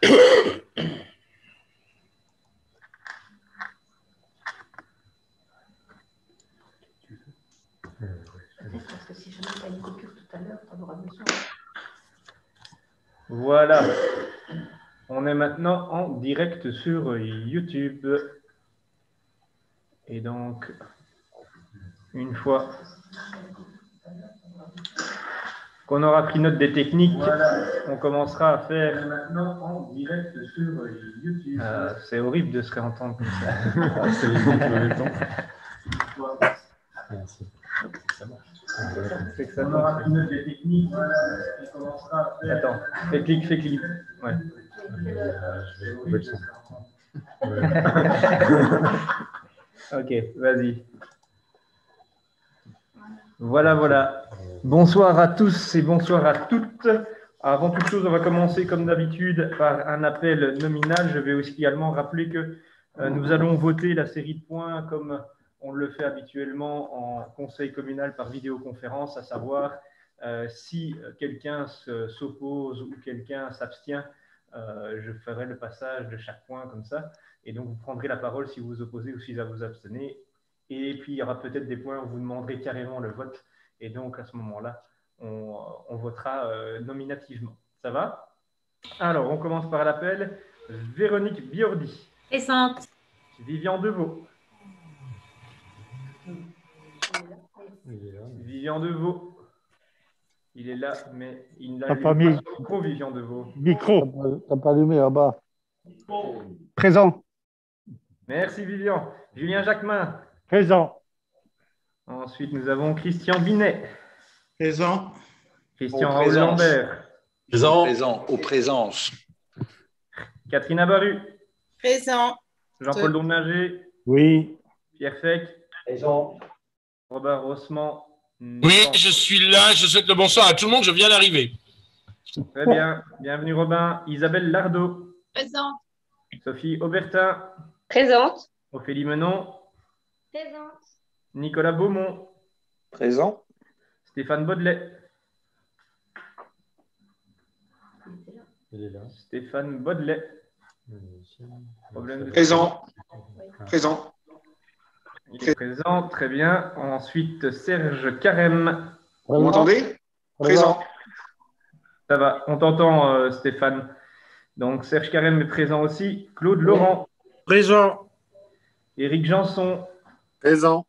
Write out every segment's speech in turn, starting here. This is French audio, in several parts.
Parce que si jamais tu as une coupure tout à l'heure, tu auras besoin. Voilà. On est maintenant en direct sur YouTube. Et donc, une fois qu'on aura pris note des techniques, on commencera à faire maintenant en direct sur YouTube. Euh, c'est horrible de se réentendre comme ça. Ah, c'est les boucles en même temps. C'est que ça on aura pris note des techniques, on commencera à faire... Attends, fais clic, fais clic. Ouais. Je vais. Ok, vas-y. Voilà, voilà. Bonsoir à tous et bonsoir à toutes. Avant toute chose, on va commencer comme d'habitude par un appel nominal. Je vais aussi également rappeler que euh, nous allons voter la série de points comme on le fait habituellement en conseil communal par vidéoconférence, à savoir euh, si quelqu'un se- s'oppose ou quelqu'un s'abstient, euh, je ferai le passage de chaque point comme ça. Et donc, vous prendrez la parole si vous vous opposez ou si vous vous abstenez. Et puis, il y aura peut-être des points où vous demanderez carrément le vote. Et donc, à ce moment-là, on, on votera euh, nominativement. Ça va? Alors, on commence par l'appel. Véronique Biordi, Présente. Vivian Deveau, Vivian Deveau. Il est là, mais il n'a T'as pas mis- trop Vivian Deveau. Micro. T'as pas allumé là-bas. Présent. Merci Vivian. Julien Jacquemin. Présent. Ensuite, nous avons Christian Binet. Présent. Christian Raoul. Lambert. Présent. Présent, aux présences. Catherine Abaru. Présent. Jean-Paul Domnager. Oui. Pierre Fec. Robert Rossman. Oui, je suis là. Je souhaite le bonsoir à tout le monde. Je viens d'arriver. Très bien. Bienvenue Robin. Isabelle Lardot. Présent. Sophie Aubertin. Présente. Ophélie Menon. Présente. Nicolas Beaumont. Présent. Stéphane Baudelet. Il est là. Stéphane Baudelet. Problème de- Présent. Présent. Il est présent. Très bien. Ensuite, Serge Carême. Vous m'entendez Présent. Ça va. On t'entend, euh, Stéphane. Donc, Serge Carême est présent aussi. Claude Laurent. Présent. Éric Janson. Présent.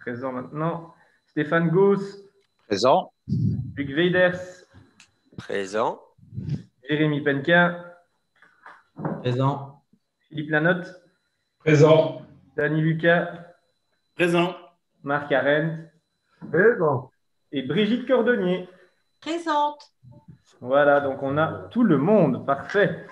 Présent maintenant. Stéphane Gauss. Présent. Luc Veiders. Présent. Jérémy Penquin. Présent. Philippe Lanotte. Présent. Dany Lucas. Présent. Marc Arendt. Présent. Et Brigitte Cordonnier. Présente. Voilà, donc on a tout le monde. Parfait.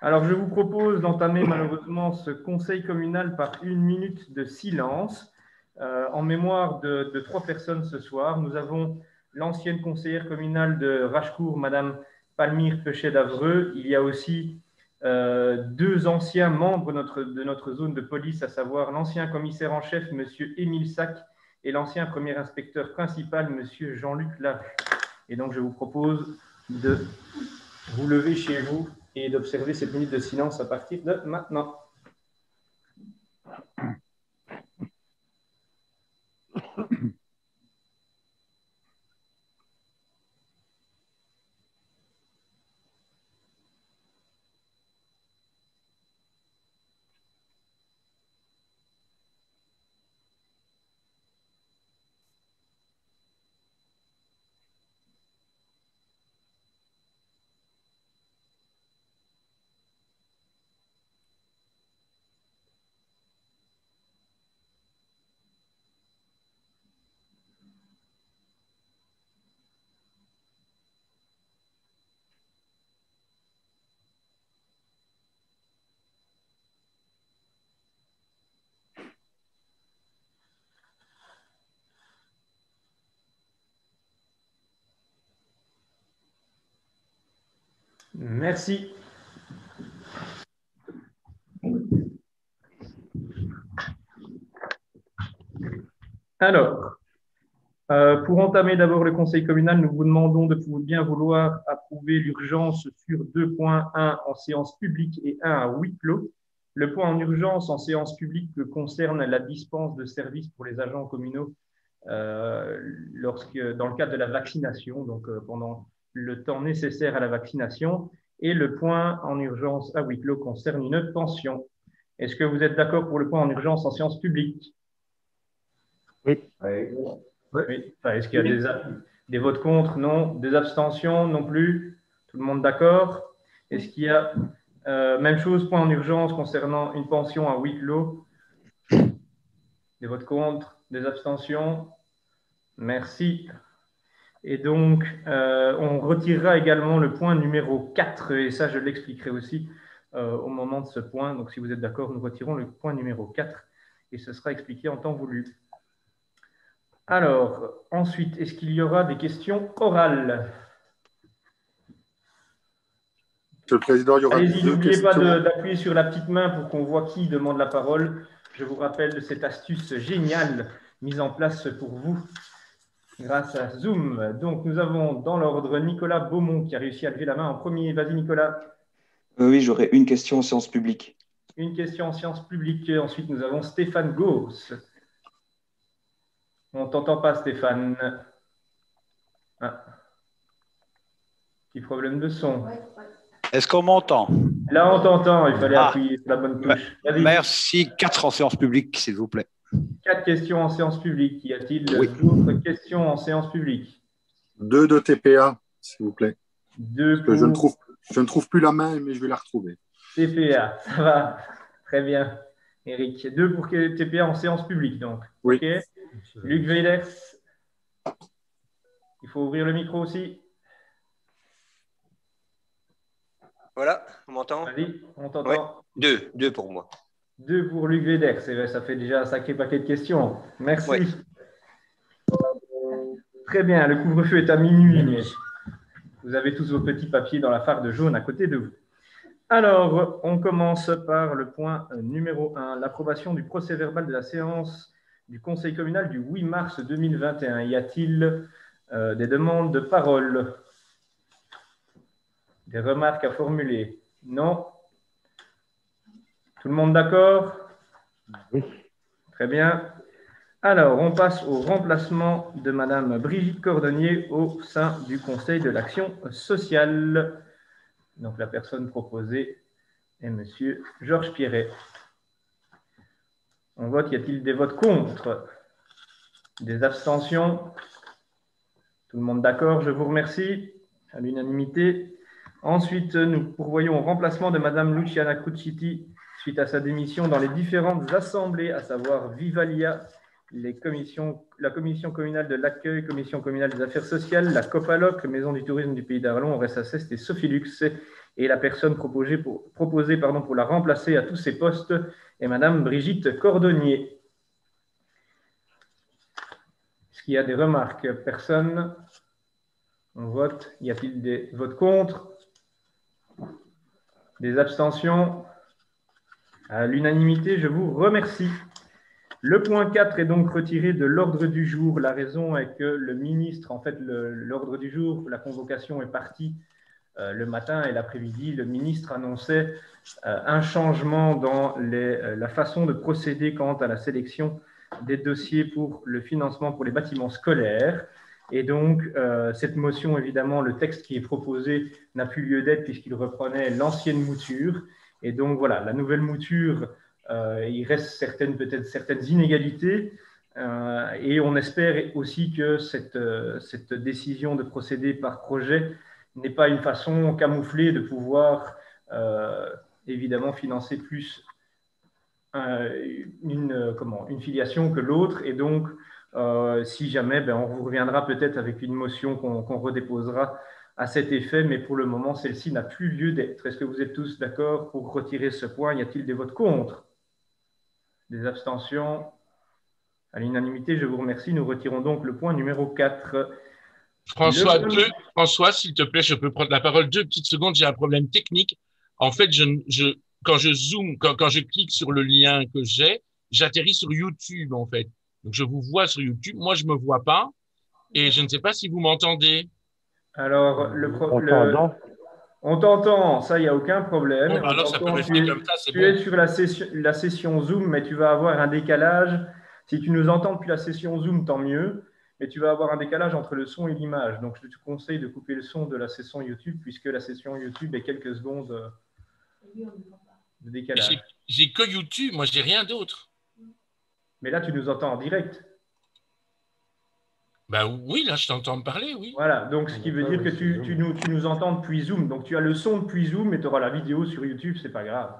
Alors, je vous propose d'entamer malheureusement ce conseil communal par une minute de silence euh, en mémoire de, trois personnes ce soir. Nous avons l'ancienne conseillère communale de Rachecourt, Madame Palmyre Pechet d'Avreux. Il y a aussi euh, deux anciens membres de notre, zone de police, à savoir l'ancien commissaire en chef, Monsieur Émile Sac, et l'ancien premier inspecteur principal, Monsieur Jean-Luc Larue. Et donc, je vous propose de vous lever chez vous et d'observer cette minute de silence à partir de maintenant. Merci. Alors, Euh, pour entamer d'abord le conseil communal, nous vous demandons de bien vouloir approuver l'urgence sur 2.1 en séance publique et 1 à huis clos. Le point en urgence en séance publique concerne la dispense de services pour les agents communaux euh, lorsque, dans le cadre de la vaccination, donc euh, pendant le temps nécessaire à la vaccination. Et le point en urgence à huis clos concerne une pension. Est-ce que vous êtes d'accord pour le point en urgence en séance publique? Oui. Oui. Est-ce qu'il y a des, des, votes contre? Non. Des abstentions? Non plus Tout le monde d'accord? Est-ce qu'il y a euh, même chose, point en urgence concernant une pension à huis clos Des votes contre? Des abstentions? Merci. Et donc, euh, on retirera également le point numéro 4, et ça, je l'expliquerai aussi euh, au moment de ce point. Donc, si vous êtes d'accord, nous retirons le point numéro 4, et ce sera expliqué en temps voulu. Alors, ensuite, est-ce qu'il y aura des questions orales? Monsieur le Président, il y aura Allez-y, n'oubliez pas d'appuyer sur la petite main pour qu'on voit qui demande la parole. Je vous rappelle de cette astuce géniale mise en place pour vous grâce à Zoom. Donc, nous avons dans l'ordre Nicolas Beaumont qui a réussi à lever la main en premier. Vas-y, Nicolas. Euh, oui, j'aurais une question en séance publique. Une question en séance publique. Ensuite, nous avons Stéphane Gauss. On ne t'entend pas, Stéphane. Ah. Petit problème de son. Est-ce qu'on m'entend? Là, on t'entend. Il fallait ah. appuyer sur la bonne touche. Merci. Quatre en séance publique, s'il vous plaît. Quatre questions en séance publique. Y a-t-il d'autres questions en séance publique? Deux de TPA, s'il vous plaît. Deux je, ne trouve, je ne trouve plus la main, mais je vais la retrouver. TPA, ça va. Très bien. Eric. Deux pour TPA en séance publique, donc. Oui. OK. Luc Veilers. Il faut ouvrir le micro aussi. Voilà, on m'entend? Vas-y, on t'entend. Deux, deux pour moi. Deux pour Luc Védère, ça fait déjà un sacré paquet de questions. Merci. Très bien, le couvre-feu est à minuit. Vous avez tous vos petits papiers dans la farde jaune à côté de vous. Alors, on commence par le point numéro 1, l'approbation du procès verbal de la séance du Conseil communal du 8 mars 2021. Y a-t-il euh, des demandes de parole? Des remarques à formuler? Non Tout le monde d'accord? Oui. Très bien. Alors, on passe au remplacement de Madame Brigitte Cordonnier au sein du Conseil de l'action sociale. Donc, la personne proposée est Monsieur Georges Pierret. On vote. Y a-t-il des votes contre? Des abstentions? Tout le monde d'accord? Je vous remercie. À l'unanimité. Ensuite, nous pourvoyons au remplacement de Madame Luciana Cuccitti suite à sa démission dans les différentes assemblées, à savoir Vivalia, la commission communale de l'accueil, commission communale des affaires sociales, la COPALOC, Maison du tourisme du Pays d'Arlon, RSACEST et Sophilux. Et la personne proposée, pour la remplacer à tous ces postes est Madame Brigitte Cordonnier. Est-ce qu'il y a des remarques? Personne? On vote. Y a-t-il des votes contre? Des abstentions? À l'unanimité, je vous remercie. Le point 4 est donc retiré de l'ordre du jour. La raison est que le ministre, en fait, l'ordre du jour, la convocation est partie euh, le matin et l'après-midi. Le ministre annonçait euh, un changement dans euh, la façon de procéder quant à la sélection des dossiers pour le financement pour les bâtiments scolaires. Et donc, cette motion, évidemment, le texte qui est proposé n'a plus lieu d'être puisqu'il reprenait l'ancienne mouture. Et donc, voilà, la nouvelle mouture, il reste certaines, peut-être certaines inégalités. et on espère aussi que cette, cette décision de procéder par projet n'est pas une façon camouflée de pouvoir évidemment financer plus une, comment, une filiation que l'autre. Et donc, euh, si jamais, ben, on vous reviendra peut-être avec une motion qu'on redéposera à cet effet, mais pour le moment, celle-ci n'a plus lieu d'être. Est-ce que vous êtes tous d'accord pour retirer ce point? Y a-t-il des votes contre? Des abstentions? À l'unanimité, je vous remercie. Nous retirons donc le point numéro 4. François, François s'il te plaît, je peux prendre la parole deux petites secondes. J'ai un problème technique. En fait, je, je, quand je zoome, quand, quand je clique sur le lien que j'ai, j'atterris sur YouTube, en fait. Donc, je vous vois sur YouTube. Moi, je me vois pas. et je ne sais pas si vous m'entendez. Alors, le, pro- On le- t'entend. on t'entend, ça, il n'y a aucun problème. Bon, bah alors, On ça peut t'entend, rester tu es- comme ça, c'est Tu bon. es sur la session, la session Zoom, mais tu vas avoir un décalage. Si tu nous entends depuis la session Zoom, tant mieux. Mais tu vas avoir un décalage entre le son et l'image. Donc, je te conseille de couper le son de la session YouTube, puisque la session YouTube est quelques secondes euh, de décalage. J'ai- J'ai que YouTube, moi, j'ai rien d'autre. Mais là, tu nous entends en direct. Bah oui, là, je t'entends parler, oui. Voilà, donc ce qui veut dire que tu, tu nous, tu nous entends depuis Zoom. Donc, tu as le son depuis Zoom, mais tu auras la vidéo sur YouTube, c'est pas grave.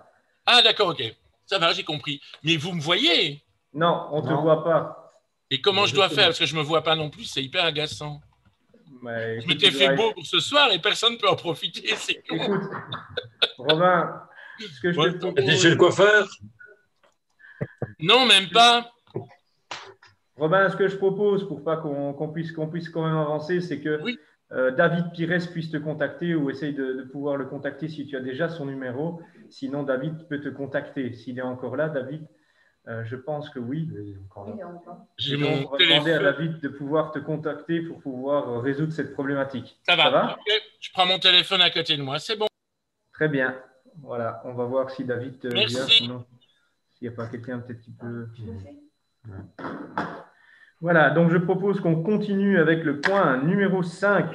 Ah, d'accord, ok. Ça va, j'ai compris. Mais vous me voyez? Non, on ne te voit pas. Et comment je dois faire? Parce que je me vois pas non plus, c'est hyper agaçant. Mais Je m'étais fait dois- beau pour ce soir et personne ne peut en profiter. C'est con. Écoute, Robin, ce que je Ouais. te propose... Le coiffeur? Non, même pas. Robin, ce que je propose pour pas qu'on puisse, qu'on puisse quand même avancer, c'est que Oui. euh, David Pires puisse te contacter ou essaye de, de pouvoir le contacter si tu as déjà son numéro. Sinon, David peut te contacter. S'il est encore là, David, euh, je pense que oui. J'ai mon on va demander à. David de pouvoir te contacter pour pouvoir euh, résoudre cette problématique. Ça va. Ça va? Ok, Je prends mon téléphone à côté de moi, c'est bon. Très bien. Voilà, on va voir si David Merci. vient. Sinon, s'il n'y a pas quelqu'un peut-être qui peut. Je le fais. Voilà, donc je propose qu'on continue avec le point numéro 5.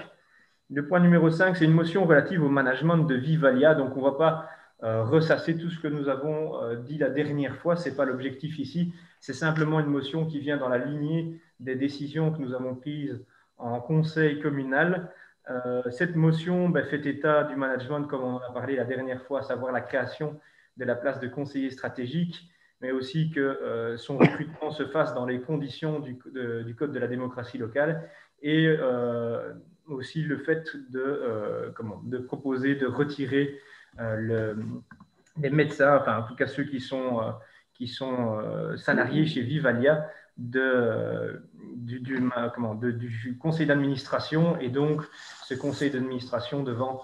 Le point numéro 5, c'est une motion relative au management de Vivalia. Donc, on ne va pas euh, ressasser tout ce que nous avons euh, dit la dernière fois. Ce n'est pas l'objectif ici. C'est simplement une motion qui vient dans la lignée des décisions que nous avons prises en conseil communal. Euh, cette motion ben, fait état du management, comme on a parlé la dernière fois, à savoir la création de la place de conseiller stratégique mais aussi que euh, son recrutement se fasse dans les conditions du, de- du Code de la démocratie locale et euh, aussi le fait de, euh, comment, proposer de retirer le- les médecins, enfin en tout cas ceux qui sont, qui sont salariés chez Vivalia, de, du, comment, du conseil d'administration et donc ce conseil d'administration devant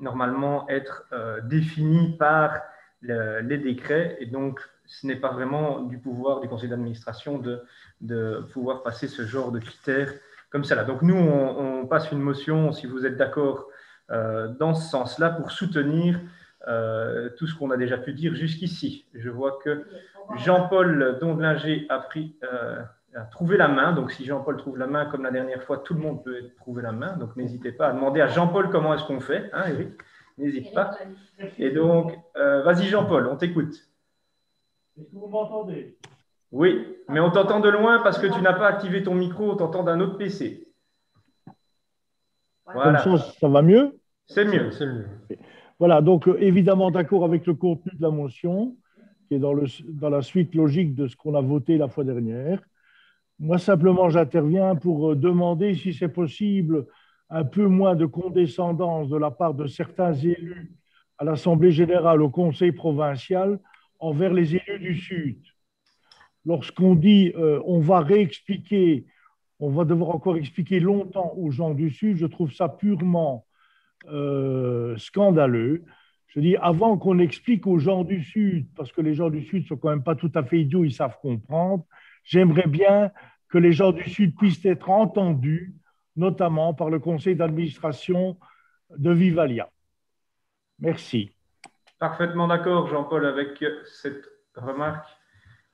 normalement être défini par le- les décrets et donc ce n'est pas vraiment du pouvoir du conseil d'administration de, de pouvoir passer ce genre de critères comme là. Donc nous, on, passe une motion, si vous êtes d'accord, euh, dans ce sens-là pour soutenir euh, tout ce qu'on a déjà pu dire jusqu'ici. Je vois que Jean-Paul Dondlinger a, pris, euh, a trouvé la main. Donc si Jean-Paul trouve la main, comme la dernière fois, tout le monde peut trouver la main. Donc n'hésitez pas à demander à Jean-Paul comment est-ce qu'on fait. Hein, Eric? N'hésite pas. Et donc, euh, vas-y Jean-Paul, on t'écoute. Est-ce que vous m'entendez? Oui, mais on t'entend de loin parce que tu n'as pas activé ton micro, on t'entend d'un autre PC. Voilà, Comme ça, ça va mieux? C'est mieux. C'est mieux. Voilà, donc euh, évidemment d'accord avec le contenu de la motion, qui est dans, le, dans la suite logique de ce qu'on a voté la fois dernière. Moi, simplement, j'interviens pour euh, demander si c'est possible un peu moins de condescendance de la part de certains élus à l'Assemblée générale, au Conseil provincial, envers les élus du Sud. Lorsqu'on dit euh, on va réexpliquer, on va devoir encore expliquer longtemps aux gens du Sud, je trouve ça purement euh, scandaleux. Je dis, avant qu'on explique aux gens du Sud, parce que les gens du Sud sont quand même pas tout à fait idiots, ils savent comprendre, j'aimerais bien que les gens du Sud puissent être entendus, notamment par le conseil d'administration de Vivalia. Merci. Parfaitement d'accord, Jean-Paul, avec cette remarque.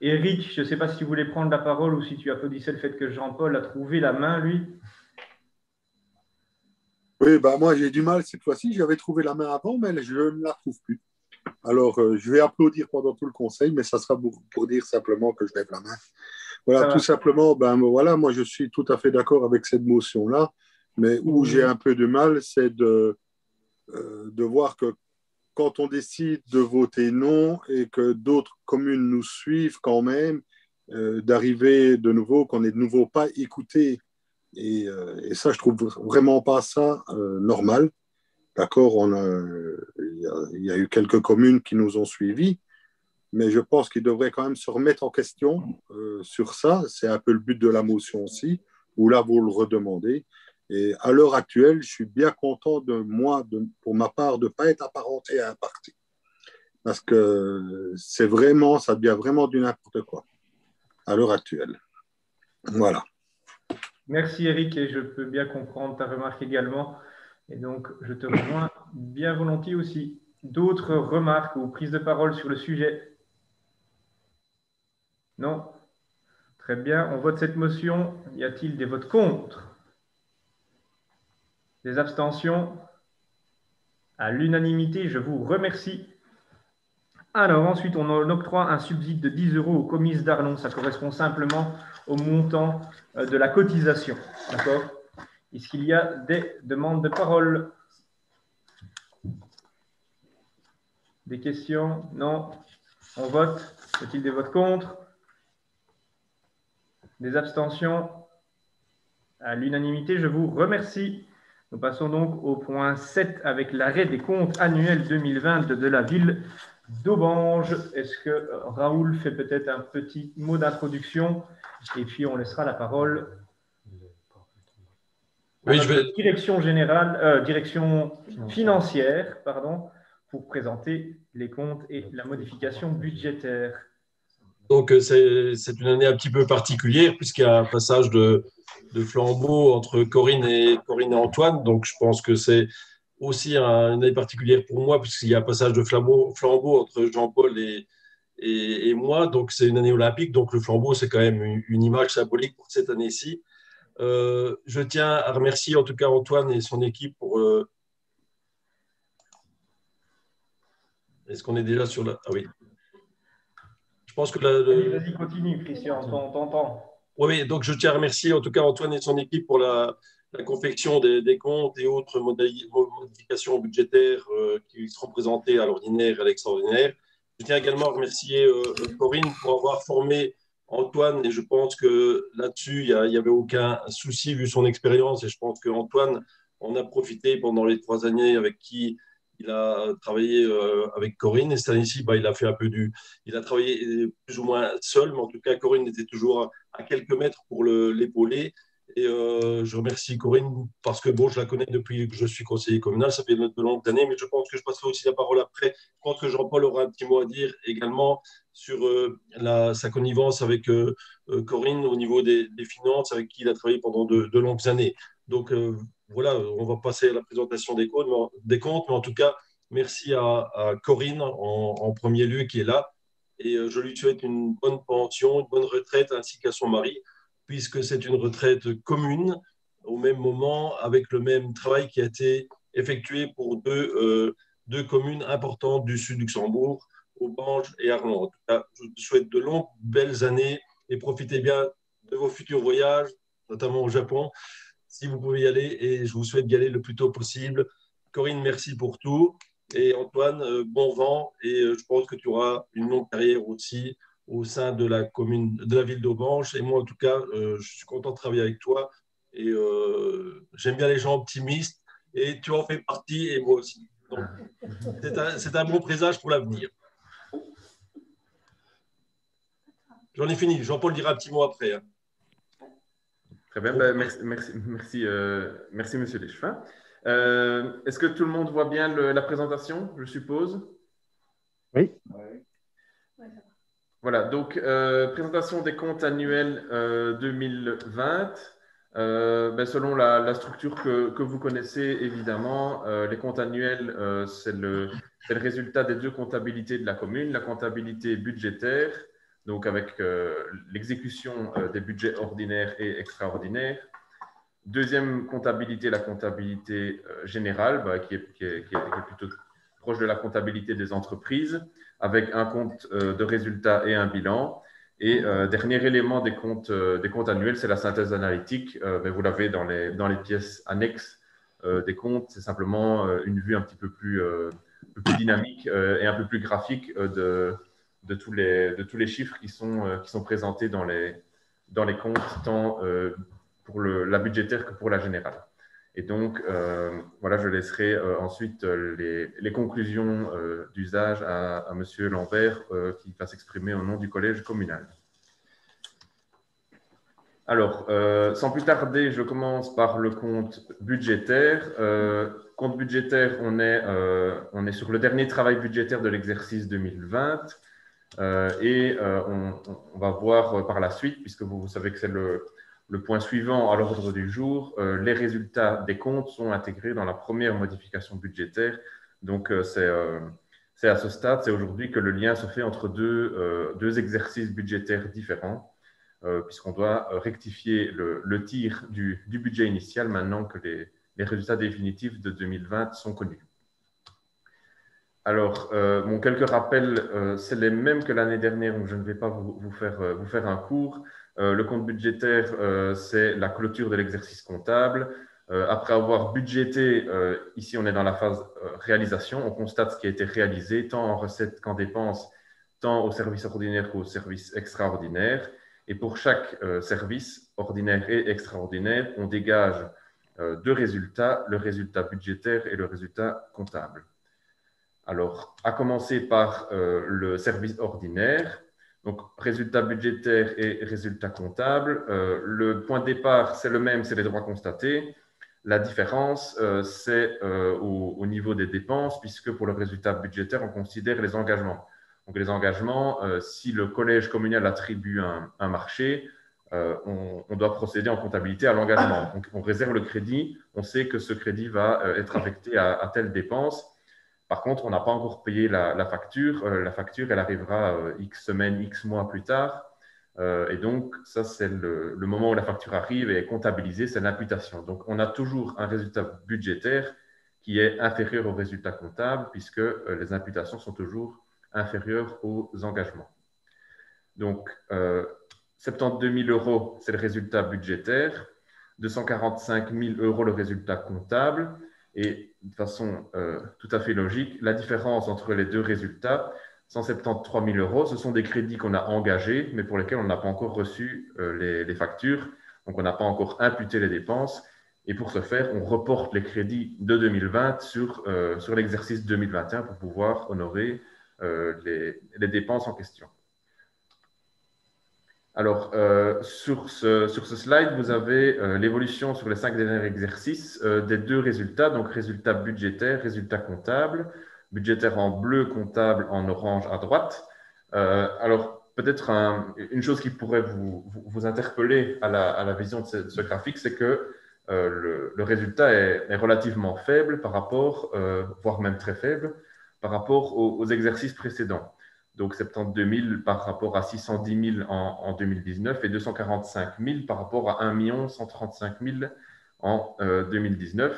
Eric, je ne sais pas si tu voulais prendre la parole ou si tu applaudissais le fait que Jean-Paul a trouvé la main, lui. Oui, bah moi j'ai du mal cette fois-ci. J'avais trouvé la main avant, mais je ne la trouve plus. Alors euh, je vais applaudir pendant tout le conseil, mais ça sera pour, pour dire simplement que je lève la main. Voilà, tout simplement, ben voilà, moi je suis tout à fait d'accord avec cette motion-là, mais où j'ai un peu de mal, c'est de, euh, de voir que quand on décide de voter non et que d'autres communes nous suivent quand même, euh, d'arriver de nouveau, qu'on n'est de nouveau pas écouté. Et, euh, et ça, je trouve vraiment pas ça normal. D'accord, il y, y a eu quelques communes qui nous ont suivis, mais je pense qu'ils devraient quand même se remettre en question euh, sur ça. C'est un peu le but de la motion aussi, où là, vous le redemandez. Et à l'heure actuelle, je suis bien content de moi, pour ma part, de ne pas être apparenté à un parti. Parce que c'est vraiment, ça devient vraiment du n'importe quoi à l'heure actuelle. Voilà. Merci Eric et je peux bien comprendre ta remarque également. Et donc, je te rejoins bien volontiers aussi. D'autres remarques ou prises de parole sur le sujet? Non. Très bien, on vote cette motion. Y a-t-il des votes contre? Des abstentions? À l'unanimité, je vous remercie. Alors ensuite, on octroie un subside de 10 euros aux commises d'Arlon. Ça correspond simplement au montant euh, de la cotisation. D'accord? Est-ce qu'il y a des demandes de parole? Des questions? Non. On vote. Y a-t-il des votes contre? Des abstentions À l'unanimité, je vous remercie. Nous passons donc au point 7 avec l'arrêt des comptes annuels 2020 de la ville d'Aubange. Est-ce que Raoul fait peut-être un petit mot d'introduction? Et puis on laissera la parole oui, je vais... direction générale, euh, direction financière, pardon, pour présenter les comptes et la modification budgétaire. Donc euh, c'est une année un petit peu particulière puisqu'il y a un passage de, flambeau entre Corinne et Corinne et Antoine. Donc je pense que c'est aussi une année particulière pour moi, puisqu'il y a un passage de flambeau, entre Jean-Paul et, et, moi. Donc, c'est une année olympique. Donc, le flambeau, c'est quand même une, image symbolique pour cette année-ci. Euh, je tiens à remercier en tout cas Antoine et son équipe pour. Euh, est-ce qu'on est déjà sur la. Ah oui. Je pense que. La, Vas-y, continue, Christian, on t'entend. Oui, donc je tiens à remercier en tout cas Antoine et son équipe pour la, la confection des, comptes et autres modifications budgétaires euh, qui seront présentées à l'ordinaire et à l'extraordinaire. Je tiens également à remercier euh, Corinne pour avoir formé Antoine et je pense que là-dessus, il n'y avait aucun souci vu son expérience et je pense qu'Antoine en a profité pendant les trois années avec qui il a travaillé euh, avec Corinne et année-ci, bah, il a fait un peu du. Il a travaillé plus ou moins seul, mais en tout cas, Corinne était toujours à quelques mètres pour l'épauler. Et euh, je remercie Corinne parce que bon, je la connais depuis que je suis conseiller communal, ça fait de longues années, mais je pense que je passerai aussi la parole après. Je pense que Jean-Paul aura un petit mot à dire également sur euh, la, sa connivence avec euh, Corinne au niveau des, finances, avec qui il a travaillé pendant de, longues années. Donc voilà, on va passer à la présentation des comptes, mais, en tout cas, merci à, Corinne en, premier lieu qui est là. Et je lui souhaite une bonne pension, une bonne retraite, ainsi qu'à son mari puisque c'est une retraite commune au même moment, avec le même travail qui a été effectué pour deux, euh, deux communes importantes du sud Luxembourg, Aubange et Arlon. En tout cas, je vous souhaite de longues, belles années et profitez bien de vos futurs voyages, notamment au Japon, si vous pouvez y aller, et je vous souhaite d'y aller le plus tôt possible. Corinne, merci pour tout. Et Antoine, euh, bon vent, et euh, je pense que tu auras une longue carrière aussi au sein de la commune, de la ville d'Aubange. Et moi, en tout cas, euh, je suis content de travailler avec toi. Et j'aime bien les gens optimistes. Et tu en fais partie, et moi aussi. C'est un, bon présage pour l'avenir. J'en ai fini. Jean-Paul dira un petit mot après. Hein. Très bien. Ben, merci, merci, merci, euh, merci, monsieur Leschefin. Est-ce que tout le monde voit bien la présentation, je suppose? Oui. Voilà, donc euh, présentation des comptes annuels 2020. Euh, euh, ben, selon la, structure que, vous connaissez, évidemment, les comptes annuels, c'est le, le, résultat des deux comptabilités de la commune, la comptabilité budgétaire, donc avec l'exécution des budgets ordinaires et extraordinaires. Deuxième comptabilité, la comptabilité générale, bah, qui, est, plutôt proche de la comptabilité des entreprises avec un compte euh, de résultats et un bilan. Et euh, dernier élément des comptes, euh, annuels, c'est la synthèse analytique. mais vous l'avez dans les, pièces annexes des comptes. C'est simplement une vue un petit peu plus, plus dynamique et un peu plus graphique de, de, tous les, de tous les chiffres qui sont, qui sont présentés dans les, dans les comptes, tant pour le, la budgétaire que pour la générale. Et donc, euh, voilà, je laisserai euh, ensuite euh, les, conclusions d'usage à, à, M. Lambert qui va s'exprimer au nom du collège communal. Alors, sans plus tarder, je commence par le compte budgétaire. compte budgétaire, on est, on est sur le dernier travail budgétaire de l'exercice 2020. Et on, va voir par la suite, puisque vous, savez que c'est le, point suivant à l'ordre du jour, euh, les résultats des comptes sont intégrés dans la première modification budgétaire. Donc, euh, euh, c'est à ce stade, c'est aujourd'hui que le lien se fait entre deux, exercices budgétaires différents, puisqu'on doit rectifier le, tir du, budget initial maintenant que les, résultats définitifs de 2020 sont connus. Alors, bon, quelques rappels, c'est les mêmes que l'année dernière, donc je ne vais pas vous, faire, vous faire un cours. Euh, le compte budgétaire, euh, c'est la clôture de l'exercice comptable. Euh, après avoir budgété, ici on est dans la phase réalisation, on constate ce qui a été réalisé, tant en recettes qu'en dépenses, tant au service ordinaire qu'au service extraordinaire. Et pour chaque service, ordinaire et extraordinaire, on dégage deux résultats, le résultat budgétaire et le résultat comptable. Alors, à commencer par le service ordinaire, donc, résultat budgétaire et résultat comptable. Euh, le point de départ, c'est le même, c'est les droits constatés. La différence, euh, c'est euh, au, niveau des dépenses, puisque pour le résultat budgétaire, on considère les engagements. Donc, les engagements, si le collège communal attribue un, marché, on, doit procéder en comptabilité à l'engagement. Donc, on réserve le crédit, on sait que ce crédit va être affecté à, à telle dépense par contre, on n'a pas encore payé la, facture. Euh, la facture, elle arrivera euh, X semaines, X mois plus tard. Euh, et donc, ça, c'est le, moment où la facture arrive et est comptabilisée, c'est l'imputation. Donc, on a toujours un résultat budgétaire qui est inférieur au résultat comptable, puisque les imputations sont toujours inférieures aux engagements. Donc, 72 000 euros, c'est le résultat budgétaire. 245 000 euros, le résultat comptable. Et de façon euh, tout à fait logique, la différence entre les deux résultats, 173 000 euros, ce sont des crédits qu'on a engagés, mais pour lesquels on n'a pas encore reçu euh, les, factures, donc on n'a pas encore imputé les dépenses. Et pour ce faire, on reporte les crédits de 2020 sur, euh, sur l'exercice 2021 pour pouvoir honorer les, les dépenses en question. Alors, euh, sur, ce, sur, ce, slide, vous avez euh, l'évolution sur les cinq derniers exercices euh, des deux résultats, donc résultat budgétaire, résultat comptable, budgétaire en bleu, comptable en orange à droite. alors, peut-être une chose qui pourrait vous, interpeller à la, vision de ce, graphique, c'est que le, résultat est, relativement faible par rapport, voire même très faible, par rapport aux exercices précédents donc 72 000 par rapport à 610 000 en, 2019 et 245 000 par rapport à 1 135 000 en 2019. Euh,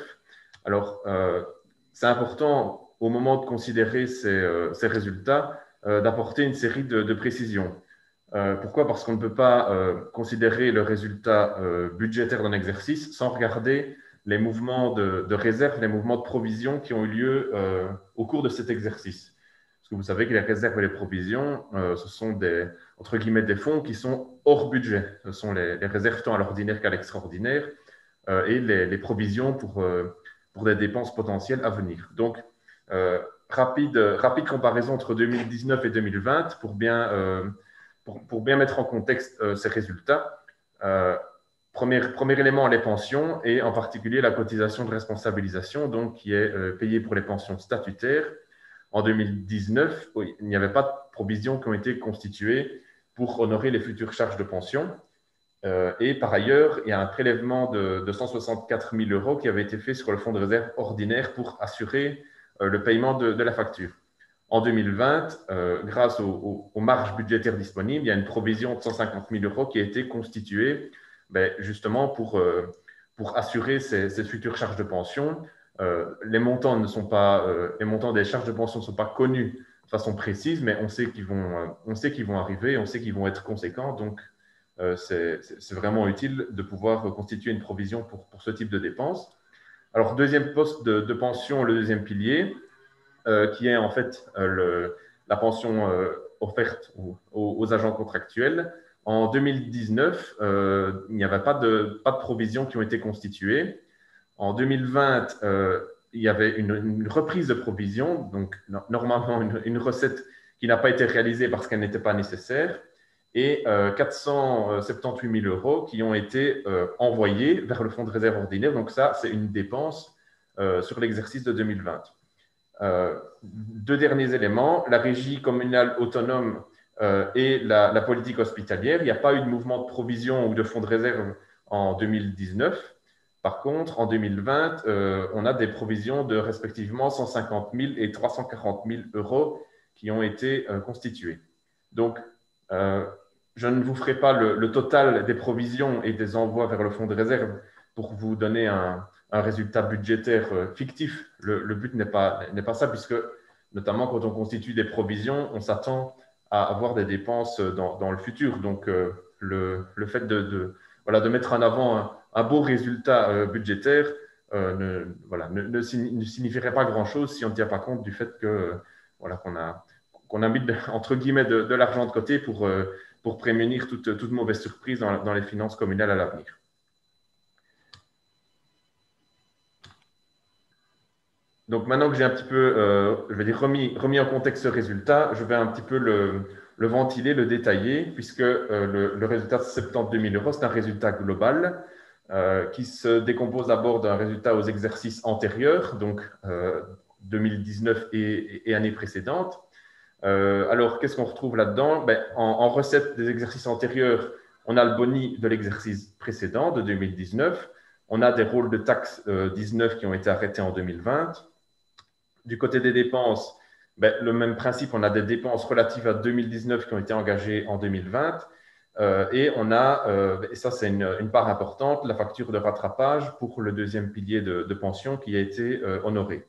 Alors, euh, c'est important au moment de considérer ces, euh, résultats d'apporter une série de, précisions. pourquoi? Parce qu'on ne peut pas considérer le résultat budgétaire d'un exercice sans regarder les mouvements de, de, réserve, les mouvements de provision qui ont eu lieu au cours de cet exercice vous savez que les réserves et les provisions, euh, ce sont des, entre guillemets, des fonds qui sont hors budget. Ce sont les, réserves tant à l'ordinaire qu'à l'extraordinaire euh, et les, provisions pour, euh, pour des dépenses potentielles à venir. Donc, rapide, rapide comparaison entre 2019 et 2020 pour bien, pour, bien mettre en contexte ces résultats. Premier, premier, élément, les pensions et en particulier la cotisation de responsabilisation, donc qui est payée pour les pensions statutaires en 2019, il n'y avait pas de provisions qui ont été constituées pour honorer les futures charges de pension. Euh, et par ailleurs, il y a un prélèvement de, 164 000 euros qui avait été fait sur le fonds de réserve ordinaire pour assurer euh, le paiement de, la facture. En 2020, euh, grâce aux, marges budgétaires disponibles, il y a une provision de 150 000 euros qui a été constituée ben, justement pour, assurer ces, futures charges de pension pas, euh, les montants des charges de pension ne sont pas connus de façon précise, mais on sait qu'ils vont, euh, arriver, on sait qu'ils vont être conséquents. Donc, c'est vraiment utile de pouvoir constituer une provision pour, ce type de dépenses. Alors, deuxième poste de, pension, le deuxième pilier, qui est en fait la pension offerte aux, aux, agents contractuels. En 2019, il n'y avait pas de, pas de provisions qui ont été constituées. En 2020, euh, il y avait une, reprise de provision, donc normalement une, recette qui n'a pas été réalisée parce qu'elle n'était pas nécessaire, et 478 euh, 000 euros qui ont été euh, envoyés vers le fonds de réserve ordinaire. Donc ça, c'est une dépense sur l'exercice de 2020. deux derniers éléments, la régie communale autonome et la, la, politique hospitalière. Il n'y a pas eu de mouvement de provision ou de fonds de réserve en 2019. Par contre, en 2020, on a des provisions de respectivement 150 000 et 340 000 euros qui ont été constituées. Donc, je ne vous ferai pas le, total des provisions et des envois vers le fonds de réserve pour vous donner un, résultat budgétaire euh, fictif. Le, but n'est pas, pas ça, puisque notamment quand on constitue des provisions, on s'attend à avoir des dépenses dans, le futur. Donc, euh, le, fait de, voilà, de mettre en avant beau résultat euh, budgétaire ne, voilà, ne, signifierait pas grand-chose si on ne tient pas compte du fait que voilà, qu'on a, mis entre guillemets de, l'argent de côté pour prémunir toute, mauvaise surprise dans, les finances communales à l'avenir. Donc maintenant que j'ai un petit peu, euh, je vais remis, en contexte ce résultat, je vais un petit peu le, le ventiler, le détailler, puisque euh, le, résultat de 72 000 euros, c'est un résultat global euh, qui se décompose d'abord d'un résultat aux exercices antérieurs, donc 2019 et, et années précédentes, euh, alors, qu'est-ce qu'on retrouve là-dedans? Ben, en, recette des exercices antérieurs, on a le boni de l'exercice précédent, de 2019. On a des rôles de taxes 19 qui ont été arrêtés en 2020. Du côté des dépenses, ben, le même principe, on a des dépenses relatives à 2019 qui ont été engagées en 2020. Euh, et on a, euh, ça c'est une, part importante, la facture de rattrapage pour le deuxième pilier de, pension qui a été honorée.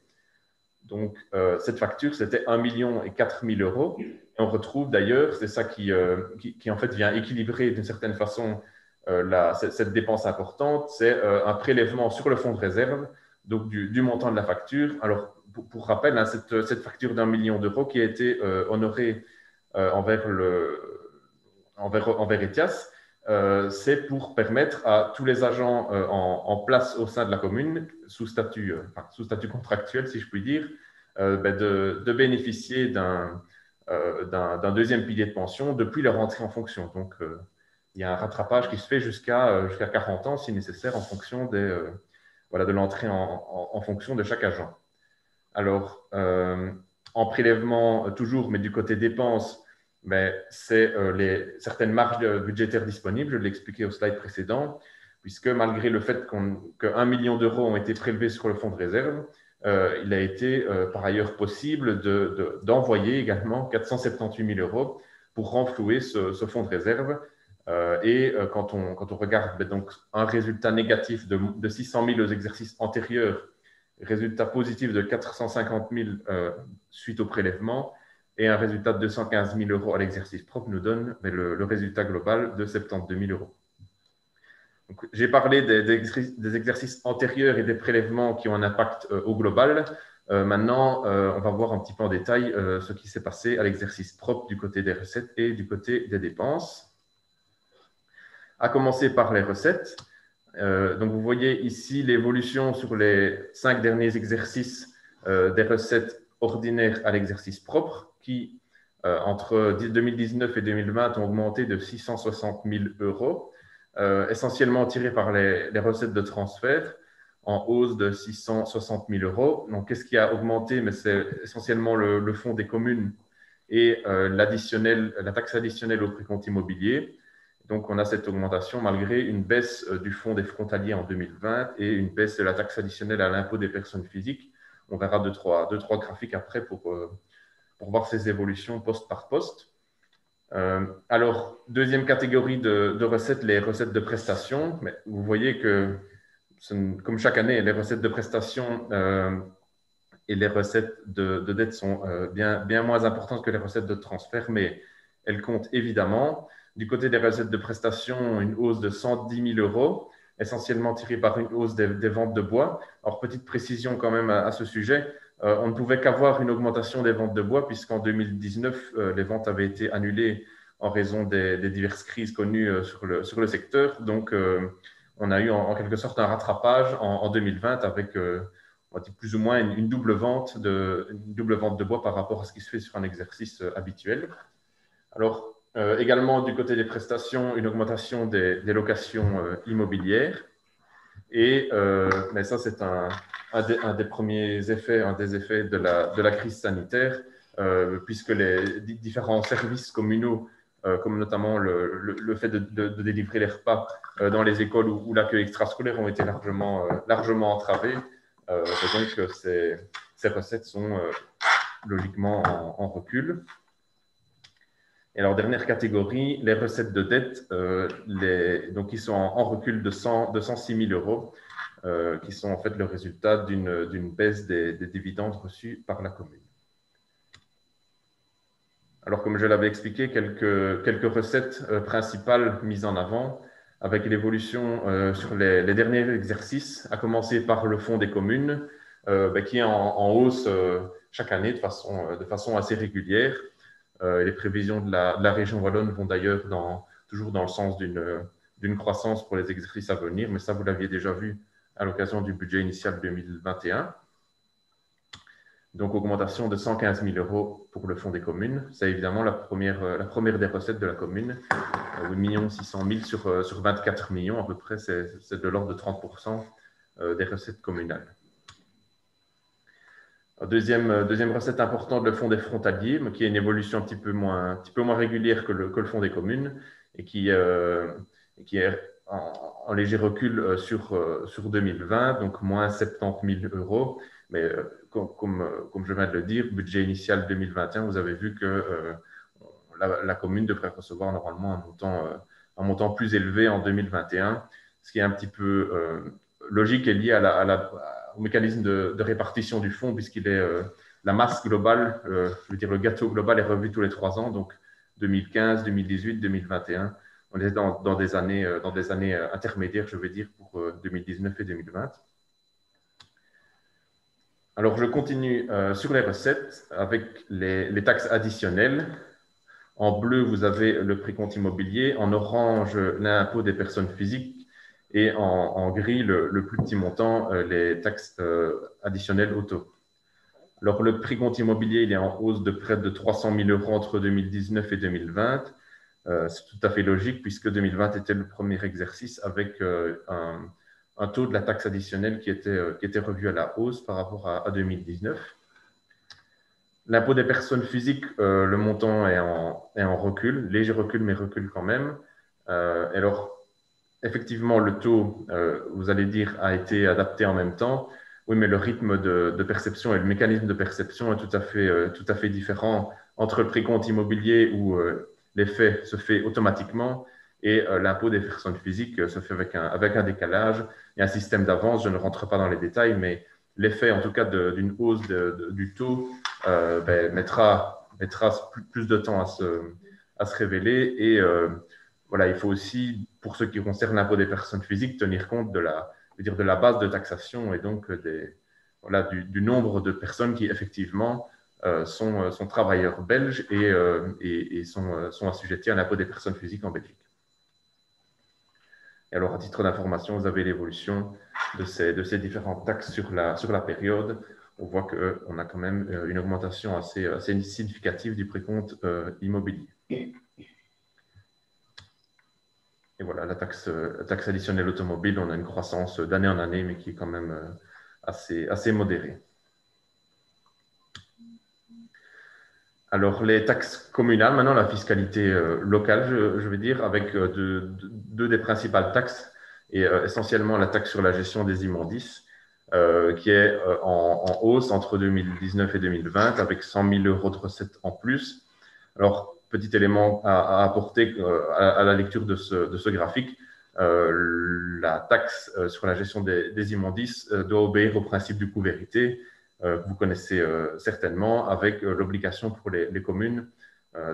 Donc, euh, cette facture, c'était 1 million et 4 000 euros. Et on retrouve d'ailleurs, c'est ça qui, euh, qui, en fait vient équilibrer d'une certaine façon euh, cette, dépense importante, c'est un prélèvement sur le fonds de réserve, donc du, montant de la facture. Alors, pour, rappel, hein, cette, cette, facture d'un million d'euros qui a été honorée envers, le, envers, envers ETIAS, c'est pour permettre à tous les agents en, place au sein de la commune, sous statut, sous statut contractuel, si je puis dire, euh, ben, de, bénéficier euh, d'un deuxième pilier de pension depuis leur entrée en fonction. Donc, euh, il y a un rattrapage qui se fait jusqu'à jusqu'à 40 ans, si nécessaire, en fonction de l'entrée en, fonction de chaque agent. Alors, en prélèvement, toujours, mais du côté dépenses, mais c'est les, certaines marges budgétaires disponibles, je l'ai expliqué au slide précédent, puisque malgré le fait qu'un million d'euros ont été prélevés sur le fonds de réserve, euh, il a été euh, par ailleurs possible d'envoyer également 478 000 euros pour renflouer ce, fonds de réserve. Euh, et quand on, regarde ben, donc, un résultat négatif de, 600 000 aux exercices antérieurs, résultat positif de 450 000 suite au prélèvement, et un résultat de 215 000 euros à l'exercice propre nous donne le, le, résultat global de 72 000 euros. J'ai parlé des, exercices antérieurs et des prélèvements qui ont un impact euh, au global. Euh, maintenant, euh, on va voir un petit peu en détail ce qui s'est passé à l'exercice propre du côté des recettes et du côté des dépenses. À commencer par les recettes. donc, vous voyez ici l'évolution sur les cinq derniers exercices des recettes ordinaires à l'exercice propre qui, entre 2019 et 2020, ont augmenté de 660 000 euros. Euh, essentiellement tiré par les, recettes de transfert en hausse de 660 000 euros. Donc, qu'est-ce qui a augmenté? Mais c'est essentiellement le, fonds des communes et euh, la taxe additionnelle au précompte immobilier. Donc, on a cette augmentation malgré une baisse euh, du fonds des frontaliers en 2020 et une baisse de la taxe additionnelle à l'impôt des personnes physiques. On verra deux, trois, deux, trois graphiques après pour, pour voir ces évolutions poste par poste. Euh, alors, deuxième catégorie de, recettes, les recettes de prestations. Mais vous voyez que, comme chaque année, les recettes de prestations euh, et les recettes de, dette sont euh, bien, bien moins importantes que les recettes de transfert, mais elles comptent évidemment. Du côté des recettes de prestations, une hausse de 110 000 euros, essentiellement tirée par une hausse des, ventes de bois. Alors, petite précision quand même à ce sujet, euh, on ne pouvait qu'avoir une augmentation des ventes de bois, puisqu'en 2019, euh, les ventes avaient été annulées en raison des, diverses crises connues euh, sur, le, sur, le, secteur. Donc, on a eu en, quelque sorte un rattrapage en, 2020 avec plus ou moins une, double vente de, double vente de bois par rapport à ce qui se fait sur un exercice habituel. Alors, également du côté des prestations, une augmentation des, des locations immobilières. Et mais ça, c'est un, des, premiers effets, un des effets de la, crise sanitaire, euh, puisque les différents services communaux euh, comme notamment le, fait de, délivrer les repas euh, dans les écoles où l'accueil extrascolaire ont été largement, euh, largement entravés. Euh, donc, ces, ces, recettes sont logiquement en, en, recul. Et alors, dernière catégorie, les recettes de dette, les, donc, qui sont en, recul de, 100, de 106 000 euros. Euh, qui sont en fait le résultat d'une baisse des, des, dividendes reçus par la commune. Alors, comme je l'avais expliqué, quelques, recettes euh, principales mises en avant, avec l'évolution euh, sur les, derniers exercices, à commencer par le fonds des communes, bah, qui est en, en hausse chaque année de façon, de façon assez régulière. Les prévisions de la, région wallonne vont d'ailleurs toujours dans le sens d'une croissance pour les exercices à venir, mais ça, vous l'aviez déjà vu à l'occasion du budget initial 2021. Donc, augmentation de 115 000 euros pour le fonds des communes. C'est évidemment la première, première des recettes de la commune. 8 600 000 sur, sur 24 millions, à peu près, c'est de l'ordre de 30% des recettes communales. Deuxième, deuxième recette importante, le fonds des frontaliers, qui est une évolution un petit peu moins, un petit peu moins régulière que le, que le fonds des communes et qui, euh, qui est en, en, léger recul sur, sur 2020, donc moins 70 000 euros. Mais comme, comme, comme, je viens de le dire, budget initial 2021, vous avez vu que euh, la, la, commune devrait recevoir normalement un montant, euh, un montant plus élevé en 2021, ce qui est un petit peu euh, logique et lié à la, à la, au mécanisme de, répartition du fonds, puisqu'il est la masse globale, je veux dire le gâteau global est revu tous les trois ans, donc 2015, 2018, 2021 on est dans, des années, dans des années intermédiaires, je veux dire, pour 2019 et 2020. Alors, je continue euh, sur les recettes avec les, taxes additionnelles. En bleu, vous avez le prix compte immobilier. En orange, l'impôt des personnes physiques. Et en, gris, le, plus petit montant, euh, les taxes euh, additionnelles auto. Alors, le prix compte immobilier, il est en hausse de près de 300 000 euros entre 2019 et 2020. C'est tout à fait logique puisque 2020 était le premier exercice avec un, taux de la taxe additionnelle qui était, qui était revu à la hausse par rapport à, à 2019. L'impôt des personnes physiques, euh, le montant est en, est en, recul, léger recul, mais recul quand même. Euh, alors, effectivement, le taux, euh, vous allez dire, a été adapté en même temps. Oui, mais le rythme de, perception et le mécanisme de perception est tout à fait, tout à fait différent entre le précompte immobilier où l'effet se fait automatiquement et euh, l'impôt des personnes physiques euh, se fait avec un, avec un décalage. A un système d'avance, je ne rentre pas dans les détails, mais l'effet en tout cas d'une hausse du taux euh, ben, mettra, mettra plus, plus, de temps à se, à se révéler. Et euh, voilà, il faut aussi, pour ce qui concerne l'impôt des personnes physiques, tenir compte de la, dire, de la base de taxation et donc des, voilà, du, nombre de personnes qui effectivement euh, sont, sont, travailleurs belges et, euh, et, sont, sont, assujettis à l'impôt des personnes physiques en Belgique. Et alors, à titre d'information, vous avez l'évolution de ces, de ces différentes taxes sur la, sur la période. On voit qu'on a quand même une augmentation assez, assez significative du précompte euh, immobilier. Et voilà, la taxe, additionnelle automobile, on a une croissance d'année en année, mais qui est quand même assez, assez modérée. Alors, les taxes communales, maintenant, la fiscalité euh, locale, je, je, vais dire, avec euh, deux, des principales taxes, et euh, essentiellement la taxe sur la gestion des immondices, euh, qui est en, en, hausse entre 2019 et 2020, avec 100 000 euros de recettes en plus. Alors, petit élément à, à apporter à, à, la lecture de ce, de ce graphique, la taxe sur la gestion des, des immondices doit obéir au principe du coût-vérité, euh, que vous connaissez euh, certainement, avec euh, l'obligation pour les, les communes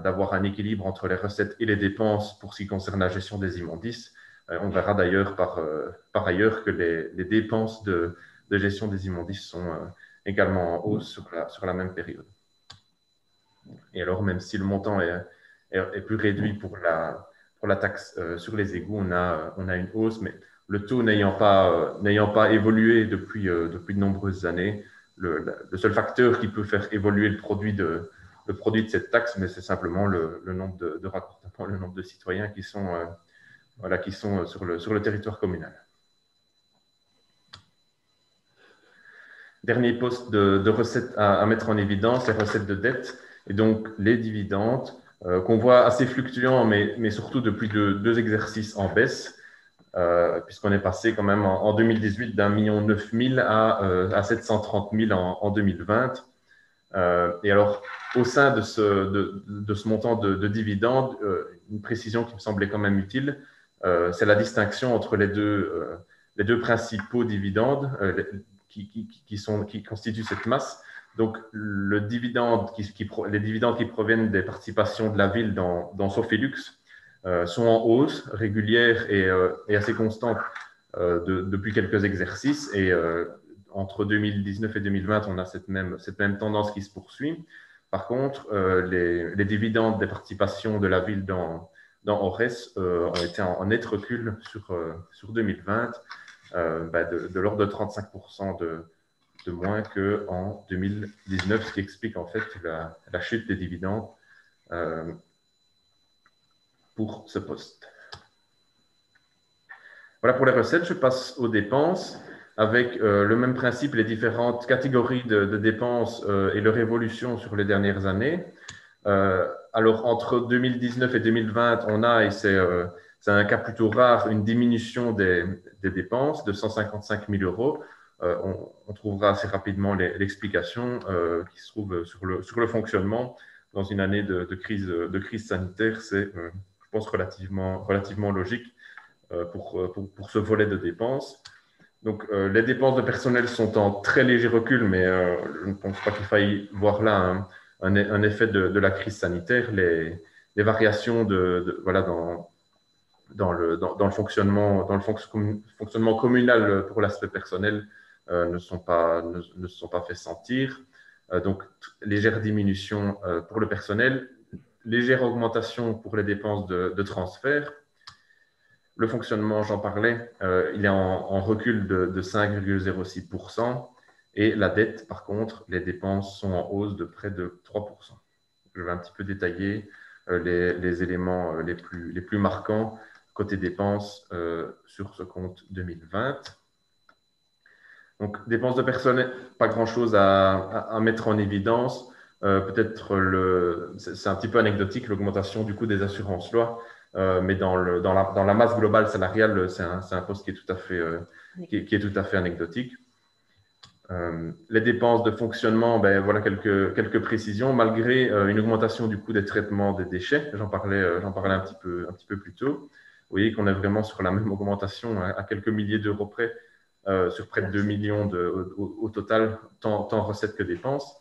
d'avoir un équilibre entre les recettes et les dépenses pour ce qui concerne la gestion des immondices. on verra d'ailleurs par, par ailleurs que les, les dépenses de, de, gestion des immondices sont également en hausse sur la, sur la même période. Et alors, même si le montant est, est, plus réduit pour la, pour la taxe euh, sur les égouts, on a, on a une hausse, mais le taux n'ayant pas, euh, pas évolué depuis, euh, depuis de nombreuses années, le, seul facteur qui peut faire évoluer le produit de, le produit de cette taxe, mais c'est simplement le, le, nombre de, de raccordements, le nombre de citoyens qui sont, euh, voilà, qui sont sur, le, sur le territoire communal. Dernier poste de, de recettes à, à, mettre en évidence, les recettes de dette et donc les dividendes. euh, qu'on voit assez fluctuant, mais, mais surtout depuis deux, exercices en baisse, euh, puisqu'on est passé quand même en, en 2018 d'un million neuf mille à, euh, à 730 000 en, en 2020. Euh, et alors, au sein de ce, de, de ce montant de, de dividendes, une précision qui me semblait quand même utile, c'est la distinction entre les deux, les deux principaux dividendes qui, qui, qui, sont, qui constituent cette masse. Donc, le dividende qui, qui les dividendes qui proviennent des participations de la ville dans, dans Sophelux euh, sont en hausse régulière et, euh, et assez constante euh, de- depuis quelques exercices. Et euh, entre 2019 et 2020, on a cette même, cette même tendance qui se poursuit. Par contre, euh, les, les dividendes des participations de la ville dans, dans ORES euh, ont été en, net recul sur, sur 2020, euh, bah, de, de l'ordre de 35% de, de moins qu'en 2019, ce qui explique en fait la, chute des dividendes euh, pour ce poste. Voilà pour les recettes. Je passe aux dépenses avec euh, le même principe, les différentes catégories de, dépenses euh, et leur évolution sur les dernières années. Alors, entre 2019 et 2020, on a, et c'est un cas plutôt rare, une diminution des dépenses de 155 000 euros. Euh, on, trouvera assez rapidement l'explication euh, qui se trouve sur le, sur le fonctionnement dans une année de, crise, de crise sanitaire. C'est, euh, je pense, relativement, relativement logique pour, pour, ce volet de dépenses. Donc, les dépenses de personnel sont en très léger recul, mais je ne pense pas qu'il faille voir là un, effet de, la crise sanitaire. Les, les variations de, voilà, dans, dans, le, dans, le fonctionnement, dans le fonc- fonctionnement communal pour l'aspect personnel ne, sont pas, ne, ne se sont pas fait sentir. Euh, donc, légère diminution euh, pour le personnel, légère augmentation pour les dépenses de, de transfert. Le fonctionnement, j'en parlais, euh, il est en, recul de, de 5,06%. Et la dette, par contre, les dépenses sont en hausse de près de 3%. Je vais un petit peu détailler euh, les, les éléments euh, les, plus, les plus marquants côté dépenses euh, sur ce compte 2020. Donc, dépenses de personnel, pas grand-chose à, à- à mettre en évidence. Euh, Peut-être le, c'est un petit peu anecdotique l'augmentation du coût des assurances-lois, euh, mais dans, le, dans, la, dans la masse globale salariale, c'est un, c'est un poste qui est tout à fait, euh, qui, est- qui est tout à fait anecdotique. Euh, les dépenses de fonctionnement, ben, voilà quelques, quelques précisions. Malgré une augmentation du coût des traitements des déchets, j'en parlais, j'en parlais un, petit peu, un petit peu plus tôt, vous voyez qu'on est vraiment sur la même augmentation hein, à quelques milliers d'euros près, euh, sur près de 2 millions de, au, au total, tant, tant recettes que dépenses.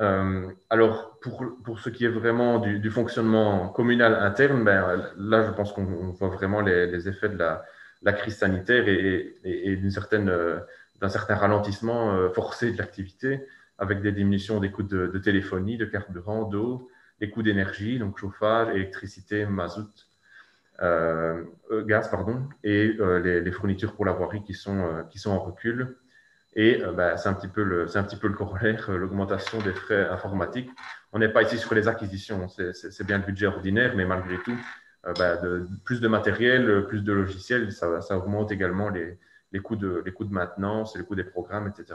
Euh, alors, pour, pour ce qui est vraiment du, du fonctionnement communal interne, ben, là, je pense qu'on on voit vraiment les, les effets de la, la crise sanitaire et, et- et d'une certaine, euh, d'un certain ralentissement euh, forcé de l'activité, avec des diminutions des coûts de, de téléphonie, de carburant, d'eau, des coûts d'énergie, donc chauffage, électricité, mazout, euh, euh, gaz, pardon, et euh, les, fournitures pour la voirie qui sont, qui sont en recul. Et ben, c'est un petit peu le, un petit peu le corollaire, l'augmentation des frais informatiques. On n'est pas ici sur les acquisitions, c'est, c'est- bien le budget ordinaire, mais malgré tout, de, plus de matériel, plus de logiciels, ça, ça augmente également les, les, coûts de, les coûts de maintenance, les coûts des programmes, etc.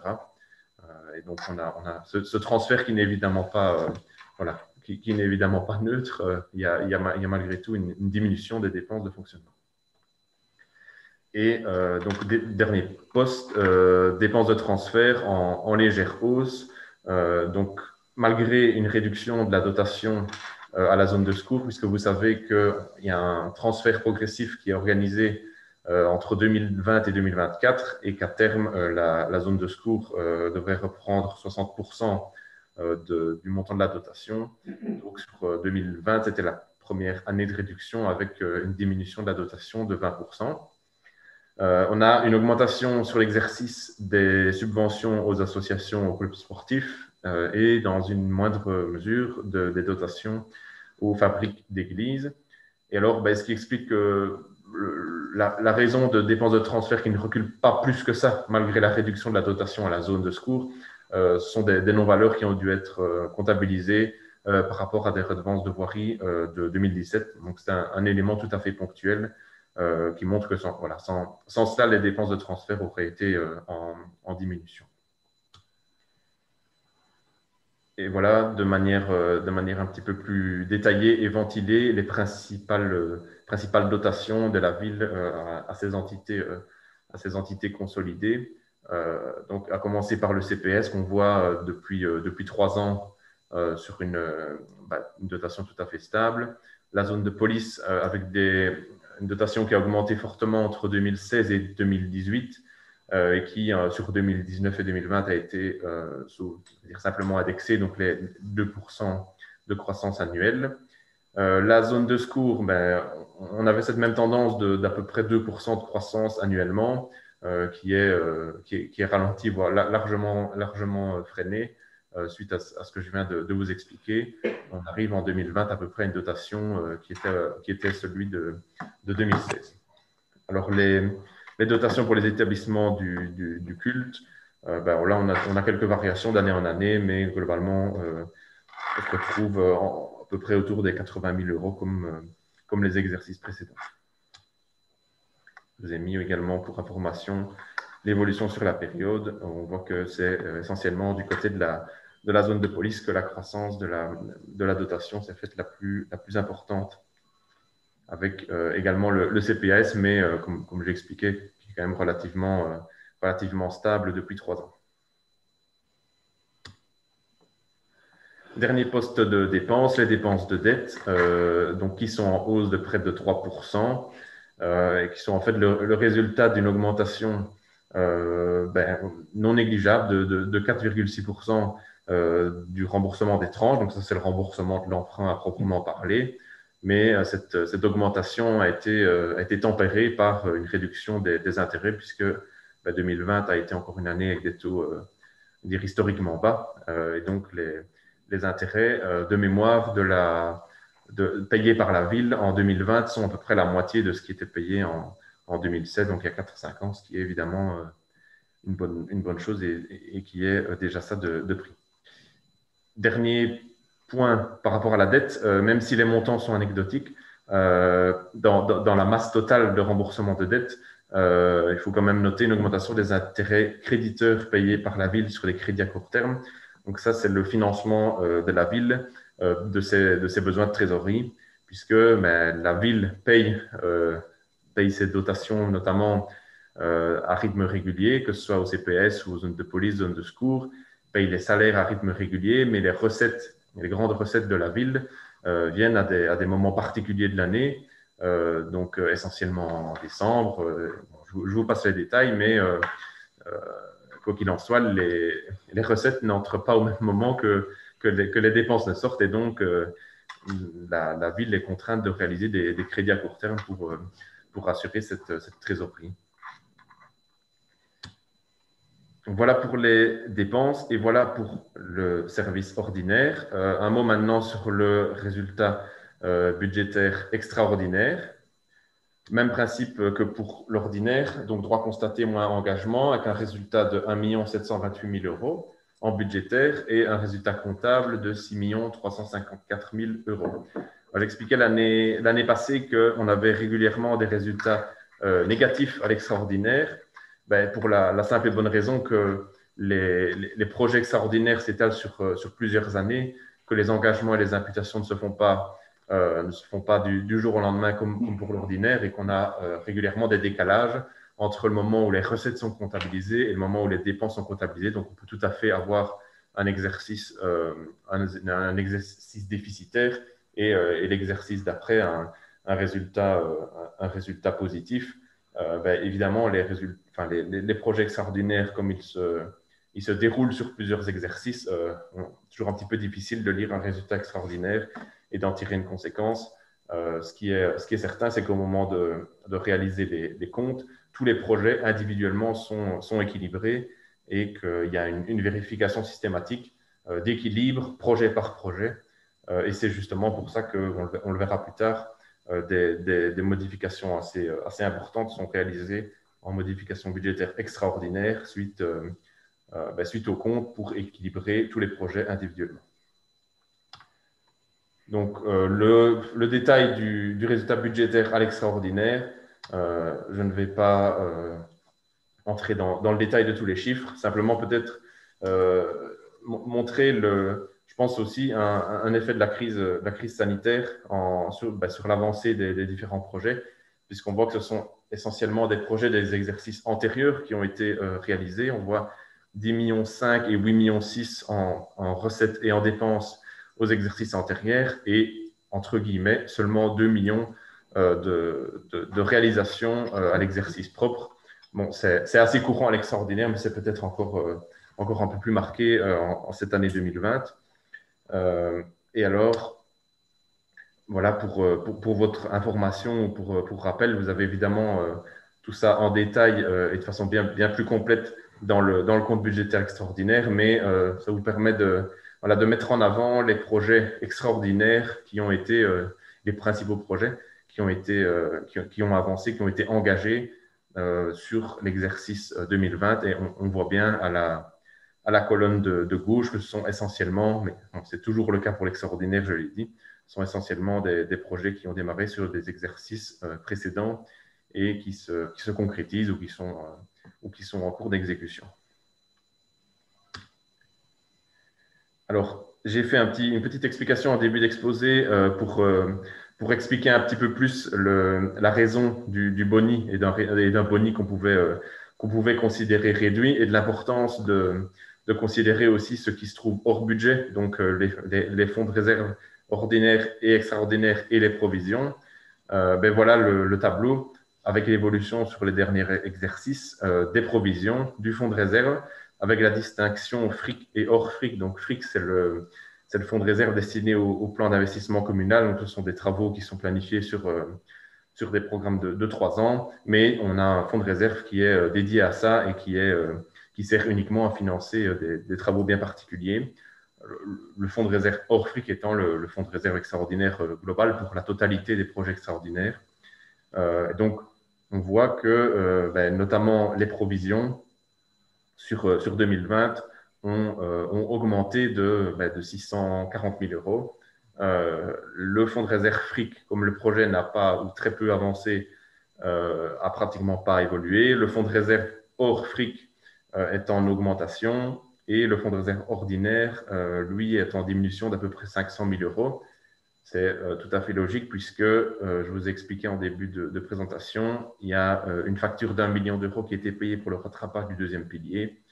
Et donc on a, on a ce, transfert qui n'est évidemment pas, voilà, qui, n'est évidemment pas neutre. euh, il, y a, malgré tout une, diminution des dépenses de fonctionnement. Et euh, donc, dernier poste, euh, dépenses de transfert en, légère hausse. Donc, malgré une réduction de la dotation à la zone de secours, puisque vous savez qu'il y a un transfert progressif qui est organisé entre 2020 et 2024 et qu'à terme, la, zone de secours devrait reprendre 60% euh, de- du montant de la dotation. Donc, sur euh, 2020, c'était la première année de réduction avec euh, une diminution de la dotation de 20%. Euh, on a une augmentation sur l'exercice des subventions aux associations, aux clubs sportifs euh, et dans une moindre mesure de- des dotations aux fabriques d'églises. Et alors, ben, ce qui explique que la, raison de dépenses de transfert qui ne recule pas plus que ça, malgré la réduction de la dotation à la zone de secours, euh, ce sont des, non-valeurs qui ont dû être euh, comptabilisées euh, par rapport à des redevances de voirie euh, de 2017. Donc, c'est un, élément tout à fait ponctuel euh, qui montre que sans, cela, les dépenses de transfert auraient été euh, en, diminution. et voilà, de manière, un petit peu plus détaillée et ventilée, les principales, dotations de la ville à ces entités consolidées. Donc, à commencer par le CPS, qu'on voit depuis, depuis trois ans sur une, bah, une, dotation tout à fait stable. La zone de police avec des, une dotation qui a augmenté fortement entre 2016 et 2018 euh, et qui, euh, sur 2019 et 2020, a été euh, simplement indexée, donc les 2% de croissance annuelle. la zone de secours, ben, on avait cette même tendance d'à peu près 2% de croissance annuellement, qui, est, qui, est, qui est ralentie, voire largement, largement freinée. suite à, ce que je viens de, vous expliquer. On arrive en 2020 à peu près à une dotation qui, était, qui était celui de, de 2016. Alors, les, les dotations pour les établissements du, du, culte, euh, ben, là, on a, on a, quelques variations d'année en année, mais globalement, euh, on se retrouve euh, à peu près autour des 80 000 euros comme, comme les exercices précédents. Je vous ai mis également pour information l'évolution sur la période. On voit que c'est essentiellement du côté de la, zone de police que la croissance de la, dotation s'est faite la plus, importante avec euh, également le, CPS, mais euh, comme, comme expliqué, qui est quand même relativement, euh, relativement stable depuis trois ans. Dernier poste de dépenses, les dépenses de dette, donc qui sont en hausse de près de 3%, et qui sont en fait le, résultat d'une augmentation ben, non négligeable de, de 4,6% du remboursement des tranches. Donc ça, c'est le remboursement de l'emprunt à proprement parler mais euh, cette, cette, augmentation a été, euh, a été tempérée par euh, une réduction des, des intérêts, puisque 2020 bah, a été encore une année avec des taux dire historiquement bas, et donc les, les intérêts de mémoire de la, payés par la ville en 2020 sont à peu près la moitié de ce qui était payé en, en 2016, donc il y a 4-5 ans, ce qui est évidemment une bonne, une bonne chose et, qui est déjà ça de, prix. Dernier point par rapport à la dette, euh, même si les montants sont anecdotiques, euh, dans, la masse totale de remboursement de dette, euh, il faut quand même noter une augmentation des intérêts créditeurs payés par la ville sur les crédits à court terme. Donc ça, c'est le financement de la ville de, ses, de ses besoins de trésorerie, puisque ben, la ville paye, paye ses dotations, notamment à rythme régulier, que ce soit au CPS ou aux zones de police, zones de secours, paye les salaires à rythme régulier, mais les recettes les grandes recettes de la ville euh, viennent à des, à des, moments particuliers de l'année, euh, donc euh, essentiellement en décembre. je, vous passe les détails, mais quoi qu'il en soit, les, les recettes n'entrent pas au même moment que, que, les, dépenses ne sortent, et donc la, la, ville est contrainte de réaliser des, crédits à court terme pour, pour assurer cette, cette trésorerie. Voilà pour les dépenses et voilà pour le service ordinaire. Euh, un mot maintenant sur le résultat euh, budgétaire extraordinaire. Même principe que pour l'ordinaire, donc droit constaté moins engagement, avec un résultat de 1 728 000 euros en budgétaire et un résultat comptable de 6 354 000 euros. J'expliquais l'année passée qu'on avait régulièrement des résultats euh, négatifs à l'extraordinaire ben, pour la, simple et bonne raison que les, projets extraordinaires s'étalent sur, euh, sur, plusieurs années, que les engagements et les imputations ne se font pas, euh, ne se font pas du, jour au lendemain comme, pour l'ordinaire et qu'on a régulièrement des décalages entre le moment où les recettes sont comptabilisées et le moment où les dépenses sont comptabilisées. Donc, on peut tout à fait avoir un exercice, un, un, exercice déficitaire et, et l'exercice d'après un, un, résultat, un résultat positif. Ben, évidemment, les résultats enfin, les, les, projets extraordinaires, comme ils se, ils se déroulent sur plusieurs exercices, euh, toujours un petit peu difficile de lire un résultat extraordinaire et d'en tirer une conséquence. Euh, ce, qui est, ce qui est certain, c'est qu'au moment de, de réaliser les, les, comptes, tous les projets individuellement sont, sont équilibrés et qu'il y a une, vérification systématique euh, d'équilibre projet par projet. Euh, et c'est justement pour ça qu'on on le verra plus tard, euh, des, des, modifications assez, assez importantes sont réalisées en modification budgétaire extraordinaire suite, ben, suite au compte pour équilibrer tous les projets individuellement. Donc, le, le, détail du, du, résultat budgétaire à l'extraordinaire, je ne vais pas entrer dans, le détail de tous les chiffres, simplement peut-être montrer le, je pense aussi un, effet de la crise, sanitaire en, sur, l'avancée des, différents projets, puisqu'on voit que ce sont essentiellement des projets des exercices antérieurs qui ont été euh, réalisés. On voit 10 millions 5 et 8 millions 6 en, en, recettes et en dépenses aux exercices antérieurs et, entre guillemets, seulement 2 millions euh, de, de, réalisation euh, à l'exercice propre. Bon, c'est assez courant à l'extraordinaire, mais c'est peut-être encore, euh, encore un peu plus marqué euh, en, cette année 2020. Euh, et alors, voilà, pour, pour, votre information, pour, pour rappel, vous avez évidemment tout ça en détail et de façon bien, bien plus complète dans le, dans le compte budgétaire extraordinaire, mais euh, ça vous permet de, voilà, de mettre en avant les projets extraordinaires qui ont été euh, les principaux projets qui ont, été, euh, qui, ont avancé, qui ont été engagés sur l'exercice 2020. Et on, voit bien à la, colonne de, gauche que ce sont essentiellement, mais c'est toujours le cas pour l'extraordinaire, je l'ai dit, sont essentiellement des, projets qui ont démarré sur des exercices précédents et qui se, concrétisent ou qui sont en cours d'exécution. Alors, j'ai fait une petite explication en début d'exposé euh, pour, euh, pour expliquer un petit peu plus la raison du, du boni et d'un boni qu'on pouvait, euh, qu'on pouvait considérer réduit et de l'importance de, de, considérer aussi ce qui se trouve hors budget, donc les, les, fonds de réserve ordinaires et extraordinaires et les provisions. ben voilà le, le tableau avec l'évolution sur les derniers exercices euh, des provisions du fonds de réserve, avec la distinction fric et hors fric. Donc, fric, c'est le, le fonds de réserve destiné au, plan d'investissement communal. Donc, ce sont des travaux qui sont planifiés sur, euh, sur des programmes de, trois ans, mais on a un fonds de réserve qui est euh, dédié à ça et qui, est, euh, qui sert uniquement à financer des, travaux bien particuliers. Le fonds de réserve hors fric étant le, fonds de réserve extraordinaire global pour la totalité des projets extraordinaires. donc, on voit que ben, notamment les provisions sur, sur 2020 ont, euh, ont augmenté de, ben, de 640 000 euros. Euh, le fonds de réserve fric, comme le projet n'a pas ou très peu avancé, euh, a pratiquement pas évolué. Le fonds de réserve hors fric est en augmentation et le fonds de réserve ordinaire, lui, est en diminution d'à peu près 500 000 euros. C'est tout à fait logique puisque, je vous ai expliqué en début de, de présentation, il y a une facture d'un million d'euros qui a été payée pour le rattrapage du deuxième pilier.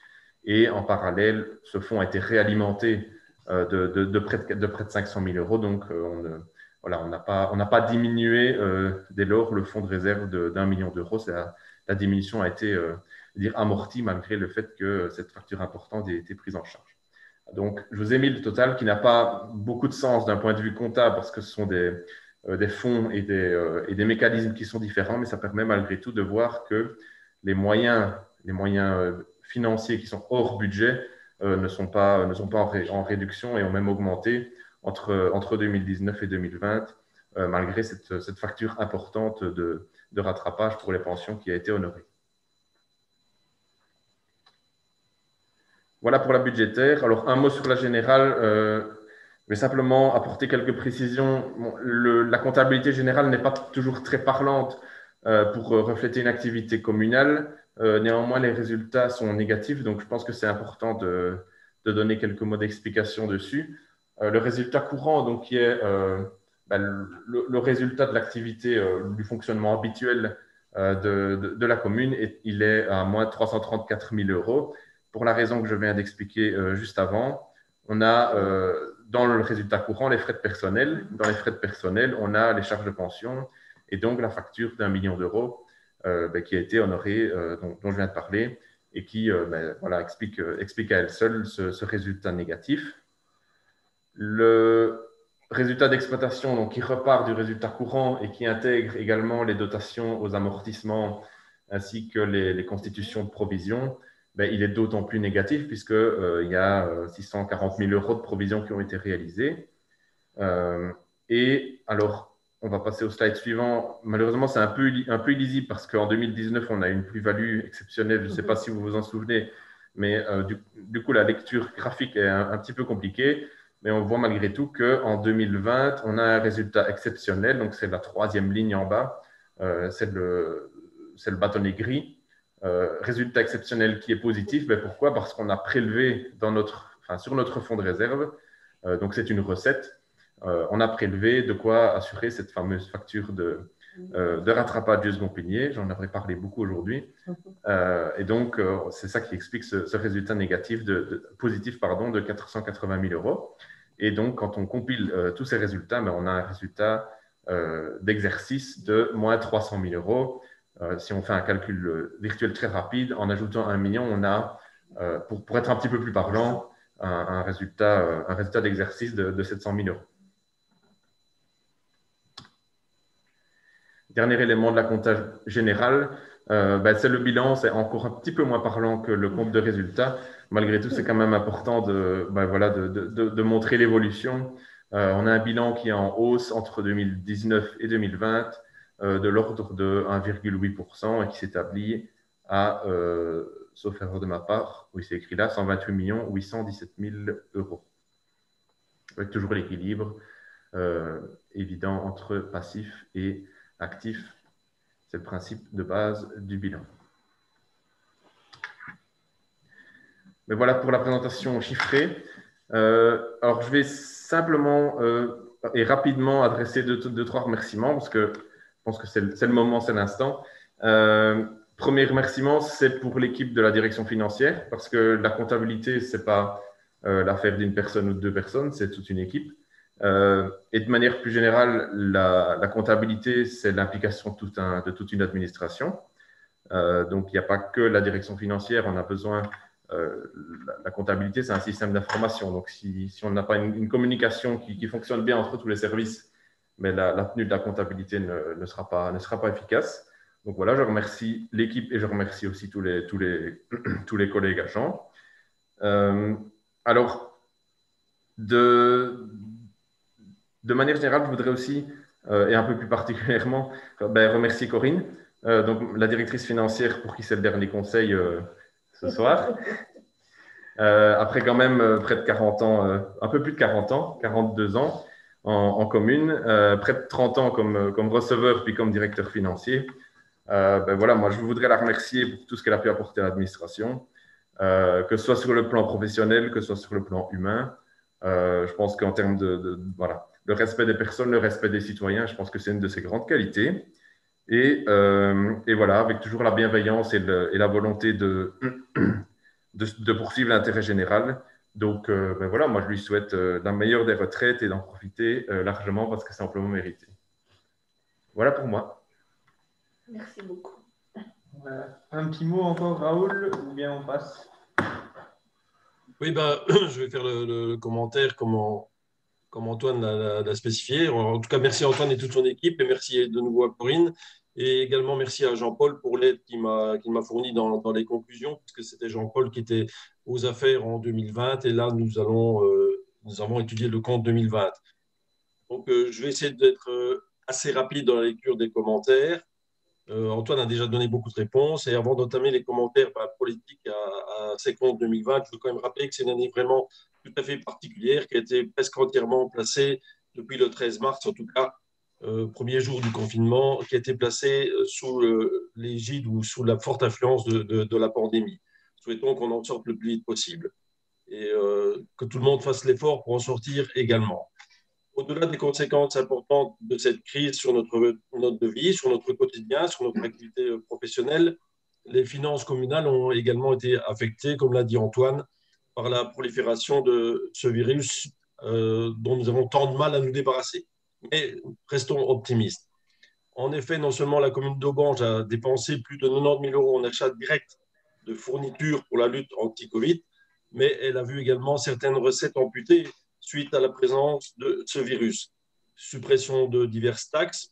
Et en parallèle, ce fonds a été réalimenté de, de, de, près, de, de près de 500 000 euros. Donc, on ne voilà, on n'a pas, pas diminué dès lors le fonds de réserve d'un million d'euros. La, la, diminution a été dire, amortie malgré le fait que cette facture importante ait été prise en charge. Donc, je vous ai mis le total qui n'a pas beaucoup de sens d'un point de vue comptable parce que ce sont des, euh, des fonds et des, euh, et des, mécanismes qui sont différents, mais ça permet malgré tout de voir que les moyens, les moyens euh, financiers qui sont hors budget euh, ne sont pas, ne sont pas en, ré, en, réduction et ont même augmenté entre, entre 2019 et 2020, euh, malgré cette, cette, facture importante de, de rattrapage pour les pensions qui a été honorée. Voilà pour la budgétaire. Alors, un mot sur la générale. Euh, je vais simplement apporter quelques précisions. La comptabilité générale n'est pas toujours très parlante euh, pour refléter une activité communale. Euh, néanmoins, les résultats sont négatifs, donc je pense que c'est important de, donner quelques mots d'explication dessus. Euh, le résultat courant, donc, qui est ben, le, le, résultat de l'activité, euh, du fonctionnement habituel de, la commune, et il est à moins de 334 000 euros pour la raison que je viens d'expliquer euh, juste avant. On a euh, dans le résultat courant les frais de personnel. Dans les frais de personnel, on a les charges de pension et donc la facture d'un million d'euros euh, ben, qui a été honorée, euh, dont, je viens de parler, et qui euh, ben, voilà, explique, explique à elle seule ce, résultat négatif. Le résultat d'exploitation, donc qui repart du résultat courant et qui intègre également les dotations aux amortissements ainsi que les, constitutions de provision, ben, il est d'autant plus négatif puisqu'il euh, y a 640 000 euros de provisions qui ont été réalisées. Et alors, on va passer au slide suivant. Malheureusement, c'est un peu, illisible parce qu'en 2019, on a une plus-value exceptionnelle. Je ne sais pas si vous vous en souvenez, mais euh, du, coup, la lecture graphique est un, petit peu compliquée. Mais on voit malgré tout qu'en 2020, on a un résultat exceptionnel. Donc, c'est la troisième ligne en bas. Euh, c'est le, bâtonnet gris. Euh, résultat exceptionnel qui est positif. Ben pourquoi? Parce qu'on a prélevé dans notre, enfin, sur notre fonds de réserve donc, c'est une recette. Euh, on a prélevé de quoi assurer cette fameuse facture de, euh, de rattrapage du second pilier. J'en aurais parlé beaucoup aujourd'hui. Euh, et donc, euh, c'est ça qui explique ce, résultat négatif de, positif pardon, de 480 000 euros. Et donc, quand on compile tous ces résultats, ben, on a un résultat d'exercice de moins 300 000 euros. Si on fait un calcul virtuel très rapide, en ajoutant un million, on a, pour, pour être un petit peu plus parlant, un, résultat, un résultat d'exercice de, de 700 000 euros. Dernier élément de la comptage générale, euh, ben, c'est le bilan. C'est encore un petit peu moins parlant que le compte de résultats. Malgré tout, c'est quand même important de, ben, voilà, de, montrer l'évolution. Euh, on a un bilan qui est en hausse entre 2019 et 2020 euh, de l'ordre de 1,8% et qui s'établit à, sauf erreur de ma part, oui, c'est écrit là, 128 817 000 euros. Avec toujours l'équilibre évident entre passif et actif. C'est le principe de base du bilan. Mais voilà pour la présentation chiffrée. Euh, alors, je vais simplement euh, et rapidement adresser deux, deux, trois remerciements parce que je pense que c'est le, c'est moment, c'est l'instant. Euh, premier remerciement, c'est pour l'équipe de la direction financière parce que la comptabilité, ce n'est pas l'affaire d'une personne ou de deux personnes, c'est toute une équipe. Euh, et de manière plus générale, la, comptabilité, c'est l'implication de, toute une administration. Euh, donc, il n'y a pas que la direction financière, on a besoin. euh, la, comptabilité, c'est un système d'information. Donc, si, on n'a pas une, communication qui, fonctionne bien entre tous les services, mais la, la tenue de la comptabilité ne, sera pas, efficace. Donc voilà, je remercie l'équipe et je remercie aussi tous les, tous les, collègues agents. Alors, de, de manière générale, je voudrais aussi, euh, et un peu plus particulièrement, ben, remercier Corinne, euh, donc la directrice financière pour qui c'est le dernier conseil euh, ce soir. Après quand même près de 40 ans, un peu plus de 40 ans, 42 ans en, en commune, près de 30 ans comme, comme receveur puis comme directeur financier. Ben voilà, moi je voudrais la remercier pour tout ce qu'elle a pu apporter à l'administration, que ce soit sur le plan professionnel, que ce soit sur le plan humain. Je pense qu'en termes de, de- voilà, le respect des personnes, le respect des citoyens, je pense que c'est une de ses grandes qualités. Et, euh, et voilà, avec toujours la bienveillance et, le- et la volonté de, de, de poursuivre l'intérêt général. Donc euh, ben voilà, moi je lui souhaite euh, la meilleure des retraites et d'en profiter euh, largement parce que c'est amplement mérité. Voilà pour moi. Merci beaucoup. Voilà. Un petit mot encore, Raoul, ou bien on passe? Oui, ben, je vais faire le, le- le commentaire comme, en- comme Antoine l'a- spécifié. En tout cas, merci Antoine et toute son équipe et merci de nouveau à Corinne. Et également merci à Jean-Paul pour l'aide qu'il m'a fournie dans, les conclusions, puisque c'était Jean-Paul qui était aux affaires en 2020 et là, euh, nous avons étudié le compte 2020. Donc, euh, je vais essayer d'être euh, assez rapide dans la lecture des commentaires. Euh, Antoine a déjà donné beaucoup de réponses. Et avant d'entamer les commentaires politiques à, à ces comptes 2020, je veux quand même rappeler que c'est une année vraiment tout à fait particulière qui a été presque entièrement placée depuis le 13 mars, en tout cas, euh, premier jour du confinement, qui a été placée euh, sous l'égide ou sous la forte influence de, de- la pandémie. Souhaitons qu'on en sorte le plus vite possible et que tout le monde fasse l'effort pour en sortir également au-delà des conséquences importantes de cette crise sur notre vie, sur notre quotidien, sur notre activité euh, professionnelle, les finances communales ont également été affectées, comme l'a dit Antoine, par la prolifération de ce virus euh, dont nous avons tant de mal à nous débarrasser. Mais restons optimistes. En effet, non seulement la commune d'Aubange a dépensé plus de 90 000 euros en achat direct de fournitures pour la lutte anti-Covid, mais elle a vu également certaines recettes amputées suite à la présence de ce virus. Suppression de diverses taxes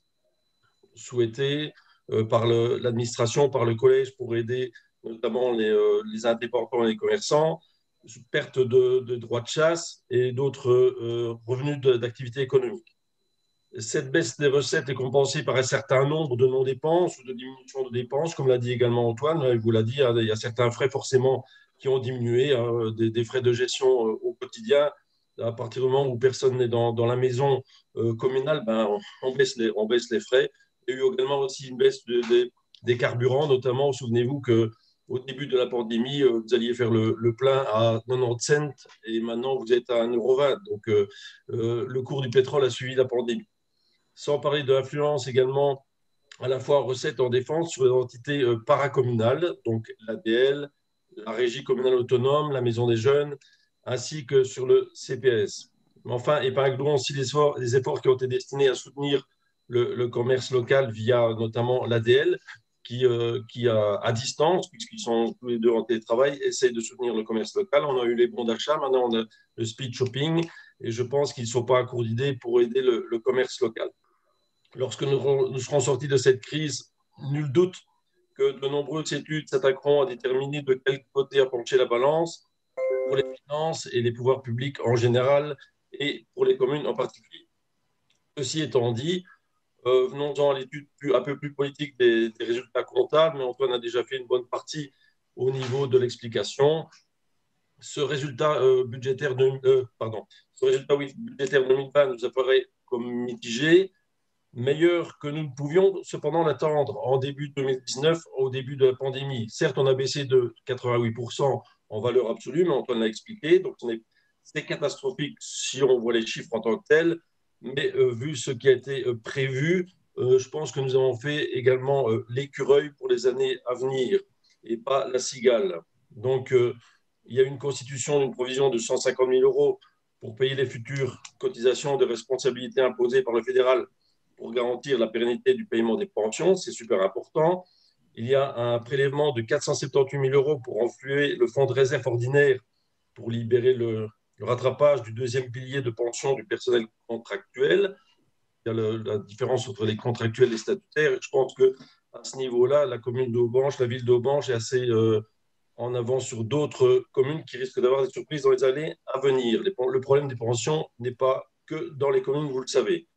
souhaitées euh, par l'administration, par le collège pour aider notamment les, euh, indépendants et les commerçants, perte de, droits de chasse et d'autres euh, revenus d'activité économique. Cette baisse des recettes est compensée par un certain nombre de non-dépenses ou de diminutions de dépenses, comme l'a dit également Antoine, il vous l'a dit, hein, il y a certains frais forcément qui ont diminué, hein, des, frais de gestion au quotidien, à partir du moment où personne n'est dans, la maison euh, communale, ben, on, baisse les, on baisse les frais. Il y a eu également aussi une baisse de- de- des carburants, notamment, souvenez-vous que au début de la pandémie, euh, vous alliez faire le, le plein à 90 cents et maintenant vous êtes à 1,20€. Donc euh, le cours du pétrole a suivi la pandémie. Sans parler de l'influence également à la fois recettes en défense sur les entités paracommunales, donc l'ADL, la régie communale autonome, la maison des jeunes, ainsi que sur le CPS. Mais enfin, épinglons aussi les efforts, les efforts qui ont été destinés à soutenir le, commerce local via notamment l'ADL, qui, euh, qui à distance, puisqu'ils sont tous les deux en télétravail, essaye de soutenir le commerce local. On a eu les bons d'achat, maintenant on a le speed shopping, et je pense qu'ils ne sont pas à court d'idées pour aider le, commerce local. Lorsque nous, nous, serons sortis de cette crise, nul doute que de nombreuses études s'attaqueront à déterminer de quel côté a penché la balance pour les finances et les pouvoirs publics en général et pour les communes en particulier. Ceci étant dit, euh, venons-en à l'étude un peu plus politique des, résultats comptables, mais Antoine a déjà fait une bonne partie au niveau de l'explication. Ce résultat euh, budgétaire, euh, budgétaire 2020 nous apparaît comme mitigé, meilleur que nous ne pouvions cependant l'attendre en début 2019, au début de la pandémie. Certes, on a baissé de 88% en valeur absolue, mais Antoine l'a expliqué, donc c'est catastrophique si on voit les chiffres en tant que tels, mais euh, vu ce qui a été euh, prévu, euh, je pense que nous avons fait également l'écureuil pour les années à venir et pas la cigale. Donc, il y a une constitution d'une provision de 150 000 euros pour payer les futures cotisations de responsabilité imposées par le fédéral pour garantir la pérennité du paiement des pensions, c'est super important. Il y a un prélèvement de 478 000 euros pour enfluer le fonds de réserve ordinaire pour libérer le, rattrapage du deuxième pilier de pension du personnel contractuel. Il y a la différence entre les contractuels et les statutaires. Je pense que à ce niveau-là, la commune d'Aubange, la ville d'Aubange est assez euh, en avant sur d'autres communes qui risquent d'avoir des surprises dans les années à venir. Le problème des pensions n'est pas que dans les communes, vous le savez.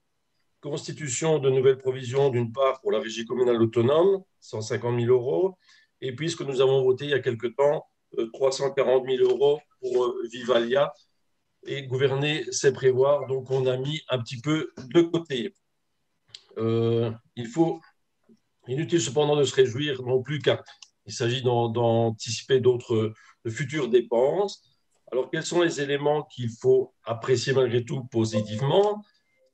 Constitution de nouvelles provisions, d'une part pour la régie communale autonome, 150 000 euros, et puisque nous avons voté il y a quelque temps euh, 340 000 euros pour euh, Vivalia, et gouverner, c'est prévoir. Donc, on a mis un petit peu de côté. Euh, il faut, inutile cependant de se réjouir non plus, car il s'agit d'anticiper d'autres futures dépenses. Alors, quels sont les éléments qu'il faut apprécier malgré tout positivement?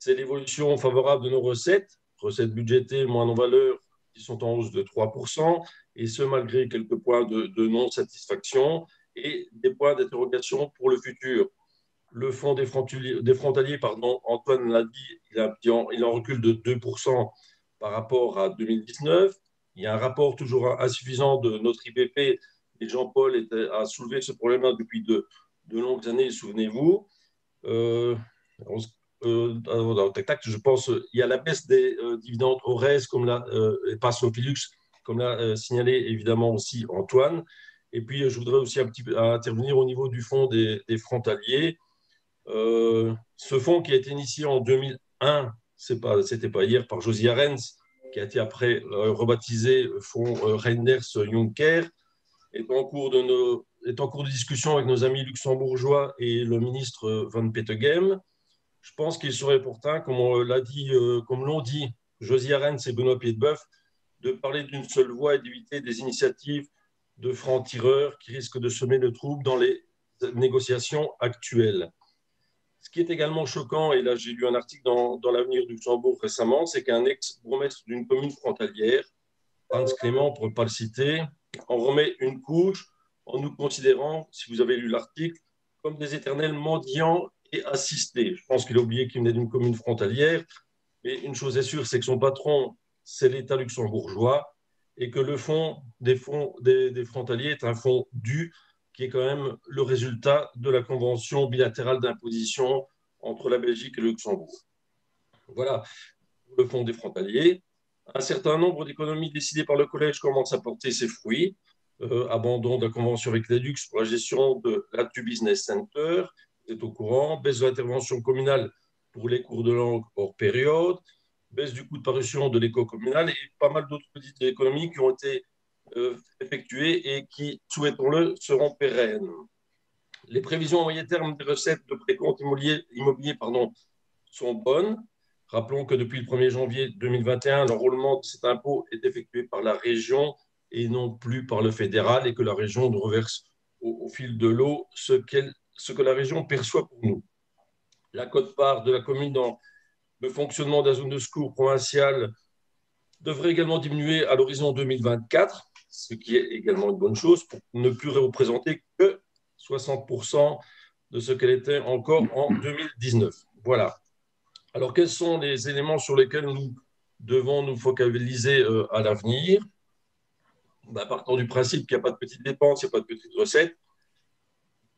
C'est l'évolution favorable de nos recettes, recettes budgétées moins non-valeur qui sont en hausse de 3%, et ce malgré quelques points de, non-satisfaction et des points d'interrogation pour le futur le fonds des frontaliers, pardon, Antoine l'a dit, il, il en recule de 2% par rapport à 2019. Il y a un rapport toujours insuffisant de notre IPP et Jean-Paul a soulevé ce problème-là depuis de, de, longues années, souvenez-vous. Euh, euh, je pense il y a la baisse des euh, dividendes au RES, comme l'a, euh, et pas Sophilux, comme l'a euh, signalé évidemment aussi Antoine. Et puis, je voudrais aussi un petit intervenir au niveau du fonds des, frontaliers. Euh, ce fonds qui a été initié en 2001, ce n'était pas, hier, par Josie Arens, qui a été après euh, rebaptisé fonds euh, Reinders Juncker, est en, cours de est en cours de discussion avec nos amis luxembourgeois et le ministre Van Petegem. Je pense qu'il serait opportun, comme dit, comme l'ont dit Josie Arens et Benoît Piedboeuf, de parler d'une seule voix et d'éviter des initiatives de francs-tireurs qui risquent de semer le trouble dans les négociations actuelles. Ce qui est également choquant, et là j'ai lu un article dans, dans l'Avenir du Luxembourg récemment, c'est qu'un ex-bourgmestre d'une commune frontalière, Hans Clément pour ne pas le citer, en remet une couche en nous considérant, si vous avez lu l'article, comme des éternels mendiants et assistés. Je pense qu'il a oublié qu'il venait d'une commune frontalière, mais une chose est sûre, c'est que son patron, c'est l'État luxembourgeois, et que le fonds des, fonds des, frontaliers est un fonds dû qui est quand même le résultat de la convention bilatérale d'imposition entre la Belgique et le Luxembourg. Voilà le fonds des frontaliers. Un certain nombre d'économies décidées par le collège commencent à porter ses fruits. Euh, abandon de la convention avec l'EDUX pour la gestion de l'Atu Business Center, c'est au courant. Baisse de l'intervention communale pour les cours de langue hors période. Baisse du coût de parution de l'éco communal et pas mal d'autres petites économies qui ont été euh, effectués et qui, souhaitons-le, seront pérennes. Les prévisions à moyen terme des recettes de précompte immobilier, pardon, sont bonnes. Rappelons que depuis le 1er janvier 2021, l'enrôlement de cet impôt est effectué par la région et non plus par le fédéral et que la région reverse au, au fil de l'eau ce, qu'elle- ce que la région perçoit pour nous. La cote-part de la commune dans le fonctionnement de la zone de secours provinciale devrait également diminuer à l'horizon 2024, ce qui est également une bonne chose pour ne plus représenter que 60% de ce qu'elle était encore en 2019. Voilà. Alors, quels sont les éléments sur lesquels nous devons nous focaliser euh, à l'avenir? Bah, Partant du principe qu'il n'y a pas de petites dépenses, il n'y a pas de petites recettes,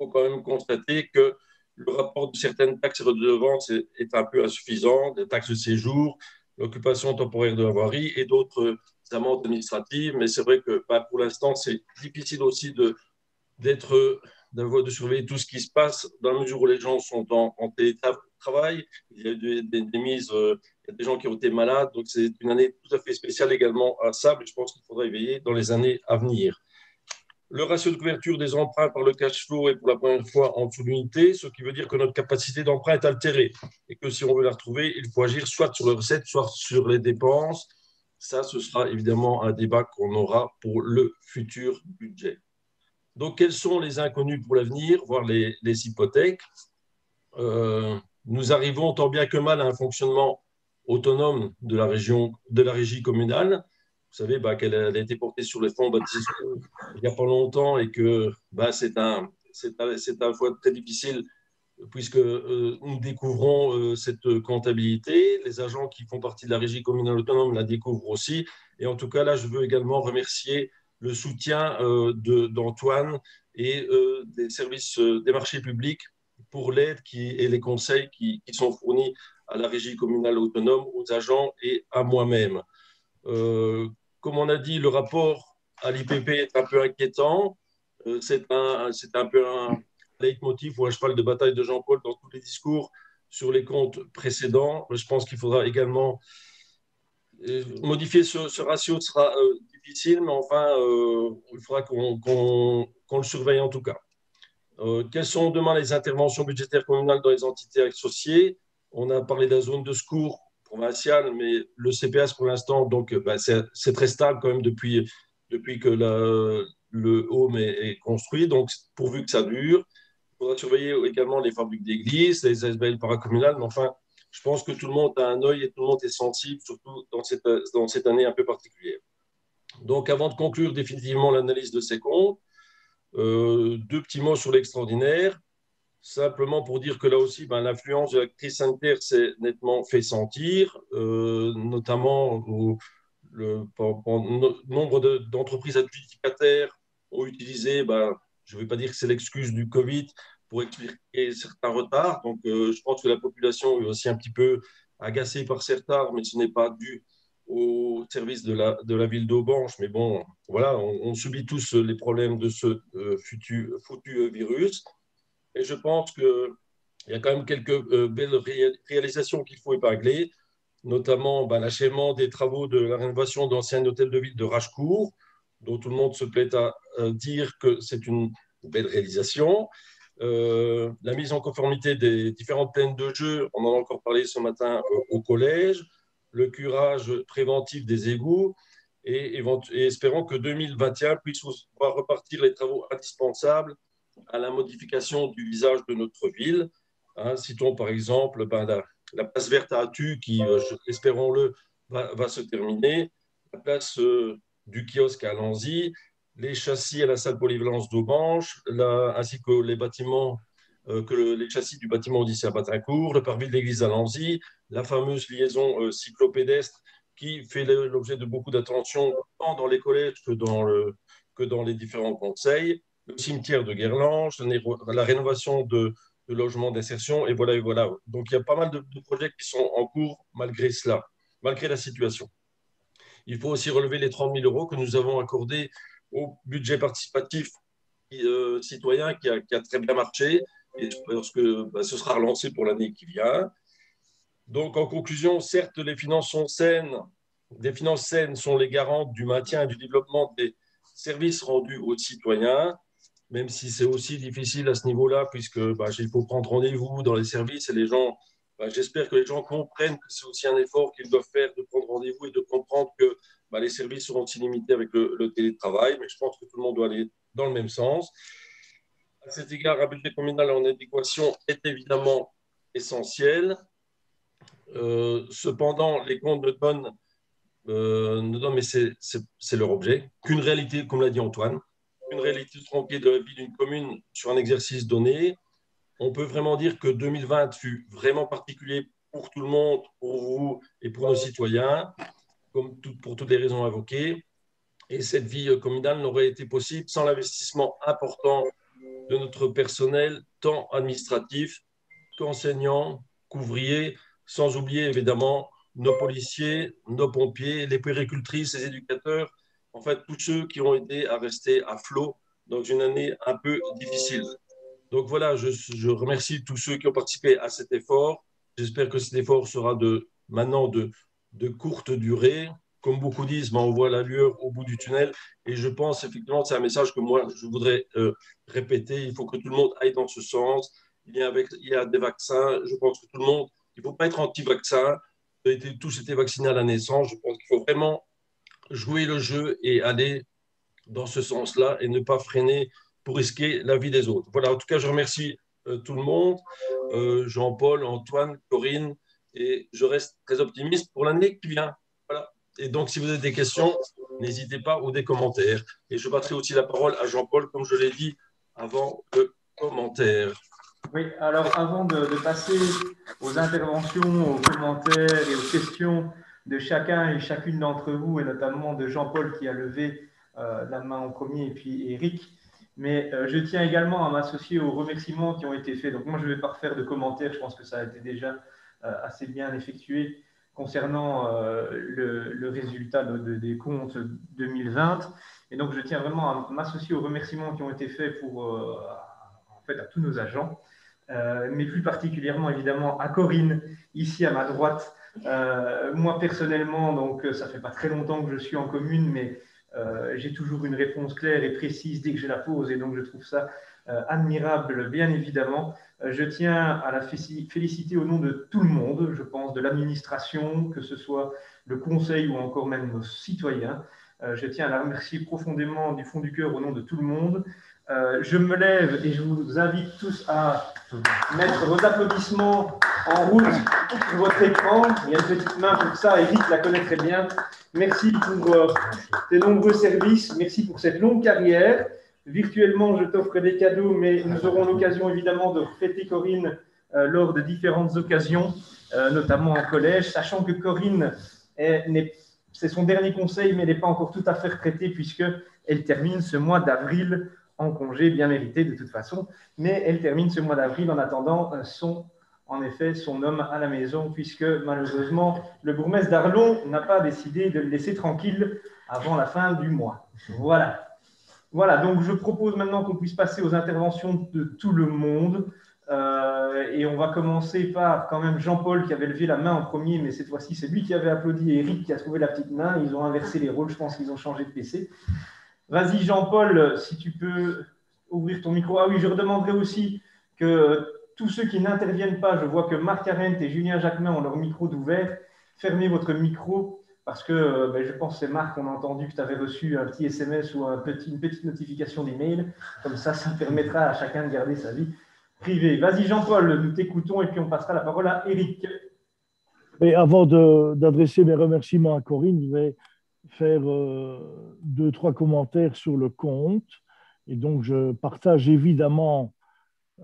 faut quand même constater que le rapport de certaines taxes et redevances est, un peu insuffisant, des taxes de séjour, l'occupation temporaire de la voirie et d'autres amendes administratives. Mais c'est vrai que bah, pour l'instant, c'est difficile aussi de, d'être, d'avoir, de surveiller tout ce qui se passe dans la mesure où les gens sont en, en télétravail. Il y a eu des, des- mises, euh, il y a des gens qui ont été malades. Donc, c'est une année tout à fait spéciale également à Sable. Je pense qu'il faudra y veiller dans les années à venir. Le ratio de couverture des emprunts par le cash flow est pour la première fois en dessous de l'unité, ce qui veut dire que notre capacité d'emprunt est altérée et que si on veut la retrouver, il faut agir soit sur les recettes, soit sur les dépenses. Ça, ce sera évidemment un débat qu'on aura pour le futur budget. Donc, quels sont les inconnus pour l'avenir, voire les, les hypothèques? Euh, Nous arrivons tant bien que mal à un fonctionnement autonome de la région, de la régie communale. Vous savez bah, qu'elle a, été portée sur les fonds il n'y a pas longtemps et que bah, c'est un, c'est un fois très difficile puisque euh, nous découvrons euh, cette comptabilité. Les agents qui font partie de la régie communale autonome la découvrent aussi. Et en tout cas, là, je veux également remercier le soutien euh, d'Antoine et des services des marchés publics pour l'aide et les conseils qui sont fournis à la régie communale autonome, aux agents et à moi-même. Comme on a dit, le rapport à l'IPP est un peu inquiétant. Euh, c'est un, un peu un leitmotiv ou un cheval de bataille de Jean-Paul dans tous les discours sur les comptes précédents. Je pense qu'il faudra également euh, modifier ce, ce ratio sera euh, difficile, mais enfin, il faudra qu'on le surveille en tout cas. Quelles sont demain les interventions budgétaires communales dans les entités associées? On a parlé de la zone de secours mais le CPS pour l'instant, donc, euh, bah, c'est très stable quand même depuis, que le home est, construit, donc pourvu que ça dure. Il faudra surveiller également les fabriques d'église, les SBL paracommunales, mais enfin, je pense que tout le monde a un œil et tout le monde est sensible, surtout dans cette, dans cette année un peu particulière. Donc, avant de conclure définitivement l'analyse de ces comptes, euh, deux petits mots sur l'extraordinaire. Simplement pour dire que là aussi, ben, l'influence de la crise sanitaire s'est nettement fait sentir, euh, notamment au le, nombre de- d'entreprises adjudicataires ont utilisé, ben, je ne vais pas dire que c'est l'excuse du Covid pour expliquer certains retards. Donc, euh, je pense que la population est aussi un petit peu agacée par ces retards, mais ce n'est pas dû au service de la, ville d'Aubanche. Mais bon, voilà, on, subit tous les problèmes de ce euh, foutu virus. Et je pense qu'il y a quand même quelques euh, belles ré- réalisations qu'il faut épingler, notamment ben, l'achèvement des travaux de la rénovation de l'ancien hôtel de ville de Rachecourt, dont tout le monde se plaît à euh, dire que c'est une belle réalisation. Euh, la mise en conformité des différentes plaines de jeu, on en a encore parlé ce matin au collège, le curage préventif des égouts, et espérons que 2021 puisse voir repartir les travaux indispensables à la modification du visage de notre ville. Hein, citons par exemple ben, la, la place verte à Atu qui, euh, espérons-le, va, se terminer, la place euh, du kiosque à Lanzy, les châssis à la salle polyvalence d'Aubanche, ainsi que les bâtiments, euh, que le- les châssis du bâtiment Odyssée à Batincourt, le parvis de l'église à Lanzy, la fameuse liaison cyclopédestre qui fait l'objet de beaucoup d'attention tant dans les collèges que dans, le, que dans les différents conseils, le cimetière de Guerlange, la rénovation de, logements d'insertion, et voilà, et voilà. Donc il y a pas mal de, projets qui sont en cours malgré cela, malgré la situation. Il faut aussi relever les 30 000 euros que nous avons accordés au budget participatif euh, citoyen qui a, très bien marché et parce que bah, ce sera relancé pour l'année qui vient. Donc, en conclusion, certes, les finances sont saines. Les finances saines sont les garantes du maintien et du développement des services rendus aux citoyens, même si c'est aussi difficile à ce niveau-là, puisque bah, il faut prendre rendez-vous dans les services et les gens, bah, j'espère que les gens comprennent que c'est aussi un effort qu'ils doivent faire de prendre rendez-vous et de comprendre que bah, les services seront illimités avec le, télétravail, mais je pense que tout le monde doit aller dans le même sens. À cet égard, un budget communal en adéquation est évidemment essentiel. Euh, cependant, les comptes ne donnent, euh, ne donnent mais c'est leur objet, qu'une réalité, comme l'a dit Antoine, une réalité tronquée de la vie d'une commune sur un exercice donné. On peut vraiment dire que 2020 fut vraiment particulier pour tout le monde, pour vous et pour nos citoyens, comme pour toutes les raisons invoquées. Et cette vie communale n'aurait été possible sans l'investissement important de notre personnel, tant administratif qu'enseignant, qu'ouvrier, sans oublier évidemment nos policiers, nos pompiers, les puéricultrices, les éducateurs, en fait, tous ceux qui ont aidé à rester à flot dans une année un peu difficile. Donc voilà, je, remercie tous ceux qui ont participé à cet effort. J'espère que cet effort sera de, maintenant de, courte durée. Comme beaucoup disent, ben, on voit la lueur au bout du tunnel. Et je pense effectivement, c'est un message que moi, je voudrais euh, répéter. Il faut que tout le monde aille dans ce sens. Il y a, avec, il y a des vaccins. Je pense que tout le monde, il ne faut pas être anti-vaccin. Tous été vaccinés à la naissance. Je pense qu'il faut vraiment jouer le jeu et aller dans ce sens-là et ne pas freiner pour risquer la vie des autres. Voilà, en tout cas, je remercie euh, tout le monde, euh, Jean-Paul, Antoine, Corinne, et je reste très optimiste pour l'année qui vient. Voilà. Et donc, si vous avez des questions, n'hésitez pas ou des commentaires. Et je battrai aussi la parole à Jean-Paul, comme je l'ai dit avant le commentaire. Oui, alors avant de, de, passer aux interventions, aux commentaires et aux questions de chacun et chacune d'entre vous, et notamment de Jean-Paul qui a levé euh, la main en premier, et puis Eric, mais euh, je tiens également à m'associer aux remerciements qui ont été faits. Donc moi, je ne vais pas refaire de commentaires, je pense que ça a été déjà euh, assez bien effectué concernant le, résultat de, de, des comptes 2020. Et donc, je tiens vraiment à m'associer aux remerciements qui ont été faits pour, en fait, à tous nos agents, mais plus particulièrement, évidemment, à Corinne, ici à ma droite. Moi, personnellement, donc, ça fait pas très longtemps que je suis en commune, mais j'ai toujours une réponse claire et précise dès que je la pose, et donc je trouve ça admirable, bien évidemment. Je tiens à la féliciter au nom de tout le monde, je pense, de l'administration, que ce soit le conseil ou encore même nos citoyens. Euh, je tiens à la remercier profondément du fond du cœur au nom de tout le monde. Euh, je me lève et je vous invite tous à mettre vos applaudissements en route sur votre écran. Il y a une petite main pour ça, Eric la connaît très bien. Merci pour euh, tes nombreux services, merci pour cette longue carrière. Virtuellement, je t'offre des cadeaux, mais nous aurons l'occasion évidemment de fêter Corinne euh, lors de différentes occasions, euh, notamment en collège, sachant que Corinne, c'est son dernier conseil, mais elle n'est pas encore tout à fait retraitée puisqu'elle termine ce mois d'avril congé bien mérité de toute façon, mais elle termine ce mois d'avril en attendant euh, son, en effet, son homme à la maison, puisque malheureusement, le bourgmestre d'Arlon n'a pas décidé de le laisser tranquille avant la fin du mois. Voilà. Voilà, donc je propose maintenant qu'on puisse passer aux interventions de tout le monde. Euh, et on va commencer par quand même Jean-Paul qui avait levé la main en premier, mais cette fois-ci c'est lui qui avait applaudi et Eric qui a trouvé la petite main. Ils ont inversé les rôles, je pense qu'ils ont changé de PC. Vas-y Jean-Paul, si tu peux ouvrir ton micro. Ah oui, je redemanderai aussi que tous ceux qui n'interviennent pas, je vois que Marc Arendt et Julien Jacquemin ont leur micro d'ouvert. Fermez votre micro parce que euh, ben, je pense que c'est Marc, on a entendu que tu avais reçu un petit SMS ou une petite notification d'email. Comme ça, ça permettra à chacun de garder sa vie privée. Vas-y Jean-Paul, nous t'écoutons et puis on passera la parole à Eric. Et avant d'adresser mes remerciements à Corinne, je vais faire euh, deux, trois commentaires sur le compte. Et donc, je partage évidemment,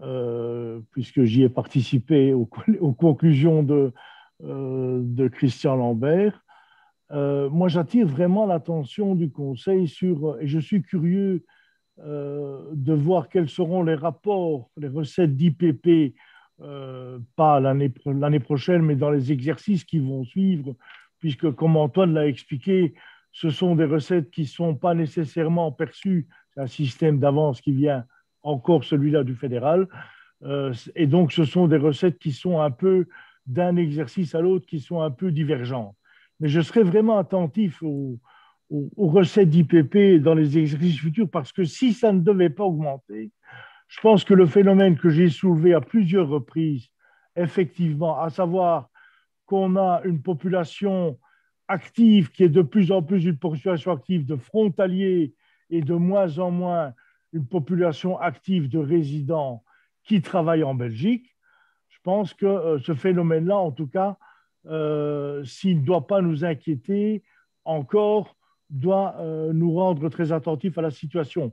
euh, puisque j'y ai participé aux, conclusions de, euh, de Christian Lambert, moi, j'attire vraiment l'attention du Conseil sur, et je suis curieux de voir quels seront les rapports, les recettes d'IPP, pas l'année prochaine, mais dans les exercices qui vont suivre, puisque, comme Antoine l'a expliqué, ce sont des recettes qui ne sont pas nécessairement perçues. C'est un système d'avance qui vient encore celui-là du fédéral. Euh, et donc, ce sont des recettes qui sont un peu d'un exercice à l'autre, qui sont un peu divergentes mais je serai vraiment attentif aux, aux, aux recettes d'IPP dans les exercices futurs parce que si ça ne devait pas augmenter, je pense que le phénomène que j'ai soulevé à plusieurs reprises, effectivement, à savoir qu'on a une population active, qui est de plus en plus une population active de frontaliers et de moins en moins une population active de résidents qui travaillent en Belgique, je pense que euh, ce phénomène-là, en tout cas, euh, s'il ne doit pas nous inquiéter encore, doit euh, nous rendre très attentifs à la situation.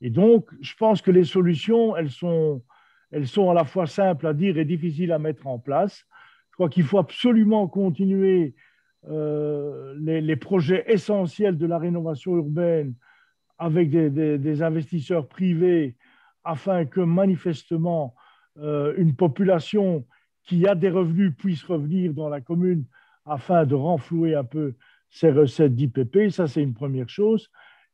Et donc, je pense que les solutions, elles sont, elles sont à la fois simples à dire et difficiles à mettre en place. Je crois qu'il faut absolument continuer les, les, projets essentiels de la rénovation urbaine avec des, des, investisseurs privés afin que manifestement euh, une population qui a des revenus puisse revenir dans la commune afin de renflouer un peu ses recettes d'IPP. Ça, c'est une première chose.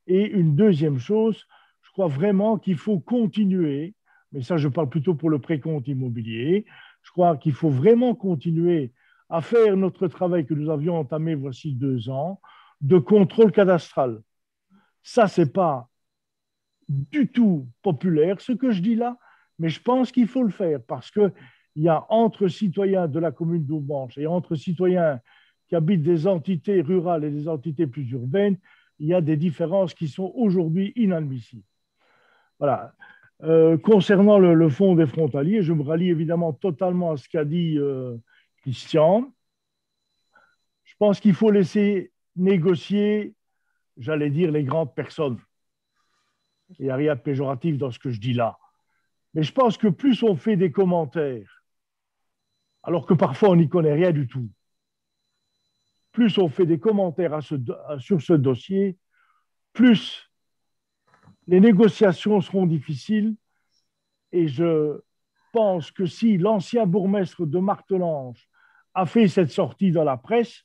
Et une deuxième chose, je crois vraiment qu'il faut continuer, mais ça, je parle plutôt pour le précompte immobilier, je crois qu'il faut vraiment continuer à faire notre travail que nous avions entamé voici deux ans de contrôle cadastral. Ça, ce n'est pas du tout populaire, ce que je dis là, mais je pense qu'il faut le faire parce qu'il y a entre citoyens de la commune d'Aubanche et entre citoyens qui habitent des entités rurales et des entités plus urbaines, il y a des différences qui sont aujourd'hui inadmissibles. Voilà. Euh, concernant le, fonds des frontaliers, je me rallie évidemment totalement à ce qu'a dit euh, Christian. Je pense qu'il faut laisser négocier, j'allais dire, les grandes personnes. Il n'y a rien de péjoratif dans ce que je dis là. Mais je pense que plus on fait des commentaires, alors que parfois on n'y connaît rien du tout, plus on fait des commentaires sur ce dossier, plus les négociations seront difficiles. Et je pense que si l'ancien bourgmestre de Martelange a fait cette sortie dans la presse,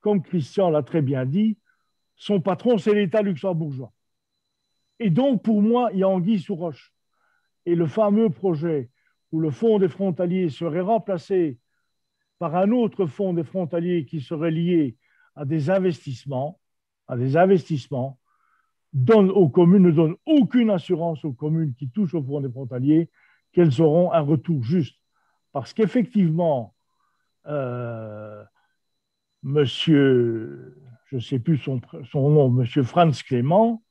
comme Christian l'a très bien dit, son patron, c'est l'État luxembourgeois. Et donc, pour moi, il y a anguille sous roche. Et le fameux projet où le fonds des frontaliers serait remplacé par un autre fonds des frontaliers qui serait lié à des investissements, à des investissements, donne aux communes, ne donne aucune assurance aux communes qui touchent au fonds des frontaliers qu'elles auront un retour juste. Parce qu'effectivement, euh, monsieur, je ne sais plus son, nom, monsieur Franz Clément,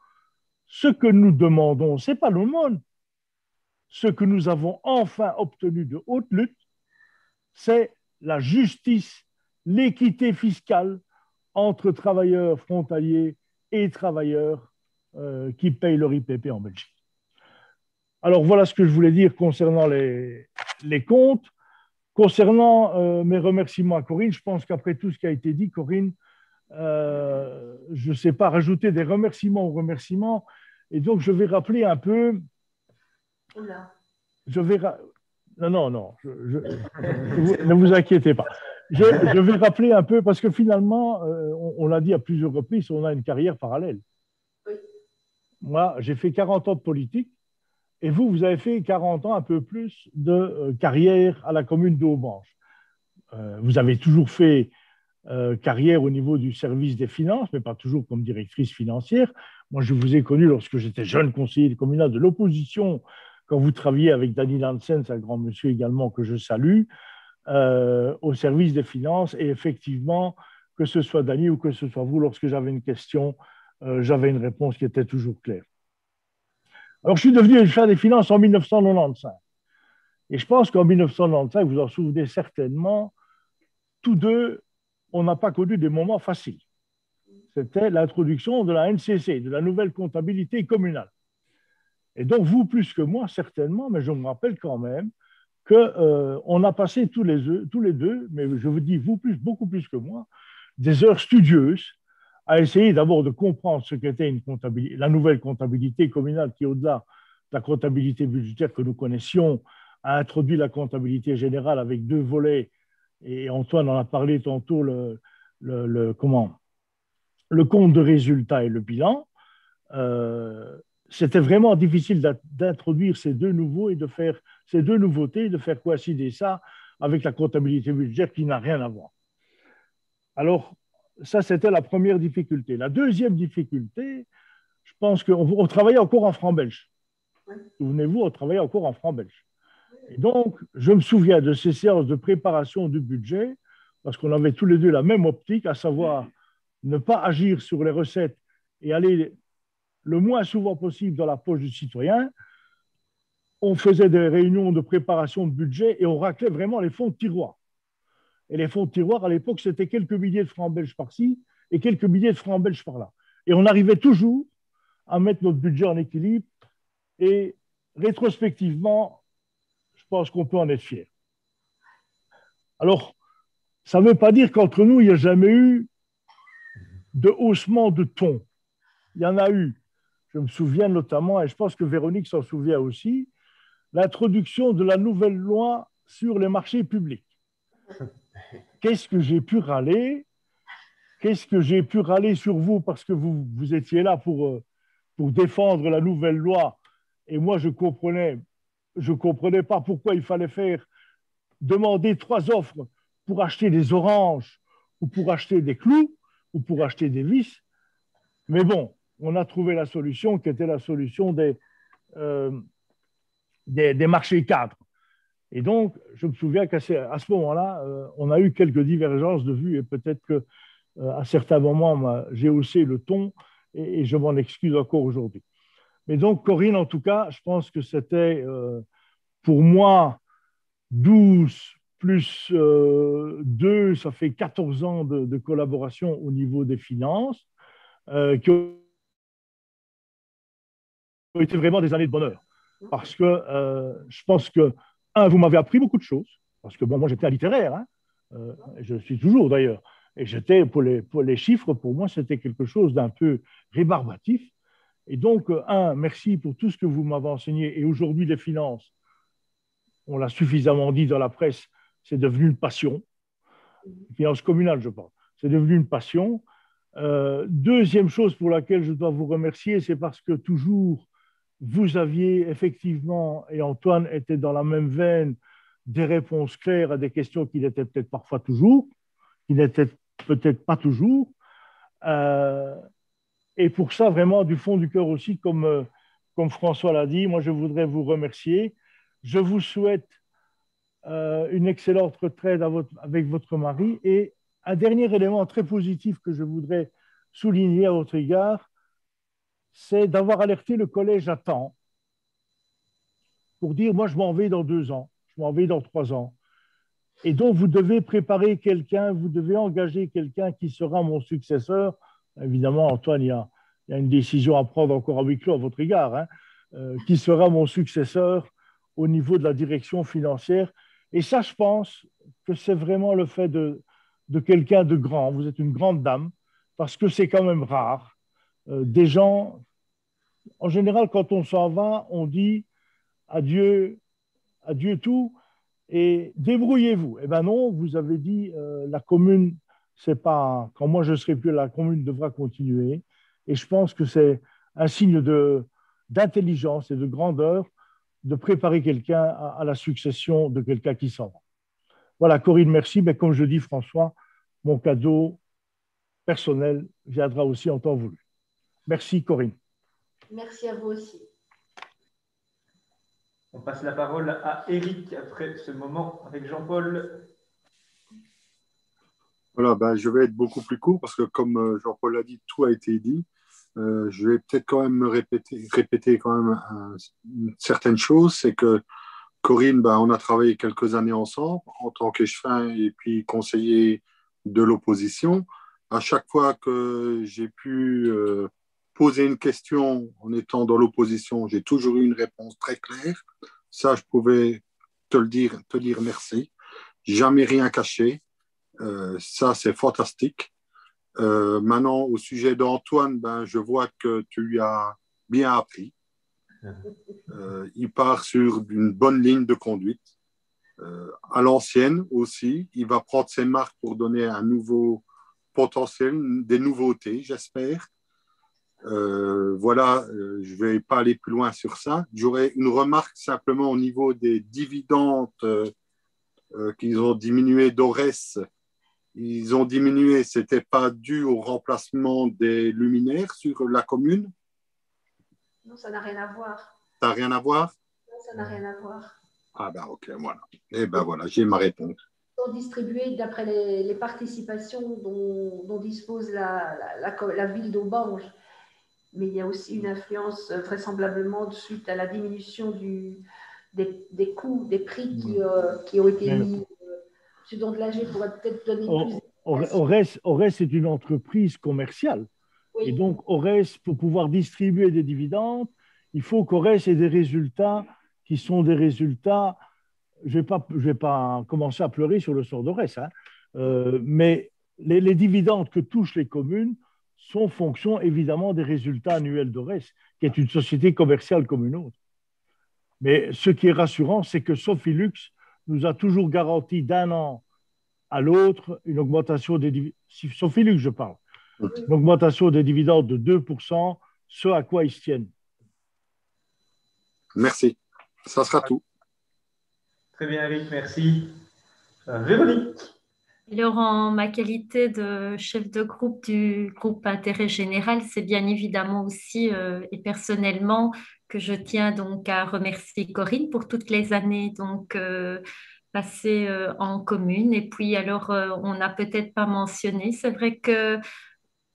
ce que nous demandons, ce n'est pas monde. Ce que nous avons enfin obtenu de haute lutte, c'est la justice, l'équité fiscale entre travailleurs frontaliers et travailleurs euh, qui payent leur IPP en Belgique. Alors voilà ce que je voulais dire concernant les comptes. Concernant euh, mes remerciements à Corinne, je pense qu'après tout ce qui a été dit, Corinne, euh, je ne sais pas rajouter des remerciements aux remerciements. Et donc, je vais rappeler un peu. Je vais. Non, non, non. ne vous inquiétez pas. Je, vais rappeler un peu, parce que finalement, euh, on, l'a dit à plusieurs reprises, on a une carrière parallèle. Moi, j'ai fait 40 ans de politique, et vous, vous avez fait 40 ans, un peu plus, de euh, carrière à la commune d'Aubanche. vous avez toujours fait euh, carrière au niveau du service des finances, mais pas toujours comme directrice financière. Moi, je vous ai connu lorsque j'étais jeune conseiller communal de l'opposition, quand vous travailliez avec Danny Lansens, un grand monsieur également que je salue, euh, au service des finances. Et effectivement, que ce soit Danny ou que ce soit vous, lorsque j'avais une question, euh, j'avais une réponse qui était toujours claire. Alors, je suis devenu chef des finances en 1995. Et je pense qu'en 1995, vous en souvenez certainement, tous deux, on n'a pas connu des moments faciles. C'était l'introduction de la NCC, de la nouvelle comptabilité communale. Et donc, vous plus que moi, certainement, mais je me rappelle quand même qu'on euh, a passé tous les, tous les deux, mais je vous dis vous plus, beaucoup plus que moi, des heures studieuses à essayer d'abord de comprendre ce qu'était une comptabilité, la nouvelle comptabilité communale qui, au-delà de la comptabilité budgétaire que nous connaissions, a introduit la comptabilité générale avec deux volets et Antoine en a parlé tantôt, le, le, comment, le compte de résultat et le bilan, euh, c'était vraiment difficile d'introduire ces deux nouveaux et de faire ces deux nouveautés, de faire coïncider ça avec la comptabilité budgétaire qui n'a rien à voir. Alors, ça, c'était la première difficulté. La deuxième difficulté, je pense qu'on travaillait encore en franc belge. Souvenez-vous, on travaillait encore en franc belge. Et donc, je me souviens de ces séances de préparation du budget, parce qu'on avait tous les deux la même optique, à savoir ne pas agir sur les recettes et aller le moins souvent possible dans la poche du citoyen, on faisait des réunions de préparation de budget et on raclait vraiment les fonds de tiroir. Et les fonds de tiroir, à l'époque, c'était quelques milliers de francs belges par-ci et quelques milliers de francs belges par-là. Et on arrivait toujours à mettre notre budget en équilibre. Et rétrospectivement, je pense qu'on peut en être fier. Alors, ça ne veut pas dire qu'entre nous, il n'y a jamais eu de haussement de ton. Il y en a eu. Je me souviens notamment, et je pense que Véronique s'en souvient aussi, l'introduction de la nouvelle loi sur les marchés publics. Qu'est-ce que j'ai pu râler? Qu'est-ce que j'ai pu râler sur vous parce que vous, étiez là pour, euh, pour défendre la nouvelle loi? Et moi je comprenais je comprenais pas pourquoi il fallait faire demander trois offres pour acheter des oranges ou pour acheter des clous ou pour acheter des vis. Mais bon, on a trouvé la solution qui était la solution des, euh, des, marchés cadres. Et donc, je me souviens qu'à ce, moment-là, euh, on a eu quelques divergences de vues et peut-être que euh, à certains moments, j'ai haussé le ton et, je m'en excuse encore aujourd'hui. Mais donc, Corinne, en tout cas, je pense que c'était pour moi 12 plus 2, ça fait 14 ans de, collaboration au niveau des finances, qui ont été vraiment des années de bonheur parce que euh, je pense que, un, vous m'avez appris beaucoup de choses, parce que bon, moi j'étais un littéraire, hein, euh, je suis toujours d'ailleurs, et j'étais, pour les, chiffres, pour moi c'était quelque chose d'un peu rébarbatif. Et donc, euh, un, merci pour tout ce que vous m'avez enseigné, et aujourd'hui les finances, on l'a suffisamment dit dans la presse, c'est devenu une passion, finance communale je pense, c'est devenu une passion. deuxième chose pour laquelle je dois vous remercier, c'est parce que toujours vous aviez effectivement, et Antoine était dans la même veine, des réponses claires à des questions qui n'étaient peut-être parfois toujours, qui n'étaient peut-être pas toujours. Euh, et pour ça, vraiment, du fond du cœur aussi, comme, euh, comme François l'a dit, moi, je voudrais vous remercier. Je vous souhaite euh, une excellente retraite avec votre mari. Et un dernier élément très positif que je voudrais souligner à votre égard, c'est d'avoir alerté le collège à temps pour dire, moi, je m'en vais dans deux ans, je m'en vais dans trois ans. Et donc, vous devez préparer quelqu'un, vous devez engager quelqu'un qui sera mon successeur. Évidemment, Antoine, il y a, une décision à prendre encore à huis clos à votre égard, hein, euh, qui sera mon successeur au niveau de la direction financière. Et ça, je pense que c'est vraiment le fait de, de quelqu'un de grand. Vous êtes une grande dame, parce que c'est quand même rare des gens, en général, quand on s'en va, on dit adieu, adieu tout et débrouillez-vous. Eh bien non, vous avez dit euh, la commune, c'est pas quand moi je serai plus la commune devra continuer. Et je pense que c'est un signe de d'intelligence et de grandeur de préparer quelqu'un à, à, la succession de quelqu'un qui s'en va. Voilà, Corinne, merci. Mais comme je dis, François, mon cadeau personnel viendra aussi en temps voulu. Merci Corinne. Merci à vous aussi. On passe la parole à Eric après ce moment avec Jean-Paul. Voilà, ben, je vais être beaucoup plus court parce que comme euh, Jean-Paul l'a dit, tout a été dit. Euh, je vais peut-être quand même me répéter, répéter quand même une certaine chose, c'est que Corinne, ben, on a travaillé quelques années ensemble en tant qu'échevin et puis conseiller de l'opposition. À chaque fois que j'ai pu euh, poser une question en étant dans l'opposition, j'ai toujours eu une réponse très claire. Ça, je pouvais te le dire, te dire merci. Jamais rien caché. Euh, ça, c'est fantastique. Euh, maintenant, au sujet d'Antoine, ben, je vois que tu lui as bien appris. Euh, il part sur une bonne ligne de conduite. à l'ancienne aussi, il va prendre ses marques pour donner un nouveau potentiel, des nouveautés, j'espère. Euh, voilà, euh, je ne vais pas aller plus loin sur ça. J'aurais une remarque simplement au niveau des dividendes euh, qu'ils ont diminué d'Ores. Ils ont diminué, ce n'était pas dû au remplacement des luminaires sur la commune? Non, ça n'a rien à voir. Ça n'a rien à voir? Non, ça n'a rien à voir. Ah ben ok, voilà. Eh ben voilà, j'ai ma réponse. sont distribués d'après les, les participations dont, dont dispose la, la, la, la ville d'Aubange. Mais il y a aussi une influence euh, vraisemblablement suite à la diminution du, des, des coûts, des prix qui, euh, qui ont été mis. Euh, M. Dandelager pourrait peut-être donner plus. Ores, Ores- Ores est une entreprise commerciale. Oui. Et donc, Ores, pour pouvoir distribuer des dividendes, il faut qu'Ores ait des résultats qui sont des résultats. Je ne vais, pas- je vais pas commencer à pleurer sur le sort d'Ores, hein. Euh, mais les, les dividendes que touchent les communes sont fonction évidemment des résultats annuels d'Ores, qui est une société commerciale comme une autre. Mais ce qui est rassurant, c'est que Sophilux nous a toujours garanti d'un an à l'autre une augmentation des dividendes. Sophilux, je parle. Une augmentation des dividendes de 2%, ce à quoi ils se tiennent. Merci. Ça sera tout. Très bien, Eric, merci. Euh, Véronique. En ma qualité de chef de groupe du groupe Intérêt Général, c'est bien évidemment aussi euh, et personnellement que je tiens donc à remercier Corinne pour toutes les années donc euh, passées euh, en commune. Et puis, alors, on n'a peut-être pas mentionné, c'est vrai que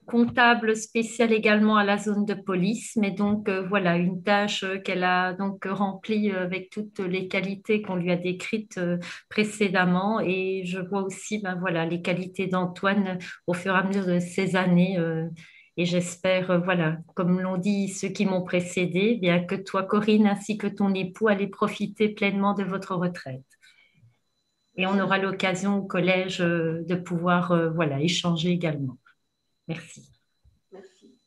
comptable spécial également à la zone de police, mais donc euh, voilà une tâche euh, qu'elle a donc remplie euh, avec toutes les qualités qu'on lui a décrites précédemment. Et je vois aussi ben, voilà, les qualités d'Antoine au fur et à mesure de ces années. et j'espère, voilà, comme l'ont dit ceux qui m'ont précédé, bien que toi, Corinne, ainsi que ton époux, allez profiter pleinement de votre retraite. Et on aura l'occasion au collège de pouvoir voilà, échanger également. Merci. Merci.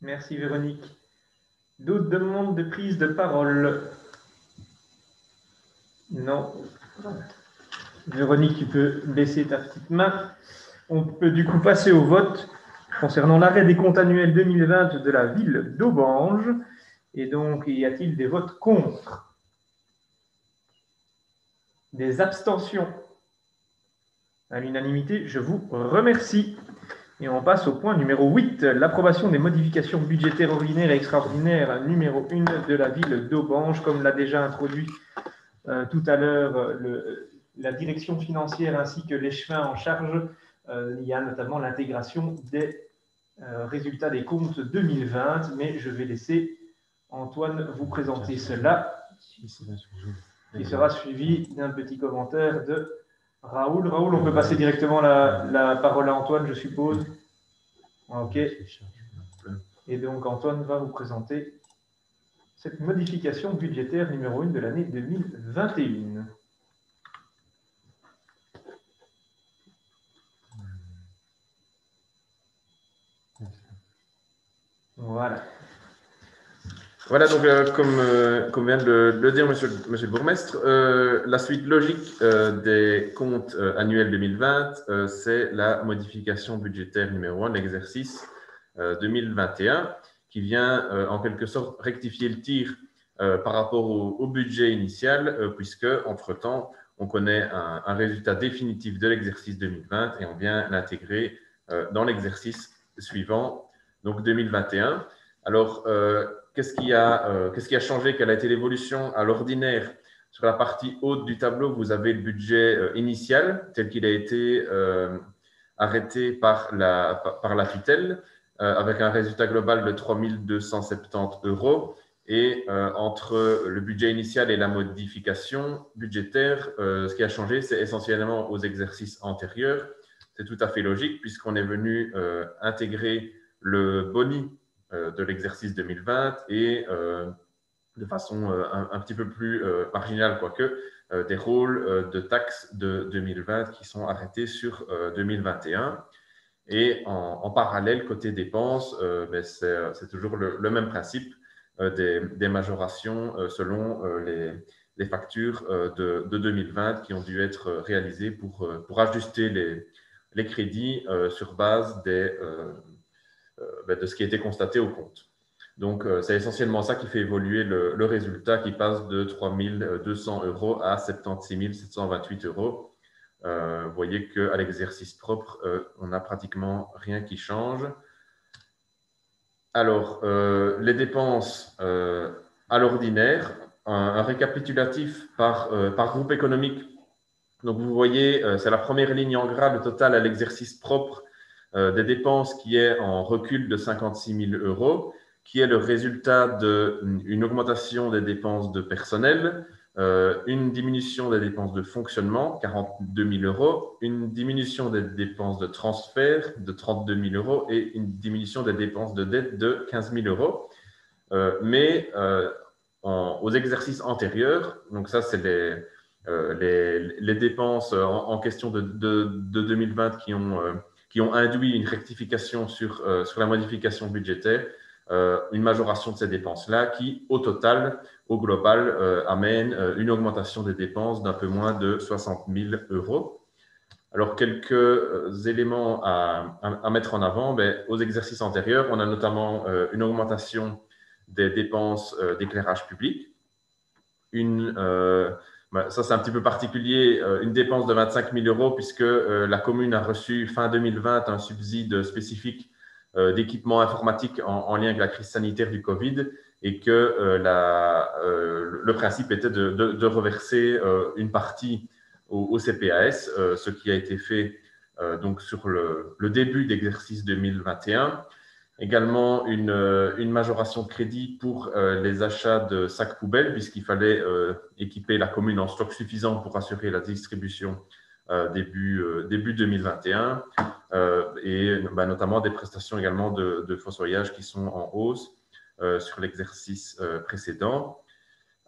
Merci, Véronique. D'autres demandes de prise de parole? Non. Véronique, tu peux baisser ta petite main. On peut du coup passer au vote concernant l'arrêt des comptes annuels 2020 de la ville d'Aubange. Et donc, y a-t-il des votes contre? Des abstentions? À l'unanimité, je vous remercie. Et on passe au point numéro 8, l'approbation des modifications budgétaires ordinaires et extraordinaires. Numéro 1 de la ville d'Aubange, comme l'a déjà introduit euh, tout à l'heure la direction financière ainsi que l'échevin en charge. Euh, il y a notamment l'intégration des euh, résultats des comptes 2020, mais je vais laisser Antoine vous présenter cela, qui sera suivi d'un petit commentaire de Raoul. Raoul, on peut passer directement la, parole à Antoine, je suppose. Ok. Et donc Antoine va vous présenter cette modification budgétaire numéro 1 de l'année 2021. Voilà. Voilà, donc euh, comme, euh, comme vient de le, dire monsieur, monsieur le bourgmestre, euh, la suite logique euh, des comptes annuels 2020, euh, c'est la modification budgétaire numéro 1 de l'exercice euh, 2021, qui vient en quelque sorte rectifier le tir par rapport au, budget initial, puisque entre-temps, on connaît un, un résultat définitif de l'exercice 2020 et on vient l'intégrer dans l'exercice suivant, donc 2021. Alors, euh, qu'est-ce qui, a, euh, qu'est-ce qui a changé? Quelle a été l'évolution À l'ordinaire, sur la partie haute du tableau, vous avez le budget euh, initial tel qu'il a été arrêté par la, par, la tutelle, avec un résultat global de 3270 euros. Et entre le budget initial et la modification budgétaire, ce qui a changé, c'est essentiellement aux exercices antérieurs. C'est tout à fait logique puisqu'on est venu intégrer le boni de l'exercice 2020 et euh, de façon euh, un, petit peu plus euh, marginale, quoique, euh, des rôles euh, de taxes de 2020 qui sont arrêtés sur euh, 2021. Et en, parallèle, côté dépenses, euh, ben, c'est toujours le, même principe euh, des, majorations euh, selon euh, les, factures euh, de, de 2020 qui ont dû être réalisées pour, euh, pour ajuster les, les crédits euh, sur base des, euh, euh, de ce qui était constaté au compte. Donc, euh, c'est essentiellement ça qui fait évoluer le, résultat qui passe de 3 200 euros à 76 728 euros. Euh, vous voyez qu'à l'exercice propre, euh, on n'a pratiquement rien qui change. Alors, euh, les dépenses euh, à l'ordinaire, un, un récapitulatif par, euh, par groupe économique Donc, vous voyez, c'est la première ligne en gras, le total à l'exercice propre des dépenses qui est en recul de 56 000 euros, qui est le résultat d'une augmentation des dépenses de personnel, euh, une diminution des dépenses de fonctionnement, 42 000 euros, une diminution des dépenses de transfert de 32 000 euros et une diminution des dépenses de dette de 15 000 euros. Euh, mais euh, aux exercices antérieurs, donc ça c'est les, les, les, dépenses en, question de, de, de, 2020 qui ont, qui ont induit une rectification sur, sur la modification budgétaire, une majoration de ces dépenses-là qui, au total, au global, euh, amène euh, une augmentation des dépenses d'un peu moins de 60 000 euros. Alors, quelques euh, éléments à, à, mettre en avant. Ben, aux exercices antérieurs, on a notamment une augmentation des dépenses d'éclairage public. Une, ça, c'est un petit peu particulier, une dépense de 25 000 euros puisque la commune a reçu fin 2020 un subside spécifique d'équipement informatique en, en, lien avec la crise sanitaire du Covid et que euh, euh, le principe était de, reverser euh, une partie au, CPAS, ce qui a été fait donc sur le, le début d'exercice 2021. Également une, une, majoration de crédit pour les achats de sacs poubelles, puisqu'il fallait équiper la commune en stock suffisant pour assurer la distribution début, début 2021, et bah, notamment des prestations également de, de fossoyage qui sont en hausse. Euh, sur l'exercice euh, précédent.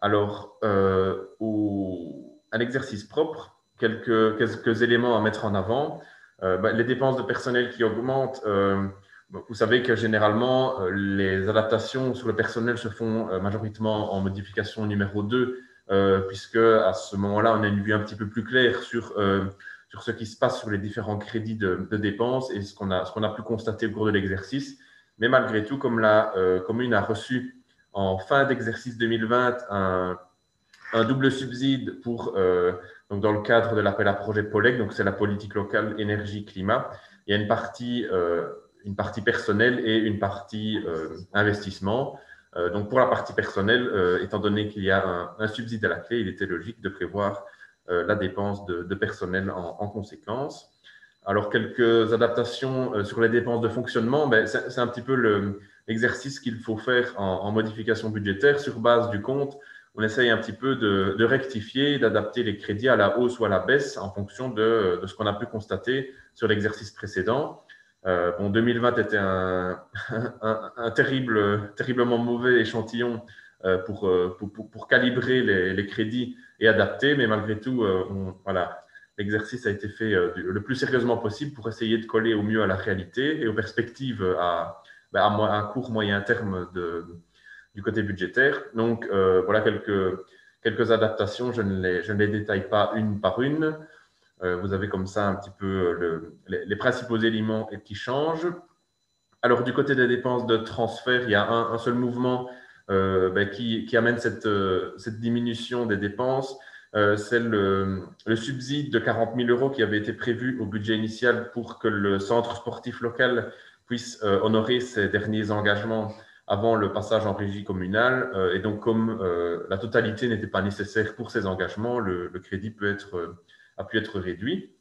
Alors, euh, au, à l'exercice propre, quelques, quelques, éléments à mettre en avant. Bah, les dépenses de personnel qui augmentent. Vous savez que généralement, les adaptations sur le personnel se font majoritairement en modification numéro 2, puisque à ce moment-là, on a une vue un petit peu plus claire sur, sur ce qui se passe sur les différents crédits de, de dépenses et ce qu'on a, qu'on a pu constater au cours de l'exercice. Mais malgré tout, comme la euh, commune a reçu en fin d'exercice 2020 un, double subside pour, euh, donc dans le cadre de l'appel à projet POLEC, donc c'est la politique locale énergie-climat, il y a une partie, euh, une partie personnelle et une partie investissement. donc pour la partie personnelle, étant donné qu'il y a un, un, subside à la clé, il était logique de prévoir la dépense de, de personnel en, en conséquence. Alors, quelques adaptations euh, sur les dépenses de fonctionnement, ben, c'est un petit peu l'exercice qu'il faut faire en, modification budgétaire sur base du compte. On essaye un petit peu de, rectifier, d'adapter les crédits à la hausse ou à la baisse en fonction de, ce qu'on a pu constater sur l'exercice précédent. Euh, bon, 2020 était un, terrible, terriblement mauvais échantillon euh, pour, pour, calibrer les, crédits et adapter, mais malgré tout, voilà, l'exercice a été fait euh, le plus sérieusement possible pour essayer de coller au mieux à la réalité et aux perspectives à, ben, à, court, moyen terme du côté budgétaire. Donc, euh, voilà quelques, quelques adaptations. Je ne, les, je ne les détaille pas une par une. Euh, vous avez comme ça un petit peu le, les, principaux éléments qui changent. Alors, du côté des dépenses de transfert, il y a un, seul mouvement ben, qui, amène cette, diminution des dépenses. Euh, c'est le, subside de 40 000 euros qui avait été prévu au budget initial pour que le centre sportif local puisse euh, honorer ses derniers engagements avant le passage en régie communale. Euh, et donc, comme la totalité n'était pas nécessaire pour ces engagements, le, crédit peut être, a pu être réduit.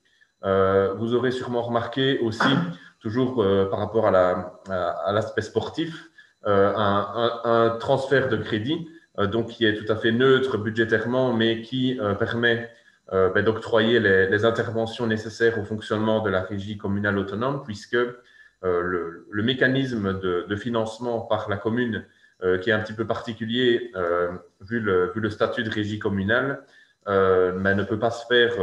vous aurez sûrement remarqué aussi, toujours par rapport à l'aspect sportif, un, un, transfert de crédit euh, donc qui est tout à fait neutre budgétairement, mais qui euh, permet euh, ben, d'octroyer les, interventions nécessaires au fonctionnement de la régie communale autonome, puisque le, mécanisme de, financement par la commune, qui est un petit peu particulier vu, le, statut de régie communale, ben, ne peut pas se faire,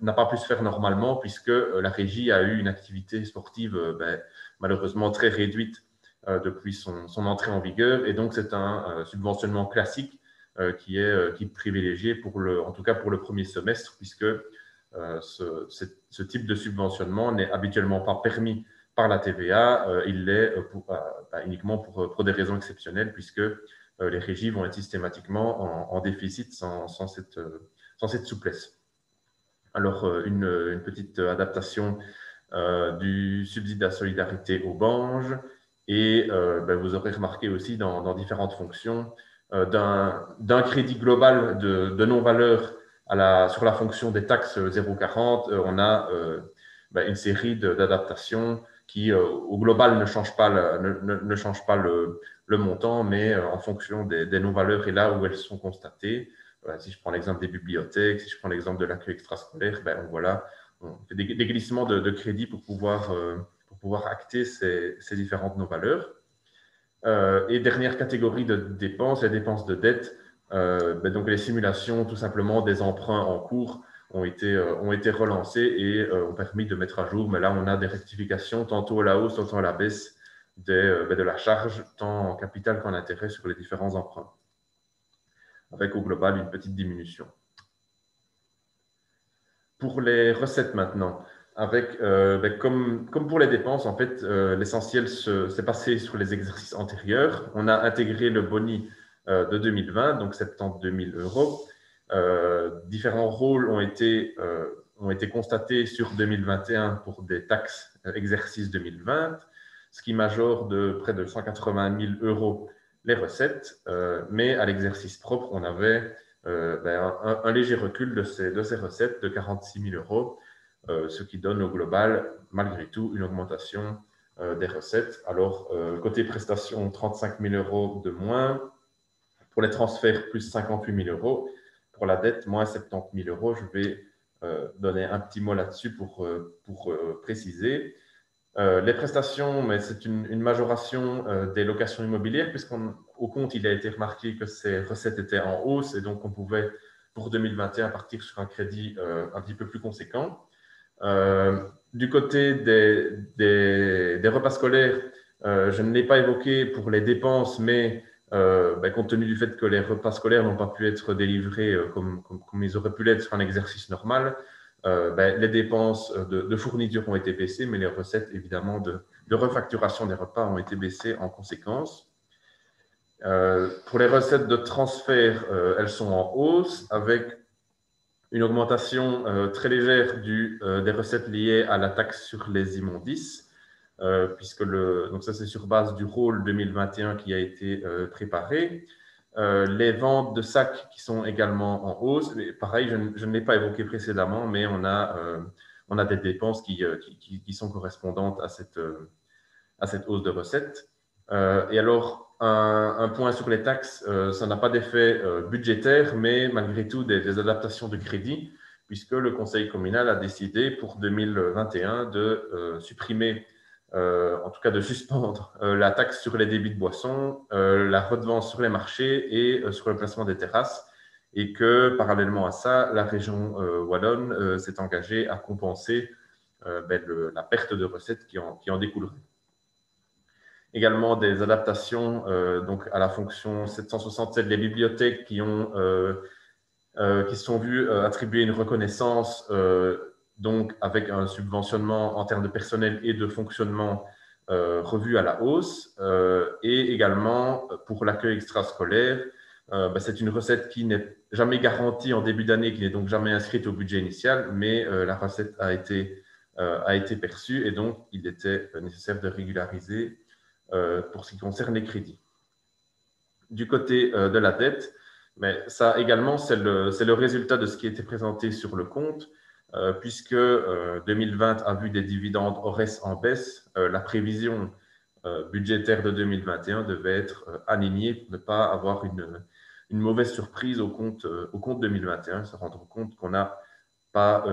n'a pas pu se faire normalement, puisque la régie a eu une activité sportive ben, malheureusement très réduite euh, depuis son, entrée en vigueur. Et donc, c'est un euh, subventionnement classique euh, qui est, privilégié, pour le, en tout cas pour le premier semestre, puisque ce, type de subventionnement n'est habituellement pas permis par la TVA. il l'est bah, uniquement pour, des raisons exceptionnelles, puisque les régies vont être systématiquement en, déficit sans, cette, sans, cette, souplesse. Alors, une, une petite adaptation du subside à solidarité aux banges, et euh, ben, vous aurez remarqué aussi dans, différentes fonctions euh, d'un crédit global de, non-valeur sur la fonction des taxes 0,40, on a ben, une série d'adaptations qui, au global, ne changent pas, le, ne, ne change pas le, montant, mais en fonction des, des non-valeurs et là où elles sont constatées. Si je prends l'exemple des bibliothèques, si je prends l'exemple de l'accueil extrascolaire, ben, voilà, on fait des, glissements de, de, crédit pour pouvoir, pouvoir acter ces, différentes non-valeurs. Euh, et dernière catégorie de dépenses, les dépenses de dette. Euh, ben donc les simulations tout simplement des emprunts en cours ont été, euh, relancées et ont permis de mettre à jour. Mais là, on a des rectifications tantôt à la hausse, tantôt à la baisse ben de la charge, tant en capital qu'en intérêt sur les différents emprunts, avec au global une petite diminution. Pour les recettes maintenant, avec, euh, ben, comme, comme, pour les dépenses, en fait, euh, l'essentiel s'est passé sur les exercices antérieurs. On a intégré le boni euh, de 2020, donc 72 000 euros. différents rôles ont été, ont été constatés sur 2021 pour des taxes exercice 2020, ce qui majore de près de 180 000 euros les recettes. mais à l'exercice propre, on avait ben, un, léger recul de ces, de ces recettes de 46 000 euros. Euh, ce qui donne au global, malgré tout, une augmentation euh, des recettes. Alors, euh, côté prestations, 35 000 euros de moins. Pour les transferts, plus 58 000 euros. Pour la dette, moins 70 000 euros. Je vais donner un petit mot là-dessus pour, pour préciser. Les prestations, mais c'est une, majoration des locations immobilières, puisqu'au compte, il a été remarqué que ces recettes étaient en hausse et donc on pouvait, pour 2021, partir sur un crédit un petit peu plus conséquent. Euh, du côté des, repas scolaires, euh, je ne l'ai pas évoqué pour les dépenses, mais euh, ben, compte tenu du fait que les repas scolaires n'ont pas pu être délivrés euh, comme, ils auraient pu l'être sur un exercice normal, euh, ben, les dépenses de, de, fourniture ont été baissées, mais les recettes, évidemment, de, refacturation des repas ont été baissées en conséquence. Euh, pour les recettes de transfert, elles sont en hausse avec une augmentation euh, très légère euh, des recettes liées à la taxe sur les immondices, euh, puisque donc ça c'est sur base du rôle 2021 qui a été préparé. Les ventes de sacs qui sont également en hausse, pareil, je, je ne l'ai pas évoqué précédemment, mais on a, a des dépenses qui, qui, sont correspondantes à cette, hausse de recettes. et alors, un, point sur les taxes, euh, ça n'a pas d'effet euh, budgétaire, mais malgré tout des, adaptations de crédit, puisque le Conseil communal a décidé pour 2021 de euh, supprimer, en tout cas de suspendre la taxe sur les débits de boissons, la redevance sur les marchés et sur le placement des terrasses, et que parallèlement à ça, la région wallonne s'est engagée à compenser ben, la perte de recettes qui en, découlerait. Également des adaptations euh, donc à la fonction 767 des bibliothèques qui ont euh, euh, qui sont vues attribuer une reconnaissance donc avec un subventionnement en termes de personnel et de fonctionnement revu à la hausse et également pour l'accueil extrascolaire bah, c'est une recette qui n'est jamais garantie en début d'année, qui n'est donc jamais inscrite au budget initial, mais la recette a été, a été perçue et donc il était nécessaire de régulariser euh, pour ce qui concerne les crédits. Du côté euh, de la dette, mais ça également, c'est le, le, résultat de ce qui était présenté sur le compte, euh, puisque 2020 a vu des dividendes ORES en baisse. la prévision budgétaire de 2021 devait être alignée pour ne pas avoir une, mauvaise surprise au compte, au compte 2021, se rendre compte qu'on n'a pas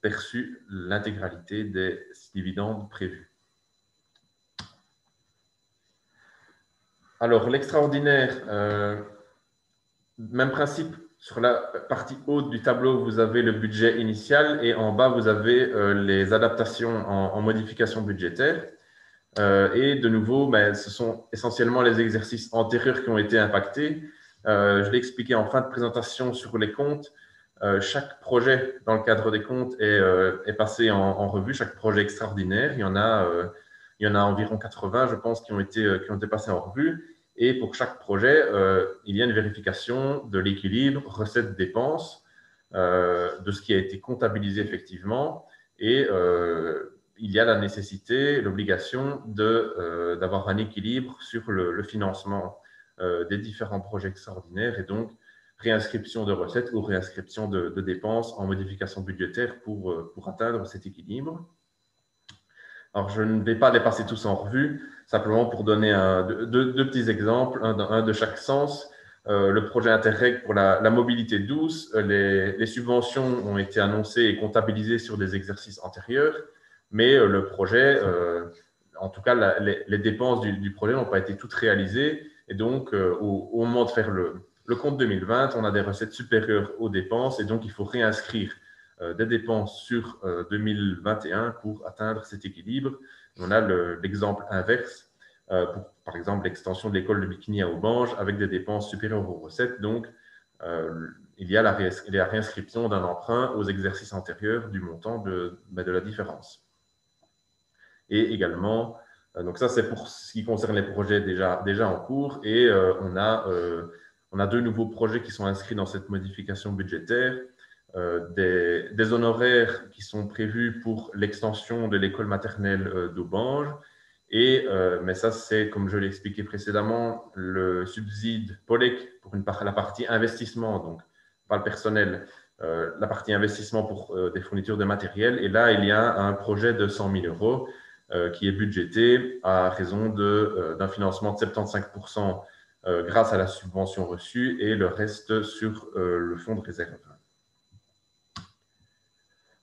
perçu l'intégralité des dividendes prévus. Alors, l'extraordinaire, euh, même principe. Sur la partie haute du tableau, vous avez le budget initial et en bas, vous avez euh, les adaptations en, modification budgétaire. Euh, et de nouveau, ben, ce sont essentiellement les exercices antérieurs qui ont été impactés. je l'ai expliqué en fin de présentation sur les comptes. chaque projet dans le cadre des comptes est, passé en, revue, chaque projet extraordinaire. Il y en a il y en a environ 80, je pense, qui ont été, euh, qui ont été passés en revue. Et pour chaque projet, euh, il y a une vérification de l'équilibre recettes-dépenses, euh, de ce qui a été comptabilisé effectivement. Et il y a la nécessité, l'obligation d'avoir un équilibre sur le, financement des différents projets extraordinaires. Et donc, réinscription de recettes ou réinscription de, dépenses en modification budgétaire pour, euh, pour atteindre cet équilibre. Alors, je ne vais pas les passer tous en revue, simplement pour donner deux, petits exemples, un, de chaque sens. Euh, le projet Interreg pour la, mobilité douce, les, les, subventions ont été annoncées et comptabilisées sur des exercices antérieurs, mais le projet, en tout cas, les, dépenses du, projet n'ont pas été toutes réalisées. Et donc, au, moment de faire le, le compte 2020, on a des recettes supérieures aux dépenses et donc il faut réinscrire euh, des dépenses sur 2021 euh, pour atteindre cet équilibre. On a l'exemple inverse, euh, pour, par exemple l'extension de l'école de Bikini à Aubange avec des dépenses supérieures aux recettes. Donc, il y a la, réinscription d'un emprunt aux exercices antérieurs du montant de, ben, la différence. Et également, donc ça c'est pour ce qui concerne les projets déjà, en cours, et on a deux nouveaux projets qui sont inscrits dans cette modification budgétaire. Euh, des, honoraires qui sont prévus pour l'extension de l'école maternelle euh, d'Aubange. Euh, mais ça, c'est, comme je l'ai expliqué précédemment, le subside POLEC pour une la partie investissement, donc pas le personnel, la partie investissement pour des fournitures de matériel. Et là, il y a un projet de 100 000 euros qui est budgété à raison d'un financement de 75% euh, grâce à la subvention reçue et le reste sur le fonds de réserve.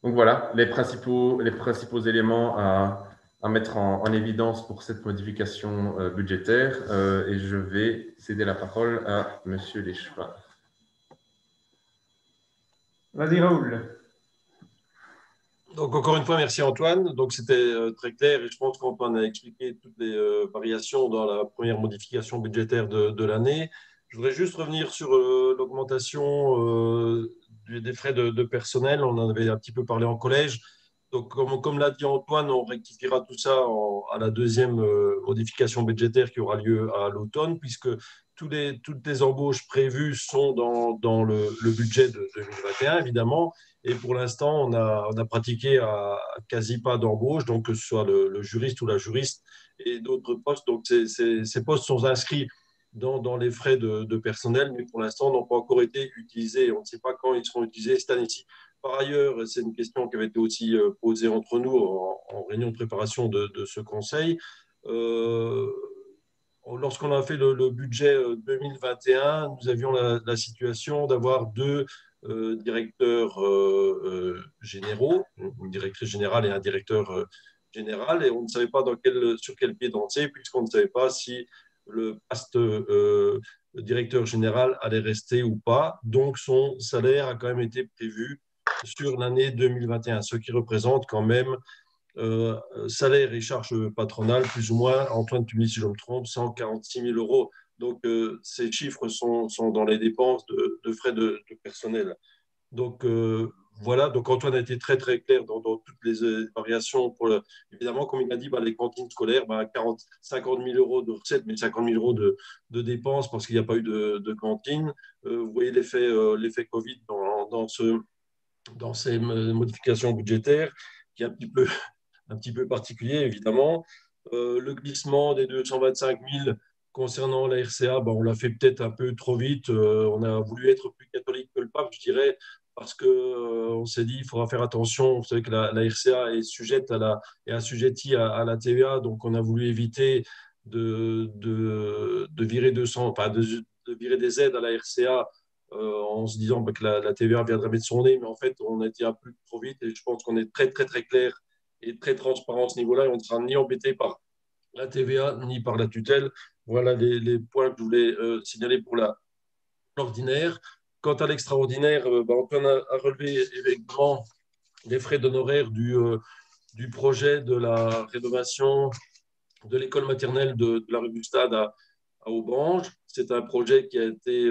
Donc voilà les principaux, les principaux éléments à, à mettre en, évidence pour cette modification euh, budgétaire et je vais céder la parole à M. Leschevin. Vas-y Raoul. Donc, encore une fois, merci Antoine. Donc, c'était euh, très clair et je pense qu'Antoine a expliqué toutes les euh, variations dans la première modification budgétaire de, l'année. Je voudrais juste revenir sur euh, l'augmentation des frais de, personnel. On en avait un petit peu parlé en collège. Donc, comme, comme l'a dit Antoine, on rectifiera tout ça à la deuxième modification budgétaire qui aura lieu à l'automne, puisque toutes les embauches prévues sont dans, dans le, le budget de 2021, évidemment. Et pour l'instant, on a, on a, pratiqué à quasi pas d'embauche, donc que ce soit le, juriste ou la juriste et d'autres postes. Donc ces, postes sont inscrits dans, dans les frais de, personnel, mais pour l'instant n'ont pas encore été utilisés. On ne sait pas quand ils seront utilisés cette année-ci. Par ailleurs, c'est une question qui avait été aussi euh, posée entre nous en, réunion de préparation de, ce conseil. Euh, lorsqu'on a fait le, budget 2021, euh, nous avions la, situation d'avoir deux directeurs généraux, une directrice générale et un directeur général, et on ne savait pas sur quel pied danser, puisqu'on ne savait pas si le poste directeur général allait rester ou pas. Donc, son salaire a quand même été prévu sur l'année 2021, ce qui représente quand même salaire et charges patronales, plus ou moins, Antoine, tu me dis si je me trompe, 146 000 euros donc, euh, ces chiffres sont, dans les dépenses de, frais de, personnel. Donc, euh, voilà. Donc, Antoine a été très, très clair dans, toutes les euh, variations. Pour évidemment, comme il a dit, bah, les cantines scolaires, 40, 50 000 euros de recettes, mais 50 000 euros de, dépenses parce qu'il n'y a pas eu de, cantine. vous voyez l'effet l'effet Covid dans, ce, dans ces modifications budgétaires, qui est un petit peu, particulier, évidemment. le glissement des 225 000 Concernant la RCA, ben, on l'a fait peut-être un peu trop vite. Euh, on a voulu être plus catholique que le pape, je dirais, parce qu'on euh, s'est dit qu'il faudra faire attention. Vous savez que la, RCA est sujette à la, est assujettie à, la TVA, donc on a voulu éviter de, de, virer, de, virer des aides à la RCA euh, en se disant ben, que la, TVA viendrait mettre son nez, mais en fait, on a été un peu trop vite et je pense qu'on est très, très, très clair et très transparent à ce niveau-là et on ne sera ni embêté par la TVA ni par la tutelle. Voilà les, points que je voulais euh, signaler pour l'ordinaire. Quant à l'extraordinaire, euh, bah, Antoine a, relevé évidemment les frais d'honoraires du, euh, du projet de la rénovation de l'école maternelle de, la rue du Stade à, Aubange. C'est un projet qui a été,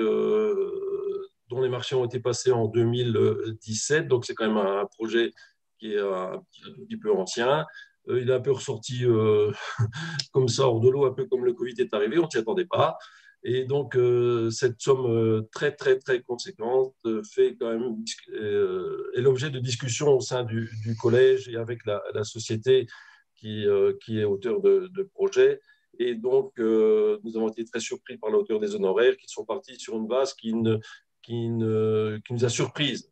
dont les marchés ont été passés en 2017, donc c'est quand même un, projet qui est un petit peu ancien. Euh, il est un peu ressorti euh, comme ça hors de l'eau, un peu comme le Covid est arrivé, on ne s'y attendait pas. Et donc, euh, cette somme très, très, très conséquente fait quand même, est l'objet de discussions au sein du, collège et avec la, société qui, qui, est auteur de, de projet. Et donc, nous avons été très surpris par la hauteur des honoraires qui sont partis sur une base qui ne, qui, ne, qui nous a surprise,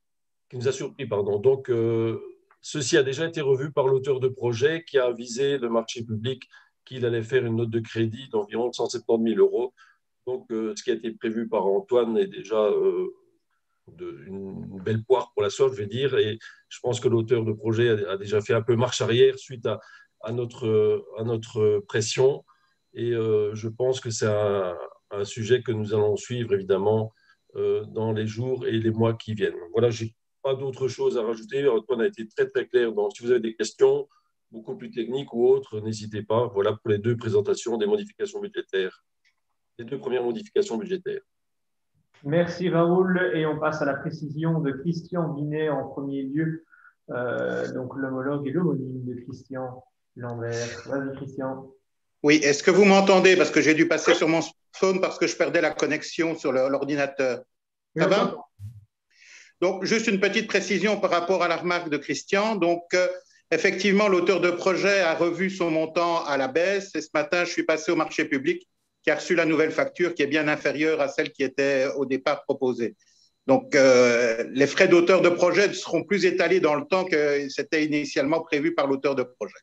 qui nous a surpris, pardon. Donc, euh, ceci a déjà été revu par l'auteur de projet qui a avisé le marché public qu'il allait faire une note de crédit d'environ 170 000 euros. Donc, euh, ce qui a été prévu par Antoine est déjà euh, une belle poire pour la sorte, je vais dire. Et je pense que l'auteur de projet a, déjà fait un peu marche arrière suite à, notre, pression. Et euh, je pense que c'est un, sujet que nous allons suivre, évidemment, dans les jours et les mois qui viennent. Voilà, j'ai pas d'autre chose à rajouter. Antoine a été très, très clair. Donc, si vous avez des questions beaucoup plus techniques ou autres, n'hésitez pas. Voilà pour les deux présentations des modifications budgétaires, les deux premières modifications budgétaires. Merci Raoul. Et on passe à la précision de Christian Binet en premier lieu, euh, donc l'homologue et l'homonyme de Christian Lambert. Vas-y Christian. Oui, est-ce que vous m'entendez? Parce que j'ai dû passer sur mon smartphone parce que je perdais la connexion sur l'ordinateur. Ça va? Donc, juste une petite précision par rapport à la remarque de Christian. Donc, euh, effectivement, l'auteur de projet a revu son montant à la baisse et ce matin, je suis passé au marché public qui a reçu la nouvelle facture qui est bien inférieure à celle qui était au départ proposée. Donc, euh, les frais d'auteur de projet seront plus étalés dans le temps que c'était initialement prévu par l'auteur de projet.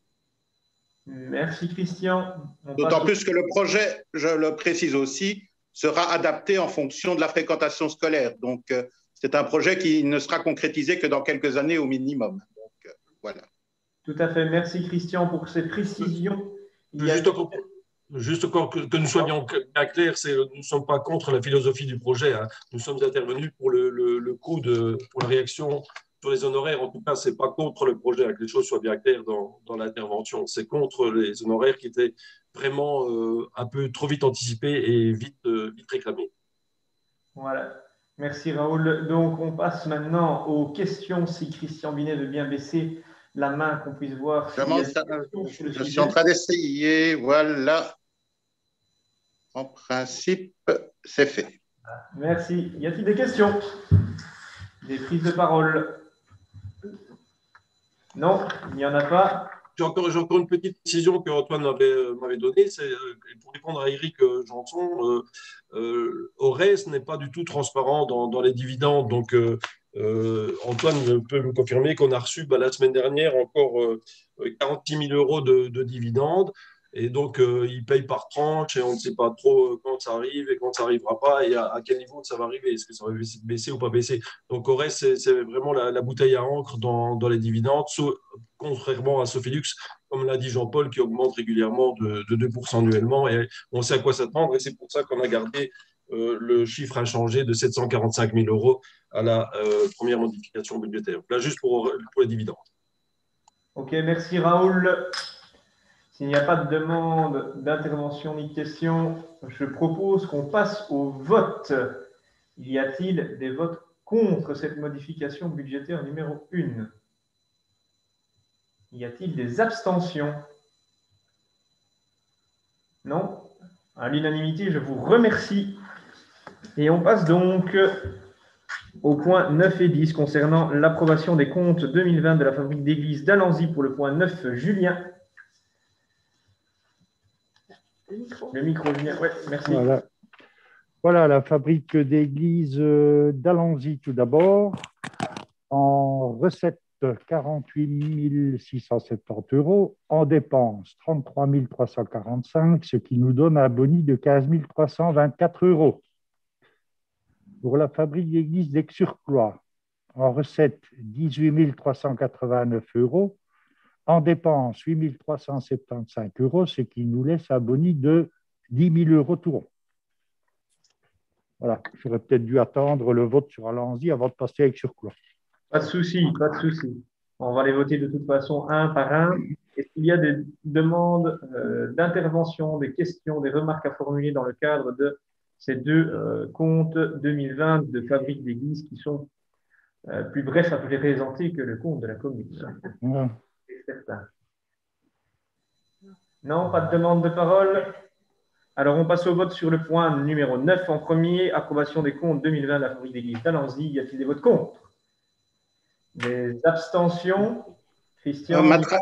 Merci Christian. D'autant plus que le projet, je le précise aussi, sera adapté en fonction de la fréquentation scolaire. Donc, euh, c'est un projet qui ne sera concrétisé que dans quelques années au minimum. Donc, euh, voilà. Tout à fait. Merci Christian pour ces précisions. Juste, encore, juste encore que, que, nous soyons bien clairs, nous ne sommes pas contre la philosophie du projet. Hein. Nous sommes intervenus pour le, le, le coût de, pour la réaction sur les honoraires, en tout cas, ce n'est pas contre le projet, que les choses soient bien claires dans, dans l'intervention. C'est contre les honoraires qui étaient vraiment euh, un peu trop vite anticipés et vite, euh, vite réclamés. Voilà. Merci Raoul. Donc, on passe maintenant aux questions. Si Christian Binet veut bien baisser la main, qu'on puisse voir. Si ça, je, je suis en train d'essayer. Voilà. En principe, c'est fait. Merci. Y a-t-il des questions? Des prises de parole? Non, il n'y en a pas. J'ai encore, encore, une petite précision que Antoine euh, m'avait donnée. C'est euh, pour répondre à Eric euh, Janson, euh, Ores n'est pas du tout transparent dans, dans les dividendes. Donc, euh, Antoine peut me confirmer qu'on a reçu bah, la semaine dernière encore euh, 46 000 euros de, de dividendes. Et donc, euh, il paye par tranche et on ne sait pas trop quand ça arrive et quand ça n'arrivera pas et à, quel niveau ça va arriver. Est-ce que ça va baisser ou pas baisser Donc, au reste, c'est vraiment la, bouteille à encre dans, les dividendes, contrairement à Sofilux, comme l'a dit Jean-Paul, qui augmente régulièrement de, de 2% annuellement. Et on sait à quoi s'attendre et c'est pour ça qu'on a gardé euh, le chiffre inchangé de 745 000 euros à la euh, première modification budgétaire. Là, juste pour les dividendes. OK, merci Raoul. S'il n'y a pas de demande d'intervention ni de question, je propose qu'on passe au vote. Y a-t-il des votes contre cette modification budgétaire numéro 1 Y a-t-il des abstentions? Non? À l'unanimité, je vous remercie. Et on passe donc au point 9 et 10 concernant l'approbation des comptes 2020 de la fabrique d'église d'Alanzy pour le point 9, Julien. Voilà. la fabrique d'église euh, d'Alanzy tout d'abord. En recette 48 670 euros, en dépenses 33 345, ce qui nous donne un boni de 15 324 euros. Pour la fabrique d'église d'Aix-sur-Cloix, en recette 18 389 euros, en dépenses, 8 375 euros, ce qui nous laisse un boni de 10 000 euros tout rond. Voilà, j'aurais peut-être dû attendre le vote sur Alanzi avant de passer avec Surcloix. Pas de souci, pas de souci. On va les voter de toute façon un par un. Est-ce qu'il y a des demandes euh, d'intervention, des questions, des remarques à formuler dans le cadre de ces deux euh, comptes 2020 de fabrique d'église qui sont euh, plus brefs à présenter que le compte de la commune? Ouais. Certain. Non, pas de demande de parole. Alors, on passe au vote sur le point numéro 9 en premier, approbation des comptes 2020 de la fabrique d'église d'Alanzy. Y a-t-il des votes contre? Des abstentions? Christian euh, tra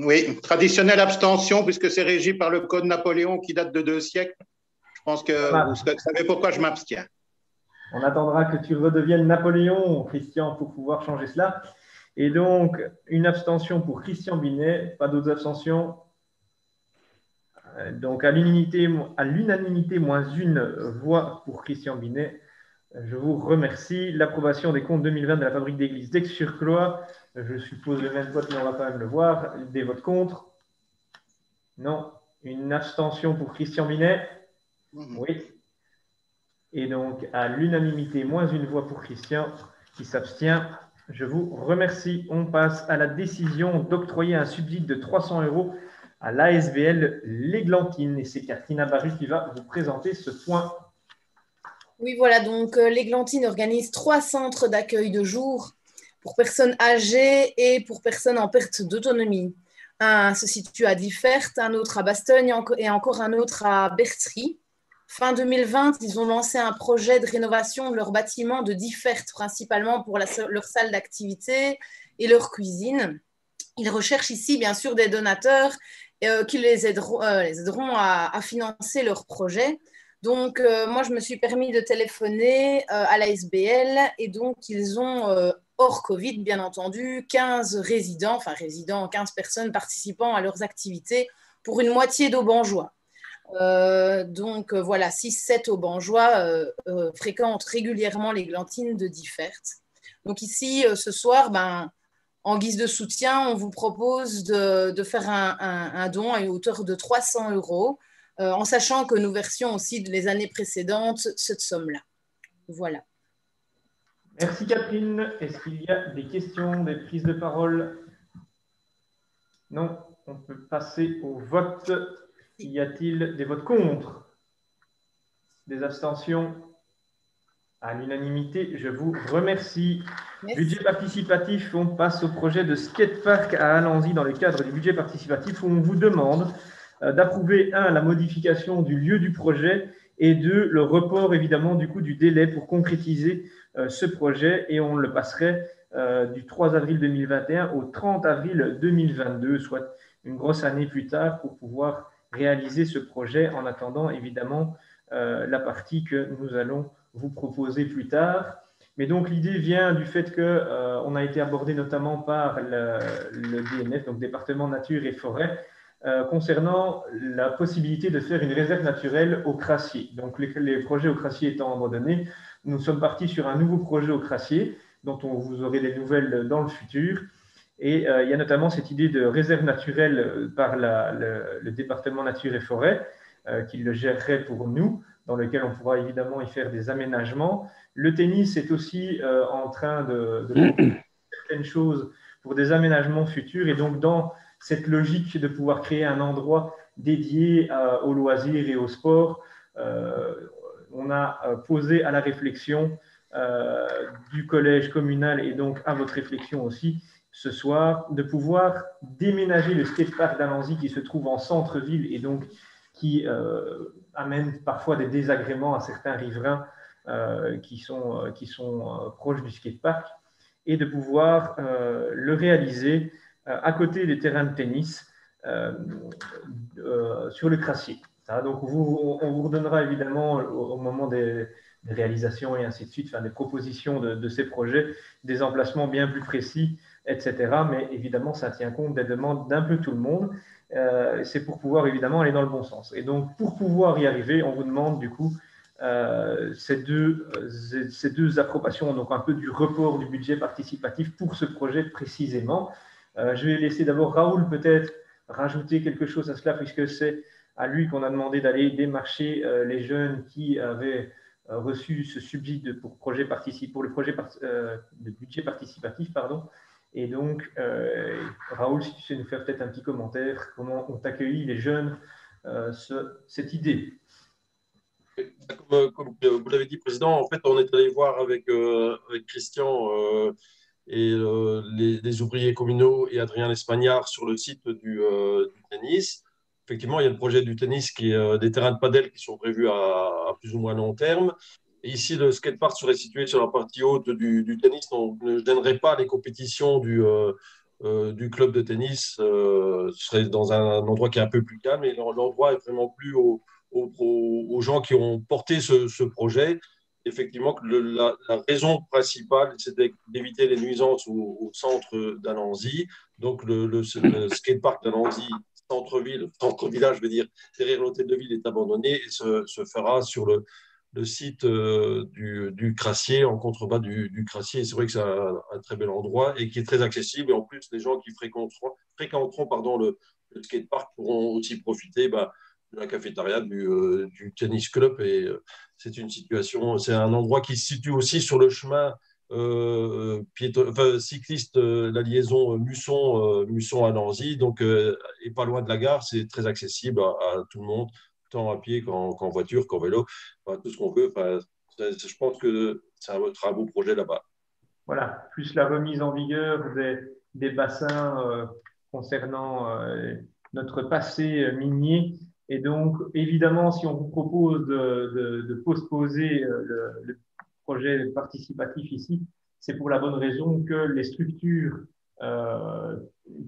Oui, traditionnelle abstention, puisque c'est régi par le code Napoléon qui date de deux siècles. Je pense que ah. vous savez pourquoi je m'abstiens. On attendra que tu redeviennes Napoléon, Christian, pour pouvoir changer cela. Et donc, une abstention pour Christian Binet, pas d'autres abstentions. Euh, donc, à l'unanimité, à l'unanimité, moins une voix pour Christian Binet. Je vous remercie. L'approbation des comptes 2020 de la fabrique d'église d'Aix-sur-Cloix. Je suppose le même vote, mais on va quand même le voir. Des votes contre Non. Une abstention pour Christian Binet Oui. Et donc, à l'unanimité, moins une voix pour Christian qui s'abstient. Je vous remercie. On passe à la décision d'octroyer un subside de 300 euros à l'ASBL L'Églantine. Et c'est Catherine Barry qui va vous présenter ce point. Oui, voilà. Donc, euh, l'Églantine organise trois centres d'accueil de jour pour personnes âgées et pour personnes en perte d'autonomie. Un se situe à Differt, un autre à Bastogne et encore un autre à Bertry. Fin 2020, ils ont lancé un projet de rénovation de leur bâtiment de Differt, principalement pour leur salle d'activité et leur cuisine. Ils recherchent ici, bien sûr, des donateurs euh, qui les aideront, euh, à, financer leur projet. Donc, euh, moi, je me suis permis de téléphoner à la SBL et donc, ils ont, hors Covid, bien entendu, 15 résidents, enfin résidents, 15 personnes participant à leurs activités pour une moitié d'Aubanjois. Euh, donc euh, voilà, 6-7 aubangeois euh, fréquentent régulièrement les glantines de Differt. Donc ici, ce soir, ben, en guise de soutien, on vous propose de, faire un, don à une hauteur de 300 euros, en sachant que nous versions aussi les années précédentes cette somme-là. Voilà. Merci Catherine. Est-ce qu'il y a des questions, des prises de parole? Non, on peut passer au vote. Y a-t-il des votes contre? Des abstentions? À l'unanimité, je vous remercie. Budget participatif, on passe au projet de skatepark à Alanzy dans le cadre du budget participatif où on vous demande euh, d'approuver, un, la modification du lieu du projet et deux, le report évidemment du coup du délai pour concrétiser euh, ce projet et on le passerait euh, du 3 avril 2021 au 30 avril 2022, soit une grosse année plus tard pour pouvoir réaliser ce projet en attendant évidemment euh, la partie que nous allons vous proposer plus tard. Mais donc l'idée vient du fait que euh, on a été abordé notamment par le, DNF, donc département nature et forêt, euh, concernant la possibilité de faire une réserve naturelle au crassier. Donc les, projets au crassier étant abandonnés, nous sommes partis sur un nouveau projet au crassier dont on vous aurez des nouvelles dans le futur et euh, il y a notamment cette idée de réserve naturelle euh, par le, département nature et forêt euh, qui le gérerait pour nous, dans lequel on pourra évidemment y faire des aménagements. Le tennis est aussi en train de, de certaines choses pour des aménagements futurs. Et donc, dans cette logique de pouvoir créer un endroit dédié aux loisirs et au sport, on a posé à la réflexion du collège communal et donc à votre réflexion aussi ce soir, de pouvoir déménager le skatepark d'Alanzy qui se trouve en centre-ville et donc qui euh, amène parfois des désagréments à certains riverains euh, qui sont, euh, proches du skatepark et de pouvoir le réaliser à côté des terrains de tennis sur le crassier. donc on vous redonnera évidemment au, moment des, réalisations et ainsi de suite, des propositions de ces projets, des emplacements bien plus précis etc. Mais évidemment, ça tient compte des demandes d'un peu tout le monde. Euh, c'est pour pouvoir évidemment aller dans le bon sens. Et donc, pour pouvoir y arriver, on vous demande du coup euh, ces, deux, euh, ces deux approbations, donc un peu du report du budget participatif pour ce projet précisément. je vais laisser d'abord Raoul peut-être rajouter quelque chose à cela, puisque c'est à lui qu'on a demandé d'aller démarcher les jeunes qui avaient reçu ce subside pour, projet pour le projet de budget participatif. Pardon. Et donc, euh, Raoul, si tu sais nous faire peut-être un petit commentaire, comment ont accueilli les jeunes euh, cette idée? Comme, vous l'avez dit, Président, en fait, on est allé voir avec, euh, Christian et les, ouvriers communaux et Adrien Espagnard sur le site du, tennis. Effectivement, il y a le projet du tennis qui est des terrains de padel qui sont prévus à, à plus ou moins long terme ici, le skatepark serait situé sur la partie haute du, tennis, donc ne gênerait pas les compétitions du, euh, euh, club de tennis. Euh, ce serait dans un endroit qui est un peu plus calme et l'endroit est vraiment plus aux, gens qui ont porté ce, projet. effectivement la, raison principale, c'était d'éviter les nuisances au, centre d'Alanzy. Donc, le, le, le skatepark d'Alanzy, centre-ville, centre-village, je veux dire, derrière l'hôtel de ville, est abandonné et se fera sur le, le site euh, du, du Crassier, en contrebas du, du Crassier. C'est vrai que c'est un, très bel endroit et qui est très accessible. Et en plus, les gens qui fréquenteront, fréquenteront pardon, le, le skatepark pourront aussi profiter bah, de la cafétéria du, euh, du tennis club. Et euh, c'est une situation, c'est un endroit qui se situe aussi sur le chemin euh, piéton- cycliste, la liaison Musson, Musson à Nancy, donc et pas loin de la gare, c'est très accessible à tout le monde, tant à pied qu'en qu'en voiture, qu'en vélo, tout ce qu'on veut. Enfin, je pense que c'est un, un beau projet là-bas. Voilà, plus la remise en vigueur des, bassins euh, concernant euh, notre passé minier. Et donc, évidemment, si on vous propose de, postposer euh, le projet participatif ici, c'est pour la bonne raison que les structures, euh,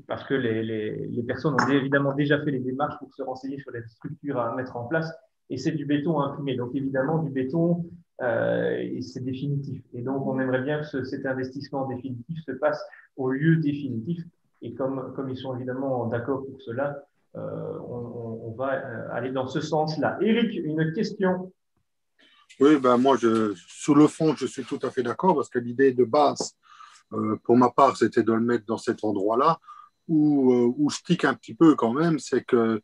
parce que les, les- personnes ont évidemment déjà fait les démarches pour se renseigner sur les structures à mettre en place, et c'est du béton imprimé. Donc, évidemment, du béton, euh, c'est définitif. Et donc, on aimerait bien que ce- cet investissement définitif se passe au lieu définitif. Et comme, comme ils sont évidemment d'accord pour cela, euh, on, on- va euh, aller dans ce sens-là. Eric, une question? Oui, ben moi, je, sur le fond, je suis tout à fait d'accord parce que l'idée de base, pour ma part, c'était de le mettre dans cet endroit-là. Où, euh, où je tique un petit peu quand même, c'est que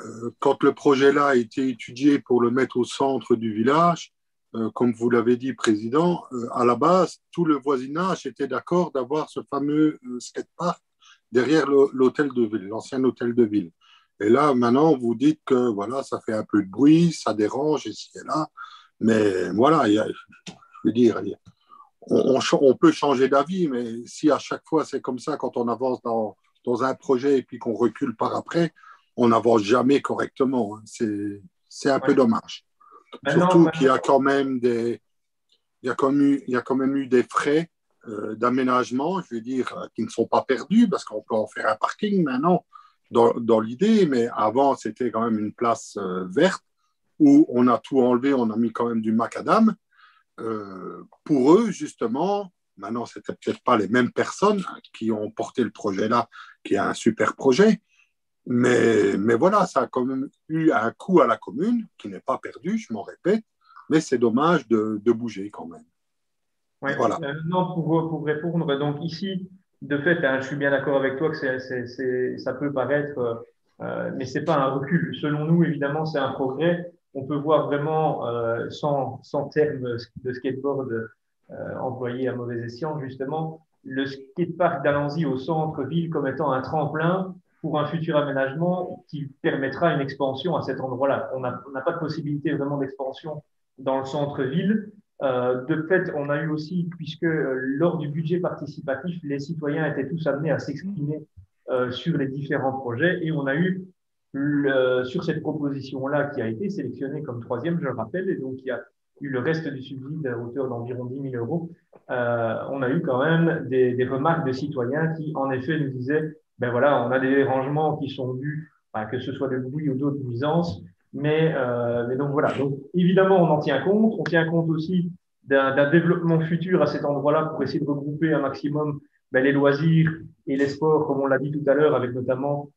euh, quand le projet-là a été étudié pour le mettre au centre du village, euh, comme vous l'avez dit, Président, euh, à la base, tout le voisinage était d'accord d'avoir ce fameux euh, skatepark derrière l'hôtel de ville, l'ancien hôtel de ville. Et là, maintenant, vous dites que voilà, ça fait un peu de bruit, ça dérange ici et là. Mais voilà, je veux dire, on, peut changer d'avis, mais si à chaque fois c'est comme ça quand on avance dans, dans un projet et puis qu'on recule par après, on n'avance jamais correctement. hein. C'est un peu dommage. Maintenant, Surtout maintenant- qu'il y a quand même des, il y a quand même eu, il y a quand même eu des frais euh, d'aménagement, je veux dire, euh, qui ne sont pas perdus parce qu'on peut en faire un parking maintenant dans, dans l'idée, mais avant c'était quand même une place euh, verte où on a tout enlevé, on a mis quand même du macadam. Euh, pour eux, justement, maintenant, c'était peut-être pas les mêmes personnes qui ont porté le projet là, qui est un super projet, mais, mais voilà, ça a quand même eu un coût à la commune qui n'est pas perdu, je m'en répète, mais c'est dommage de, de bouger quand même. Ouais. Voilà. Euh, non, pour, pour répondre, donc ici, de fait, hein, je suis bien d'accord avec toi que ça peut paraître, euh, euh, mais c'est pas un recul. Selon nous, évidemment, c'est un progrès. On peut voir vraiment, euh, sans, sans terme de skateboard euh, employé à mauvais escient, justement, le skatepark d'Alanzy au centre-ville comme étant un tremplin pour un futur aménagement qui permettra une expansion à cet endroit-là. On n'a pas de possibilité vraiment d'expansion dans le centre-ville. Euh, de fait, on a eu aussi, puisque lors du budget participatif, les citoyens étaient tous amenés à s'exprimer sur les différents projets et on a eu sur cette proposition-là qui a été sélectionnée comme troisième, je le rappelle, et donc il y a eu le reste du subside à hauteur d'environ 10 000 euros. Euh, on a eu quand même des, remarques de citoyens qui, en effet, nous disaient, ben voilà, on a des dérangements qui sont dus, enfin, que ce soit de bruit ou d'autres nuisances, mais, euh, mais donc voilà. Donc évidemment, on en tient compte. On tient compte aussi d'un développement futur à cet endroit-là pour essayer de regrouper un maximum ben, les loisirs et les sports, comme on l'a dit tout à l'heure, avec notamment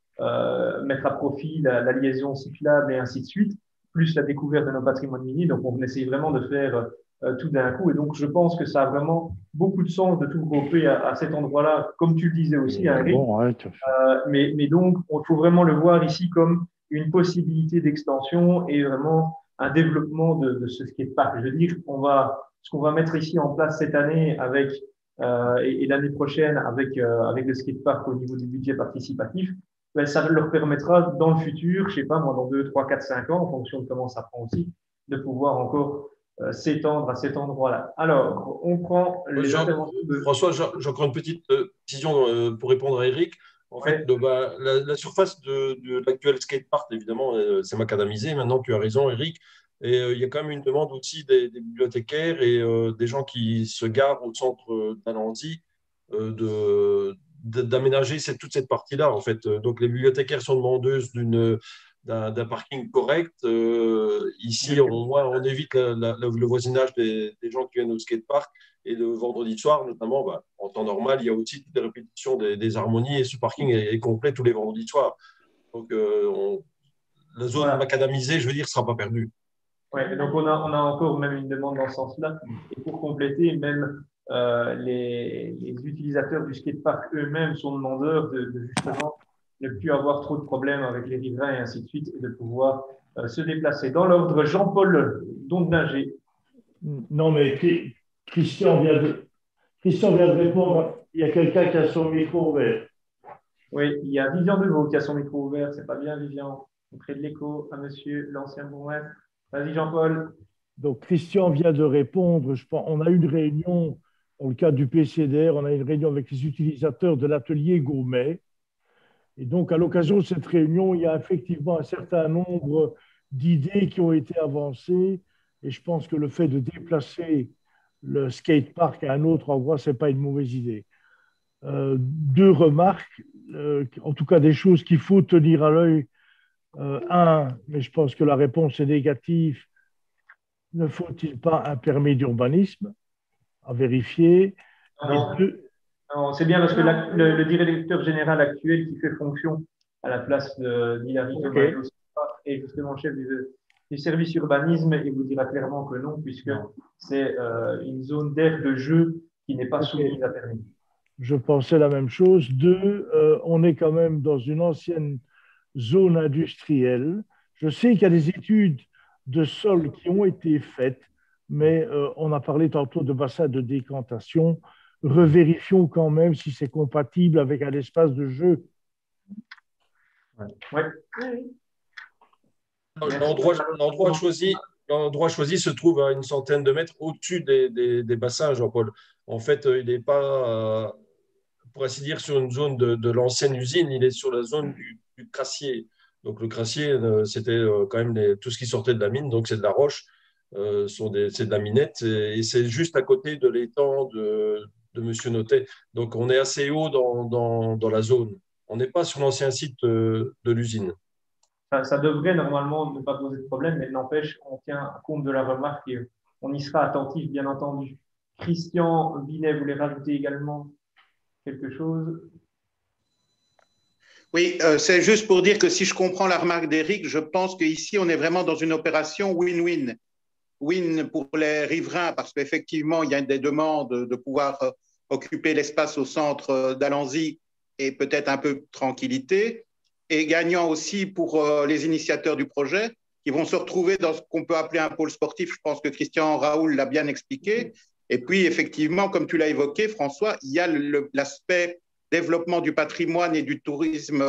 mettre à profit la, la liaison cyclable et ainsi de suite, plus la découverte de nos patrimoines miniers. Donc on essaye vraiment de faire euh, tout d'un coup. Et donc je pense que ça a vraiment beaucoup de sens de tout regrouper à, à cet endroit-là, comme tu le disais aussi, Henri. Bon. Euh, mais, mais donc, il faut vraiment le voir ici comme une possibilité d'extension et vraiment un développement de, de ce skatepark. Je veux dire, on va, ce qu'on va mettre ici en place cette année avec euh, et, et l'année prochaine avec euh, avec le skatepark au niveau du budget participatif, ben, ça leur permettra dans le futur, je sais pas moi, dans 2, 3, 4, 5 ans, en fonction de comment ça prend aussi, de pouvoir encore euh, s'étendre à cet endroit-là. Alors, on prend les Jean- interventions de François, j'ai encore une petite euh, précision euh, pour répondre à Eric. En fait, bah, la, la surface de, de l'actuel skatepark, évidemment, euh, c'est macadamisé. Maintenant, tu as raison, Eric. Et euh, il y a quand même une demande aussi des, des bibliothécaires et euh, des gens qui se garent au centre euh, d'Alandy euh, de- d'aménager cette- toute cette partie-là. En fait. Euh, Donc, les bibliothécaires sont demandeuses d'une d'un parking correct. Euh, ici, on évite la- la- le voisinage des, des gens qui viennent au skatepark. Et le vendredi soir, notamment, bah, en temps normal, il y a aussi les répétitions des, des harmonies et ce parking est, est complet tous les vendredis soirs. Donc, euh, on- la zone macadamisée, je veux dire, ne sera pas perdue. Ouais, donc on a, on a encore même une demande dans ce sens-là. Et pour compléter, même euh, les, les utilisateurs du skatepark eux-mêmes sont demandeurs de, de justement ne plus avoir trop de problèmes avec les riverains et ainsi de suite, et de pouvoir euh, se déplacer. Dans l'ordre, Jean-Paul Dondinger. Non, mais Christian vient de, Christian vient de répondre. Il y a quelqu'un qui a son micro ouvert. Oui, il y a Vivian Deveau qui a son micro ouvert. C'est pas bien, Vivian. On crée de l'écho à monsieur l'ancien bourgmestre. Vas-y, Jean-Paul. Donc, Christian vient de répondre. Je pense, on a eu une réunion, dans le cadre du PCDR, on a une réunion avec les utilisateurs de l'atelier Gourmet. Et donc, à l'occasion de cette réunion, il y a effectivement un certain nombre d'idées qui ont été avancées. Et je pense que le fait de déplacer le skatepark à un autre endroit, ce n'est pas une mauvaise idée. Euh, deux remarques, euh, en tout cas des choses qu'il faut tenir à l'œil. Euh, un, mais je pense que la réponse est négative, ne faut-il pas un permis d'urbanisme? À vérifier Non. Et deux- Non, c'est bien parce que la- le, le directeur général actuel qui fait fonction à la place de d'Hilary Ok. Thomas est justement chef du, du service urbanisme et vous dira clairement que non, puisque c'est euh, une zone d'air de jeu qui n'est pas soumise à permis. Je pensais la même chose. Deux, euh, on est quand même dans une ancienne zone industrielle. Je sais qu'il y a des études de sol qui ont été faites, mais euh, on a parlé tantôt de bassin de décantation. Revérifions quand même si c'est compatible avec un espace de jeu. L'endroit l'endroit choisi, l'endroit choisi se trouve à une centaine de mètres au-dessus des, des- des bassins, Jean-Paul. En fait, euh, il n'est pas, euh, pour ainsi dire, sur une zone de, de l'ancienne usine, il est sur la zone du, du crassier. Donc le crassier, c'était quand même les- tout ce qui sortait de la mine, donc c'est de la roche, euh, sont des- c'est de la minette, et, et c'est juste à côté de l'étang de, de Monsieur Notet. Donc on est assez haut dans, dans, dans la zone. On n'est pas sur l'ancien site euh, de l'usine. Ça, ça devrait normalement ne pas poser de problème, mais n'empêche, on tient compte de la remarque et on y sera attentif, bien entendu. Christian Binet voulait rajouter également quelque chose? Oui, euh, c'est juste pour dire que si je comprends la remarque d'Éric, je pense qu'ici, on est vraiment dans une opération win-win. Win pour les riverains, parce qu'effectivement, il y a des demandes de pouvoir euh, occuper l'espace au centre euh, d'Alanzy et peut-être un peu de tranquillité. Et gagnant aussi pour euh, les initiateurs du projet, qui vont se retrouver dans ce qu'on peut appeler un pôle sportif. Je pense que Christian Raoul l'a bien expliqué. Et puis, effectivement, comme tu l'as évoqué, François, il y a l'aspect développement du patrimoine et du tourisme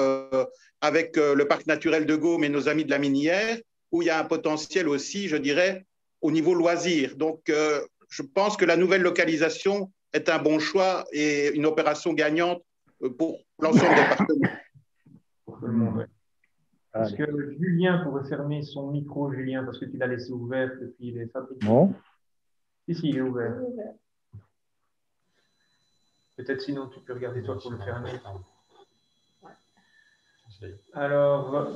avec le parc naturel de Gaume et nos amis de la minière, où il y a un potentiel aussi, je dirais, au niveau loisir. Donc, euh, je pense que la nouvelle localisation est un bon choix et une opération gagnante euh, pour l'ensemble des partenaires. pour tout le monde. Est-ce que Julien pourrait fermer son micro, Julien, parce que tu l'as laissé ouvert depuis les fabriques Non Si, si, il est ouvert. Peut-être sinon tu peux regarder toi pour le fermer. Alors,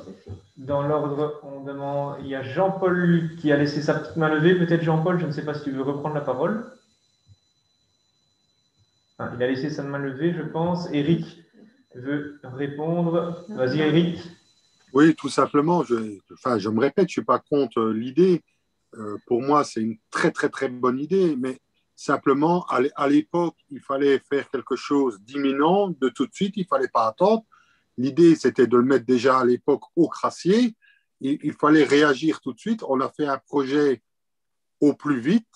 dans l'ordre, on demande. Il y a Jean-Paul qui a laissé sa petite main levée. Peut-être Jean-Paul, je ne sais pas si tu veux reprendre la parole. Il a laissé sa main levée, je pense. Eric veut répondre. Vas-y, Eric. Oui, tout simplement. Je, enfin, me répète, je ne suis pas contre l'idée. Euh, pour moi, c'est une très, très, très bonne idée. Mais simplement, à l'époque, il fallait faire quelque chose d'imminent, de tout de suite. Il ne fallait pas attendre. L'idée, c'était de le mettre déjà à l'époque au crassier. Il, fallait réagir tout de suite. On a fait un projet au plus vite.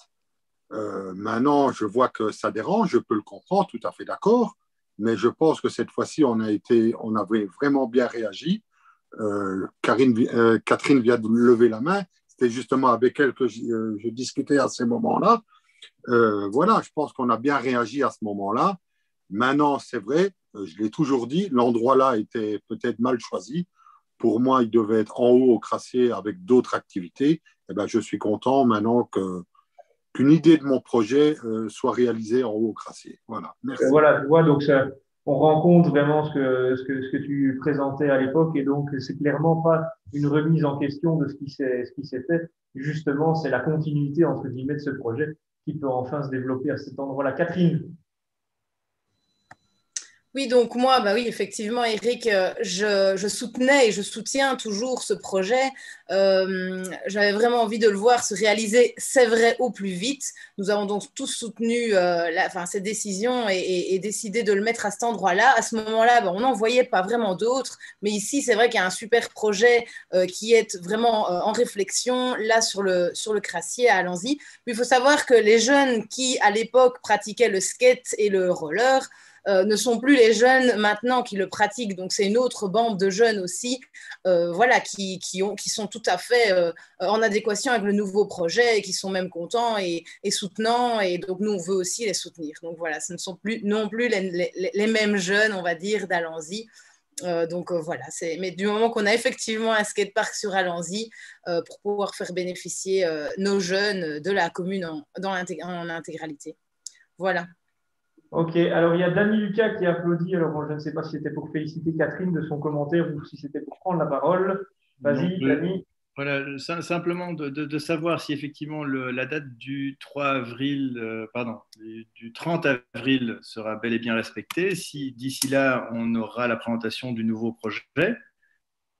Euh, maintenant, je vois que ça dérange. Je peux le comprendre, tout à fait d'accord. Mais je pense que cette fois-ci, on on avait vraiment bien réagi. Euh, euh, Catherine vient de lever la main. C'était justement avec elle que je, je discutais à ces moments-là. Voilà, je pense qu'on a bien réagi à ce moment-là. Maintenant, c'est vrai, euh, je l'ai toujours dit, l'endroit là était peut-être mal choisi. Pour moi, il devait être en haut au crassier avec d'autres activités. Eh ben, je suis content maintenant que, qu'une idée de mon projet euh, soit réalisée en haut au crassier. Voilà, merci. Voilà, tu vois, donc on rencontre vraiment ce que, ce que, ce que tu présentais à l'époque et donc c'est clairement pas une remise en question de ce qui s'est, ce qui s'est fait. Justement, c'est la continuité, entre guillemets, de ce projet qui peut enfin se développer à cet endroit-là. Catherine oui, donc moi, bah oui, effectivement, Eric, euh, je, soutenais et je soutiens toujours ce projet. Euh, j'avais vraiment envie de le voir se réaliser, c'est vrai, au plus vite. Nous avons donc tous soutenu euh, enfin, cette décision et, décidé de le mettre à cet endroit-là. À ce moment-là, bah, on n'en voyait pas vraiment d'autres. Mais ici, c'est vrai qu'il y a un super projet qui est vraiment en réflexion, là, sur le, sur le Crassier à. Mais il faut savoir que les jeunes qui, à l'époque, pratiquaient le skate et le roller, euh, ne sont plus les jeunes maintenant qui le pratiquent. Donc c'est une autre bande de jeunes aussi, euh, voilà, qui, qui, ont, qui sont tout à fait euh, en adéquation avec le nouveau projet et qui sont même contents et, soutenants. Et donc nous, on veut aussi les soutenir. Donc voilà, ce ne sont plus non plus les, les, mêmes jeunes, on va dire, d'Alanzy. donc voilà, mais du moment qu'on a effectivement un skatepark sur Alanzy pour pouvoir faire bénéficier nos jeunes de la commune dans en intégralité. Voilà. Ok, alors il y a Dani Lucas qui applaudit. Alors je ne sais pas si c'était pour féliciter Catherine de son commentaire ou si c'était pour prendre la parole. Vas-y, Dani. Voilà, simplement de, savoir si effectivement la date du 3 avril, euh, pardon, du, 30 avril sera bel et bien respectée, si d'ici là on aura la présentation du nouveau projet,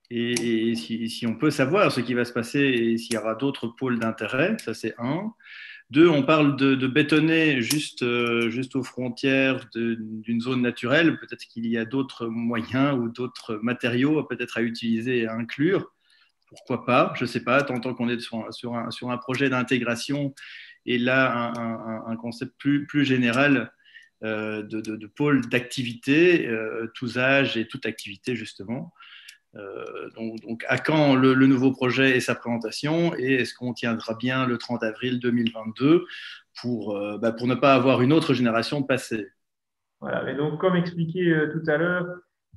et, si, si, on peut savoir ce qui va se passer et s'il y aura d'autres pôles d'intérêt, ça c'est un. Deux, on parle de, bétonner juste, euh, juste aux frontières d'une zone naturelle. Peut-être qu'il y a d'autres moyens ou d'autres matériaux peut-être à utiliser et à inclure. Pourquoi pas? Je ne sais pas, tant, qu'on est sur, un, projet d'intégration et là un, concept plus, plus général euh, de, de, pôle d'activité, euh, tous âges et toute activité justement. Euh, donc, à quand le, nouveau projet et sa présentation Et est-ce qu'on tiendra bien le 30 avril 2022 pour, euh, bah, pour ne pas avoir une autre génération passée? Voilà, et donc comme expliqué euh, tout à l'heure,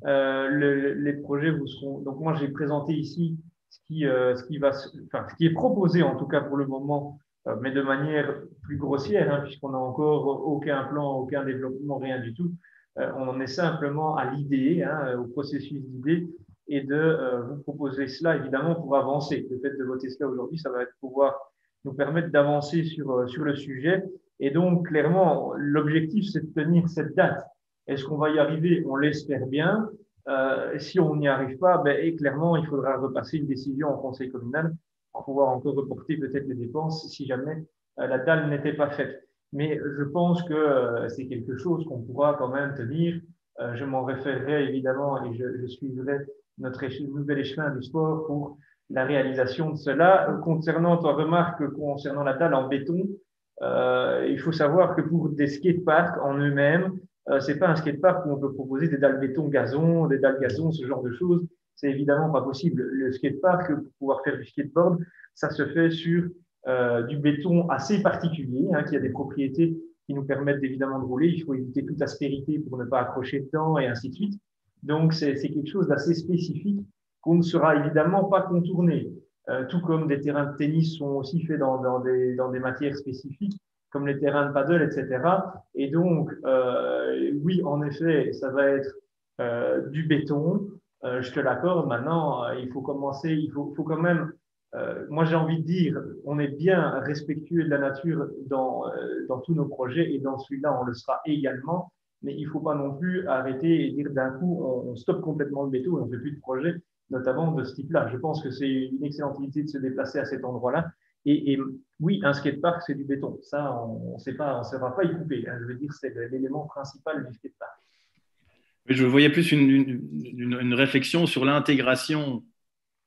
les projets vous seront. Donc moi j'ai présenté ici ce qui, ce, qui va, enfin, ce qui est proposé en tout cas pour le moment, mais de manière plus grossière, hein, puisqu'on n'a encore aucun plan, aucun développement, rien du tout. on en est simplement à l'idée, hein, au processus d'idée, et de euh, vous proposer cela, évidemment, pour avancer. Le fait de voter cela aujourd'hui, ça va être pouvoir nous permettre d'avancer sur, euh, sur le sujet. Et donc, clairement, l'objectif, c'est de tenir cette date. Est-ce qu'on va y arriver? On l'espère bien. Euh, si on n'y arrive pas, ben, et clairement, il faudra repasser une décision en conseil communal pour pouvoir encore reporter peut-être les dépenses si jamais euh, la dalle n'était pas faite. Mais je pense que c'est quelque chose qu'on pourra quand même tenir. je m'en référerai évidemment et je, je suivrai notre nouvel échelon du sport pour la réalisation de cela. Concernant ta remarque concernant la dalle en béton, euh, il faut savoir que pour des skateparks en eux-mêmes, euh, c'est pas un skatepark où on peut proposer des dalles béton gazon, des dalles gazon, ce genre de choses. C'est évidemment pas possible. Le skatepark, pour pouvoir faire du skateboard, ça se fait sur euh, du béton assez particulier, hein, qui a des propriétés qui nous permettent évidemment de rouler. Il faut éviter toute aspérité pour ne pas accrocher dedans et ainsi de suite. Donc, c'est quelque chose d'assez spécifique qu'on ne sera évidemment pas contourné. Euh, tout comme des terrains de tennis sont aussi faits dans, dans, des, dans des, matières spécifiques, comme les terrains de paddle, etc. Et donc, euh, oui, en effet, ça va être euh, du béton. Euh, je te l'accorde. Maintenant, euh, il faut commencer, il faut, faut quand même. Euh, moi, j'ai envie de dire, on est bien respectueux de la nature dans, dans tous nos projets et dans celui-là, on le sera également mais il ne faut pas non plus arrêter et dire d'un coup, on, stoppe complètement le béton et on ne fait plus de projet, notamment de ce type-là. Je pense que c'est une excellente idée de se déplacer à cet endroit-là. Et, oui, un skatepark, c'est du béton. Ça, on ne pas, on sera pas y couper. Hein. Je veux dire, c'est l'élément principal du skatepark. je voyais plus une, une, réflexion sur l'intégration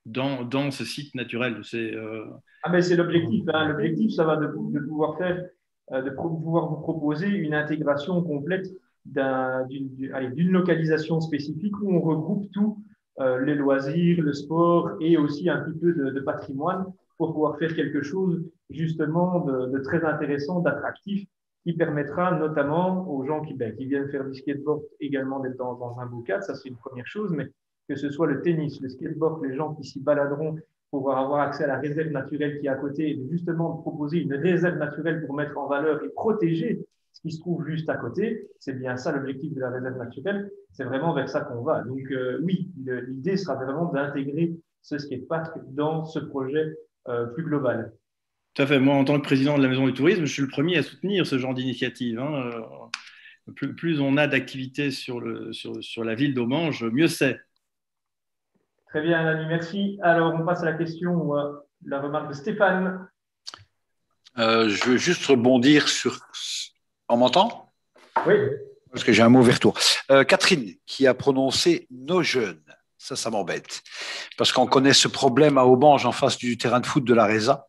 dans, dans, ce site naturel. C'est euh, ah ben c'est l'objectif. Hein. L'objectif, ça va de, de pouvoir faire, euh, de pouvoir vous proposer une intégration complète d'une localisation spécifique où on regroupe tout, euh, les loisirs, le sport et aussi un petit peu de, patrimoine pour pouvoir faire quelque chose justement de, très intéressant, d'attractif, qui permettra notamment aux gens qui, ben, viennent faire du skateboard également d'être dans, un cadre, ça c'est une première chose, mais que ce soit le tennis, le skateboard, les gens qui s'y baladeront pouvoir avoir accès à la réserve naturelle qui est à côté et justement de proposer une réserve naturelle pour mettre en valeur et protéger ce qui se trouve juste à côté. C'est bien ça l'objectif de la réserve naturelle. C'est vraiment vers ça qu'on va. Donc euh, oui, l'idée sera vraiment d'intégrer ce skatepark dans ce projet euh, plus global. Tout à fait. Moi, en tant que président de la Maison du Tourisme, je suis le premier à soutenir ce genre d'initiative. Hein. Euh, plus, plus, on a d'activités sur, sur, sur la ville d'Aumange, mieux c'est. Très bien, Annie, merci. Alors, on passe à la question ou à la remarque de Stéphane. Euh, je veux juste rebondir sur. On m'entend? Oui. Parce que j'ai un mauvais retour. Euh, Catherine, qui a prononcé nos jeunes. Ça, ça m'embête. Parce qu'on connaît ce problème à Aubange, en face du terrain de foot de la Reza,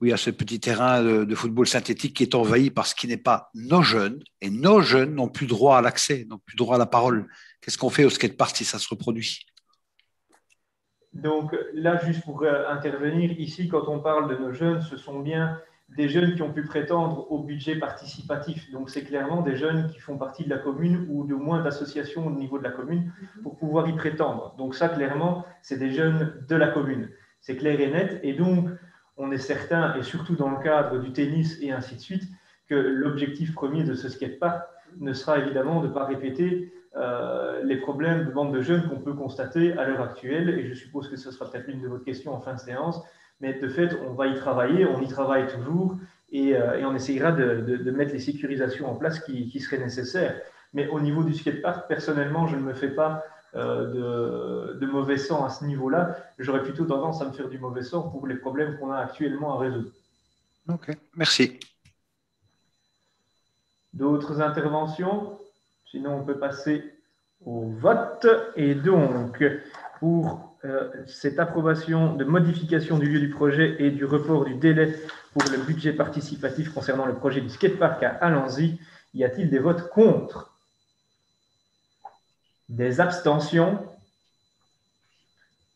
où il y a ce petit terrain de, de football synthétique qui est envahi par ce qui n'est pas nos jeunes. Et nos jeunes n'ont plus droit à l'accès, n'ont plus droit à la parole. Qu'est-ce qu'on fait au skatepark si ça se reproduit? Donc là, juste pour euh, intervenir, ici, quand on parle de nos jeunes, ce sont bien des jeunes qui ont pu prétendre au budget participatif. Donc c'est clairement des jeunes qui font partie de la commune ou de moins d'associations au niveau de la commune pour pouvoir y prétendre. Donc ça, clairement, c'est des jeunes de la commune. C'est clair et net. Et donc, on est certain, et surtout dans le cadre du tennis et ainsi de suite, que l'objectif premier de ce skatepark ne sera évidemment de ne pas répéter euh, les problèmes de bande de jeunes qu'on peut constater à l'heure actuelle. Et je suppose que ce sera peut-être l'une de vos questions en fin de séance. Mais de fait, on va y travailler, on y travaille toujours et, euh, on essayera de, mettre les sécurisations en place qui, seraient nécessaires. Mais au niveau du skatepark, personnellement, je ne me fais pas euh, de, de, mauvais sang à ce niveau-là. J'aurais plutôt tendance à me faire du mauvais sang pour les problèmes qu'on a actuellement à résoudre. Ok, merci. D'autres interventions? Sinon, on peut passer au vote. Et donc, pour euh, cette approbation de modification du lieu du projet et du report du délai pour le budget participatif concernant le projet du skatepark à Alanzy, y a-t-il des votes contre? Des abstentions?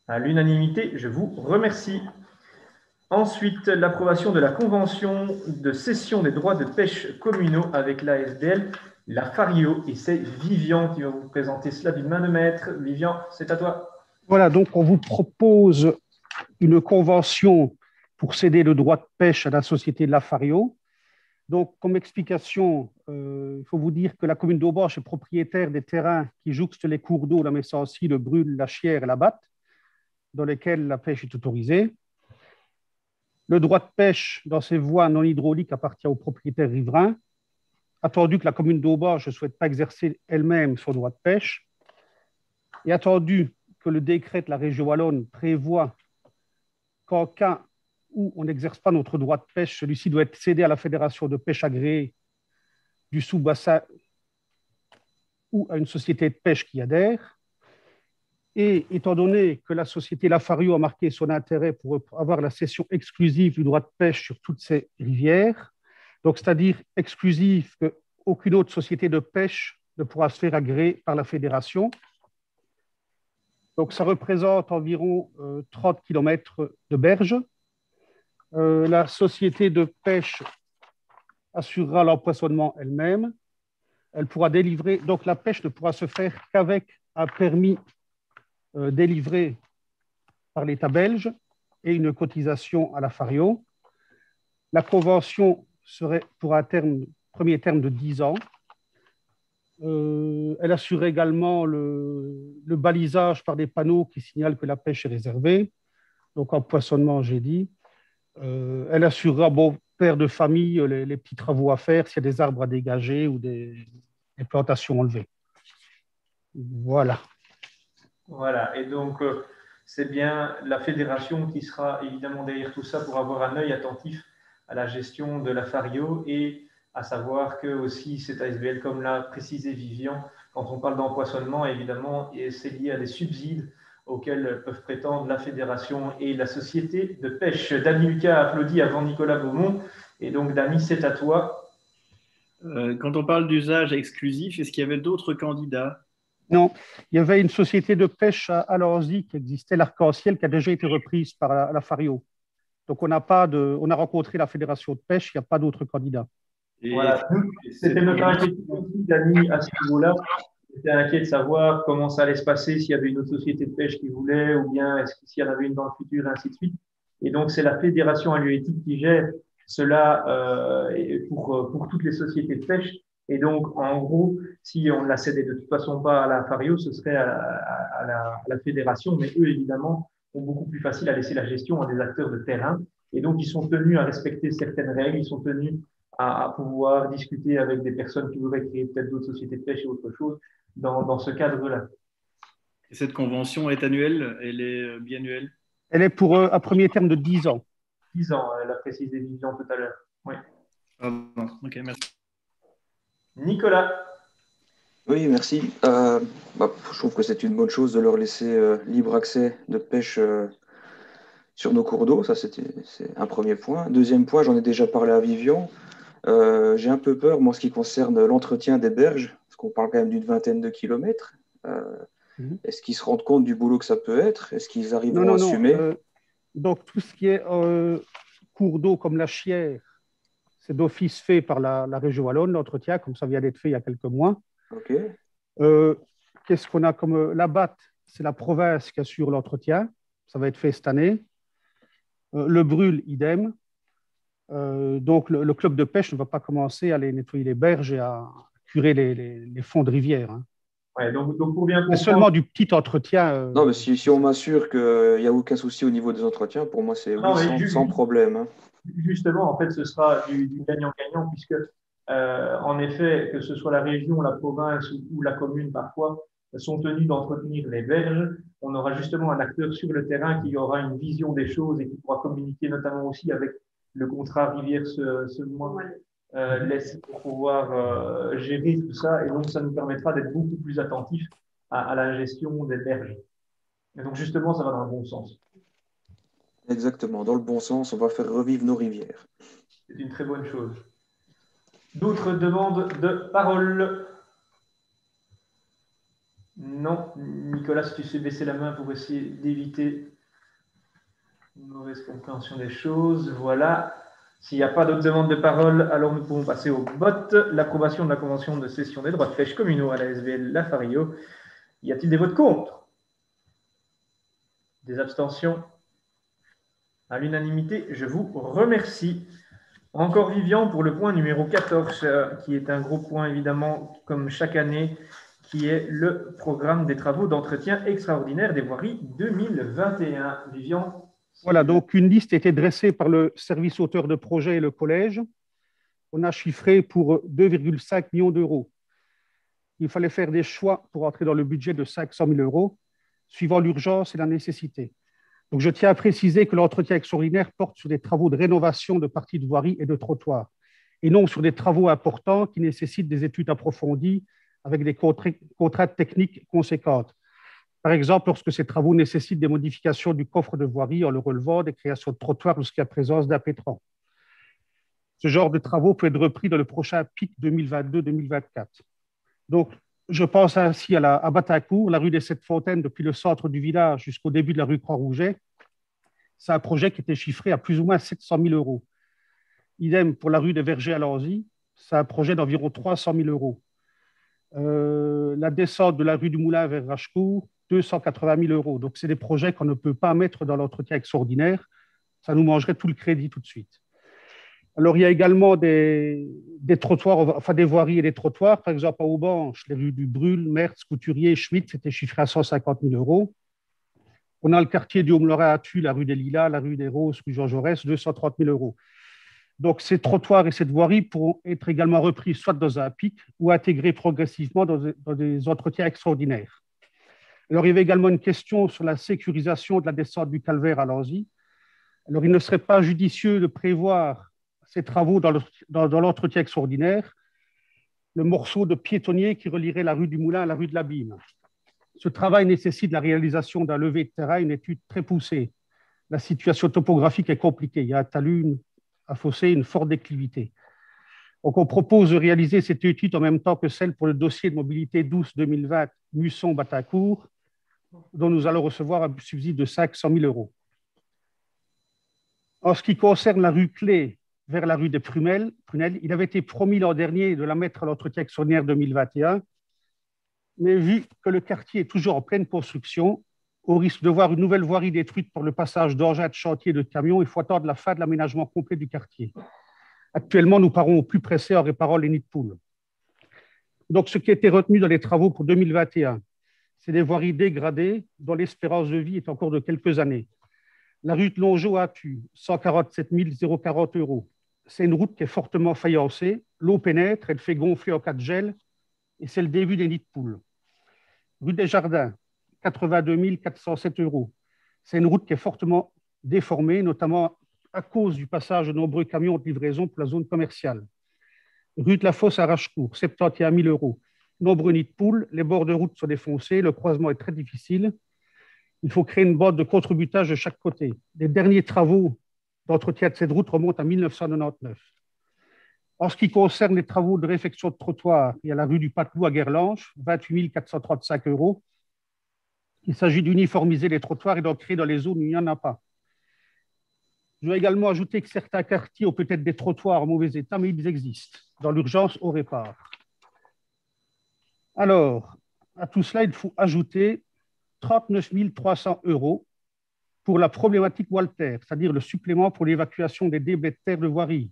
À l'unanimité, je vous remercie. Ensuite, l'approbation de la convention de cession des droits de pêche communaux avec l'ASDL la Fario. Et c'est Vivian qui va vous présenter cela d'une main de maître. Vivian, c'est à toi. Voilà, donc on vous propose une convention pour céder le droit de pêche à la société de la Fario. Donc, comme explication, euh, il faut vous dire que la commune d'Aubanche est propriétaire des terrains qui jouxtent les cours d'eau, la Messancy, le Brûle, la Chière et la Batte, dans lesquels la pêche est autorisée. Le droit de pêche dans ces voies non hydrauliques appartient aux propriétaires riverains attendu que la commune d'Aubange ne souhaite pas exercer elle-même son droit de pêche, et attendu que le décret de la région Wallonne prévoit qu'en cas où on n'exerce pas notre droit de pêche, celui-ci doit être cédé à la fédération de pêche agréée du sous-bassin ou à une société de pêche qui adhère. Et étant donné que la société Lafario a marqué son intérêt pour avoir la cession exclusive du droit de pêche sur toutes ces rivières, donc c'est-à-dire exclusif qu'aucune autre société de pêche ne pourra se faire agréer par la fédération. Donc ça représente environ 30 euh, km de berge. Euh, la société de pêche assurera l'empoisonnement elle-même. Elle pourra délivrer, donc la pêche ne pourra se faire qu'avec un permis euh, délivré par l'État belge et une cotisation à la Fario. La convention serait pour un premier terme de 10 ans. Euh, elle assure également le, balisage par des panneaux qui signalent que la pêche est réservée. Donc, en poissonnement, j'ai dit. Euh, elle assurera, bon, père de famille, les, petits travaux à faire s'il y a des arbres à dégager ou des, plantations enlevées. Voilà. Voilà. Et donc, euh, c'est bien la fédération qui sera évidemment derrière tout ça pour avoir un œil attentif à la gestion de la Fario et à savoir que aussi cet ASBL, comme l'a précisé Vivian, quand on parle d'empoisonnement, évidemment, c'est lié à des subsides auxquels peuvent prétendre la fédération et la société de pêche. Dani Lucas applaudit avant Nicolas Beaumont. Et donc, Dani, c'est à toi. Euh, quand on parle d'usage exclusif, est-ce qu'il y avait d'autres candidats? Non, il y avait une société de pêche à Alorzi qui existait, l'Arc-en-Ciel, qui a déjà été reprise par la Fario. Donc, on, pas de, on a rencontré la fédération de pêche, il n'y a pas d'autres candidats. Voilà, c'était notre inquiétude aussi, Dani, à ce niveau-là. J'étais inquiet de savoir comment ça allait se passer, s'il y avait une autre société de pêche qui voulait, ou bien est-ce s'il y en avait une dans le futur, et ainsi de suite. Et donc, c'est la Fédération halieutique qui gère cela euh, pour, pour toutes les sociétés de pêche. Et donc, en gros, si on ne la cédait de toute façon pas à la Fario, ce serait à, à, la, à, la, fédération. Mais eux, évidemment, ont beaucoup plus facile à laisser la gestion à des acteurs de terrain. Et donc, ils sont tenus à respecter certaines règles. Ils sont tenus à, à pouvoir discuter avec des personnes qui voudraient créer peut-être d'autres sociétés de pêche et autre chose dans, dans ce cadre-là. Et cette convention est annuelle Elle est biannuelle? Elle est pour un premier terme de 10 ans. 10 ans, elle a précisé Vivian tout à l'heure. Oui. Ah, bon. Ok, merci. Nicolas. Oui, merci. Euh, bah, je trouve que c'est une bonne chose de leur laisser euh, libre accès de pêche euh, sur nos cours d'eau. Ça, c'est un premier point. Deuxième point, j'en ai déjà parlé à Vivian. J'ai un peu peur, moi, en ce qui concerne l'entretien des berges, parce qu'on parle quand même d'une vingtaine de kilomètres. Mmh. Est-ce qu'ils se rendent compte du boulot que ça peut être? Est-ce qu'ils arrivent à assumer? Donc, tout ce qui est cours d'eau comme la Chière, c'est d'office fait par la, la région Wallonne, l'entretien, comme ça vient d'être fait il y a quelques mois. Okay. Euh, Qu'est-ce qu'on a comme la BAT C'est la province qui assure l'entretien. Ça va être fait cette année. Euh, le brûle, idem. Euh, donc, le, le, club de pêche ne va pas commencer à aller nettoyer les berges et à curer les, les, les fonds de rivière. Hein. Ouais, donc, donc pour bien comprendre... seulement du petit entretien. euh, Non, mais si, si on m'assure qu'il n'y a aucun souci au niveau des entretiens, pour moi, c'est oui, sans, problème. Hein. Justement, en fait, ce sera du gagnant-gagnant, puisque, euh, en effet, que ce soit la région, la province ou, ou la commune, parfois, sont tenus d'entretenir les berges. On aura justement un acteur sur le terrain qui aura une vision des choses et qui pourra communiquer notamment aussi avec le contrat rivière ce, ce mois. Euh, laisse pour pouvoir euh, gérer tout ça et donc ça nous permettra d'être beaucoup plus attentifs à, à, la gestion des berges. Et donc justement, ça va dans le bon sens. Exactement, dans le bon sens, on va faire revivre nos rivières. C'est une très bonne chose. D'autres demandes de parole? Non. Nicolas, si tu sais baisser la main pour essayer d'éviter une mauvaise compréhension des choses. Voilà. S'il n'y a pas d'autres demandes de parole, alors nous pouvons passer au vote. L'approbation de la convention de cession des droits de pêche communaux à la SVL Lafario. Y a-t-il des votes contre? Des abstentions? À l'unanimité, je vous remercie. Encore Vivian pour le point numéro 14, qui est un gros point évidemment, comme chaque année, qui est le programme des travaux d'entretien extraordinaire des voiries 2021. Vivian, voilà, donc une liste a été dressée par le service auteur de projet et le collège. On a chiffré pour 2,5 millions d'euros. Il fallait faire des choix pour entrer dans le budget de 500 000 euros, suivant l'urgence et la nécessité. Donc, je tiens à préciser que l'entretien extraordinaire porte sur des travaux de rénovation de parties de voirie et de trottoirs, et non sur des travaux importants qui nécessitent des études approfondies avec des contraintes techniques conséquentes. Par exemple, lorsque ces travaux nécessitent des modifications du coffre de voirie en le relevant, des créations de trottoirs lorsqu'il y a présence d'un pétran. Ce genre de travaux peut être repris dans le prochain pic 2022-2024. Donc, je pense ainsi à, la, Batacourt, la rue des Sept Fontaines, depuis le centre du village jusqu'au début de la rue Croix-Rouget. C'est un projet qui était chiffré à plus ou moins 700 000 euros. Idem pour la rue des Vergers à Lanzy, c'est un projet d'environ 300 000 euros. Euh, la descente de la rue du Moulin vers Rachecourt, 280 000 euros. Donc, c'est des projets qu'on ne peut pas mettre dans l'entretien extraordinaire. Ça nous mangerait tout le crédit tout de suite. Alors, il y a également des, trottoirs, enfin des voiries et des trottoirs. Par exemple, à Aubanche, les rues du Brûle, Mertz, Couturier, Schmitt, c'était chiffré à 150 000 euros. On a le quartier du Homme-Lorrain à la rue des Lilas, la rue des Roses, rue Jean Jaurès, 230 000 euros. Donc, ces trottoirs et cette voirie pourront être également repris soit dans un pic ou intégrés progressivement dans des entretiens extraordinaires. Alors, il y avait également une question sur la sécurisation de la descente du calvaire à Lanzy. Alors, il ne serait pas judicieux de prévoir ces travaux dans l'entretien extraordinaire, le morceau de piétonnier qui relierait la rue du Moulin à la rue de l'Abîme. Ce travail nécessite la réalisation d'un levé de terrain, une étude très poussée. La situation topographique est compliquée. Il y a un talus, un fossé, une forte déclivité. Donc, on propose de réaliser cette étude en même temps que celle pour le dossier de mobilité douce 2020 Musson-Batacourt, dont nous allons recevoir un subside de 500 000 euros. En ce qui concerne la rue Clé vers la rue des Prunelles, Prunelles il avait été promis l'an dernier de la mettre à l'entretien extraordinaire 2021. mais vu que le quartier est toujours en pleine construction, au risque de voir une nouvelle voirie détruite par le passage d'engins de chantier de camions, il faut attendre la fin de l'aménagement complet du quartier. Actuellement, nous parons au plus pressé en réparant les nids de poules. Donc, ce qui a été retenu dans les travaux pour 2021, c'est des voiries dégradées dont l'espérance de vie est encore de quelques années. La rue de Longeau a tu 147 040 euros. C'est une route qui est fortement faïencée. L'eau pénètre, elle fait gonfler en cas de gel et c'est le début des nids de poules. Rue des Jardins, 82 407 euros. C'est une route qui est fortement déformée, notamment à cause du passage de nombreux camions de livraison pour la zone commerciale. Rue de la Fosse à Rachecourt, 71 000 euros. Nombreux nids de poules, les bords de route sont défoncés, le croisement est très difficile. Il faut créer une bande de contrebutage de chaque côté. Les derniers travaux d'entretien de cette route remontent à 1999. En ce qui concerne les travaux de réfection de trottoir, il y a la rue du Patelou à Guerlange, 28 435 euros. Il s'agit d'uniformiser les trottoirs et d'en créer dans les zones où il n'y en a pas. Je vais également ajouter que certains quartiers ont peut-être des trottoirs en mauvais état, mais ils existent. Dans l'urgence, au répare. Alors, à tout cela, il faut ajouter 39 300 euros pour la problématique Walter, c'est-à-dire le supplément pour l'évacuation des débits de terre de voirie,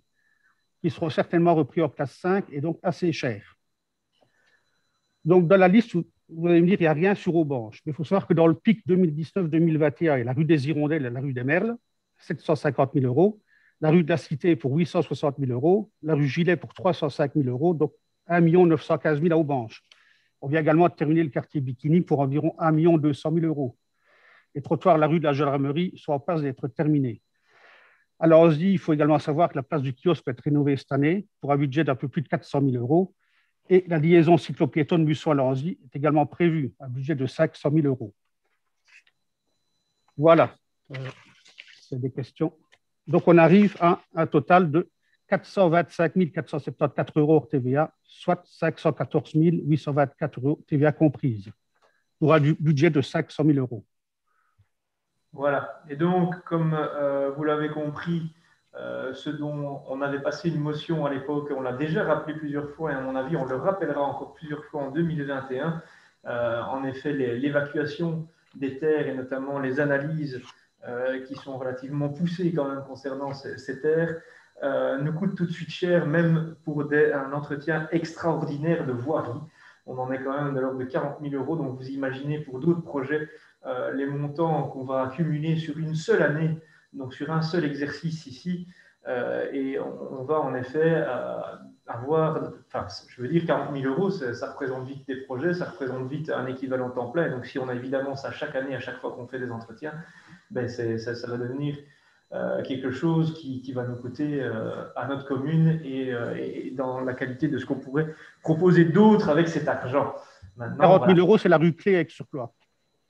qui seront certainement repris en classe 5 et donc assez cher. Donc, dans la liste, vous allez me dire, il n'y a rien sur Aubanche. Mais il faut savoir que dans le pic 2019-2021, il la rue des Hirondelles et la rue des Merles, 750 000 euros. La rue de la Cité pour 860 000 euros. La rue Gilet pour 305 000 euros. Donc 1 915 000 à Aubanche. On vient également de terminer le quartier Bikini pour environ 1 200 000 euros. Les trottoirs de la rue de la Gendarmerie sont en passe d'être terminés. Alors on il faut également savoir que la place du kiosque peut être rénovée cette année pour un budget d'un peu plus de 400 000 euros. Et la liaison cyclopiétonne Busson-Lanzy est également prévue, un budget de 500 000 euros. Voilà, euh, c'est des questions. Donc, on arrive à un total de 425 474 euros hors TVA, soit 514 824 euros TVA comprise, pour un budget de 500 000 euros. Voilà. Et donc, comme euh, vous l'avez compris, euh, ce dont on avait passé une motion à l'époque, on l'a déjà rappelé plusieurs fois et à mon avis on le rappellera encore plusieurs fois en 2021. Euh, en effet, l'évacuation des terres et notamment les analyses qui sont relativement poussées quand même concernant ces, terres nous coûtent tout de suite cher, même pour un entretien extraordinaire de voirie. On en est quand même de l'ordre de 40 000 euros, donc vous imaginez pour d'autres projets les montants qu'on va accumuler sur une seule année donc sur un seul exercice ici, euh, et on, va en effet euh, avoir, enfin, je veux dire, 40 000 euros, ça, représente vite des projets, ça représente vite un équivalent temps plein. Donc, si on a évidemment ça chaque année, à chaque fois qu'on fait des entretiens, ben ça, va devenir euh, quelque chose qui, qui, va nous coûter à notre commune et, dans la qualité de ce qu'on pourrait proposer d'autres avec cet argent. Maintenant, 40 000 euros, c'est la rue clé avec surploi.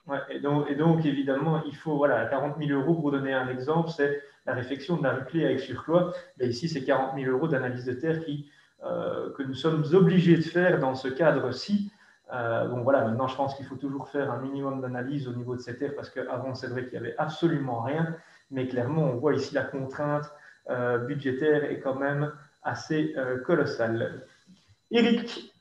Ouais, et, donc, et, donc, évidemment, il faut, voilà, 40 000 euros, pour donner un exemple, c'est la réflexion de la clé avec surclois. Mais ici, c'est 40 000 euros d'analyse de terre qui, euh, que nous sommes obligés de faire dans ce cadre-ci. Euh, donc voilà, maintenant, je pense qu'il faut toujours faire un minimum d'analyse au niveau de ces terres parce qu'avant, c'est vrai qu'il n'y avait absolument rien. Mais clairement, on voit ici la contrainte euh, budgétaire est quand même assez colossale. Eric,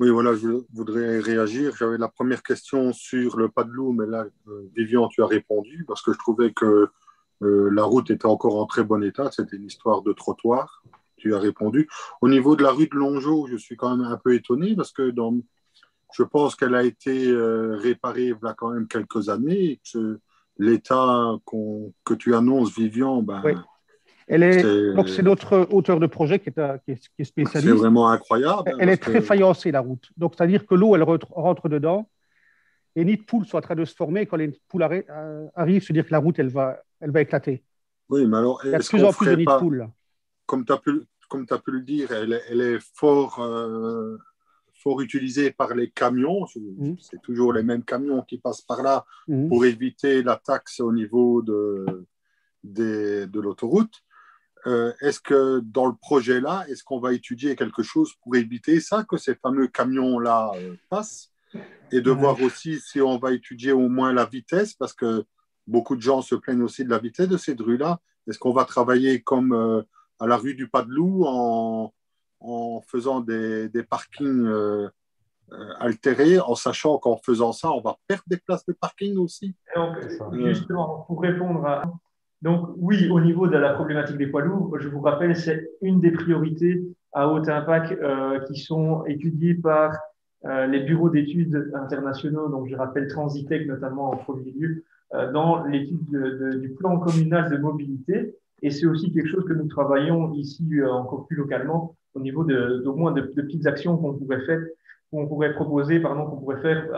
oui, voilà, je voudrais réagir. J'avais la première question sur le pas de loup, mais là, euh, Vivian, tu as répondu parce que je trouvais que euh, la route était encore en très bon état. C'était une histoire de trottoir. Tu as répondu. Au niveau de la rue de Longeau, je suis quand même un peu étonné parce que dans, je pense qu'elle a été euh, réparée il y a quand même quelques années et que l'état que tu annonces, Vivian, ben, elle est, donc c'est notre auteur de projet qui est, qui est, spécialiste. C'est vraiment incroyable. Elle, est très faïencée, la route. Donc, c'est-à-dire que l'eau, elle rentre dedans. Et nids de poules sont en train de se former. Quand les poules euh, arrivent, c'est-à-dire que la route, elle va, elle va éclater. Oui, mais alors, il y a de plus en plus de nids de poules. Comme tu as, as, pu le dire, elle, elle est fort, euh, fort utilisée par les camions. Mmh. C'est toujours les mêmes camions qui passent par là mmh. pour éviter la taxe au niveau de, de l'autoroute. Euh, est-ce que dans le projet-là, est-ce qu'on va étudier quelque chose pour éviter ça, que ces fameux camions-là euh, passent? Et de voir aussi si on va étudier au moins la vitesse, parce que beaucoup de gens se plaignent aussi de la vitesse de ces rues-là. Est-ce qu'on va travailler comme euh, à la rue du Pas de Loup en, en faisant des, des parkings euh, euh, altérés, en sachant qu'en faisant ça, on va perdre des places de parking aussi Donc, justement, pour répondre à. Donc, oui, au niveau de la problématique des poids lourds, je vous rappelle, c'est une des priorités à haut impact euh, qui sont étudiées par euh, les bureaux d'études internationaux, donc je rappelle Transitech notamment en premier lieu, euh, dans l'étude du plan communal de mobilité. Et c'est aussi quelque chose que nous travaillons ici euh, encore plus localement au niveau de, d'au moins de, petites actions qu'on pourrait faire, qu'on pourrait proposer, pardon, qu'on pourrait faire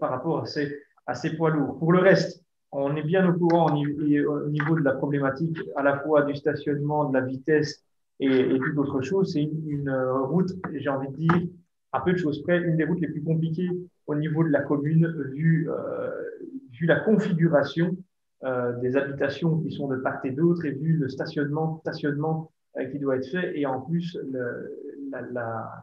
par rapport à ces, à ces poids lourds. Pour le reste, on est bien au courant au niveau de la problématique à la fois du stationnement, de la vitesse et, et toute autre chose. C'est une, une route, j'ai envie de dire, à peu de choses près, une des routes les plus compliquées au niveau de la commune, vu, euh, vu la configuration euh, des habitations qui sont de part et d'autre, et vu le stationnement, stationnement euh, qui doit être fait, et en plus,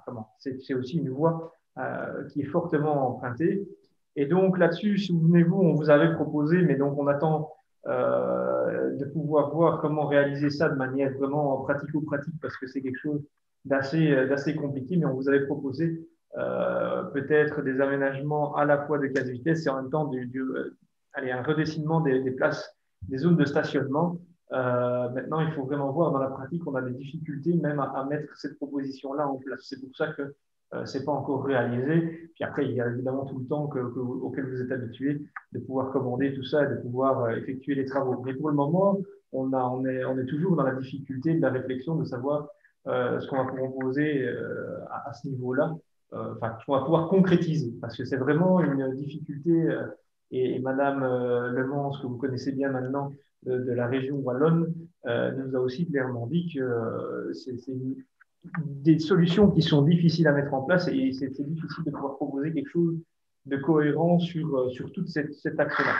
comment, c'est aussi une voie euh, qui est fortement empruntée. Et donc là-dessus, souvenez-vous, on vous avait proposé, mais donc on attend euh, de pouvoir voir comment réaliser ça de manière vraiment pratico-pratique, parce que c'est quelque chose d'assez euh, d'assez compliqué, mais on vous avait proposé euh, peut-être des aménagements à la fois de casse vitesse et en même temps du, euh, allez, un redessinement des, des, places, des zones de stationnement. Euh, maintenant, il faut vraiment voir dans la pratique, on a des difficultés même à, mettre cette proposition-là en place. C'est pour ça que euh, c'est pas encore réalisé. Puis après, il y a évidemment tout le temps que, que, auquel vous êtes habitué de pouvoir commander tout ça et de pouvoir euh, effectuer les travaux. Mais pour le moment, on, a, on, est, on est toujours dans la difficulté de la réflexion de savoir euh, ce qu'on va proposer euh, à, à, ce niveau-là, enfin, qu'on va pouvoir concrétiser, parce que c'est vraiment une difficulté. et, et, Madame Le Mans, que vous connaissez bien maintenant, de, la région wallonne, nous a aussi clairement dit que c'est des solutions qui sont difficiles à mettre en place et c'est difficile de pouvoir proposer quelque chose de cohérent sur, sur toute cette, cet axe-là.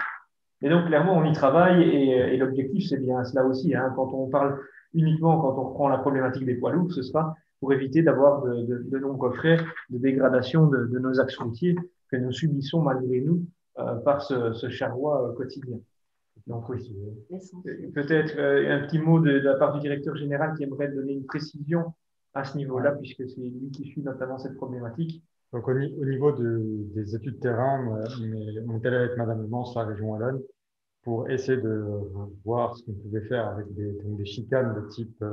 Et donc, clairement, on y travaille et, et l'objectif, c'est bien cela aussi. Hein, quand on parle uniquement quand on reprend la problématique des poids lourds, ce sera pour éviter d'avoir de, de, de nombreux frais de dégradation de, de, nos axes routiers que nous subissons malgré nous euh, par ce, ce charroi euh, quotidien. Donc oui, peut-être euh, un petit mot de, de, la part du directeur général qui aimerait donner une précision à ce niveau-là, puisque c'est lui qui suit notamment cette problématique. Donc au, au niveau de, des études terrain, on est allé avec Madame Le Mans sur la région Wallonne pour essayer de voir ce qu'on pouvait faire avec des, donc des chicanes de type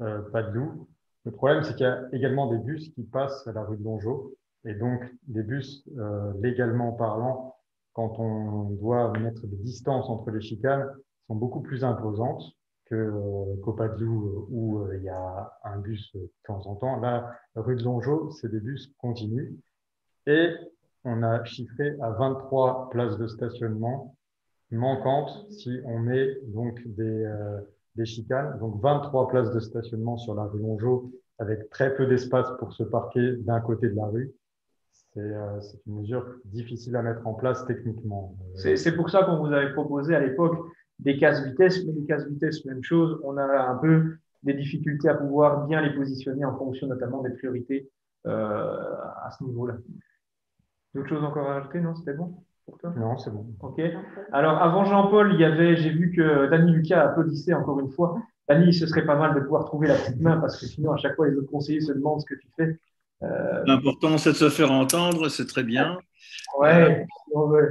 euh, pas de loup. Le problème, c'est qu'il y a également des bus qui passent à la rue de Longeau. Et donc, des bus, euh, légalement parlant, quand on doit mettre des distances entre les chicanes, sont beaucoup plus imposantes que euh, pas de loup où euh, il y a un bus de temps en temps. Là, rue de Longeau, c'est des bus continus. Et on a chiffré à 23 places de stationnement manquante si on met donc des, euh, des chicanes. Donc 23 places de stationnement sur la rue Longeau avec très peu d'espace pour se parquer d'un côté de la rue. C'est euh, une mesure difficile à mettre en place techniquement. C'est pour ça qu'on vous avait proposé à l'époque des cases vitesse, mais les cases vitesse, même chose. On a un peu des difficultés à pouvoir bien les positionner en fonction notamment des priorités euh, à ce niveau-là. D'autres choses encore à ajouter Non, c'était bon non, c'est bon. Ok. Alors, avant Jean-Paul, il y avait, j'ai vu que Dany Lucas applaudissait encore une fois. Dany, ce serait pas mal de pouvoir trouver la petite main parce que sinon, à chaque fois, les autres conseillers se demandent ce que tu fais. Euh... L'important, c'est de se faire entendre, c'est très bien. Ouais, euh, ouais.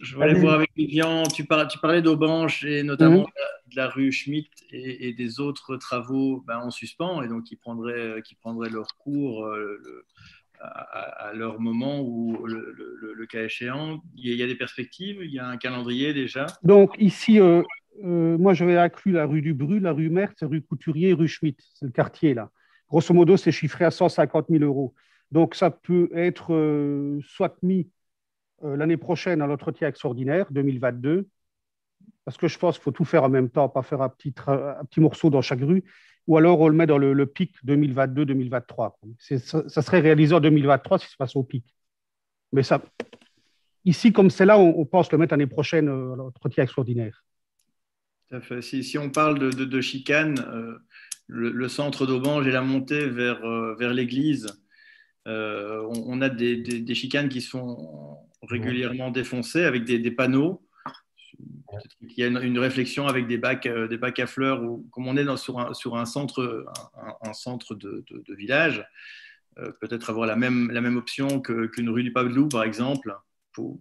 Je vais aller voir avec Vivian. Tu, par, tu parlais d'Aubange et notamment mmh. de, la, de, la, rue Schmitt et, et des autres travaux ben, en suspens et donc qui prendraient, qui prendraient leur cours. Euh, le, à, à, leur moment ou le, le, le, cas échéant il y, a, des perspectives Il y a un calendrier déjà Donc ici, euh, euh, moi j'avais inclus la rue du Bru, la rue Mertz, rue Couturier, rue Schmitt, c'est le quartier là. Grosso modo, c'est chiffré à 150 000 euros. Donc ça peut être euh, soit mis euh, l'année prochaine à l'entretien extraordinaire 2022, parce que je pense qu'il faut tout faire en même temps, pas faire un petit, morceau dans chaque rue ou alors on le met dans le, pic 2022-2023. Ça, serait réalisé en 2023 si ça se passe au pic. Mais ça, ici, comme c'est là, on, pense le mettre l'année prochaine euh, à l'entretien extraordinaire. Si, on parle de, chicane, le, le, centre d'Aubange et la montée vers, euh, vers l'église, euh, on, on, a des, des, des, chicanes qui sont régulièrement défoncées avec des, des panneaux il y a une, une, réflexion avec des bacs, euh, des bacs à fleurs, où, comme on est dans, sur, un, sur un centre, un, en centre de, village. Peut-être avoir la même, la même option qu'une rue du Pavelou, par exemple, pour,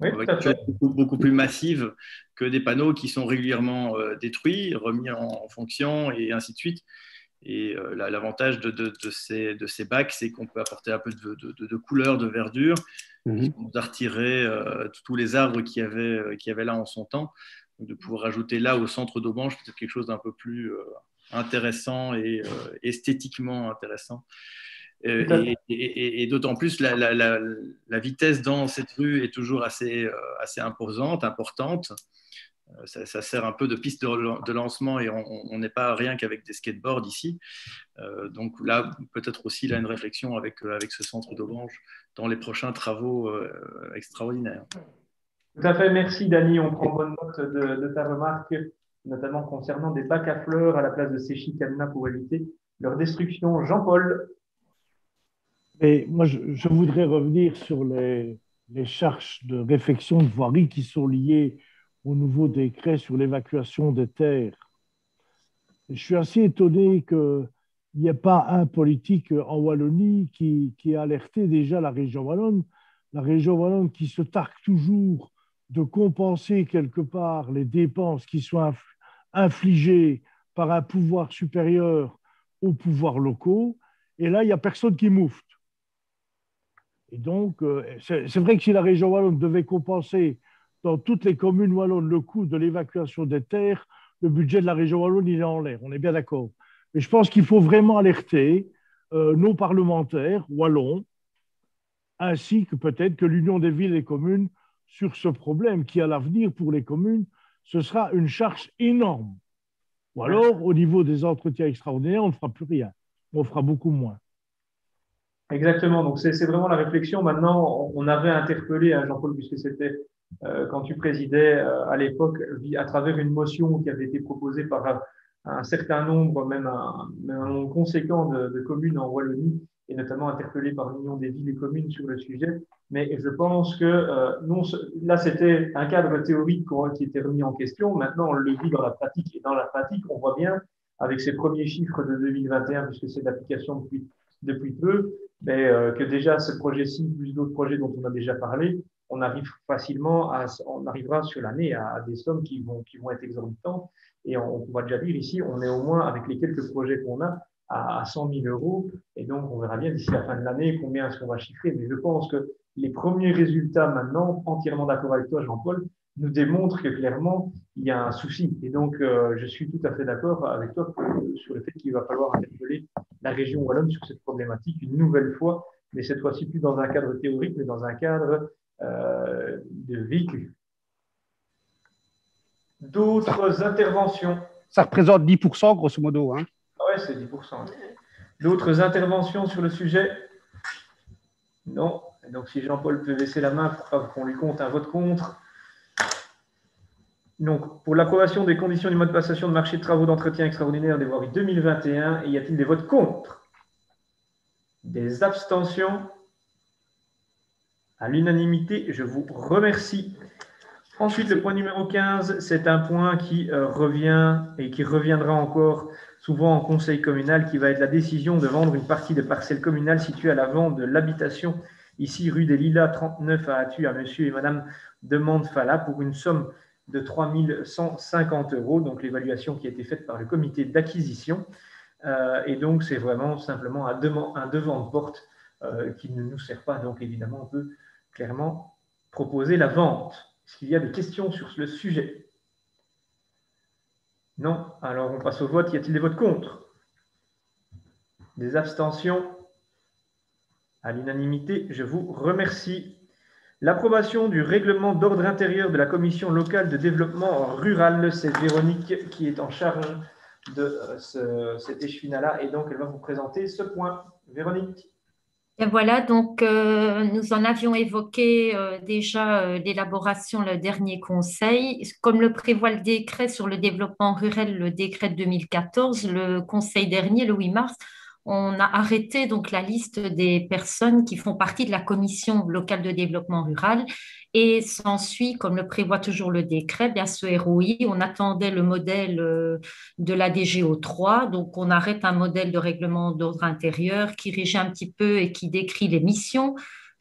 beaucoup, plus massive que des panneaux qui sont régulièrement détruits, remis en, fonction et ainsi de suite. Et l'avantage de, de, ces, de, ces, bacs, c'est qu'on peut apporter un peu de, couleur, de verdure, mmh. on a retiré tous les arbres qu'il y, avait, qui y avait là en son temps de pouvoir ajouter là au centre d'Aubange peut-être quelque chose d'un peu plus euh, intéressant et euh, esthétiquement intéressant. Euh, et, d'autant plus, la, la, vitesse dans cette rue est toujours assez, assez imposante, importante. Ça, sert un peu de piste de, lancement et on n'est pas rien qu'avec des skateboards ici. donc là, peut-être aussi là, une réflexion avec, avec ce centre d'Aubange dans les prochains travaux extraordinaires. Tout à fait, merci Dani. On prend bonne note de, ta remarque, notamment concernant des bacs à fleurs à la place de ces chicanas pour éviter leur destruction. Jean-Paul. Et moi, je, voudrais revenir sur les, charges de réfection de voirie qui sont liées au nouveau décret sur l'évacuation des terres. Je suis assez étonné qu'il n'y ait pas un politique en Wallonie qui, qui a alerté déjà la région wallonne, la région wallonne qui se tarque toujours de compenser quelque part les dépenses qui sont infligées par un pouvoir supérieur aux pouvoirs locaux. Et là, il n'y a personne qui moufte. Et donc, euh, c'est vrai que si la région wallonne devait compenser dans toutes les communes wallonnes le coût de l'évacuation des terres, le budget de la région wallonne, il est en l'air. On est bien d'accord. Mais je pense qu'il faut vraiment alerter euh, nos parlementaires wallons, ainsi que peut-être que l'Union des villes et communes sur ce problème qui, à l'avenir, pour les communes, ce sera une charge énorme. Ou alors, au niveau des entretiens extraordinaires, on ne fera plus rien. On fera beaucoup moins. Exactement. Donc, c'est vraiment la réflexion. Maintenant, on avait interpellé, hein, Jean-Paul, puisque c'était quand tu présidais euh, à l'époque, à travers une motion qui avait été proposée par un, certain nombre, même un, nombre conséquent de, de, communes en Wallonie, et notamment interpellé par l'Union des villes et communes sur le sujet. Mais je pense que euh, non, là, c'était un cadre théorique qui était remis en question. Maintenant, on le vit dans la pratique. Et dans la pratique, on voit bien, avec ces premiers chiffres de 2021, puisque c'est d'application depuis, depuis peu, mais, euh, que déjà ce projet-ci, plus d'autres projets dont on a déjà parlé, on arrive facilement à, on arrivera sur l'année à, des sommes qui vont, qui vont être exorbitantes. Et on, on pourra déjà dire ici, on est au moins avec les quelques projets qu'on a, à 100 000 euros. Et donc, on verra bien d'ici la fin de l'année combien est-ce qu'on va chiffrer. Mais je pense que les premiers résultats maintenant, entièrement d'accord avec toi, Jean-Paul, nous démontrent que clairement, il y a un souci. Et donc, euh, je suis tout à fait d'accord avec toi sur le fait qu'il va falloir interpeller la région wallonne sur cette problématique une nouvelle fois, mais cette fois-ci plus dans un cadre théorique, mais dans un cadre de véhicule. D'autres interventions Ça représente 10%, grosso modo. Hein oui, c'est 10%. D'autres interventions sur le sujet? Non. Donc, si Jean-Paul peut laisser la main pour qu'on lui compte un vote contre. Donc, pour l'approbation des conditions du mode de passation de marché de travaux d'entretien extraordinaire des voiries 2021, y a-t-il des votes contre? Des abstentions? À l'unanimité, je vous remercie. Ensuite, le point numéro 15, c'est un point qui euh, revient et qui reviendra encore souvent en conseil communal, qui va être la décision de vendre une partie de parcelle communale située à l'avant de l'habitation, ici rue des Lilas 39 à Atu, à monsieur et madame Demande Fala, pour une somme de 3 150 euros, donc l'évaluation qui a été faite par le comité d'acquisition. Euh, et donc, c'est vraiment simplement un, un devant de porte euh, qui ne nous sert pas. Donc, évidemment, on peut clairement proposer la vente. Est-ce qu'il y a des questions sur le sujet? Non. Alors on passe au vote. Y a-t-il des votes contre? Des abstentions? À l'unanimité, je vous remercie. L'approbation du règlement d'ordre intérieur de la Commission locale de développement rural, c'est Véronique qui est en charge de euh, cet échevinat-là et donc elle va vous présenter ce point. Véronique voilà, donc euh, nous en avions évoqué euh, déjà euh, l'élaboration, le dernier conseil. Comme le prévoit le décret sur le développement rural, le décret de 2014, le conseil dernier, le 8 mars, on a arrêté donc la liste des personnes qui font partie de la commission locale de développement rural et s'ensuit, comme le prévoit toujours le décret, bien ce ROI, on attendait le modèle euh, de la DGO 3, donc on arrête un modèle de règlement d'ordre intérieur qui régit un petit peu et qui décrit les missions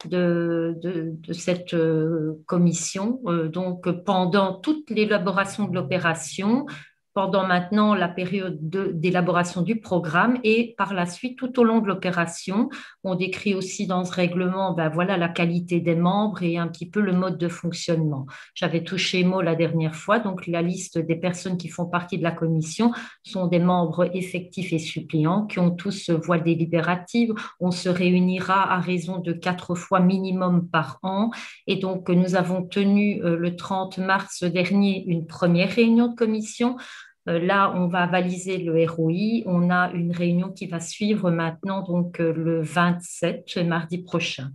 de, de, cette euh, commission. Euh, donc pendant toute l'élaboration de l'opération, pendant maintenant la période d'élaboration du programme et par la suite tout au long de l'opération. On décrit aussi dans ce règlement ben voilà, la qualité des membres et un petit peu le mode de fonctionnement. J'avais touché mot la dernière fois, donc la liste des personnes qui font partie de la commission sont des membres effectifs et suppléants qui ont tous voix délibérative. On se réunira à raison de quatre fois minimum par an et donc nous avons tenu euh, le 30 mars dernier une première réunion de commission là, on va valiser le ROI. On a une réunion qui va suivre maintenant, donc euh, le 27, mardi prochain.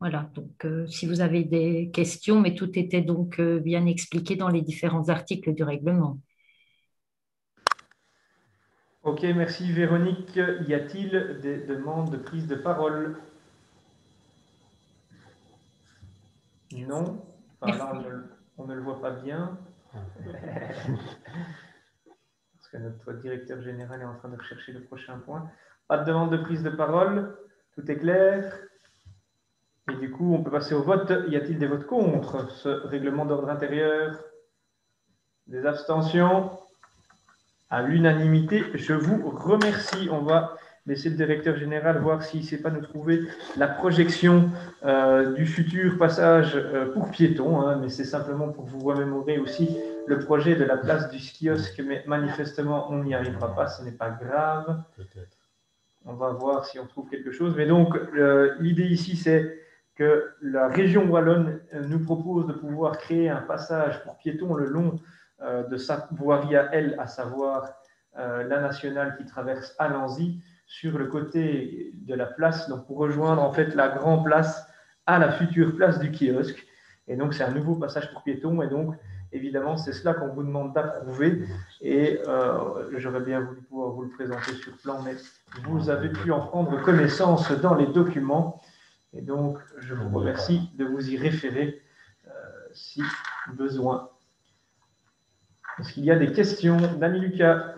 Voilà, donc euh, si vous avez des questions, mais tout était donc bien expliqué dans les différents articles du règlement. Ok, merci Véronique. Y a-t-il des demandes de prise de parole? Non. on ne le voit pas bien. que notre directeur général est en train de rechercher le prochain point. Pas de demande de prise de parole, tout est clair. Et du coup, on peut passer au vote. Y a-t-il des votes contre ce règlement d'ordre intérieur? Des abstentions? À l'unanimité, je vous remercie. On va laisser le directeur général voir s'il ne sait pas nous trouver la projection euh, du futur passage euh, pour piétons, hein, mais c'est simplement pour vous remémorer aussi le projet de la place du kiosque, mais manifestement, on n'y arrivera pas, ce n'est pas grave. On va voir si on trouve quelque chose. Mais donc, l'idée ici, c'est que la région wallonne euh, nous propose de pouvoir créer un passage pour piétons le long euh, de sa voirie à elle, à savoir euh, la nationale qui traverse Alanzy, sur le côté de la place, donc pour rejoindre en fait la grande place à la future place du kiosque. Et donc, c'est un nouveau passage pour piétons. Et donc, Évidemment, c'est cela qu'on vous demande d'approuver et euh, j'aurais bien voulu pouvoir vous le présenter sur plan, mais vous avez pu en prendre connaissance dans les documents et donc je vous remercie de vous y référer euh, si besoin. Est-ce qu'il y a des questions? Nami Lucas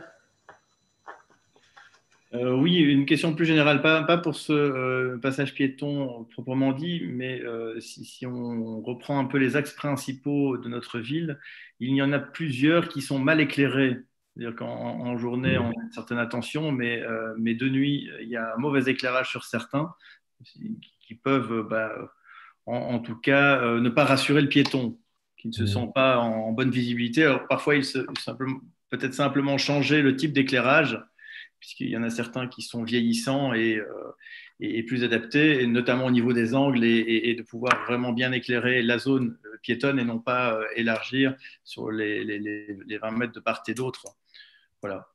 euh, oui, une question plus générale, pas, pas pour ce euh, passage piéton proprement dit, mais euh, si, si, on reprend un peu les axes principaux de notre ville, il y en a plusieurs qui sont mal éclairés. C'est-à-dire qu'en journée, on a une certaine attention, mais, mais de nuit, il y a un mauvais éclairage sur certains qui peuvent, bah, en, tout cas, ne pas rassurer le piéton, qui ne se sent pas en, bonne visibilité. Alors parfois, il peut-être simplement changer le type d'éclairage puisqu'il y en a certains qui sont vieillissants et, euh, plus adaptés, notamment au niveau des angles, et, de pouvoir vraiment bien éclairer la zone euh, piétonne et non pas euh, élargir sur les, les, 20 mètres de part et d'autre. Voilà.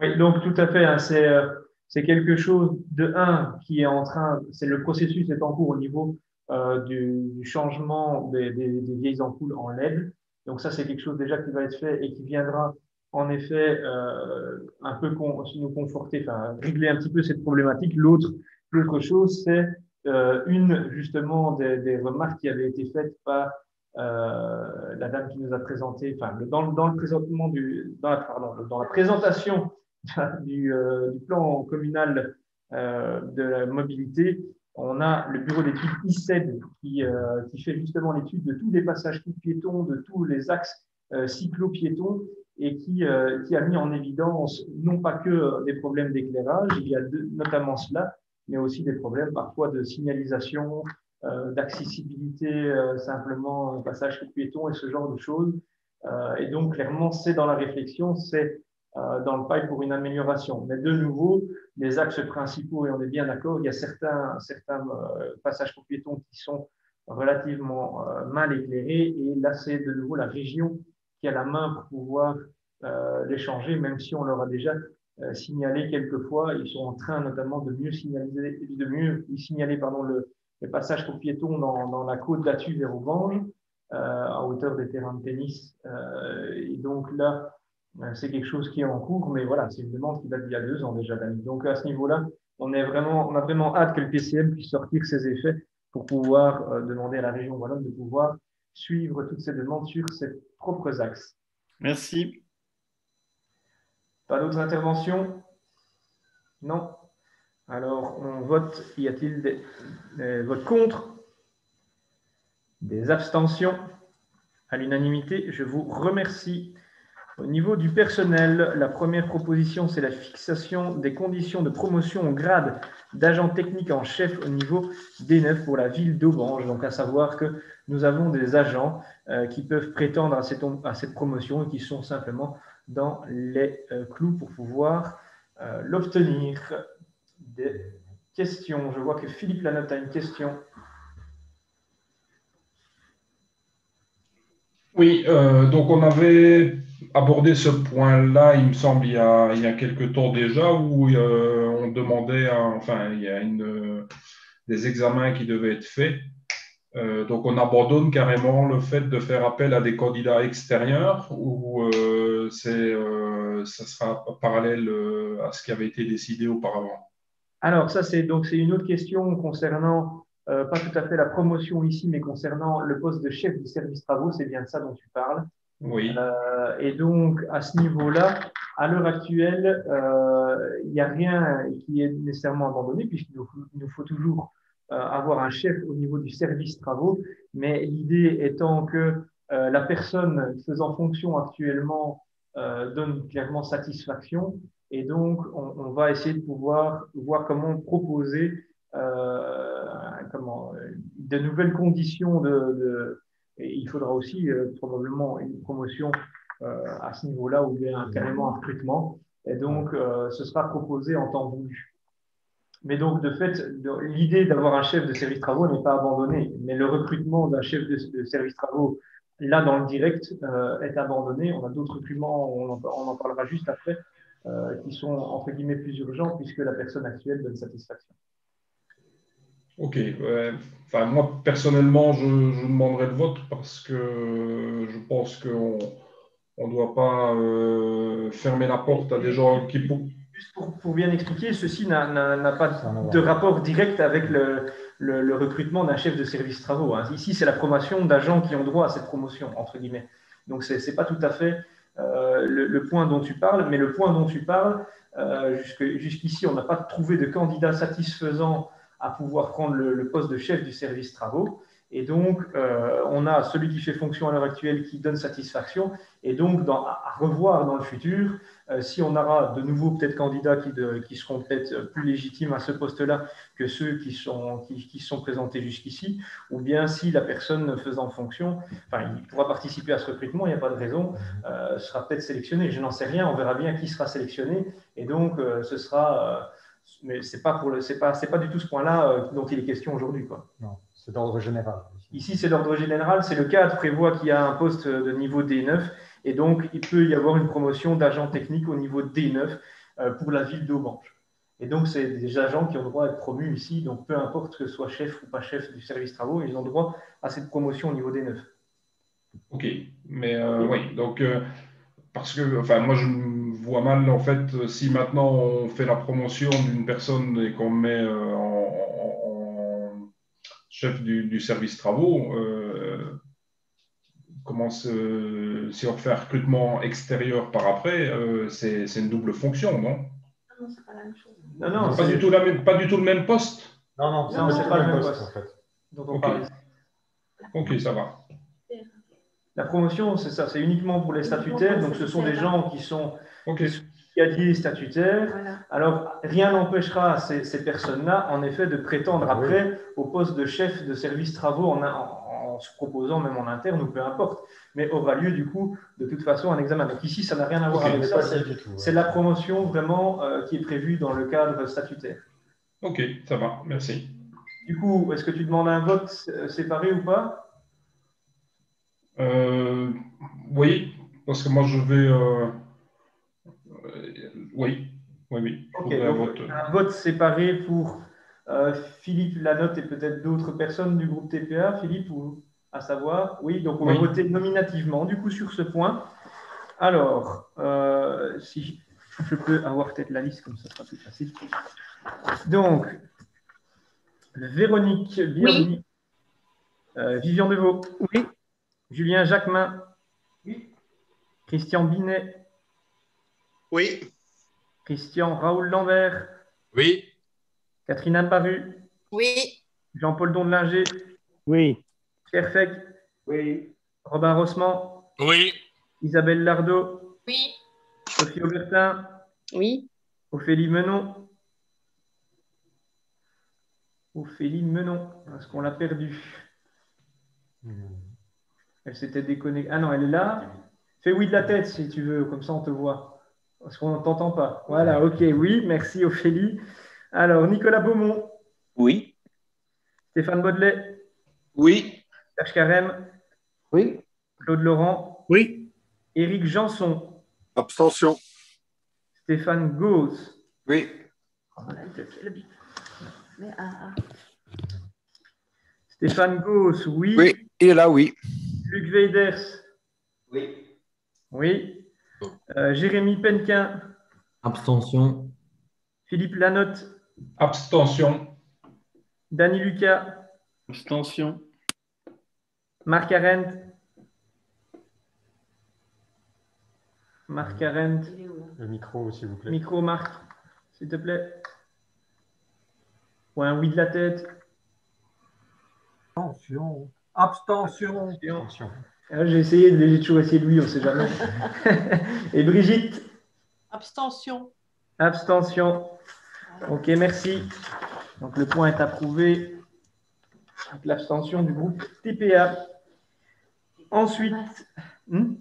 Oui, donc tout à fait. Hein, c'est quelque chose de un qui est en train, c'est le processus est en cours au niveau du, changement des, des, vieilles ampoules en LED. Donc ça, c'est quelque chose déjà qui va être fait et qui viendra en effet euh, un peu nous conforter, enfin régler un petit peu cette problématique. L'autre, l'autre chose, c'est euh, une justement des, des, remarques qui avaient été faites par euh, la dame qui nous a présenté, enfin dans, dans le présentement du, dans la, pardon, dans la présentation du, euh, du plan communal euh, de la mobilité, on a le bureau d'études ICED qui, euh, qui fait justement l'étude de tous les passages piétons, de tous les axes cyclo-piétons et qui, euh, qui, a mis en évidence non pas que des problèmes d'éclairage, il y a notamment cela, mais aussi des problèmes parfois de signalisation, euh, d'accessibilité, euh, simplement un passage piéton et ce genre de choses. Euh, et donc, clairement, c'est dans la réflexion, c'est euh, dans le pipe pour une amélioration. Mais de nouveau, les axes principaux, et on est bien d'accord, il y a certains, certains passages pour piétons qui sont relativement mal éclairés, et là, c'est de nouveau la région qui a la main pour pouvoir euh, les changer, même si on leur a déjà euh, signalé quelquefois. Ils sont en train notamment de mieux signaler, de mieux signaler pardon, le, passage pour piétons dans, dans la côte d'Atu vers Aubange, euh, à hauteur des terrains de tennis. Euh, et donc là, c'est quelque chose qui est en cours, mais voilà, c'est une demande qui date d'il y a deux ans déjà, Donc à ce niveau-là, on, est vraiment, on a vraiment hâte que le PCM puisse sortir ses effets pour pouvoir euh, demander à la région wallonne de pouvoir suivre toutes ces demandes sur ses propres axes. Merci. Pas d'autres interventions? Non Alors, on vote. Y a-t-il des, votes contre? Des abstentions? À l'unanimité, je vous remercie. Au niveau du personnel, la première proposition, c'est la fixation des conditions de promotion au grade d'agent technique en chef au niveau D9 pour la ville d'Aubange. Donc, à savoir que nous avons des agents euh, qui peuvent prétendre à cette, promotion et qui sont simplement dans les euh, clous pour pouvoir euh, l'obtenir. Des questions. Je vois que Philippe Lanotte a une question. Oui, donc on avait abordé ce point-là, il me semble, il y a, quelques temps déjà, où on demandait, enfin, il y a des examens qui devaient être faits. Euh, donc, on abandonne carrément le fait de faire appel à des candidats extérieurs ou euh, c'est, ça sera parallèle à ce qui avait été décidé auparavant Alors, ça, c'est, donc, c'est une autre question concernant, pas tout à fait la promotion ici, mais concernant le poste de chef du service travaux, c'est bien de ça dont tu parles. Oui. Euh, et donc, à ce niveau-là, à l'heure actuelle, euh, il n'y a rien qui est nécessairement abandonné, puisqu'il nous, nous, faut toujours euh, avoir un chef au niveau du service travaux. Mais l'idée étant que la personne faisant fonction actuellement donne clairement satisfaction. Et donc, on, on, va essayer de pouvoir voir comment proposer comment, de nouvelles conditions de, de et il faudra aussi euh, probablement une promotion euh, à ce niveau-là y a carrément un recrutement. Et donc, euh, ce sera proposé en temps voulu. Mais donc, de fait, l'idée d'avoir un chef de service travaux n'est pas abandonnée. Mais le recrutement d'un chef de, service travaux, là, dans le direct, est abandonné. On a d'autres recrutements, on en, parlera juste après, qui sont, entre guillemets, plus urgents puisque la personne actuelle donne satisfaction. Ok. Enfin, moi, personnellement, je, demanderai le vote parce que je pense qu'on ne doit pas euh, fermer la porte à des gens qui. Juste pour, bien expliquer, ceci n'a pas de rapport direct avec le, le, recrutement d'un chef de service travaux. Hein. Ici, c'est la promotion d'agents qui ont droit à cette promotion, entre guillemets. Donc, ce n'est pas tout à fait euh, le, point dont tu parles, mais le point dont tu parles, euh, jusqu'ici, on n'a pas trouvé de candidat satisfaisant à pouvoir prendre le, poste de chef du service travaux. Et donc, euh, on a celui qui fait fonction à l'heure actuelle qui donne satisfaction. Et donc, à revoir dans le futur, euh, si on aura de nouveaux peut-être candidats qui, seront peut-être plus légitimes à ce poste-là que ceux qui sont, qui, sont présentés jusqu'ici, ou bien si la personne faisant fonction, enfin, il pourra participer à ce recrutement, il n'y a pas de raison, euh, sera peut-être sélectionné. Je n'en sais rien, on verra bien qui sera sélectionné. Et donc, ce sera mais pas le, c'est pas, c'est pas du tout ce point-là dont il est question aujourd'hui. Non, c'est d'ordre général. Ici, c'est d'ordre général. C'est le cadre prévoit qu'il y a un poste de niveau D9 et donc il peut y avoir une promotion d'agent technique au niveau D9 euh, pour la ville d'Aubange. Et donc, c'est des agents qui ont droit à être promus ici. Donc, peu importe que ce soit chef ou pas chef du service travaux, ils ont droit à cette promotion au niveau D9. Ok, mais euh, oui, donc parce que, enfin, moi, je vois mal, en fait, si maintenant on fait la promotion d'une personne et qu'on met euh, en, chef du, service travaux, euh, comment si on fait un recrutement extérieur par après, euh, c'est une double fonction, non? Non, c'est pas la même chose. Non, non, pas du, tout la même, pas du tout le même poste? Non, non, c'est pas, le même poste, en fait. ok, ça va. La promotion, c'est ça, c'est uniquement pour les statutaires. Donc, ce sont des gens qui sont okay. Statutaires. Alors, rien n'empêchera ces, ces personnes-là, en effet, de prétendre ah après au poste de chef de service travaux en, en, se proposant même en interne ou peu importe. Mais aura lieu, du coup, de toute façon, un examen. Donc, ici, ça n'a rien à voir avec ça. C'est la promotion vraiment euh, qui est prévue dans le cadre statutaire. Ok, ça va, merci. Du coup, est-ce que tu demandes un vote séparé ou pas? Euh, oui, parce que moi je vais. Euh, euh, oui, oui, oui. un, vote. séparé pour Philippe Lanotte et peut-être d'autres personnes du groupe TPA. Philippe, ou, à savoir Oui, donc on va voter nominativement du coup sur ce point. Alors, euh, si je peux avoir peut-être la liste, comme ça sera plus facile. Donc, Véronique Bienvenue. Euh, Vivian Deveau. Oui. Julien Jacquemin. Oui. Christian Binet. Oui. Christian Raoul Lambert. Oui. Catherine Anne Baru. Oui. Jean-Paul Dondelinger. Oui. Pierre Feg. Oui. Robin Rossement. Oui. Isabelle Lardot. Oui. Sophie Aubertin. Oui. Ophélie Menon. Ophélie Menon. Est-ce qu'on l'a perdue Elle s'était déconnectée. Ah non, elle est là. Fais oui de la tête si tu veux, comme ça on te voit. Parce qu'on ne t'entend pas. Voilà, ok, oui, merci Ophélie. Alors, Nicolas Beaumont. Oui. Stéphane Baudelet. Oui. Serge Carême. Oui. Claude Laurent. Oui. Éric Janson. Abstention. Stéphane Gauze. Oui. Mais, ah, ah. Stéphane Gauss, oui. Oui, il est là, oui. Luc Weiders. Oui. Oui. Euh, Jérémy Penquin. Abstention. Philippe Lanotte. Abstention. Dany Lucas. Abstention. Marc Arendt. Marc Arendt. Le micro, s'il vous plaît. Micro, Marc, s'il te plaît. Ou un oui de la tête. Abstention. Abstention. Abstention. Ah, J'ai essayé, de- j'ai toujours essayé de lui, on ne sait jamais. Et Brigitte, Abstention. abstention. Ok, merci. Donc le point est approuvé avec l'abstention du groupe TPA. Ensuite, Hmm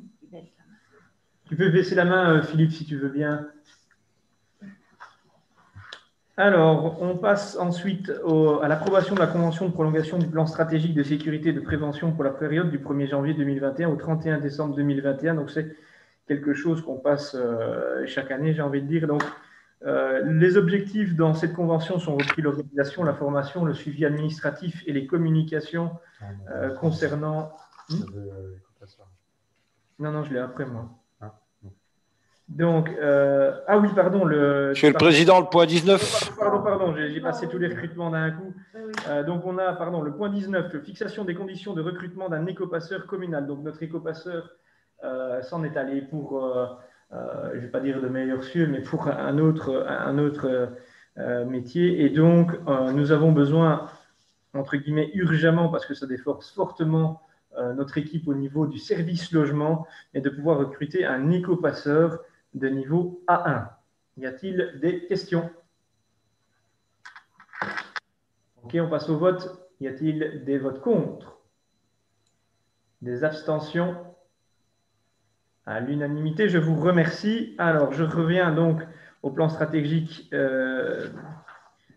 tu peux baisser la main, euh, Philippe, si tu veux bien. Alors, on passe ensuite au- à l'approbation de la convention de prolongation du plan stratégique de sécurité et de prévention pour la période du 1er janvier 2021 au 31 décembre 2021. Donc, c'est quelque chose qu'on passe euh, chaque année, j'ai envie de dire. Donc, euh, les objectifs dans cette convention sont repris l'organisation, la formation, le suivi administratif et les communications euh, concernant. Hmm non, non, je l'ai après moi. Donc, euh, ah oui, pardon. Le, Monsieur le Président, le point 19. Pardon, pardon, j'ai j'ai passé tous les recrutements d'un coup. Euh, donc, on a, pardon, le point 19, le fixation des conditions de recrutement d'un écopasseur communal. Donc, notre écopasseur euh, s'en est allé pour, euh, euh, je ne vais pas dire de meilleurs cieux, mais pour un autre, un autre euh, métier. Et donc, euh, nous avons besoin, entre guillemets, urgemment, parce que ça déforce fortement notre équipe au niveau du service logement, et de pouvoir recruter un écopasseur de niveau A1. Y a-t-il des questions? Ok, on passe au vote. Y a-t-il des votes contre? Des abstentions? À l'unanimité, je vous remercie. Alors, je reviens donc au plan stratégique, euh,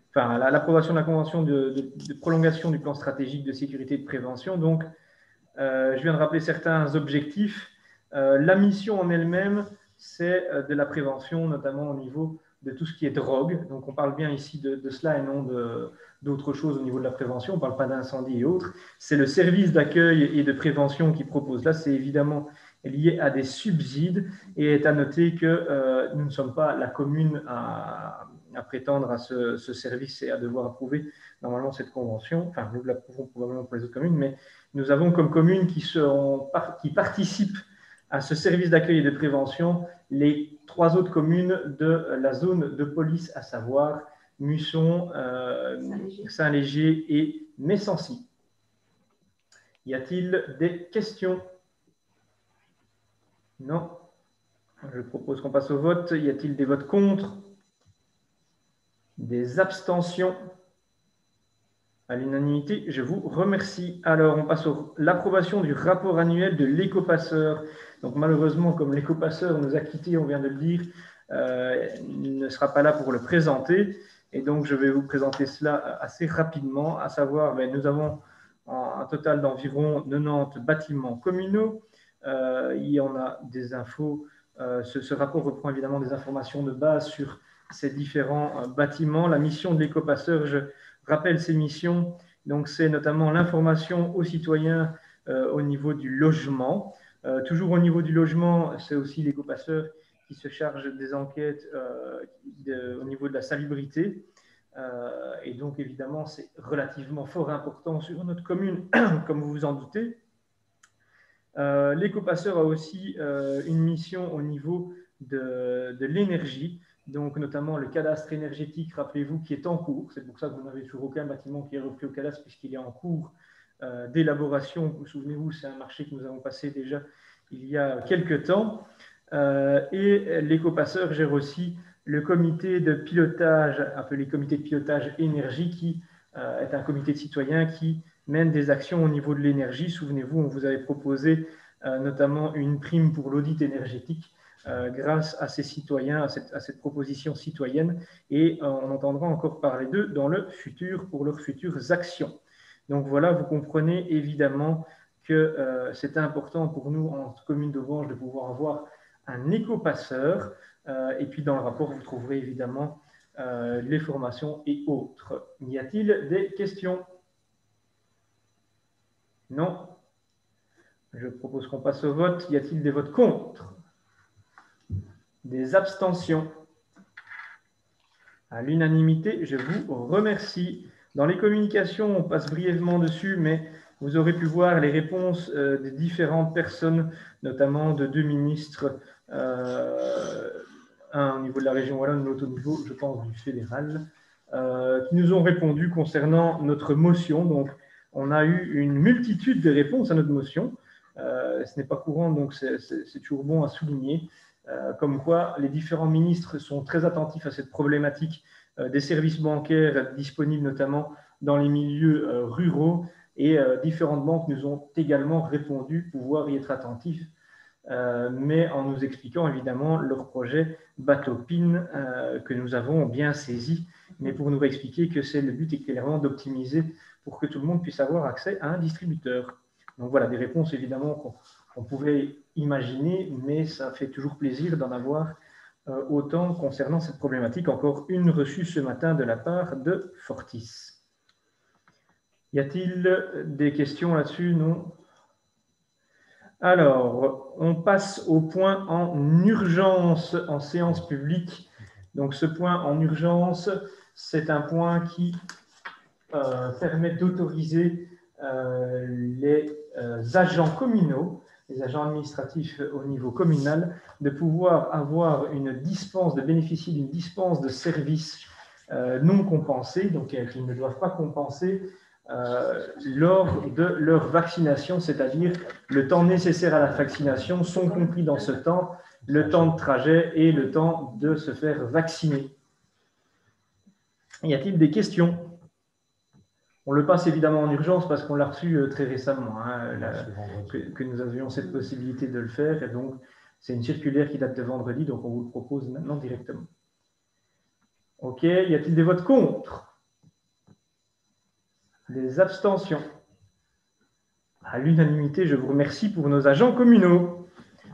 enfin, à la- l'approbation de la convention de prolongation du plan stratégique de sécurité et de prévention. Donc, euh, je viens de rappeler certains objectifs. Euh, la mission en elle-même, c'est euh, de la prévention, notamment au niveau de tout ce qui est drogue. Donc, on parle bien ici de, cela et non d'autre chose au niveau de la prévention. On ne parle pas d'incendie et autres. C'est le service d'accueil et de prévention qui propose. Là, c'est évidemment lié à des subsides et est à noter que euh, nous ne sommes pas la commune à, à prétendre à ce, ce service et à devoir approuver normalement cette convention. Enfin, nous l'approuvons probablement pour les autres communes, mais nous avons comme communes qui, qui participent à ce service d'accueil et de prévention les trois autres communes de la zone de police, à savoir Musson, euh, Saint-Léger et Messancy. Y a-t-il des questions? Non. Je propose qu'on passe au vote. Y a-t-il des votes contre? Des abstentions? À l'unanimité, je vous remercie. Alors, on passe à l'approbation du rapport annuel de l'écopasseur. Donc, malheureusement, comme l'écopasseur nous a quittés, on vient de le dire, euh, il ne sera pas là pour le présenter. Et donc, je vais vous présenter cela assez rapidement, à savoir, ben, nous avons un total d'environ 90 bâtiments communaux. Euh, il y en a des infos. euh, ce, ce rapport reprend évidemment des informations de base sur ces différents euh, bâtiments. La mission de l'écopasseur, je rappelle ces missions. Donc, c'est notamment l'information aux citoyens euh, au niveau du logement, toujours au niveau du logement, c'est aussi l'éco-passeur qui se charge des enquêtes au niveau de la salubrité. et donc, évidemment, c'est relativement fort important sur notre commune, comme vous vous en doutez. L'éco-passeur a aussi une mission au niveau de l'énergie donc notamment le cadastre énergétique, rappelez-vous, qui est en cours. C'est pour ça que vous n'avez toujours aucun bâtiment qui est repris au cadastre puisqu'il est en cours euh, d'élaboration. Vous souvenez-vous, c'est un marché que nous avons passé déjà il y a quelques temps. Euh, et l'éco-passeur gère aussi le comité de pilotage, appelé comité de pilotage énergie, qui euh, est un comité de citoyens qui mène des actions au niveau de l'énergie. Souvenez-vous, on vous avait proposé notamment une prime pour l'audit énergétique grâce à ces citoyens, à cette, proposition citoyenne, et euh, on entendra encore parler d'eux dans le futur pour leurs futures actions. Donc voilà, vous comprenez évidemment que euh, c'est important pour nous en commune de Vange de pouvoir avoir un éco-passeur. et puis dans le rapport, vous trouverez évidemment les formations et autres. Y a-t-il des questions? Non? Je propose qu'on passe au vote. Y a-t-il des votes contre? Des abstentions. À l'unanimité, je vous remercie. Dans les communications, on passe brièvement dessus, mais vous aurez pu voir les réponses euh, des différentes personnes, notamment de deux ministres, euh, un au niveau de la région Wallonne, l'autre au niveau, je pense, du fédéral, euh, qui nous ont répondu concernant notre motion. Donc, on a eu une multitude de réponses à notre motion. ce n'est pas courant, donc c'est toujours bon à souligner. Euh, comme quoi les différents ministres sont très attentifs à cette problématique euh, des services bancaires disponibles notamment dans les milieux euh, ruraux et différentes banques nous ont également répondu pouvoir y être attentifs, mais en nous expliquant évidemment leur projet bateau PIN que nous avons bien saisi, mais pour nous expliquer que c'est le but est clairement d'optimiser pour que tout le monde puisse avoir accès à un distributeur. Donc voilà, des réponses évidemment qu'on pouvait imaginer, mais ça fait toujours plaisir d'en avoir euh, autant concernant cette problématique. Encore une reçue ce matin de la part de Fortis. Y a-t-il des questions là-dessus? Non Alors, on passe au point en urgence en séance publique. Donc, ce point en urgence, c'est un point qui euh, permet d'autoriser euh, les agents communaux les agents administratifs au niveau communal, de pouvoir avoir une dispense, de bénéficier d'une dispense de services euh, non compensés, donc euh, qu'ils ne doivent pas compenser euh, lors de leur vaccination, c'est-à-dire le temps nécessaire à la vaccination sont compris dans ce temps le temps de trajet et le temps de se faire vacciner. Y a-t-il des questions? On le passe évidemment en urgence parce qu'on l'a reçu euh, très récemment, hein, que, nous avions cette possibilité de le faire. Et donc, c'est une circulaire qui date de vendredi, donc on vous le propose maintenant directement. OK, y a-t-il des votes contre? Des abstentions? À l'unanimité, je vous remercie pour nos agents communaux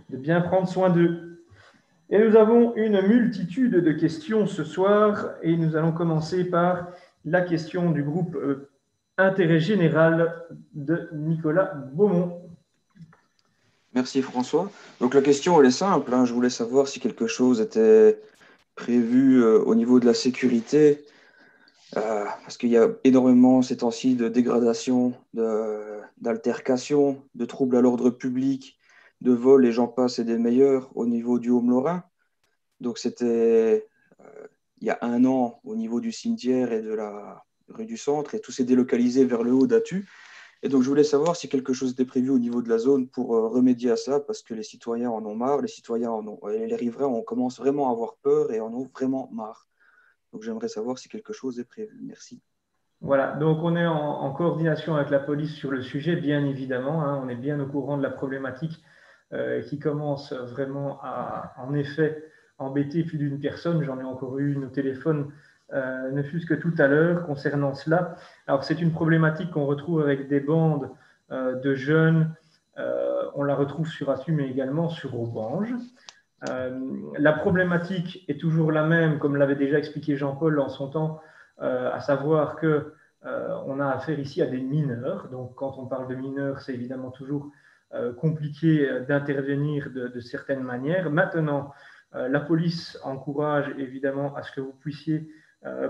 de bien prendre soin d'eux. Et nous avons une multitude de questions ce soir et nous allons commencer par la question du groupe euh, Intérêt général de Nicolas Beaumont. Merci François. Donc la question, elle est simple. Hein. Je voulais savoir si quelque chose était prévu euh, au niveau de la sécurité, euh, parce qu'il y a énormément ces temps-ci de dégradation, d'altercation, de, troubles à l'ordre public, de vols, les gens passent et des meilleurs au niveau du Haut-Lorrain. Donc c'était euh, il y a un an au niveau du cimetière et de la rue du Centre, et tout s'est délocalisé vers le haut d'Atu. Et donc, je voulais savoir si quelque chose était prévu au niveau de la zone pour euh, remédier à ça, parce que les citoyens en ont marre, les citoyens en ont, et les riverains, on commence vraiment à avoir peur et en ont vraiment marre. Donc, j'aimerais savoir si quelque chose est prévu. Merci. Voilà, donc on est en, coordination avec la police sur le sujet, bien évidemment. Hein. on est bien au courant de la problématique euh, qui commence vraiment à, en effet, embêter plus d'une personne. J'en ai encore eu une au téléphone euh, ne fût-ce que tout à l'heure concernant cela. Alors c'est une problématique qu'on retrouve avec des bandes euh, de jeunes. Euh, on la retrouve sur Assu, mais également sur Aubange. la problématique est toujours la même, comme l'avait déjà expliqué Jean-Paul en son temps, à savoir que on a affaire ici à des mineurs. Donc quand on parle de mineurs, c'est évidemment toujours compliqué d'intervenir de, certaines manières. Maintenant, la police encourage évidemment à ce que vous puissiez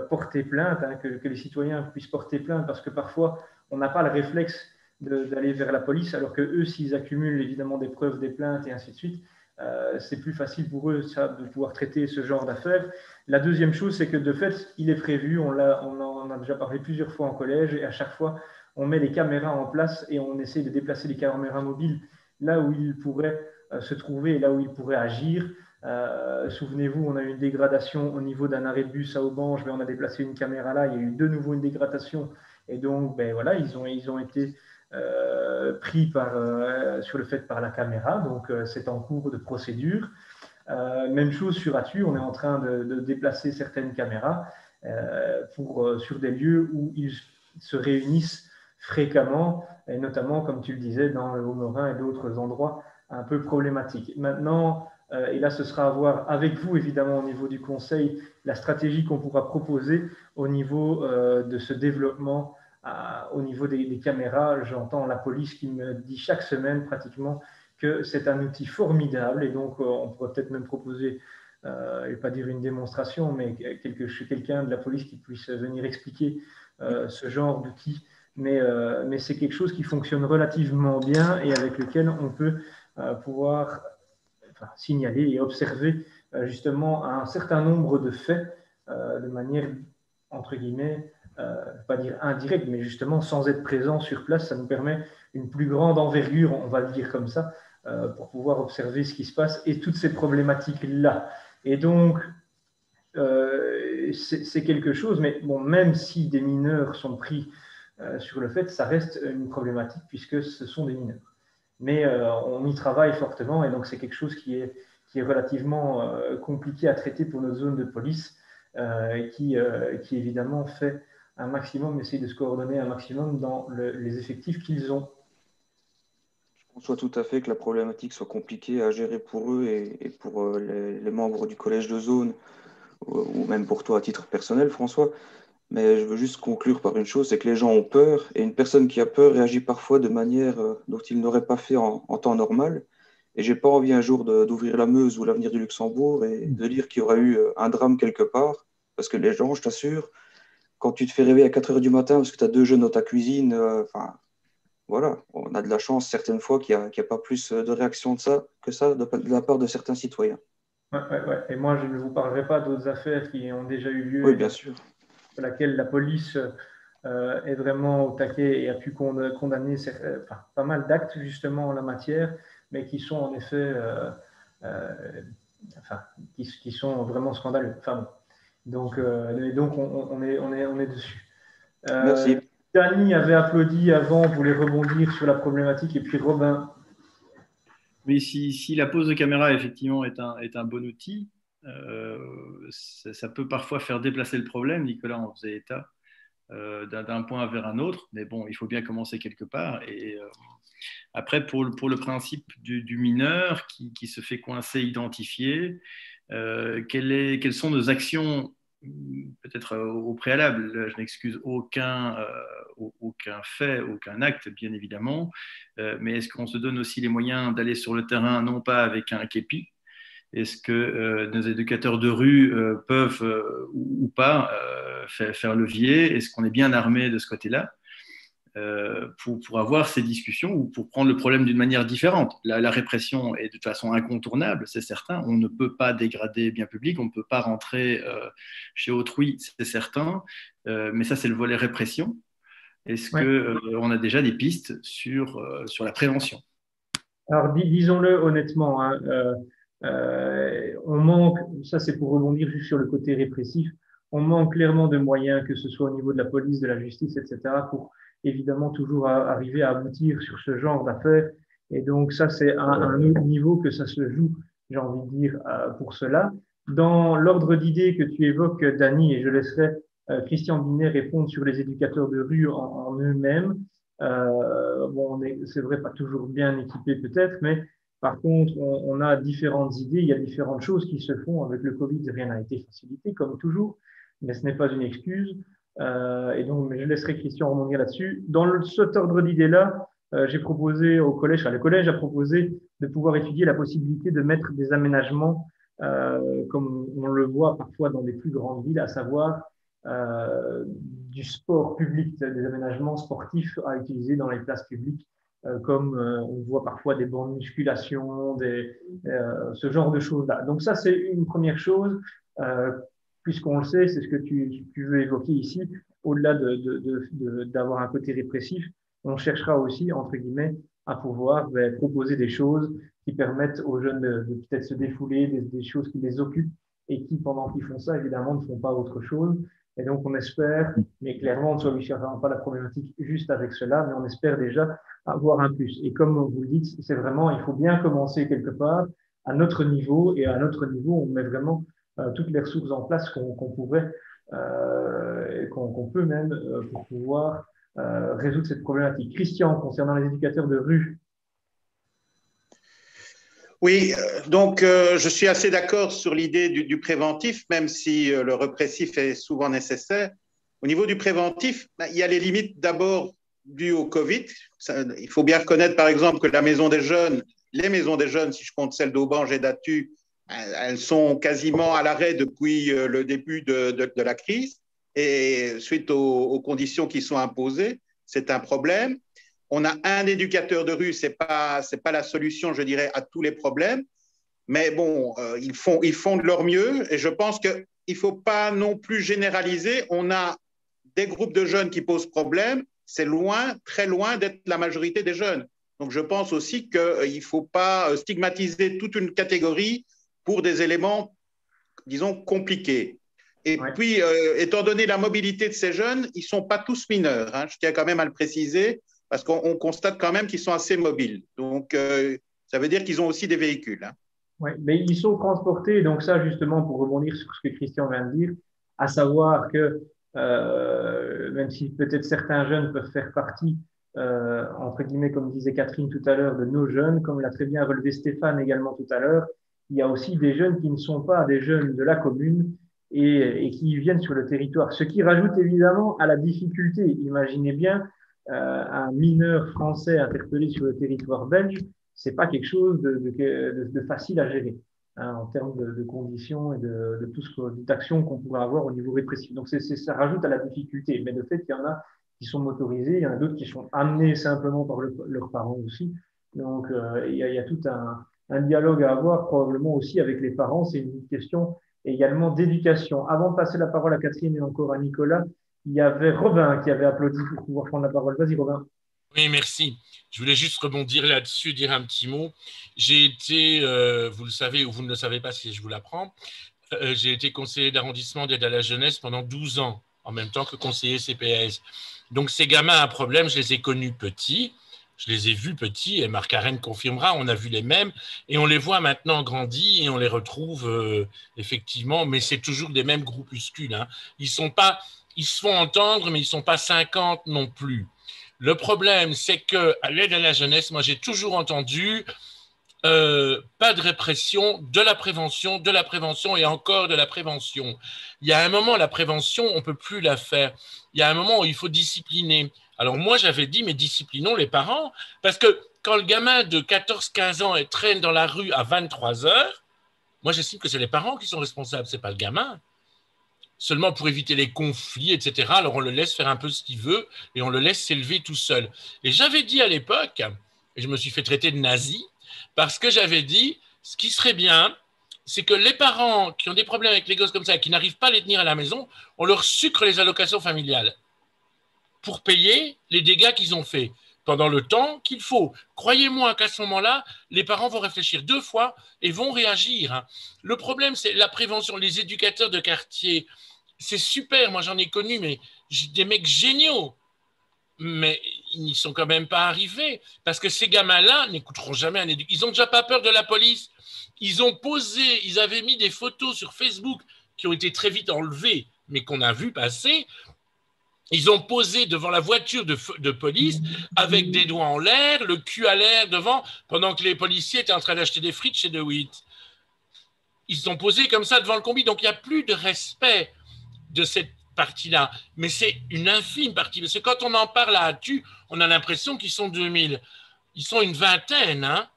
porter plainte, hein, que, les citoyens puissent porter plainte, parce que parfois, on n'a pas le réflexe d'aller vers la police, alors que eux, s'ils accumulent évidemment des preuves, des plaintes et ainsi de suite, euh, c'est plus facile pour eux de pouvoir traiter ce genre d'affaires. La deuxième chose, c'est que de fait, il est prévu, on, on, en a déjà parlé plusieurs fois en collège, et à chaque fois, on met des caméras en place et on essaie de déplacer les caméras mobiles là où ils pourraient euh, se trouver là où ils pourraient agir. Euh, souvenez-vous, on a eu une dégradation au niveau d'un arrêt de bus à Aubange, mais on a déplacé une caméra là, il y a eu de nouveau une dégradation, et donc ben, voilà, ils ont, ils ont été euh, pris par, euh, sur le fait par la caméra, donc c'est en cours de procédure. même chose sur Atu, on est en train de, déplacer certaines caméras pour, sur des lieux où ils se réunissent fréquemment, et notamment, comme tu le disais, dans le Haut-Morin et d'autres endroits un peu problématiques. Maintenant, et là, ce sera à voir avec vous, évidemment, au niveau du Conseil, la stratégie qu'on pourra proposer au niveau de ce développement au niveau des, caméras, j'entends la police qui me dit chaque semaine pratiquement que c'est un outil formidable et donc euh, on pourrait peut-être même proposer, euh, vais pas dire une démonstration, mais quelqu'un de la police qui puisse venir expliquer euh, ce genre d'outil. Euh, mais c'est quelque chose qui fonctionne relativement bien et avec lequel on peut pouvoir signaler et observer justement un certain nombre de faits de manière, entre guillemets, euh, pas dire indirect, mais justement sans être présent sur place, ça nous permet une plus grande envergure, on va le dire comme ça, euh, pour pouvoir observer ce qui se passe et toutes ces problématiques-là. Et donc, euh, c'est quelque chose, mais bon, même si des mineurs sont pris sur le fait, ça reste une problématique puisque ce sont des mineurs. Mais on y travaille fortement et donc c'est quelque chose qui est, qui est relativement compliqué à traiter pour notre zone de police, qui, qui évidemment fait un maximum, essayer de se coordonner un maximum dans les effectifs qu'ils ont. Je conçois tout à fait que la problématique soit compliquée à gérer pour eux et, pour euh, les, membres du collège de zone, ou, même pour toi à titre personnel, François. Mais je veux juste conclure par une chose, c'est que les gens ont peur, et une personne qui a peur réagit parfois de manière euh, dont il n'aurait pas fait en, temps normal. Et j'ai pas envie un jour d'ouvrir la Meuse ou l'avenir du Luxembourg et de dire qu'il y aura eu euh, un drame quelque part, parce que les gens, je t'assure, quand tu te fais réveiller à 4 heures du matin parce que tu as deux jeunes dans ta cuisine, euh, enfin, voilà, on a de la chance certaines fois qu'il n'y a, pas plus de réaction de ça que ça de, la part de certains citoyens. Ouais, ouais, Et moi, je ne vous parlerai pas d'autres affaires qui ont déjà eu lieu. Oui, bien sûr. Pour laquelle la police euh, est vraiment au taquet et a pu condamner euh, pas mal d'actes justement en la matière, mais qui sont en effet, enfin, qui, qui, sont vraiment scandaleux. Enfin, donc, euh, donc on, est, on, est, on est dessus. Euh, Merci. Dany avait applaudi avant, voulait rebondir sur la problématique, et puis Robin. Oui, si, si la pose de caméra, effectivement, est un, est un bon outil, euh, ça, peut parfois faire déplacer le problème. Nicolas en faisait état d'un point vers un autre, mais bon, il faut bien commencer quelque part. Et après, pour, le principe du, mineur qui, se fait coincer, identifié, euh, est, quelles sont nos actions peut-être euh, au préalable, je n'excuse euh, aucun fait, aucun acte, bien évidemment, mais est-ce qu'on se donne aussi les moyens d'aller sur le terrain, non pas avec un képi Est-ce que nos éducateurs de rue peuvent ou, pas faire, faire, levier? Est-ce qu'on est bien armé de ce côté-là? Euh, pour, pour, avoir ces discussions ou pour prendre le problème d'une manière différente. La, répression est de toute façon incontournable, c'est certain. On ne peut pas dégrader bien public, on ne peut pas rentrer euh, chez autrui, c'est certain. Euh, mais ça, c'est le volet répression. Est-ce qu'on a déjà des pistes sur, sur la prévention? Alors, disons-le honnêtement, hein, on manque, ça c'est pour rebondir juste sur le côté répressif, on manque clairement de moyens, que ce soit au niveau de la police, de la justice, etc., pour évidemment toujours à arriver à aboutir sur ce genre d'affaires. Et donc ça, c'est un, un, autre niveau que ça se joue, j'ai envie de dire, euh, pour cela. Dans l'ordre d'idées que tu évoques, Dani, et je laisserai euh, Christian Binet répondre sur les éducateurs de rue en, eux-mêmes. Euh, bon, c'est vrai, pas toujours bien équipés peut-être, mais par contre, on, a différentes idées, il y a différentes choses qui se font. Avec le Covid, rien n'a été facilité, comme toujours, mais ce n'est pas une excuse. Euh, et donc, je laisserai Christian rebondir là-dessus. Dans cet ordre d'idées-là, euh, j'ai proposé au collège, enfin le collège a proposé de pouvoir étudier la possibilité de mettre des aménagements, euh, comme on le voit parfois dans les plus grandes villes, à savoir du sport public, des aménagements sportifs à utiliser dans les places publiques, comme euh, on voit parfois des bancs de musculation, des, euh, ce genre de choses-là. Donc ça, c'est une première chose, puisqu'on le sait, c'est ce que tu, tu, veux évoquer ici, au-delà d'avoir de, de, de, un côté répressif, on cherchera aussi, entre guillemets, à pouvoir ben, proposer des choses qui permettent aux jeunes de, peut-être se défouler, des, des, choses qui les occupent et qui, pendant qu'ils font ça, évidemment, ne font pas autre chose. Et donc, on espère, mais clairement, on ne solutionne pas la problématique juste avec cela, mais on espère déjà avoir un plus. Et comme vous le dites, c'est vraiment, il faut bien commencer quelque part à notre niveau, et à notre niveau, on met vraiment euh, toutes les ressources en place qu'on pourrait, euh, qu'on peut même, euh, pour pouvoir résoudre cette problématique. Christian, concernant les éducateurs de rue. Oui, euh, donc euh, je suis assez d'accord sur l'idée du, préventif, même si le répressif est souvent nécessaire. Au niveau du préventif, ben, il y a les limites d'abord dues au Covid. Il faut bien reconnaître, par exemple, que la maison des jeunes, les maisons des jeunes, si je compte celle d'Aubange et d'Atu, elles sont quasiment à l'arrêt depuis le début de, la crise et suite aux conditions qui sont imposées, c'est un problème. On a un éducateur de rue, c'est pas c'est pas la solution, je dirais, à tous les problèmes, mais bon, euh, ils font ils font de leur mieux et je pense que il faut pas non plus généraliser. On a des groupes de jeunes qui posent problème, c'est loin, très loin d'être la majorité des jeunes. Donc je pense aussi qu'il euh, ne faut pas stigmatiser toute une catégorie pour des éléments, disons, compliqués. Et ouais. puis, euh, étant donné la mobilité de ces jeunes, ils ne sont pas tous mineurs. Hein, je tiens quand même à le préciser, parce qu'on constate quand même qu'ils sont assez mobiles. Donc, euh, ça veut dire qu'ils ont aussi des véhicules. Hein. Oui, mais ils sont transportés. Donc, ça, justement, pour rebondir sur ce que Christian vient de dire, à savoir que euh, même si peut-être certains jeunes peuvent faire partie, euh, entre guillemets, comme disait Catherine tout à l'heure, de nos jeunes, comme l'a très bien relevé Stéphane également tout à l'heure, il y a aussi des jeunes qui ne sont pas des jeunes de la commune, et, qui viennent sur le territoire. Ce qui rajoute évidemment à la difficulté. Imaginez bien un mineur français interpellé sur le territoire belge, c'est pas quelque chose de, de, de, facile à gérer hein, en termes de, conditions et de, tout ce d'actions qu'on pourrait avoir au niveau répressif. Donc c'est, ça rajoute à la difficulté. Mais le fait qu'il y en a qui sont motorisés, il y en a d'autres qui sont amenés simplement par le, leurs parents aussi. Donc euh, il, y a, y a tout un, dialogue à avoir probablement aussi avec les parents. C'est une question également d'éducation. Avant de passer la parole à Catherine et encore à Nicolas, il y avait Robin qui avait applaudi pour pouvoir prendre la parole. Vas-y, Robin. Oui, merci. Je voulais juste rebondir là-dessus, dire un petit mot. J'ai été, euh, vous le savez ou vous ne le savez pas si je vous l'apprends, euh, j'ai été conseiller d'arrondissement d'aide à la jeunesse pendant 12 ans, en même temps que conseiller CPS. Donc ces gamins à problème, je les ai connus petits. Je les ai vus petits et Marc Arène confirmera, on a vu les mêmes et on les voit maintenant grandis et on les retrouve euh, effectivement, mais c'est toujours des mêmes groupuscules. Hein. Ils sont pas, ils se font entendre, mais ils ne sont pas 50 non plus. Le problème, c'est que à l'aide à la jeunesse, moi j'ai toujours entendu euh, pas de répression, de la prévention, de la prévention et encore de la prévention. Il y a un moment, la prévention, on ne peut plus la faire. Il y a un moment où il faut discipliner. Alors moi, j'avais dit, mais disciplinons les parents, parce que quand le gamin de 14-15 ans traîne dans la rue à 23 heures, moi j'estime que c'est les parents qui sont responsables, c'est pas le gamin. Seulement pour éviter les conflits, etc. Alors on le laisse faire un peu ce qu'il veut et on le laisse s'élever tout seul. Et j'avais dit à l'époque, et je me suis fait traiter de nazi, parce que j'avais dit, ce qui serait bien, c'est que les parents qui ont des problèmes avec les gosses comme ça qui n'arrivent pas à les tenir à la maison, on leur sucre les allocations familiales pour payer les dégâts qu'ils ont faits pendant le temps qu'il faut. Croyez-moi qu'à ce moment-là, les parents vont réfléchir deux fois et vont réagir. Hein. Le problème, c'est la prévention. Les éducateurs de quartier, c'est super. Moi, j'en ai connu, mais des mecs géniaux. Mais ils n'y sont quand même pas arrivés. Parce que ces gamins-là n'écouteront jamais un éducateur. Ils n'ont déjà pas peur de la police. Ils ont posé, ils avaient mis des photos sur Facebook qui ont été très vite enlevées, mais qu'on a vu passer, ils ont posé devant la voiture de, police avec des doigts en l'air, le cul à l'air devant, pendant que les policiers étaient en train d'acheter des frites chez DeWitt. Ils sont posés comme ça devant le combi. Donc il n'y a plus de respect de cette partie-là. Mais c'est une infime partie. Parce que quand on en parle à Atu, on a l'impression qu'ils sont 2000. Ils sont une vingtaine. Hein.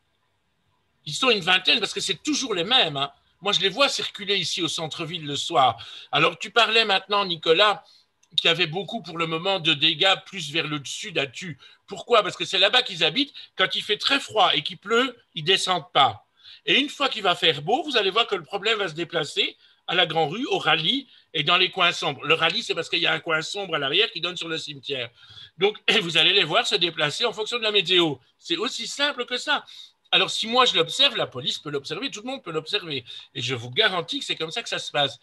Ils sont une vingtaine parce que c'est toujours les mêmes. Hein. Moi, je les vois circuler ici au centre-ville le soir. Alors, tu parlais maintenant, Nicolas, qu'il y avait beaucoup pour le moment de dégâts plus vers le sud à Tu. Pourquoi? Parce que c'est là-bas qu'ils habitent. Quand il fait très froid et qu'il pleut, ils descendent pas. Et une fois qu'il va faire beau, vous allez voir que le problème va se déplacer à la Grand Rue, au rallye et dans les coins sombres. Le rallye, c'est parce qu'il y a un coin sombre à l'arrière qui donne sur le cimetière. Donc, vous allez les voir se déplacer en fonction de la météo. C'est aussi simple que ça. Alors, si moi je l'observe, la police peut l'observer, tout le monde peut l'observer. Et je vous garantis que c'est comme ça que ça se passe.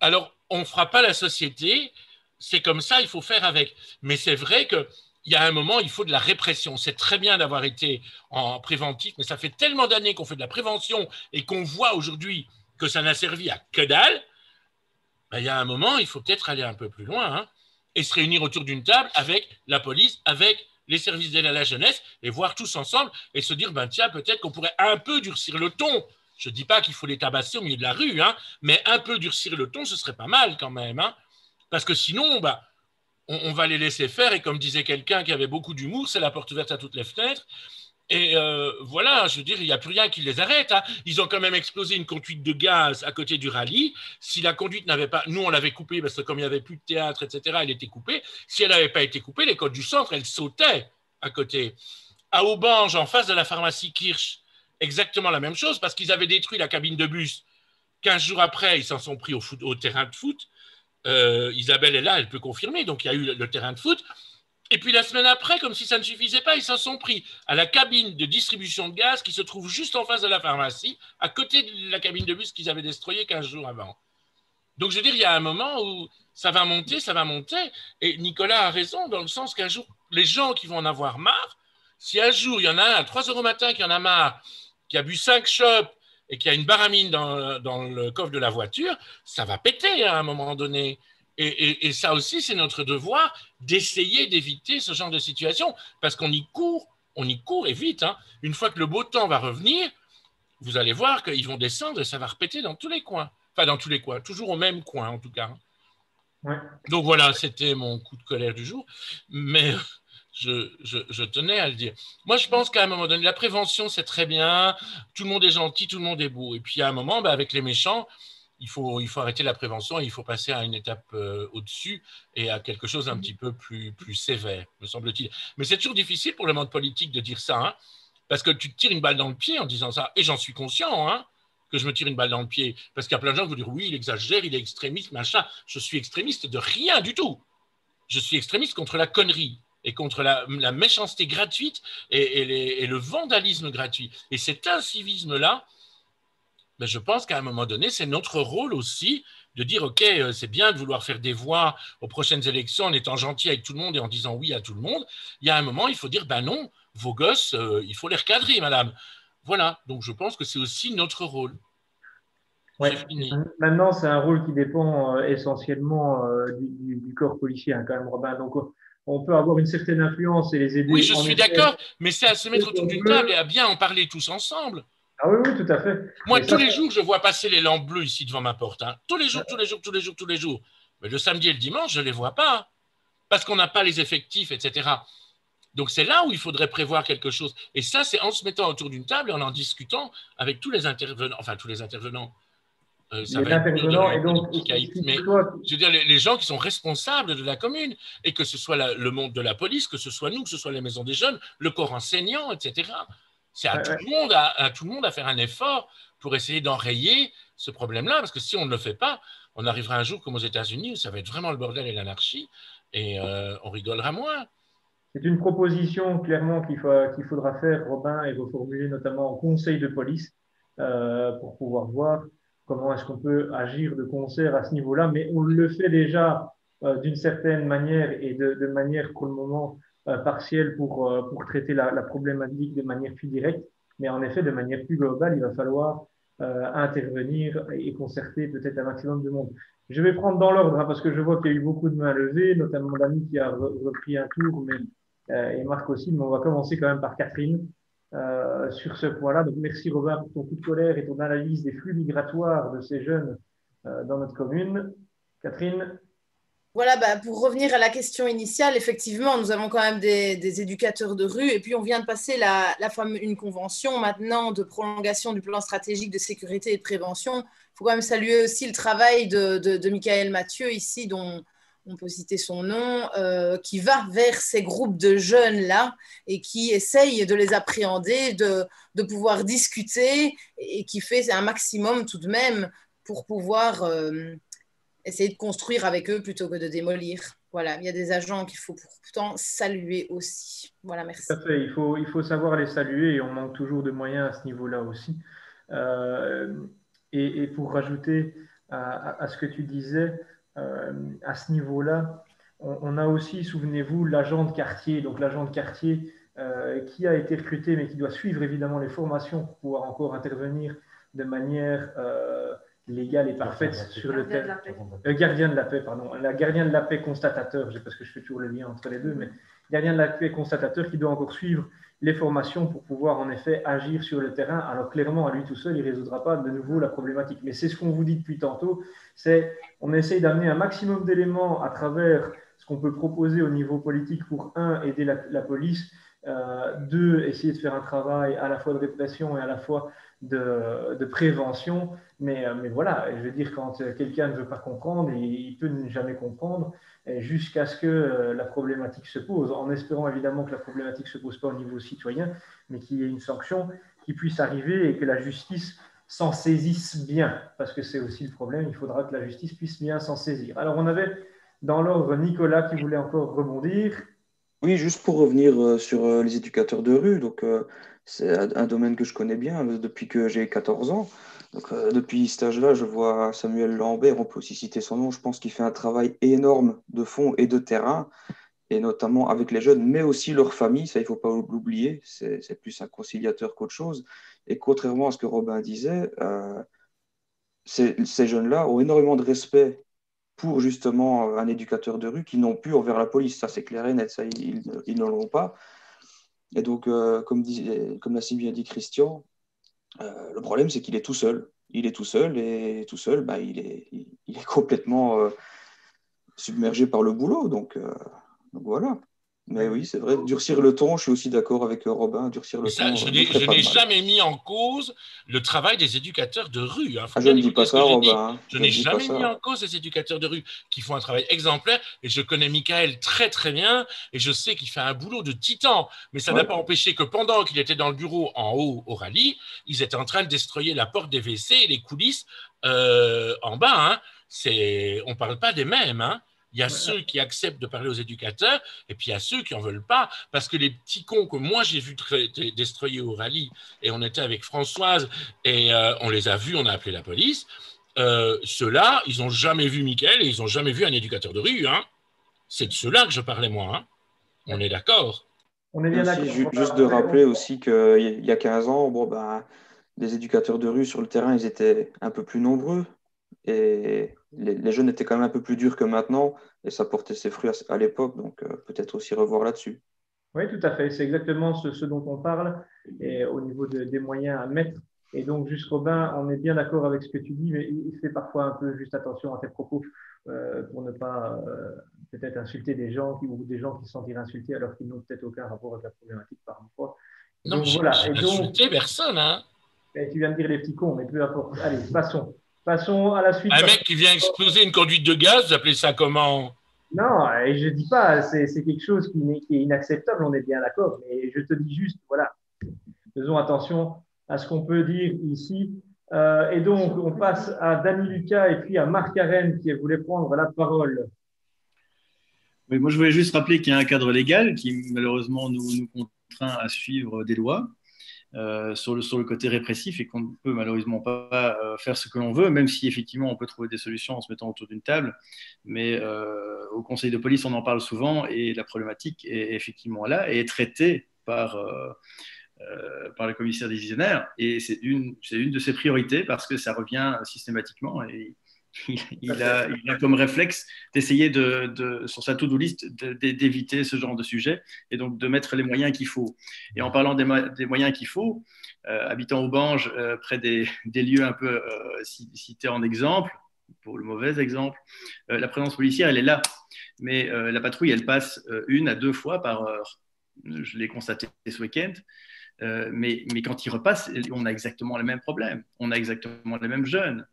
Alors, on ne fera pas la société, c'est comme ça, il faut faire avec. Mais c'est vrai qu'il y a un moment, il faut de la répression. C'est très bien d'avoir été en préventif, mais ça fait tellement d'années qu'on fait de la prévention et qu'on voit aujourd'hui que ça n'a servi à que dalle. Ben, il y a un moment, il faut peut-être aller un peu plus loin hein, et se réunir autour d'une table avec la police, avec les services d'aide à la jeunesse et voir tous ensemble et se dire, ben tiens, peut-être qu'on pourrait un peu durcir le ton. Je ne dis pas qu'il faut les tabasser au milieu de la rue, hein, mais un peu durcir le ton, ce serait pas mal quand même. Hein, parce que sinon, bah, on, va les laisser faire. Et comme disait quelqu'un qui avait beaucoup d'humour, c'est la porte ouverte à toutes les fenêtres. Et euh, voilà, je veux dire, il n'y a plus rien qui les arrête. Hein. Ils ont quand même explosé une conduite de gaz à côté du rallye. Si la conduite n'avait pas, nous on l'avait coupée parce que comme il n'y avait plus de théâtre, etc., elle était coupée. Si elle n'avait pas été coupée, les côtes du centre, elles sautaient à côté. À Aubange, en face de la pharmacie Kirsch, exactement la même chose parce qu'ils avaient détruit la cabine de bus. Quinze jours après, ils s'en sont pris au, terrain de foot. Euh, Isabelle est là, elle peut confirmer. Donc il y a eu le terrain de foot. Et puis la semaine après, comme si ça ne suffisait pas, ils s'en sont pris à la cabine de distribution de gaz qui se trouve juste en face de la pharmacie, à côté de la cabine de bus qu'ils avaient destroyée 15 jours avant. Donc je veux dire, il y a un moment où ça va monter, ça va monter. Et Nicolas a raison dans le sens qu'un jour, les gens qui vont en avoir marre, si un jour il y en a un à 3 euros matin qui en a marre, qui a bu 5 chopes et qui a une baramine dans, dans le coffre de la voiture, ça va péter à un moment donné. Et, ça aussi, c'est notre devoir d'essayer d'éviter ce genre de situation, parce qu'on y court, on y court et vite. Hein. Une fois que le beau temps va revenir, vous allez voir qu'ils vont descendre et ça va repéter dans tous les coins. Enfin, dans tous les coins, toujours au même coin en tout cas. Donc voilà, c'était mon coup de colère du jour. Mais je, je, tenais à le dire. Moi, je pense qu'à un moment donné, la prévention, c'est très bien. Tout le monde est gentil, tout le monde est beau. Et puis, à un moment, bah, avec les méchants, il faut, il faut arrêter la prévention et il faut passer à une étape euh, au-dessus et à quelque chose un petit peu plus, plus sévère, me semble-t-il. Mais c'est toujours difficile pour le monde politique de dire ça, hein, parce que tu te tires une balle dans le pied en disant ça, et j'en suis conscient, hein, que je me tire une balle dans le pied, parce qu'il y a plein de gens qui vont dire oui, il exagère, il est extrémiste, machin. Je suis extrémiste de rien du tout. Je suis extrémiste contre la connerie et contre la, méchanceté gratuite et, et, le vandalisme gratuit. Et cet incivisme-là, mais je pense qu'à un moment donné, c'est notre rôle aussi de dire, OK, euh, c'est bien de vouloir faire des voix aux prochaines élections en étant gentil avec tout le monde et en disant oui à tout le monde. Il y a un moment, il faut dire, ben non, vos gosses, euh, il faut les recadrer, madame. Voilà, donc je pense que c'est aussi notre rôle. Maintenant, c'est un rôle qui dépend euh, essentiellement du, corps policier, hein, quand même, Robin. Donc, on peut avoir une certaine influence et les aider. Oui, je suis d'accord, mais c'est à se mettre autour d'une table et à bien en parler tous ensemble. Ah oui, oui, tout à fait. Moi, tous les jours, je vois passer les lampes bleues ici devant ma porte. Hein. Tous les jours, tous les jours, tous les jours, tous les jours. Mais le samedi et le dimanche, je ne les vois pas. Parce qu'on n'a pas les effectifs, etc. Donc c'est là où il faudrait prévoir quelque chose. Et ça, c'est en se mettant autour d'une table et en en discutant avec tous les intervenants, enfin tous les intervenants. Euh, ça les intervenants et donc, mais je veux dire, les, gens qui sont responsables de la commune, et que ce soit le monde de la police, que ce soit nous, que ce soit les maisons des jeunes, le corps enseignant, etc. C'est à, tout le monde à, tout le monde à faire un effort pour essayer d'enrayer ce problème-là, parce que si on ne le fait pas, on arrivera un jour comme aux États-Unis où ça va être vraiment le bordel et l'anarchie, et euh, on rigolera moins. C'est une proposition clairement qu'il faudra faire, Robin, et reformuler notamment en conseil de police euh, pour pouvoir voir comment est-ce qu'on peut agir de concert à ce niveau-là. Mais on le fait déjà euh, d'une certaine manière et de, de, manière pour le moment euh, partiel pour, euh, pour traiter la, la, problématique de manière plus directe, mais en effet, de manière plus globale, il va falloir euh, intervenir et concerter peut-être un maximum de monde. Je vais prendre dans l'ordre, hein, parce que je vois qu'il y a eu beaucoup de mains levées, notamment l'ami qui a repris un tour, mais, euh, et Marc aussi, mais on va commencer quand même par Catherine euh, sur ce point-là. Donc merci Robin pour ton coup de colère et ton analyse des flux migratoires de ces jeunes dans notre commune. Catherine Voilà, bah, pour revenir à la question initiale, effectivement, nous avons quand même des, éducateurs de rue et puis on vient de passer la, une convention maintenant de prolongation du plan stratégique de sécurité et de prévention. Il faut quand même saluer aussi le travail de, de, Michael Mathieu ici, dont on peut citer son nom, euh, qui va vers ces groupes de jeunes-là et qui essaye de les appréhender, de, de, pouvoir discuter et qui fait un maximum tout de même pour pouvoir... Euh, essayer de construire avec eux plutôt que de démolir. Voilà, il y a des agents qu'il faut pourtant saluer aussi. Voilà, merci. Tout fait. Il faut, il faut savoir les saluer et on manque toujours de moyens à ce niveau-là aussi. Euh, et, pour rajouter à, ce que tu disais, euh, à ce niveau-là, on, a aussi, souvenez-vous, l'agent de quartier. Donc l'agent de quartier euh, qui a été recruté mais qui doit suivre évidemment les formations pour pouvoir encore intervenir de manière légale et parfaite sur le terrain. Euh, gardien de la paix, pardon. La gardien de la paix constatateur, je sais parce que je fais toujours le lien entre les deux, mais gardien de la paix constatateur qui doit encore suivre les formations pour pouvoir en effet agir sur le terrain. Alors clairement, à lui tout seul, il ne résoudra pas de nouveau la problématique. Mais c'est ce qu'on vous dit depuis tantôt, c'est on essaye d'amener un maximum d'éléments à travers ce qu'on peut proposer au niveau politique pour, un, aider la, police, euh, deux, essayer de faire un travail à la fois de répression et à la fois de, prévention. Mais, euh, mais, voilà, je veux dire, quand euh, quelqu'un ne veut pas comprendre, il, peut ne jamais comprendre jusqu'à ce que euh, la problématique se pose, en espérant évidemment que la problématique ne se pose pas au niveau citoyen, mais qu'il y ait une sanction qui puisse arriver et que la justice s'en saisisse bien, parce que c'est aussi le problème, il faudra que la justice puisse bien s'en saisir. Alors on avait dans l'ordre Nicolas qui voulait encore rebondir. Oui, juste pour revenir sur les éducateurs de rue, donc c'est un domaine que je connais bien depuis que j'ai 14 ans. Donc, euh, depuis cet âge-là, je vois Samuel Lambert, on peut aussi citer son nom, je pense qu'il fait un travail énorme de fond et de terrain, et notamment avec les jeunes, mais aussi leur famille, ça il ne faut pas l'oublier, c'est plus un conciliateur qu'autre chose. Et contrairement à ce que Robin disait, euh, ces jeunes-là ont énormément de respect pour justement un éducateur de rue qui n'ont plus envers la police, ça c'est clair et net, ça ils, ils ne l'ont pas. Et donc, euh, comme, l'a si bien dit Christian, euh, le problème, c'est qu'il est tout seul. Il est tout seul et tout seul, bah, il, est, complètement euh, submergé par le boulot. Donc voilà. Mais oui, c'est vrai, durcir le ton, je suis aussi d'accord avec euh, Robin, durcir le ton. Je n'ai jamais mis en cause le travail des éducateurs de rue. Hein. Ah, je ne dis pas ça, Robin. Je, n'ai jamais mis en cause les éducateurs de rue qui font un travail exemplaire. Et je connais Michael très très bien et je sais qu'il fait un boulot de titan. Mais ça n'a pas empêché que pendant qu'il était dans le bureau en haut au rallye, ils étaient en train de destroyer la porte des WC et les coulisses euh, en bas. Hein. On ne parle pas des mêmes. Hein. Il y a ceux qui acceptent de parler aux éducateurs et puis il y a ceux qui n'en veulent pas parce que les petits cons que moi j'ai vu destroyer au rallye et on était avec Françoise et euh, on les a vus, on a appelé la police. Euh, ceux-là, ils n'ont jamais vu Mickaël et ils n'ont jamais vu un éducateur de rue. Hein. C'est de ceux-là que je parlais moi. Hein. On est d'accord. On est bien d'accord. Juste de rappeler aussi qu'il y a 15 ans, bon, ben, les éducateurs de rue sur le terrain, ils étaient un peu plus nombreux. Et les, jeunes étaient quand même un peu plus durs que maintenant et ça portait ses fruits à, l'époque, donc euh, peut-être aussi revoir là-dessus. Oui, tout à fait. C'est exactement ce, dont on parle et au niveau des moyens à mettre. Et donc, juste Robin, on est bien d'accord avec ce que tu dis, mais il fait parfois un peu juste attention à tes propos euh, pour ne pas euh, peut-être insulter des gens qui, ou des gens qui se sentent insultés alors qu'ils n'ont peut-être aucun rapport avec la problématique par rapport. Non, donc, voilà. Et donc, insulté personne. Hein. tu viens de dire les petits cons, mais peu importe. Allez, passons. Passons à la suite. Un mec qui vient exploser une conduite de gaz, vous appelez ça comment? Non, je ne dis pas, c'est quelque chose qui, est inacceptable, on est bien d'accord, mais je te dis juste, voilà, faisons attention à ce qu'on peut dire ici. Euh, et donc, on passe à Dani Lucas et puis à Marc Arène qui voulait prendre la parole. Oui, moi, je voulais juste rappeler qu'il y a un cadre légal qui, malheureusement, nous, nous contraint à suivre des lois. Euh, sur, le, sur le côté répressif et qu'on ne peut malheureusement pas euh, faire ce que l'on veut, même si effectivement on peut trouver des solutions en se mettant autour d'une table. Mais euh, au conseil de police, on en parle souvent et la problématique est effectivement là et est traitée par, par le commissaire décisionnaire. Et c'est une, une de ses priorités parce que ça revient systématiquement il, a, comme réflexe d'essayer de, sur sa to-do list d'éviter ce genre de sujet et donc de mettre les moyens qu'il faut. Et en parlant des, moyens qu'il faut, euh, habitant au Bange, euh, près des, lieux un peu euh, cités en exemple, pour le mauvais exemple, la présence policière, elle est là. Mais la patrouille, elle passe une à deux fois par heure. Je l'ai constaté ce week-end. mais, quand ils repassent, on a exactement le même problème. On a exactement les mêmes jeunes.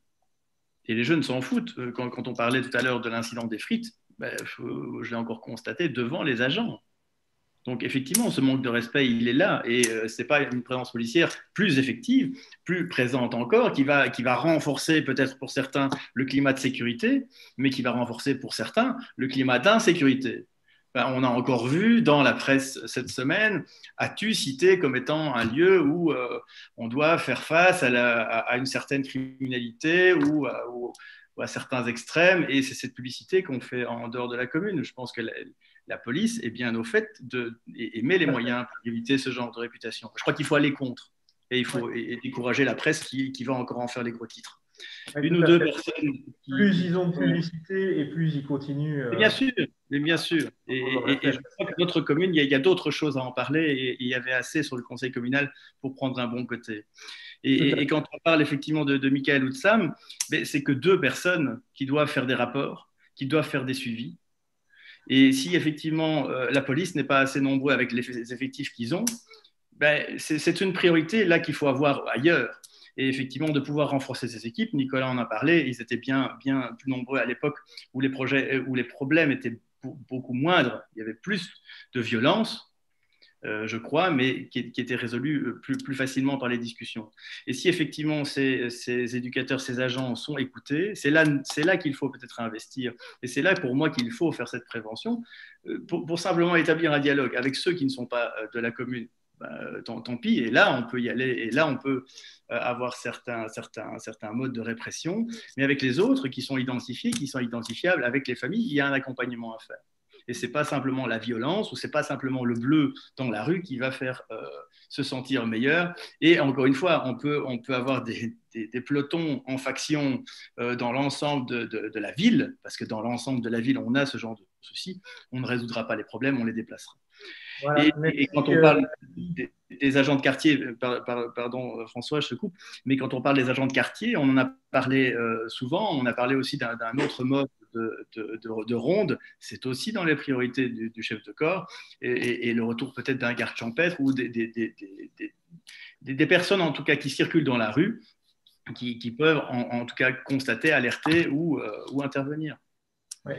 Et les jeunes s'en foutent. Quand, quand, on parlait tout à l'heure de l'incident des frites, ben, je l'ai encore constaté devant les agents. Donc effectivement, ce manque de respect, il est là, et euh, ce n'est pas une présence policière plus effective, plus présente encore, qui va, qui va renforcer peut-être pour certains le climat de sécurité, mais qui va renforcer pour certains le climat d'insécurité. Ben, on a encore vu dans la presse cette semaine, as-tu cité comme étant un lieu où euh, on doit faire face à, une certaine criminalité ou, ou, à certains extrêmes, et c'est cette publicité qu'on fait en dehors de la commune. Je pense que la police est bien au fait de, et, met les moyens pour éviter ce genre de réputation. Je crois qu'il faut aller contre et il faut décourager la presse qui, va encore en faire les gros titres. Une ou deux personnes. Plus ils ont de publicité et plus ils continuent. Euh, bien sûr, mais bien sûr. Et, je crois que notre commune, il y a, d'autres choses à en parler et, il y avait assez sur le conseil communal pour prendre un bon côté. Et, quand on parle effectivement de, de Michael ou de Sam, ben, c'est que deux personnes qui doivent faire des rapports, qui doivent faire des suivis, et si effectivement euh, la police n'est pas assez nombreux avec les effectifs qu'ils ont, ben, c'est une priorité là qu'il faut avoir ailleurs. Et effectivement, de pouvoir renforcer ces équipes, Nicolas en a parlé, ils étaient bien, bien plus nombreux à l'époque où les, projets, où les problèmes étaient beaucoup moindres, il y avait plus de violence, euh, je crois, mais qui, était résolu euh, plus, plus, facilement par les discussions. Et si effectivement ces, ces éducateurs, ces agents sont écoutés, c'est là, là qu'il faut peut-être investir. Et c'est là pour moi qu'il faut faire cette prévention, euh, pour, simplement établir un dialogue avec ceux qui ne sont pas de la commune. Bah, tant, pis, et là on peut y aller, et là on peut avoir certains, certains, certains modes de répression, mais avec les autres qui sont identifiés, qui sont identifiables, avec les familles, il y a un accompagnement à faire. Et c'est pas simplement la violence ou c'est pas simplement le bleu dans la rue qui va faire euh, se sentir meilleur. Et encore une fois, on peut, on peut avoir des, des, pelotons en faction euh, dans l'ensemble de, de, la ville, parce que dans l'ensemble de la ville, on a ce genre de soucis. On ne résoudra pas les problèmes, on les déplacera. Et, quand on parle des, agents de quartier, euh, pardon François, je te coupe, mais quand on parle des agents de quartier, on en a parlé souvent, on a parlé aussi d'un autre mode de, ronde, c'est aussi dans les priorités du, chef de corps, et, le retour peut-être d'un garde champêtre ou des, des, personnes en tout cas qui circulent dans la rue, qui, peuvent en, tout cas constater, alerter ou, euh, ou intervenir.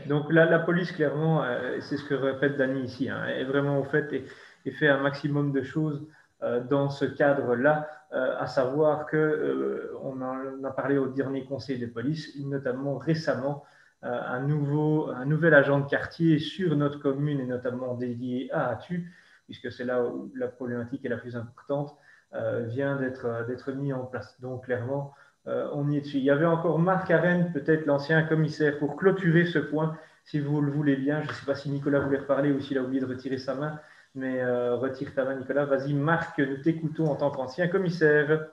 Donc la, la, police, clairement, euh, c'est ce que répète Dany ici, hein, est vraiment au fait et, fait un maximum de choses euh, dans ce cadre-là, à savoir que on en a parlé au dernier conseil de police, notamment récemment, euh, un, nouveau, un nouvel agent de quartier sur notre commune et notamment dédié à Atu, puisque c'est là où la problématique est la plus importante, euh, vient d'être mis en place. Donc clairement, euh, on y est dessus. Il y avait encore Marc Arène, peut-être l'ancien commissaire, pour clôturer ce point, si vous le voulez bien. Je ne sais pas si Nicolas voulait reparler ou s'il a oublié de retirer sa main, mais retire ta main, Nicolas. Vas-y, Marc, nous t'écoutons en tant qu'ancien commissaire.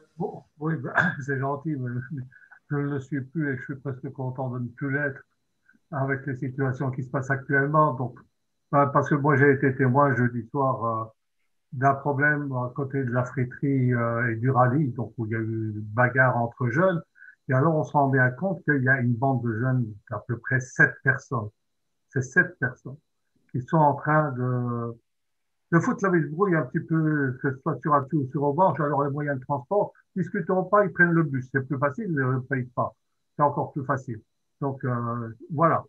oui, bah, c'est gentil, je ne le suis plus et je suis presque content de ne plus l'être avec les situations qui se passent actuellement. Donc, bah, parce que moi, j'ai été témoin jeudi soir euh, d'un problème à côté de la friterie euh, et du rallye, donc où il y a eu une bagarre entre jeunes. Et alors, on se rend bien compte qu'il y a une bande de jeunes d'à peu près sept personnes. C'est sept personnes qui sont en train de, de foutre la brouille un petit peu, que ce soit sur Atu ou sur Orange, alors les moyens de transport, discuteront pas, ils prennent le bus. C'est plus facile, ils ne payent pas. C'est encore plus facile. Donc euh, voilà,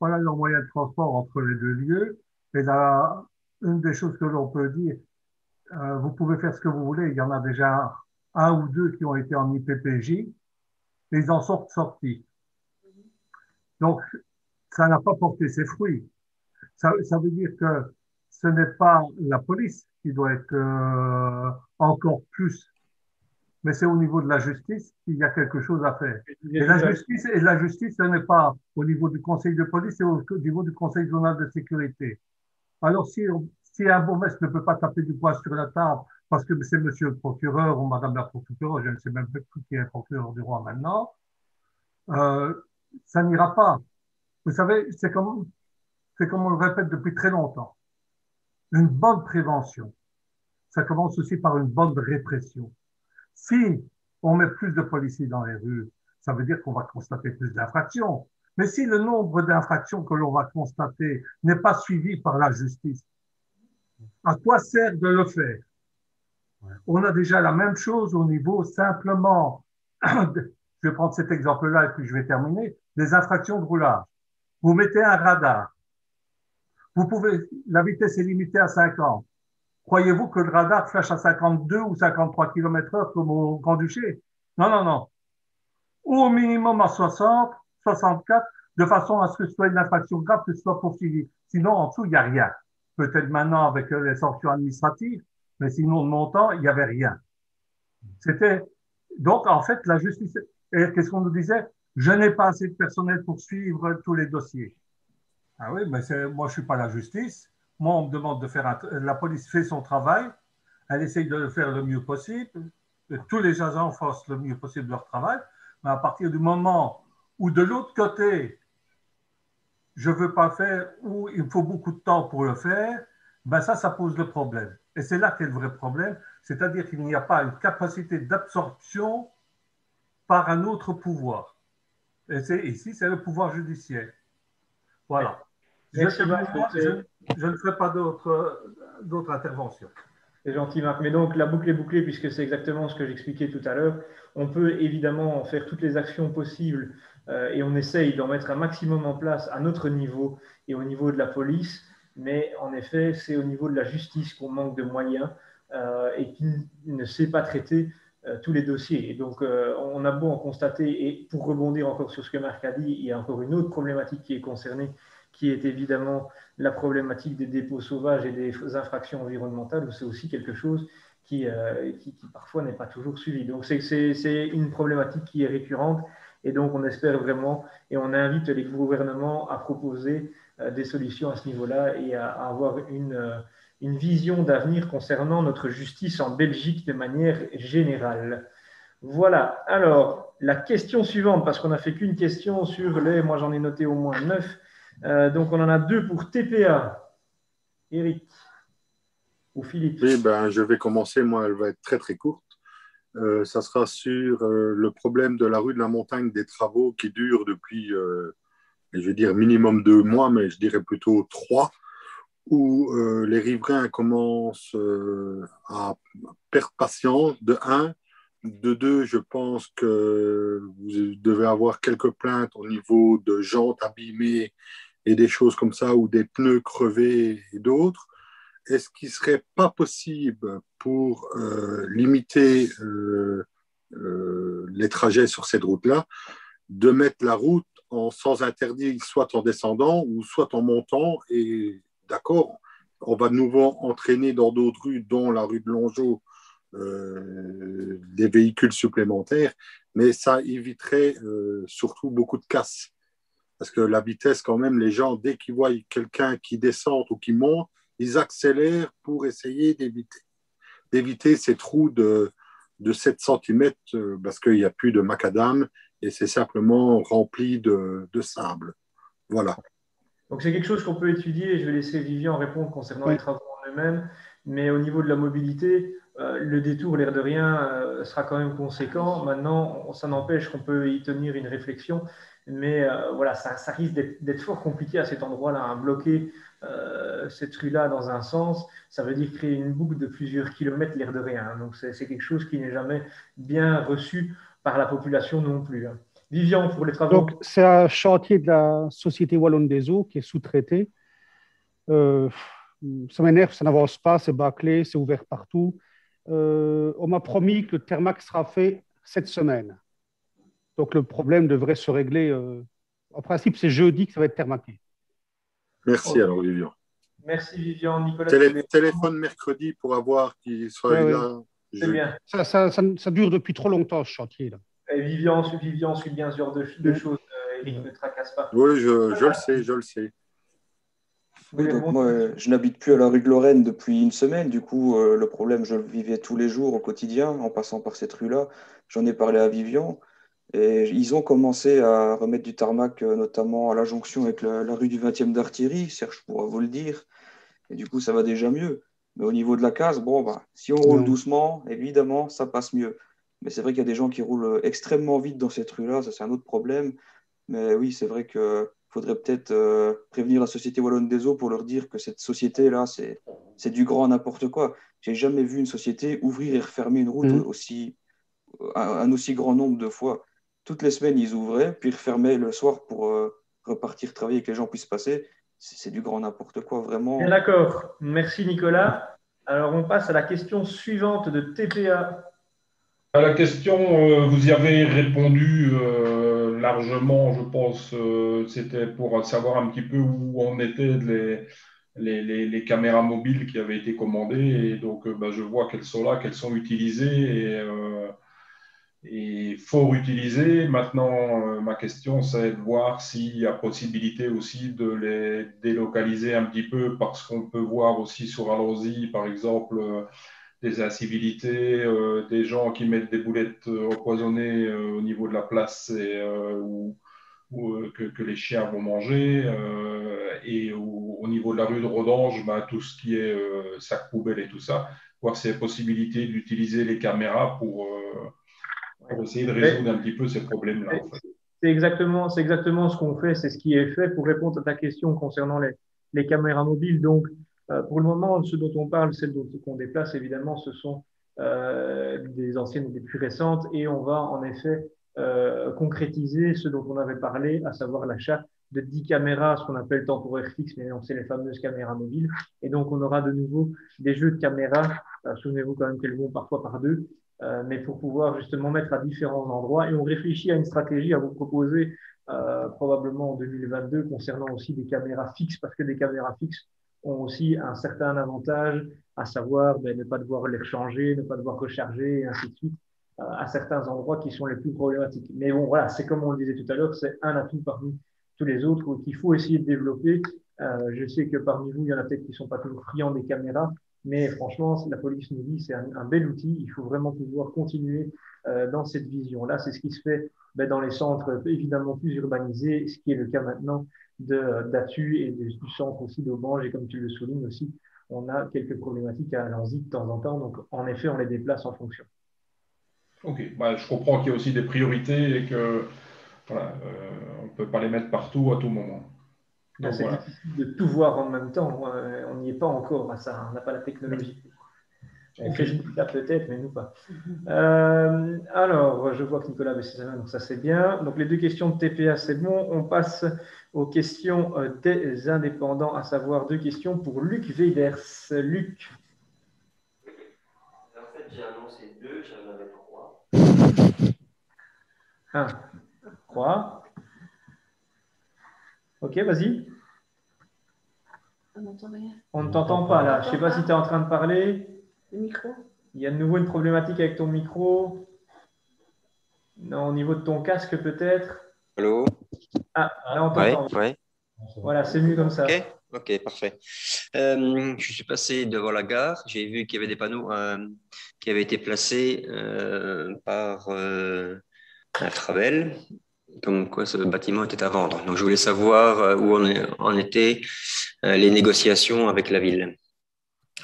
voilà leur moyen de transport entre les deux lieux. Et là, une des choses que l'on peut dire, euh, vous pouvez faire ce que vous voulez. Il y en a déjà un ou deux qui ont été en IPPJ et ils en sortent sortis. Donc, ça n'a pas porté ses fruits. Ça, ça, veut dire que ce n'est pas la police qui doit être euh, encore plus mais c'est au niveau de la justice qu'il y a quelque chose à faire. Et la justice, et la justice, ce n'est pas au niveau du conseil de police, c'est au niveau du conseil zonal de sécurité. Alors, si, si un bourgmestre ne peut pas taper du poing sur la table parce que c'est monsieur le procureur ou madame la procureure, je ne sais même plus qui est procureur du roi maintenant, euh, ça n'ira pas. Vous savez, c'est comme, c'est comme on le répète depuis très longtemps. Une bonne prévention, ça commence aussi par une bonne répression. Si on met plus de policiers dans les rues, ça veut dire qu'on va constater plus d'infractions. Mais si le nombre d'infractions que l'on va constater n'est pas suivi par la justice, à quoi sert de le faire? On a déjà la même chose au niveau simplement, je vais prendre cet exemple-là et puis je vais terminer, des infractions de roulage. Vous mettez un radar. Vous pouvez, la vitesse est limitée à 50. Croyez-vous que le radar flash à 52 ou 53 km heure comme au Grand-Duché? Non, non, non. Ou au minimum à 60, 64, de façon à ce que ce soit une infraction grave, que ce soit poursuivi. Sinon, en dessous, il n'y a rien. Peut-être maintenant avec les sanctions administratives, mais sinon, de montant, il n'y avait rien. C'était, donc, en fait, la justice, et qu'est-ce qu'on nous disait? Je n'ai pas assez de personnel pour suivre tous les dossiers. Ah oui, mais moi, je suis pas la justice. Moi, on me demande de faire. la police fait son travail. Elle essaye de le faire le mieux possible. Tous les agents font le mieux possible leur travail. Mais à partir du moment où, de l'autre côté, je ne veux pas faire, ou il faut beaucoup de temps pour le faire, ben ça, ça pose le problème. Et c'est là qu'est le vrai problème. C'est-à-dire qu'il n'y a pas une capacité d'absorption par un autre pouvoir. Et ici, c'est le pouvoir judiciaire. Voilà. Je, ne ferai pas d'autres interventions. C'est gentil, Marc. Mais donc, la boucle est bouclée, puisque c'est exactement ce que j'expliquais tout à l'heure. On peut évidemment faire toutes les actions possibles euh, et on essaye d'en mettre un maximum en place à notre niveau et au niveau de la police. Mais en effet, c'est au niveau de la justice qu'on manque de moyens euh, et qui ne sait pas traiter euh, tous les dossiers. Et donc, on a beau en constater, et pour rebondir encore sur ce que Marc a dit, il y a encore une autre problématique qui est concernée, qui est évidemment la problématique des dépôts sauvages et des infractions environnementales, où c'est aussi quelque chose qui, euh, qui, parfois n'est pas toujours suivi. Donc c'est une problématique qui est récurrente et donc on espère vraiment et on invite les gouvernements à proposer euh, des solutions à ce niveau-là et à, avoir une, euh, une vision d'avenir concernant notre justice en Belgique de manière générale. Voilà, alors la question suivante, parce qu'on n'a fait qu'une question sur les, moi j'en ai noté au moins neuf, euh, donc, on en a deux pour TPA. Eric ou Philippe? Oui, ben, je vais commencer. Moi, elle va être très, très courte. Euh, ça sera sur euh, le problème de la rue de la Montagne des travaux qui durent depuis, je vais dire, minimum deux mois, mais je dirais plutôt trois, où les riverains commencent à perdre patience, de un. De deux, je pense que vous devez avoir quelques plaintes au niveau de jantes abîmées et des choses comme ça, ou des pneus crevés et d'autres, est-ce qu'il ne serait pas possible pour euh, limiter euh, euh, les trajets sur cette route-là, de mettre la route en sans interdit, soit en descendant ou soit en montant, et d'accord, on va de nouveau entraîner dans d'autres rues, dont la rue de Longeau, des véhicules supplémentaires, mais ça éviterait surtout beaucoup de casses. Parce que la vitesse, quand même, les gens, dès qu'ils voient quelqu'un qui descend ou qui monte, ils accélèrent pour essayer d'éviter, d'éviter ces trous de, de 7 cm euh, parce qu'il n'y a plus de macadam et c'est simplement rempli de, de, sable. Voilà. Donc c'est quelque chose qu'on peut étudier. Je vais laisser Vivian répondre concernant les travaux en eux-mêmes. Mais au niveau de la mobilité, euh, le détour, l'air de rien, euh, sera quand même conséquent. Maintenant, ça n'empêche qu'on peut y tenir une réflexion. Mais euh, voilà, ça, risque d'être fort compliqué à cet endroit-là. Hein. Bloquer euh, cette rue-là dans un sens, ça veut dire créer une boucle de plusieurs kilomètres, l'air de rien. Hein. Donc, c'est quelque chose qui n'est jamais bien reçu par la population non plus. Hein. Vivian, pour les travaux. Donc, c'est un chantier de la Société Wallonne des Eaux qui est sous-traité. Euh, ça m'énerve, ça n'avance pas, c'est bâclé, c'est ouvert partout. on m'a promis que le Thermax sera fait cette semaine. Donc le problème devrait se régler. Euh, en principe, c'est jeudi que ça va être terminé. Merci alors, Vivian. Merci, Vivian. Nicolas. téléphone mercredi pour avoir qui soit là. C'est bien. Ça, ça, ça, dure depuis trop longtemps, ce chantier. Là. Et Vivian, Vivian suit bien ce genre de, de choses. Euh, ne tracasse pas. Oui, je, je le sais, je le sais. Oui, donc moi, je n'habite plus à la rue de Lorraine depuis une semaine. Du coup, euh, le problème, je le vivais tous les jours au quotidien en passant par cette rue-là. J'en ai parlé à Vivian. Et ils ont commencé à remettre du tarmac, euh, notamment à la jonction avec la, rue du 20e d'artillerie, Serge pourra vous le dire. Et du coup, ça va déjà mieux. Mais au niveau de la case, bon, bah, si on roule doucement, évidemment, ça passe mieux. Mais c'est vrai qu'il y a des gens qui roulent extrêmement vite dans cette rue-là, ça c'est un autre problème. Mais oui, c'est vrai qu'il faudrait peut-être euh, prévenir la Société Wallonne des Eaux pour leur dire que cette société-là, c'est du grand n'importe quoi. J'ai jamais vu une société ouvrir et refermer une route mmh. aussi, un, aussi grand nombre de fois. Toutes les semaines, ils ouvraient, puis ils refermaient le soir pour euh, repartir travailler et que les gens puissent passer. C'est du grand n'importe quoi, vraiment. D'accord. Merci, Nicolas. Alors, on passe à la question suivante de TPA. À la question, euh, vous y avez répondu euh, largement, je pense. Euh, c'était pour savoir un petit peu où en étaient les, les, les, caméras mobiles qui avaient été commandées. Et donc, bah, je vois qu'elles sont là, qu'elles sont utilisées et, et fort utilisées. Maintenant, ma question, c'est de voir s'il y a possibilité aussi de les délocaliser un petit peu parce qu'on peut voir aussi sur Alonzi, par exemple, des incivilités, euh, des gens qui mettent des boulettes euh, empoisonnées euh, au niveau de la place et, ou, que, les chiens vont manger. et au, niveau de la rue de Rodange, bah, tout ce qui est sac poubelle et tout ça, voir s'il y a possibilité d'utiliser les caméras pour, essayer de résoudre un petit peu ces problèmes-là. C'est exactement, exactement ce qu'on fait, c'est ce qui est fait pour répondre à ta question concernant les, les caméras mobiles. Donc, euh, pour le moment, ce dont on parle, celles qu'on déplace, évidemment, ce sont euh, des anciennes et des plus récentes, et on va en effet euh, concrétiser ce dont on avait parlé, à savoir l'achat de 10 caméras, ce qu'on appelle temporaire fixe, mais c'est les fameuses caméras mobiles. Et donc, on aura de nouveau des jeux de caméras. Souvenez-vous quand même qu'elles vont parfois par deux, mais pour pouvoir justement mettre à différents endroits. Et on réfléchit à une stratégie à vous proposer probablement en 2022 concernant aussi des caméras fixes, parce que des caméras fixes, ont aussi un certain avantage, à savoir ben, ne pas devoir les recharger, ne pas devoir recharger, et ainsi de suite, euh, à certains endroits qui sont les plus problématiques. Mais bon, voilà, c'est comme on le disait tout à l'heure, c'est un atout parmi tous les autres qu'il faut essayer de développer. Euh, je sais que parmi vous, il y en a peut-être qui ne sont pas toujours friands des caméras, mais franchement, la police nous dit c'est un, bel outil. Il faut vraiment pouvoir continuer euh, dans cette vision-là. C'est ce qui se fait ben, dans les centres évidemment plus urbanisés, ce qui est le cas maintenant d'Atu et du centre aussi d'Aubange. Et comme tu le soulignes aussi, on a quelques problématiques à Lanzy de temps en temps. Donc, en effet, on les déplace en fonction. Ok, bah, je comprends qu'il y a aussi des priorités et que voilà, euh, on ne peut pas les mettre partout à tout moment. C'est difficile de tout voir en même temps. On n'y est pas encore à ça. On n'a pas la technologie. Facebook peut-être, mais nous pas. Euh, alors, je vois que Nicolas baisse sa main, donc ça c'est bien. Donc les deux questions de TPA, c'est bon. On passe aux questions euh, des indépendants, à savoir deux questions pour Luc Veiders. Luc. En fait, j'ai annoncé deux, j'en avais trois. Un, trois. Ok, vas-y. On ne t'entend pas là. Je ne sais pas si tu es en train de parler micro Il y a de nouveau une problématique avec ton micro. Non, au niveau de ton casque peut-être Allô? Ah, là on t'entend. Voilà, c'est mieux comme ça. Ok, parfait. Euh, je suis passé devant la gare, j'ai vu qu'il y avait des panneaux euh, qui avaient été placés euh, par un Travel, comme quoi ce bâtiment était à vendre. Donc je voulais savoir où on, en étaient les négociations avec la ville.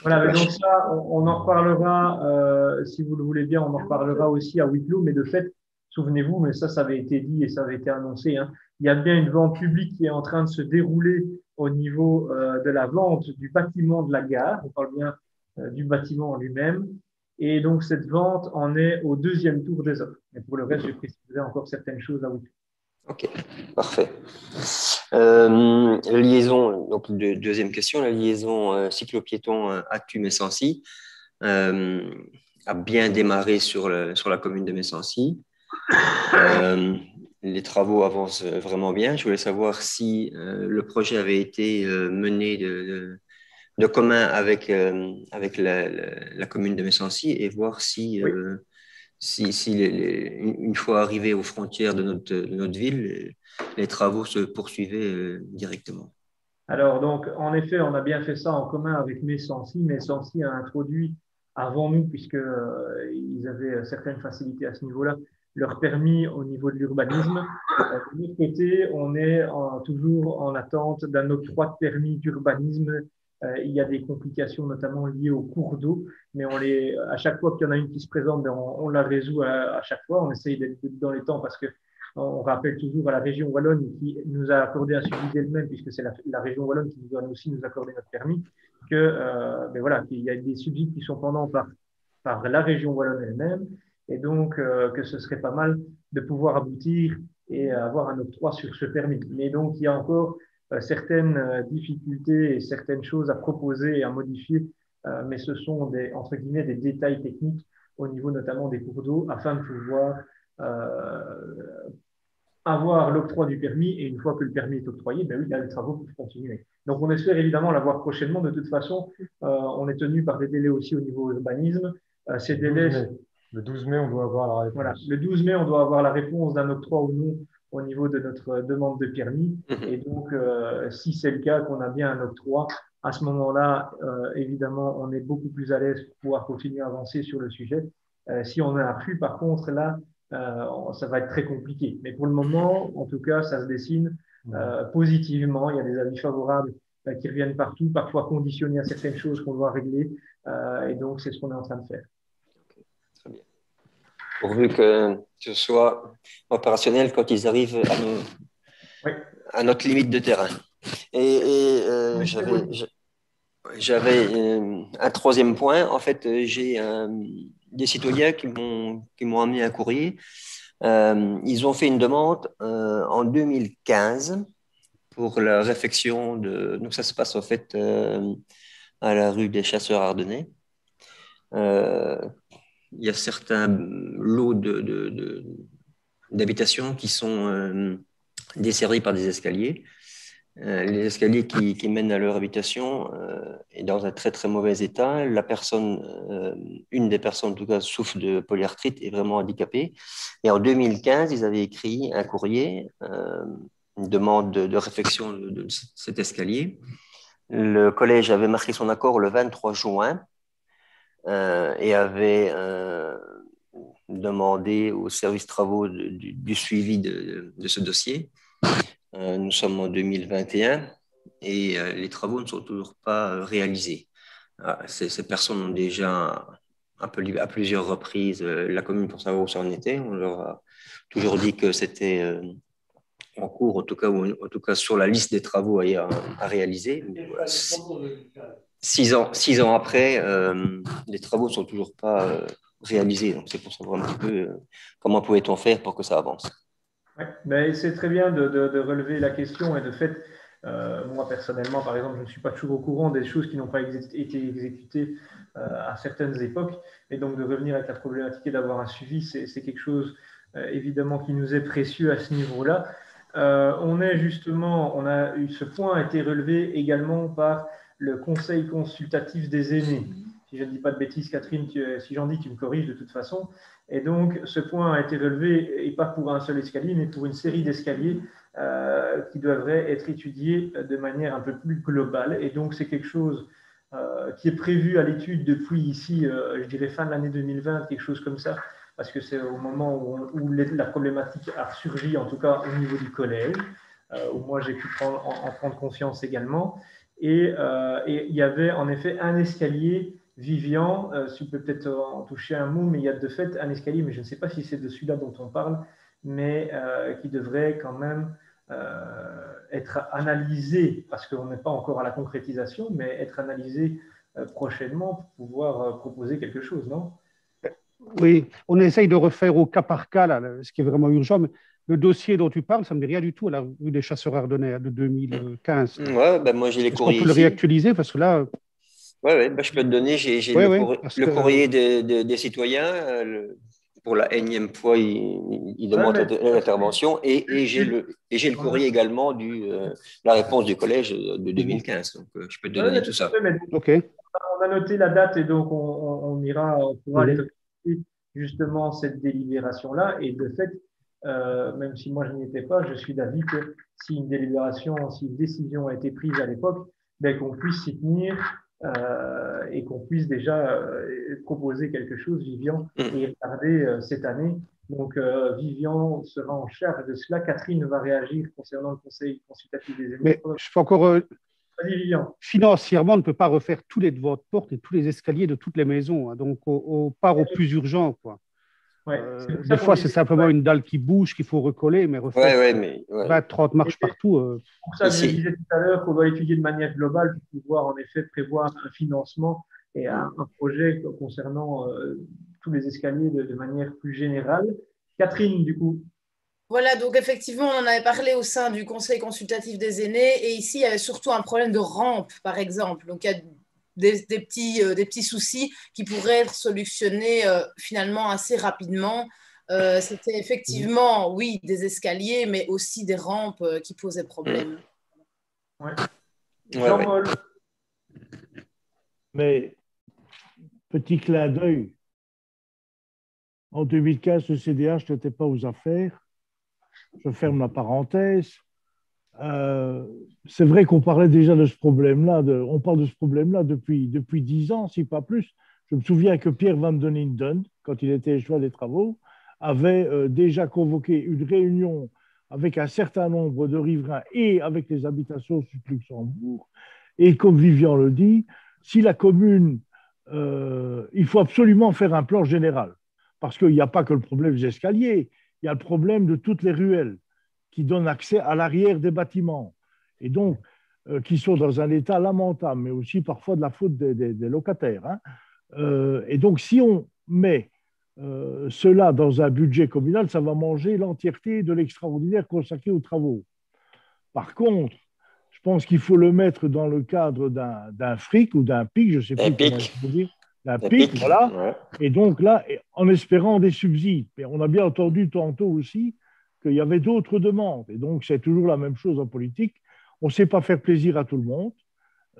Voilà, donc ça, on, en reparlera, euh, si vous le voulez bien, on en reparlera aussi à clos, mais de fait, souvenez-vous, mais ça, ça avait été dit et ça avait été annoncé, hein, il y a bien une vente publique qui est en train de se dérouler au niveau euh, de la vente du bâtiment de la gare, on parle bien euh, du bâtiment en lui-même, et donc cette vente en est au deuxième tour des offres. Et pour le reste, je préciserai encore certaines choses à clos. Ok, parfait. Euh, la liaison, donc deuxième question, la liaison euh, cyclo-piéton euh, Actu-Messancy euh, a bien démarré sur, le, sur la commune de Messancy. les travaux avancent vraiment bien. Je voulais savoir si le projet avait été mené de, de, commun avec, avec la, la, commune de Messancy et voir si si, une fois arrivé aux frontières de notre, notre ville, les, travaux se poursuivaient euh, directement. Alors, donc, en effet, on a bien fait ça en commun avec Messancy. Messancy a introduit avant nous, puisqu'ils euh, avaient certaines facilités à ce niveau-là, leur permis au niveau de l'urbanisme. Euh, de l'autre côté, on est toujours en attente d'un octroi de permis d'urbanisme il y a des complications notamment liées au cours d'eau, mais on les, à chaque fois qu'il y en a une qui se présente, ben, on, la résout à, chaque fois. On essaye d'être dans les temps parce que on rappelle toujours à la région Wallonne qui nous a accordé un suivi d'elle-même, puisque c'est la, région Wallonne qui doit aussi nous accorder notre permis, que euh, ben voilà, qu'il y a des subsides qui sont pendant par, par la région Wallonne elle-même, et donc euh, que ce serait pas mal de pouvoir aboutir et avoir un octroi sur ce permis. Mais donc il y a encore euh, certaines difficultés et certaines choses à proposer et à modifier, mais ce sont des, entre guillemets des détails techniques au niveau notamment des cours d'eau afin de pouvoir avoir l'octroi du permis et une fois que le permis est octroyé, ben oui, là, les travaux peuvent continuer. Donc, on espère évidemment l'avoir prochainement. De toute façon, euh, on est tenu par des délais aussi au niveau urbanisme. Euh, ces délais. Le 12 mai, on doit avoir la réponse. Voilà, le 12 mai, on doit avoir la réponse d'un octroi ou non au niveau de notre demande de permis. Mhm. Et donc, euh, si c'est le cas, qu'on a bien un octroi, à ce moment-là, évidemment, on est beaucoup plus à l'aise pour pouvoir continuer à avancer sur le sujet. si on a un flux, par contre, là, euh, ça va être très compliqué. Mais pour le moment, en tout cas, ça se dessine euh, positivement. Il y a des avis favorables euh, qui reviennent partout, parfois conditionnés à certaines choses qu'on doit régler. et donc, c'est ce qu'on est en train de faire. Pourvu que ce soit opérationnel quand ils arrivent à, notre limite de terrain. Et, j'avais un troisième point. En fait, j'ai un des citoyens qui m'ont amené un courrier. Euh, ils ont fait une demande euh, en 2015 pour la réfection de. Donc, ça se passe en fait euh, à la rue des Chasseurs Ardennais. Il y a certains lots d'habitations qui sont desservis par des escaliers. Euh, les escaliers qui, mènent à leur habitation euh, est dans un très très mauvais état. La personne, euh, une des personnes en tout cas souffre de polyarthrite est vraiment handicapée. Et en 2015, ils avaient écrit un courrier, une demande de, réflexion de, cet escalier. Le collège avait marqué son accord le 23 juin et avait demandé au service travaux du, suivi de, ce dossier. Euh, nous sommes en 2021 et euh, les travaux ne sont toujours pas euh, réalisés. Ah, ces, personnes ont déjà appelé à plusieurs reprises la commune pour savoir où ça en était. On leur a toujours dit que c'était en cours, en tout, cas, ou en tout cas sur la liste des travaux à, à réaliser. Six, ans, six ans après, les travaux ne sont toujours pas réalisés. Donc c'est pour savoir un petit peu comment pouvait-on faire pour que ça avance mais c'est très bien de, relever la question et de fait, euh, moi personnellement, par exemple, je ne suis pas toujours au courant des choses qui n'ont pas été exécutées euh, à certaines époques. Et donc de revenir avec la problématique et d'avoir un suivi, c'est quelque chose euh, évidemment qui nous est précieux à ce niveau-là. on est justement, on a eu ce point a été relevé également par le Conseil consultatif des aînés. Si je ne dis pas de bêtises, Catherine, si j'en dis, tu me corriges de toute façon. Et donc, ce point a été relevé, et pas pour un seul escalier, mais pour une série d'escaliers euh, qui devraient être étudiés de manière un peu plus globale. Et donc, c'est quelque chose euh, qui est prévu à l'étude depuis ici, euh, je dirais fin de l'année 2020, quelque chose comme ça, parce que c'est au moment où, la problématique a surgi, en tout cas au niveau du collège, où moi j'ai pu en, prendre conscience également. Et, et il y avait en effet un escalier Vivian, euh, si tu peux peut-être en toucher un mot, mais il y a de fait un escalier, mais je ne sais pas si c'est de celui-là dont on parle, mais euh, qui devrait quand même euh, être analysé, parce qu'on n'est pas encore à la concrétisation, mais être analysé prochainement pour pouvoir proposer quelque chose, non? Oui, on essaye de refaire au cas par cas, là, ce qui est vraiment urgent, le dossier dont tu parles, ça ne me dit rien du tout à la rue des chasseurs ardennais de 2015. Ouais, ben moi j'ai les courriers. On peut le réactualiser? Parce que là, oui, ouais, bah, je peux te donner, j'ai le, courrier des citoyens. Euh, pour la énième fois, il, il demande l'intervention et, et j'ai le, le courrier également de euh, la réponse du collège de 2015. Donc, euh, je peux te donner tout ça. ok. On a noté la date et donc on, ira, on pourra aller justement cette délibération-là. Et de fait, même si moi je n'y étais pas, je suis d'avis que si une délibération, si une décision a été prise à l'époque, ben, qu'on puisse s'y tenir euh, et qu'on puisse déjà euh, proposer quelque chose, Vivian, mm. et regarder euh, cette année. Donc, Vivian sera en charge de cela. Catherine va réagir concernant le conseil consultatif des élèves. Mais je peux encore financièrement, on ne peut pas refaire tous les devants de porte et tous les escaliers de toutes les maisons. hein. donc, on, on part au plus urgent. Quoi. Euh, des fois, c'est simplement une dalle qui bouge qu'il faut recoller, mais refaire Ouais, ouais, mais, ouais. 20, 30 marches partout. euh, pour ça, je disais tout à l'heure qu'on doit étudier de manière globale pour pouvoir en effet prévoir un financement et un, un projet concernant euh, tous les escaliers de, de manière plus générale. Catherine, du coup. Voilà, donc effectivement, on en avait parlé au sein du Conseil consultatif des aînés, et ici, il y avait surtout un problème de rampe, par exemple. Donc, il y a des, des petits, euh, des petits soucis qui pourraient être solutionnés euh, finalement assez rapidement. Euh, C'était effectivement, oui, des escaliers, mais aussi des rampes euh, qui posaient problème. Ouais. Jean-Paul. Mais petit clin d'œil. En 2015, le CDH n'était pas aux affaires. Je ferme la parenthèse. Euh, c'est vrai qu'on parlait déjà de ce problème-là. on parle de ce problème-là depuis, depuis 10 ans, si pas plus. Je me souviens que Pierre Van den Linden, quand il était choix des travaux, avait euh, déjà convoqué une réunion avec un certain nombre de riverains et avec les habitations sud Luxembourg. Et comme Vivian le dit, si la commune, euh, il faut absolument faire un plan général, parce qu'il n'y a pas que le problème des escaliers, il y a le problème de toutes les ruelles qui donnent accès à l'arrière des bâtiments, et donc euh, qui sont dans un état lamentable, mais aussi parfois de la faute des, des- des locataires. hein. Euh, et donc, si on met euh, cela dans un budget communal, ça va manger l'entièreté de l'extraordinaire consacré aux travaux. Par contre, je pense qu'il faut le mettre dans le cadre d'un fric ou d'un pic, je ne sais plus comment pic. il faut dire, pic, pic, voilà. ouais. Et donc là, et en espérant des subsides. Mais on a bien entendu tantôt aussi qu'il y avait d'autres demandes. Et donc, c'est toujours la même chose en politique. On ne sait pas faire plaisir à tout le monde.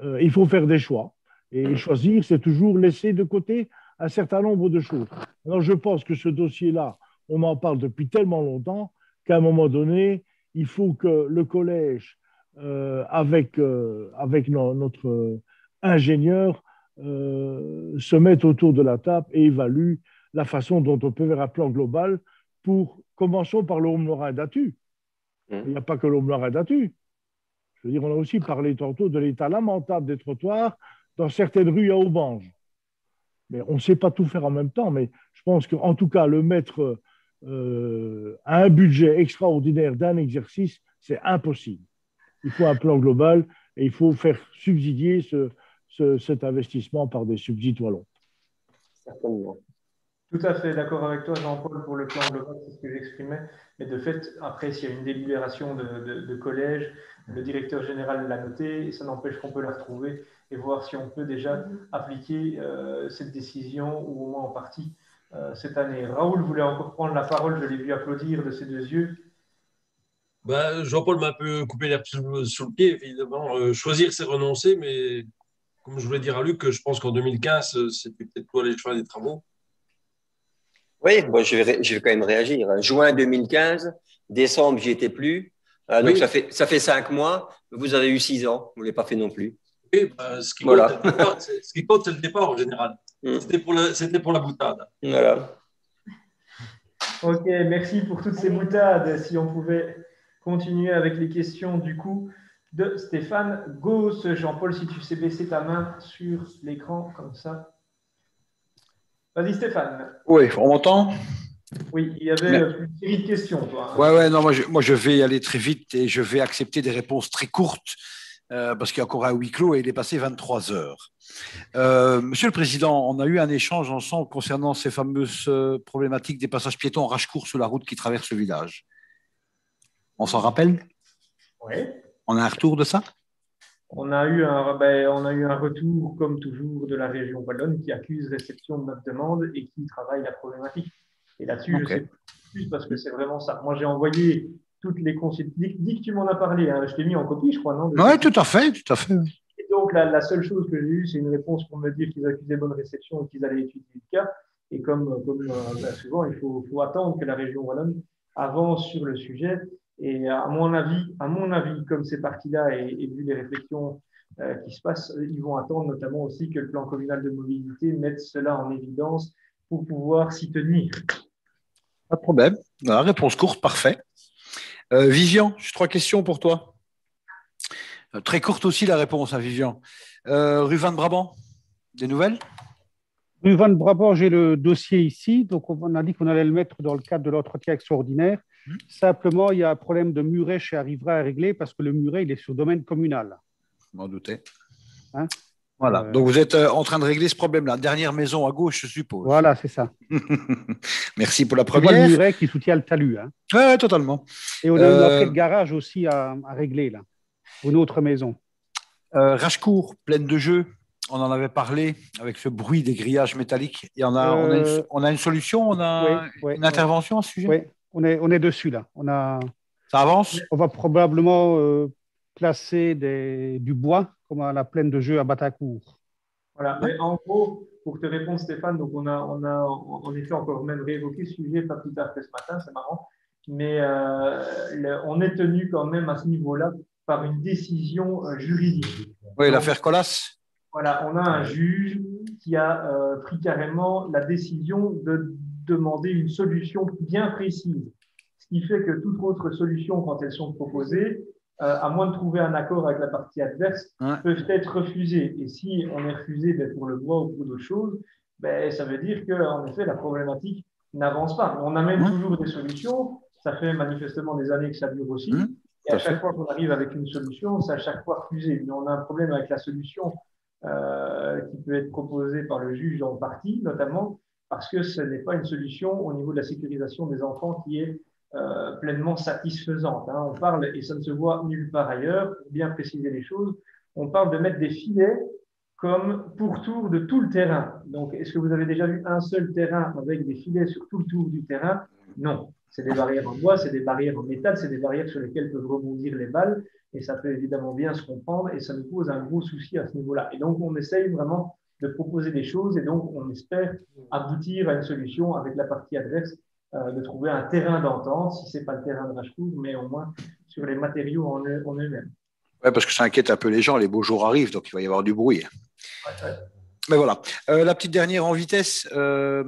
Euh, il faut faire des choix. Et choisir, c'est toujours laisser de côté un certain nombre de choses. Alors, je pense que ce dossier-là, on en parle depuis tellement longtemps qu'à un moment donné, il faut que le collège, euh, avec, euh, avec no- notre ingénieur, se mette autour de la table et évalue la façon dont on peut faire un plan global pour, commençons par le Haut-Morin d'Atu. Il n'y a pas que le Haut-Morin d'Atu. Je veux dire, on a aussi parlé tantôt de l'état lamentable des trottoirs dans certaines rues à Aubange. Mais on ne sait pas tout faire en même temps, mais je pense qu'en tout cas, le mettre euh, à un budget extraordinaire d'un exercice, c'est impossible. Il faut un plan global et il faut faire subsidier ce, ce- cet investissement par des subsides wallons. Certainement. Tout à fait d'accord avec toi, Jean-Paul, pour le plan global, c'est ce que j'exprimais. Mais de fait, après, s'il y a une délibération de, de- de collège, le directeur général l'a noté, et ça n'empêche qu'on peut la retrouver et voir si on peut déjà appliquer euh, cette décision, ou au moins en partie, euh, cette année. Raoul voulait encore prendre la parole, je l'ai vu applaudir de ses deux yeux. Ben, Jean-Paul m'a un peu coupé l'herbe sous, sous le pied, évidemment. Euh, choisir, c'est renoncer, mais comme je voulais dire à Luc, je pense qu'en 2015, euh, c'était peut-être toi les chemins des travaux. Oui, bon, je, vais, ré- je vais quand même réagir. Juin 2015, décembre, j'y étais plus. Euh, donc, Oui. ça, fait, ça fait cinq mois. Vous avez eu six ans. Vous ne l'avez pas fait non plus. Et, ben, ce, qui Voilà. compte, c'est le départ, c'est- ce qui compte, c'est le départ en général. C'était pour, la- c'était pour la boutade. Voilà. Ok, merci pour toutes ces boutades. Si on pouvait continuer avec les questions du coup de Stéphane Gauss. Jean-Paul, si tu sais baisser ta main sur l'écran comme ça. Vas-y Stéphane. Oui, on m'entend? Oui, il y avait Mais- une série de questions. Toi. Ouais, ouais, non, moi je, moi je vais y aller très vite et je vais accepter des réponses très courtes euh, parce qu'il y a encore un huis clos et il est passé 23 heures. Euh, Monsieur le Président, on a eu un échange ensemble concernant ces fameuses euh, problématiques des passages piétons en rage-court sur la route qui traverse le village. On s'en rappelle? Oui. On a un retour de ça? On a, eu un, ben, on a eu un retour, comme toujours, de la région wallonne qui accuse réception de notre demande et qui travaille la problématique. Et là-dessus, je sais plus parce que c'est vraiment ça. Moi, j'ai envoyé toutes les consultes. Dis, dis que tu m'en as parlé, hein. je t'ai mis en copie, je crois, non? Oui, tout à fait, tout à fait. oui. Et donc, la, la seule chose que j'ai eue, c'est une réponse pour me dire qu'ils accusaient bonne réception et qu'ils allaient étudier le cas. Et comme, comme euh, ben, souvent, il faut, faut attendre que la région wallonne avance sur le sujet. Et à mon avis, à mon avis, comme c'est parti là et, et vu les réflexions euh, qui se passent, ils vont attendre notamment aussi que le plan communal de mobilité mette cela en évidence pour pouvoir s'y tenir. Pas de problème. Voilà, réponse courte, parfait. Euh, Vivian, j'ai trois questions pour toi. Euh, Très courte aussi la réponse, hein, Vivian. Euh, rue Van Brabant, des nouvelles? Rue Van Brabant, j'ai le dossier ici. Donc, on a dit qu'on allait le mettre dans le cadre de l'entretien extraordinaire. Mmh. Simplement, il y a un problème de muret chez Arrivera à régler parce que le muret, il est sur domaine communal. Je m'en doutais. Hein? Voilà. Euh, Donc, vous êtes euh, en train de régler ce problème-là. Dernière maison à gauche, je suppose. Voilà, c'est ça. Merci pour la première. le muret qui soutient le talus. Hein. Ouais, totalement. Et on a une Euh, entrée de garage aussi à, à régler, là, une autre maison. Euh, Rachecourt, pleine de jeux. On en avait parlé avec ce bruit des grillages métalliques. Et on a, on a, une, Euh, on a une solution, on a Oui, oui, une oui. intervention à ce sujet? Oui, on est, on est dessus, là. On a, Ça avance? on va probablement euh, placer des, du bois, comme à la plaine de jeu à Batacourt. Voilà, mais en gros, pour te répondre, Stéphane, donc on a, on a en effet encore même réévoqué ce sujet pas plus tard que ce matin, c'est marrant, mais euh, le- on est tenu quand même à ce niveau-là par une décision euh, juridique. Oui, l'affaire Colas. Voilà, on a un juge qui a euh, pris carrément la décision de demander une solution bien précise. Ce qui fait que toute autre solution, quand elles sont proposées, euh, à moins de trouver un accord avec la partie adverse, Ouais. peuvent être refusées. Et si on est refusé ben, pour le bois ou pour d'autres choses, ben, ça veut dire qu'en effet, la problématique n'avance pas. On a même toujours des solutions. Ça fait manifestement des années que ça dure aussi. Et tout à à chaque fait. fois qu'on arrive avec une solution, c'est à chaque fois refusé. Mais on a un problème avec la solution euh, qui peut être proposée par le juge en partie, notamment parce que ce n'est pas une solution au niveau de la sécurisation des enfants qui est euh, pleinement satisfaisante. hein. On parle, et ça ne se voit nulle part ailleurs, pour bien préciser les choses, on parle de mettre des filets comme pourtour de tout le terrain. Donc, est-ce que vous avez déjà vu un seul terrain avec des filets sur tout le tour du terrain? Non. C'est des barrières en bois, c'est des barrières en métal, c'est des barrières sur lesquelles peuvent rebondir les balles, et ça peut évidemment bien se comprendre, et ça nous pose un gros souci à ce niveau-là. Et donc, on essaye vraiment de proposer des choses, et donc on espère aboutir à une solution avec la partie adverse, euh, de trouver un terrain d'entente, si ce n'est pas le terrain de Rachecourt, mais au moins sur les matériaux en eux- en eux-mêmes. Ouais, parce que ça inquiète un peu les gens. Les beaux jours arrivent, donc il va y avoir du bruit. Mais voilà. Euh, la petite dernière en vitesse. euh,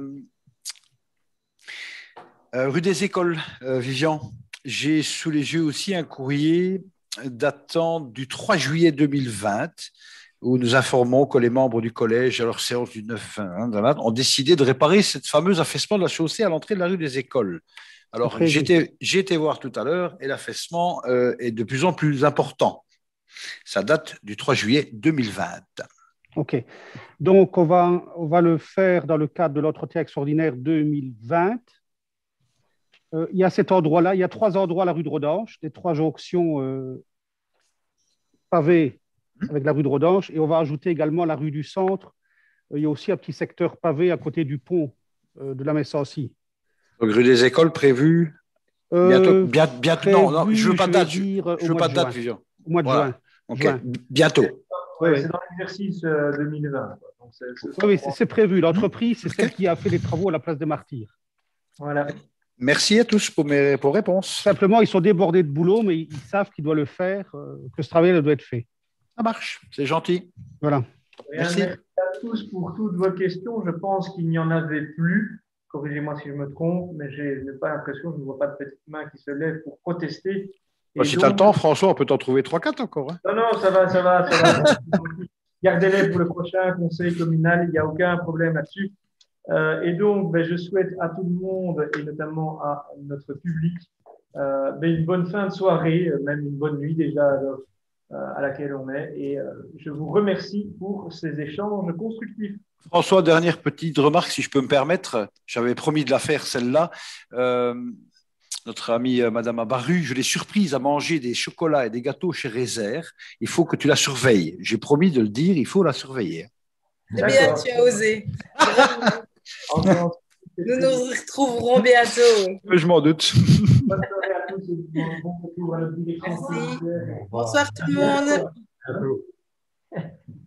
rue des Écoles, Vivian. J'ai sous les yeux aussi un courrier datant du 3 juillet 2020 où nous informons que les membres du collège, à leur séance du 9 20, ont décidé de réparer cette fameuse affaissement de la chaussée à l'entrée de la rue des Écoles. Alors, j'ai été voir tout à l'heure et l'affaissement euh, est de plus en plus important. Ça date du 3 juillet 2020. OK. Donc, on va, on va le faire dans le cadre de l'entretien extraordinaire 2020. Euh, il y a cet endroit-là, il y a trois endroits à la rue de Rodange, des trois jonctions euh, pavées avec la rue de Rodange, et on va ajouter également la rue du Centre. Euh, il y a aussi un petit secteur pavé à côté du pont euh, de la Messancy. Donc, rue des Écoles prévue Euh, bientôt. bien- bientôt non, non, je veux pas de date. Je, dire, au je veux mois pas de date. Au mois de Voilà. juin. Bientôt. Oui, Ouais, oui. C'est dans l'exercice euh, 2020. quoi. Donc, c'est- c'est- Oui, oui, c'est prévu. L'entreprise, c'est celle qui a fait les travaux à la place des martyrs. Voilà. Merci à tous pour mes pour réponses. Simplement, ils sont débordés de boulot, mais ils savent qu'ils doivent le faire, que ce travail doit être fait. Ça marche, c'est gentil. Voilà. Merci. Merci à tous pour toutes vos questions. Je pense qu'il n'y en avait plus. Corrigez-moi si je me trompe, mais j'ai- je n'ai pas l'impression, je ne vois pas de petites mains qui se lèvent pour protester. Bah, si tu as le temps, François, on peut t'en trouver 3-4 encore. hein. Non, non, ça va, ça va, ça va. Gardez-les pour le prochain conseil communal, il n'y a aucun problème là-dessus. Euh, et donc, ben, je souhaite à tout le monde, et notamment à notre public, euh, ben, une bonne fin de soirée, euh, même une bonne nuit déjà euh, à laquelle on est. Et euh, je vous remercie pour ces échanges constructifs. François, dernière petite remarque, si je peux me permettre. J'avais promis de la faire, celle-là. Euh, notre amie euh, Madame Abaru, je l'ai surprise à manger des chocolats et des gâteaux chez Rézère. Il faut que tu la surveilles. J'ai promis de le dire, il faut la surveiller. C'est bien, tu as osé. Nous nous retrouverons bientôt. Je m'en doute. Merci. Bonsoir tout le monde.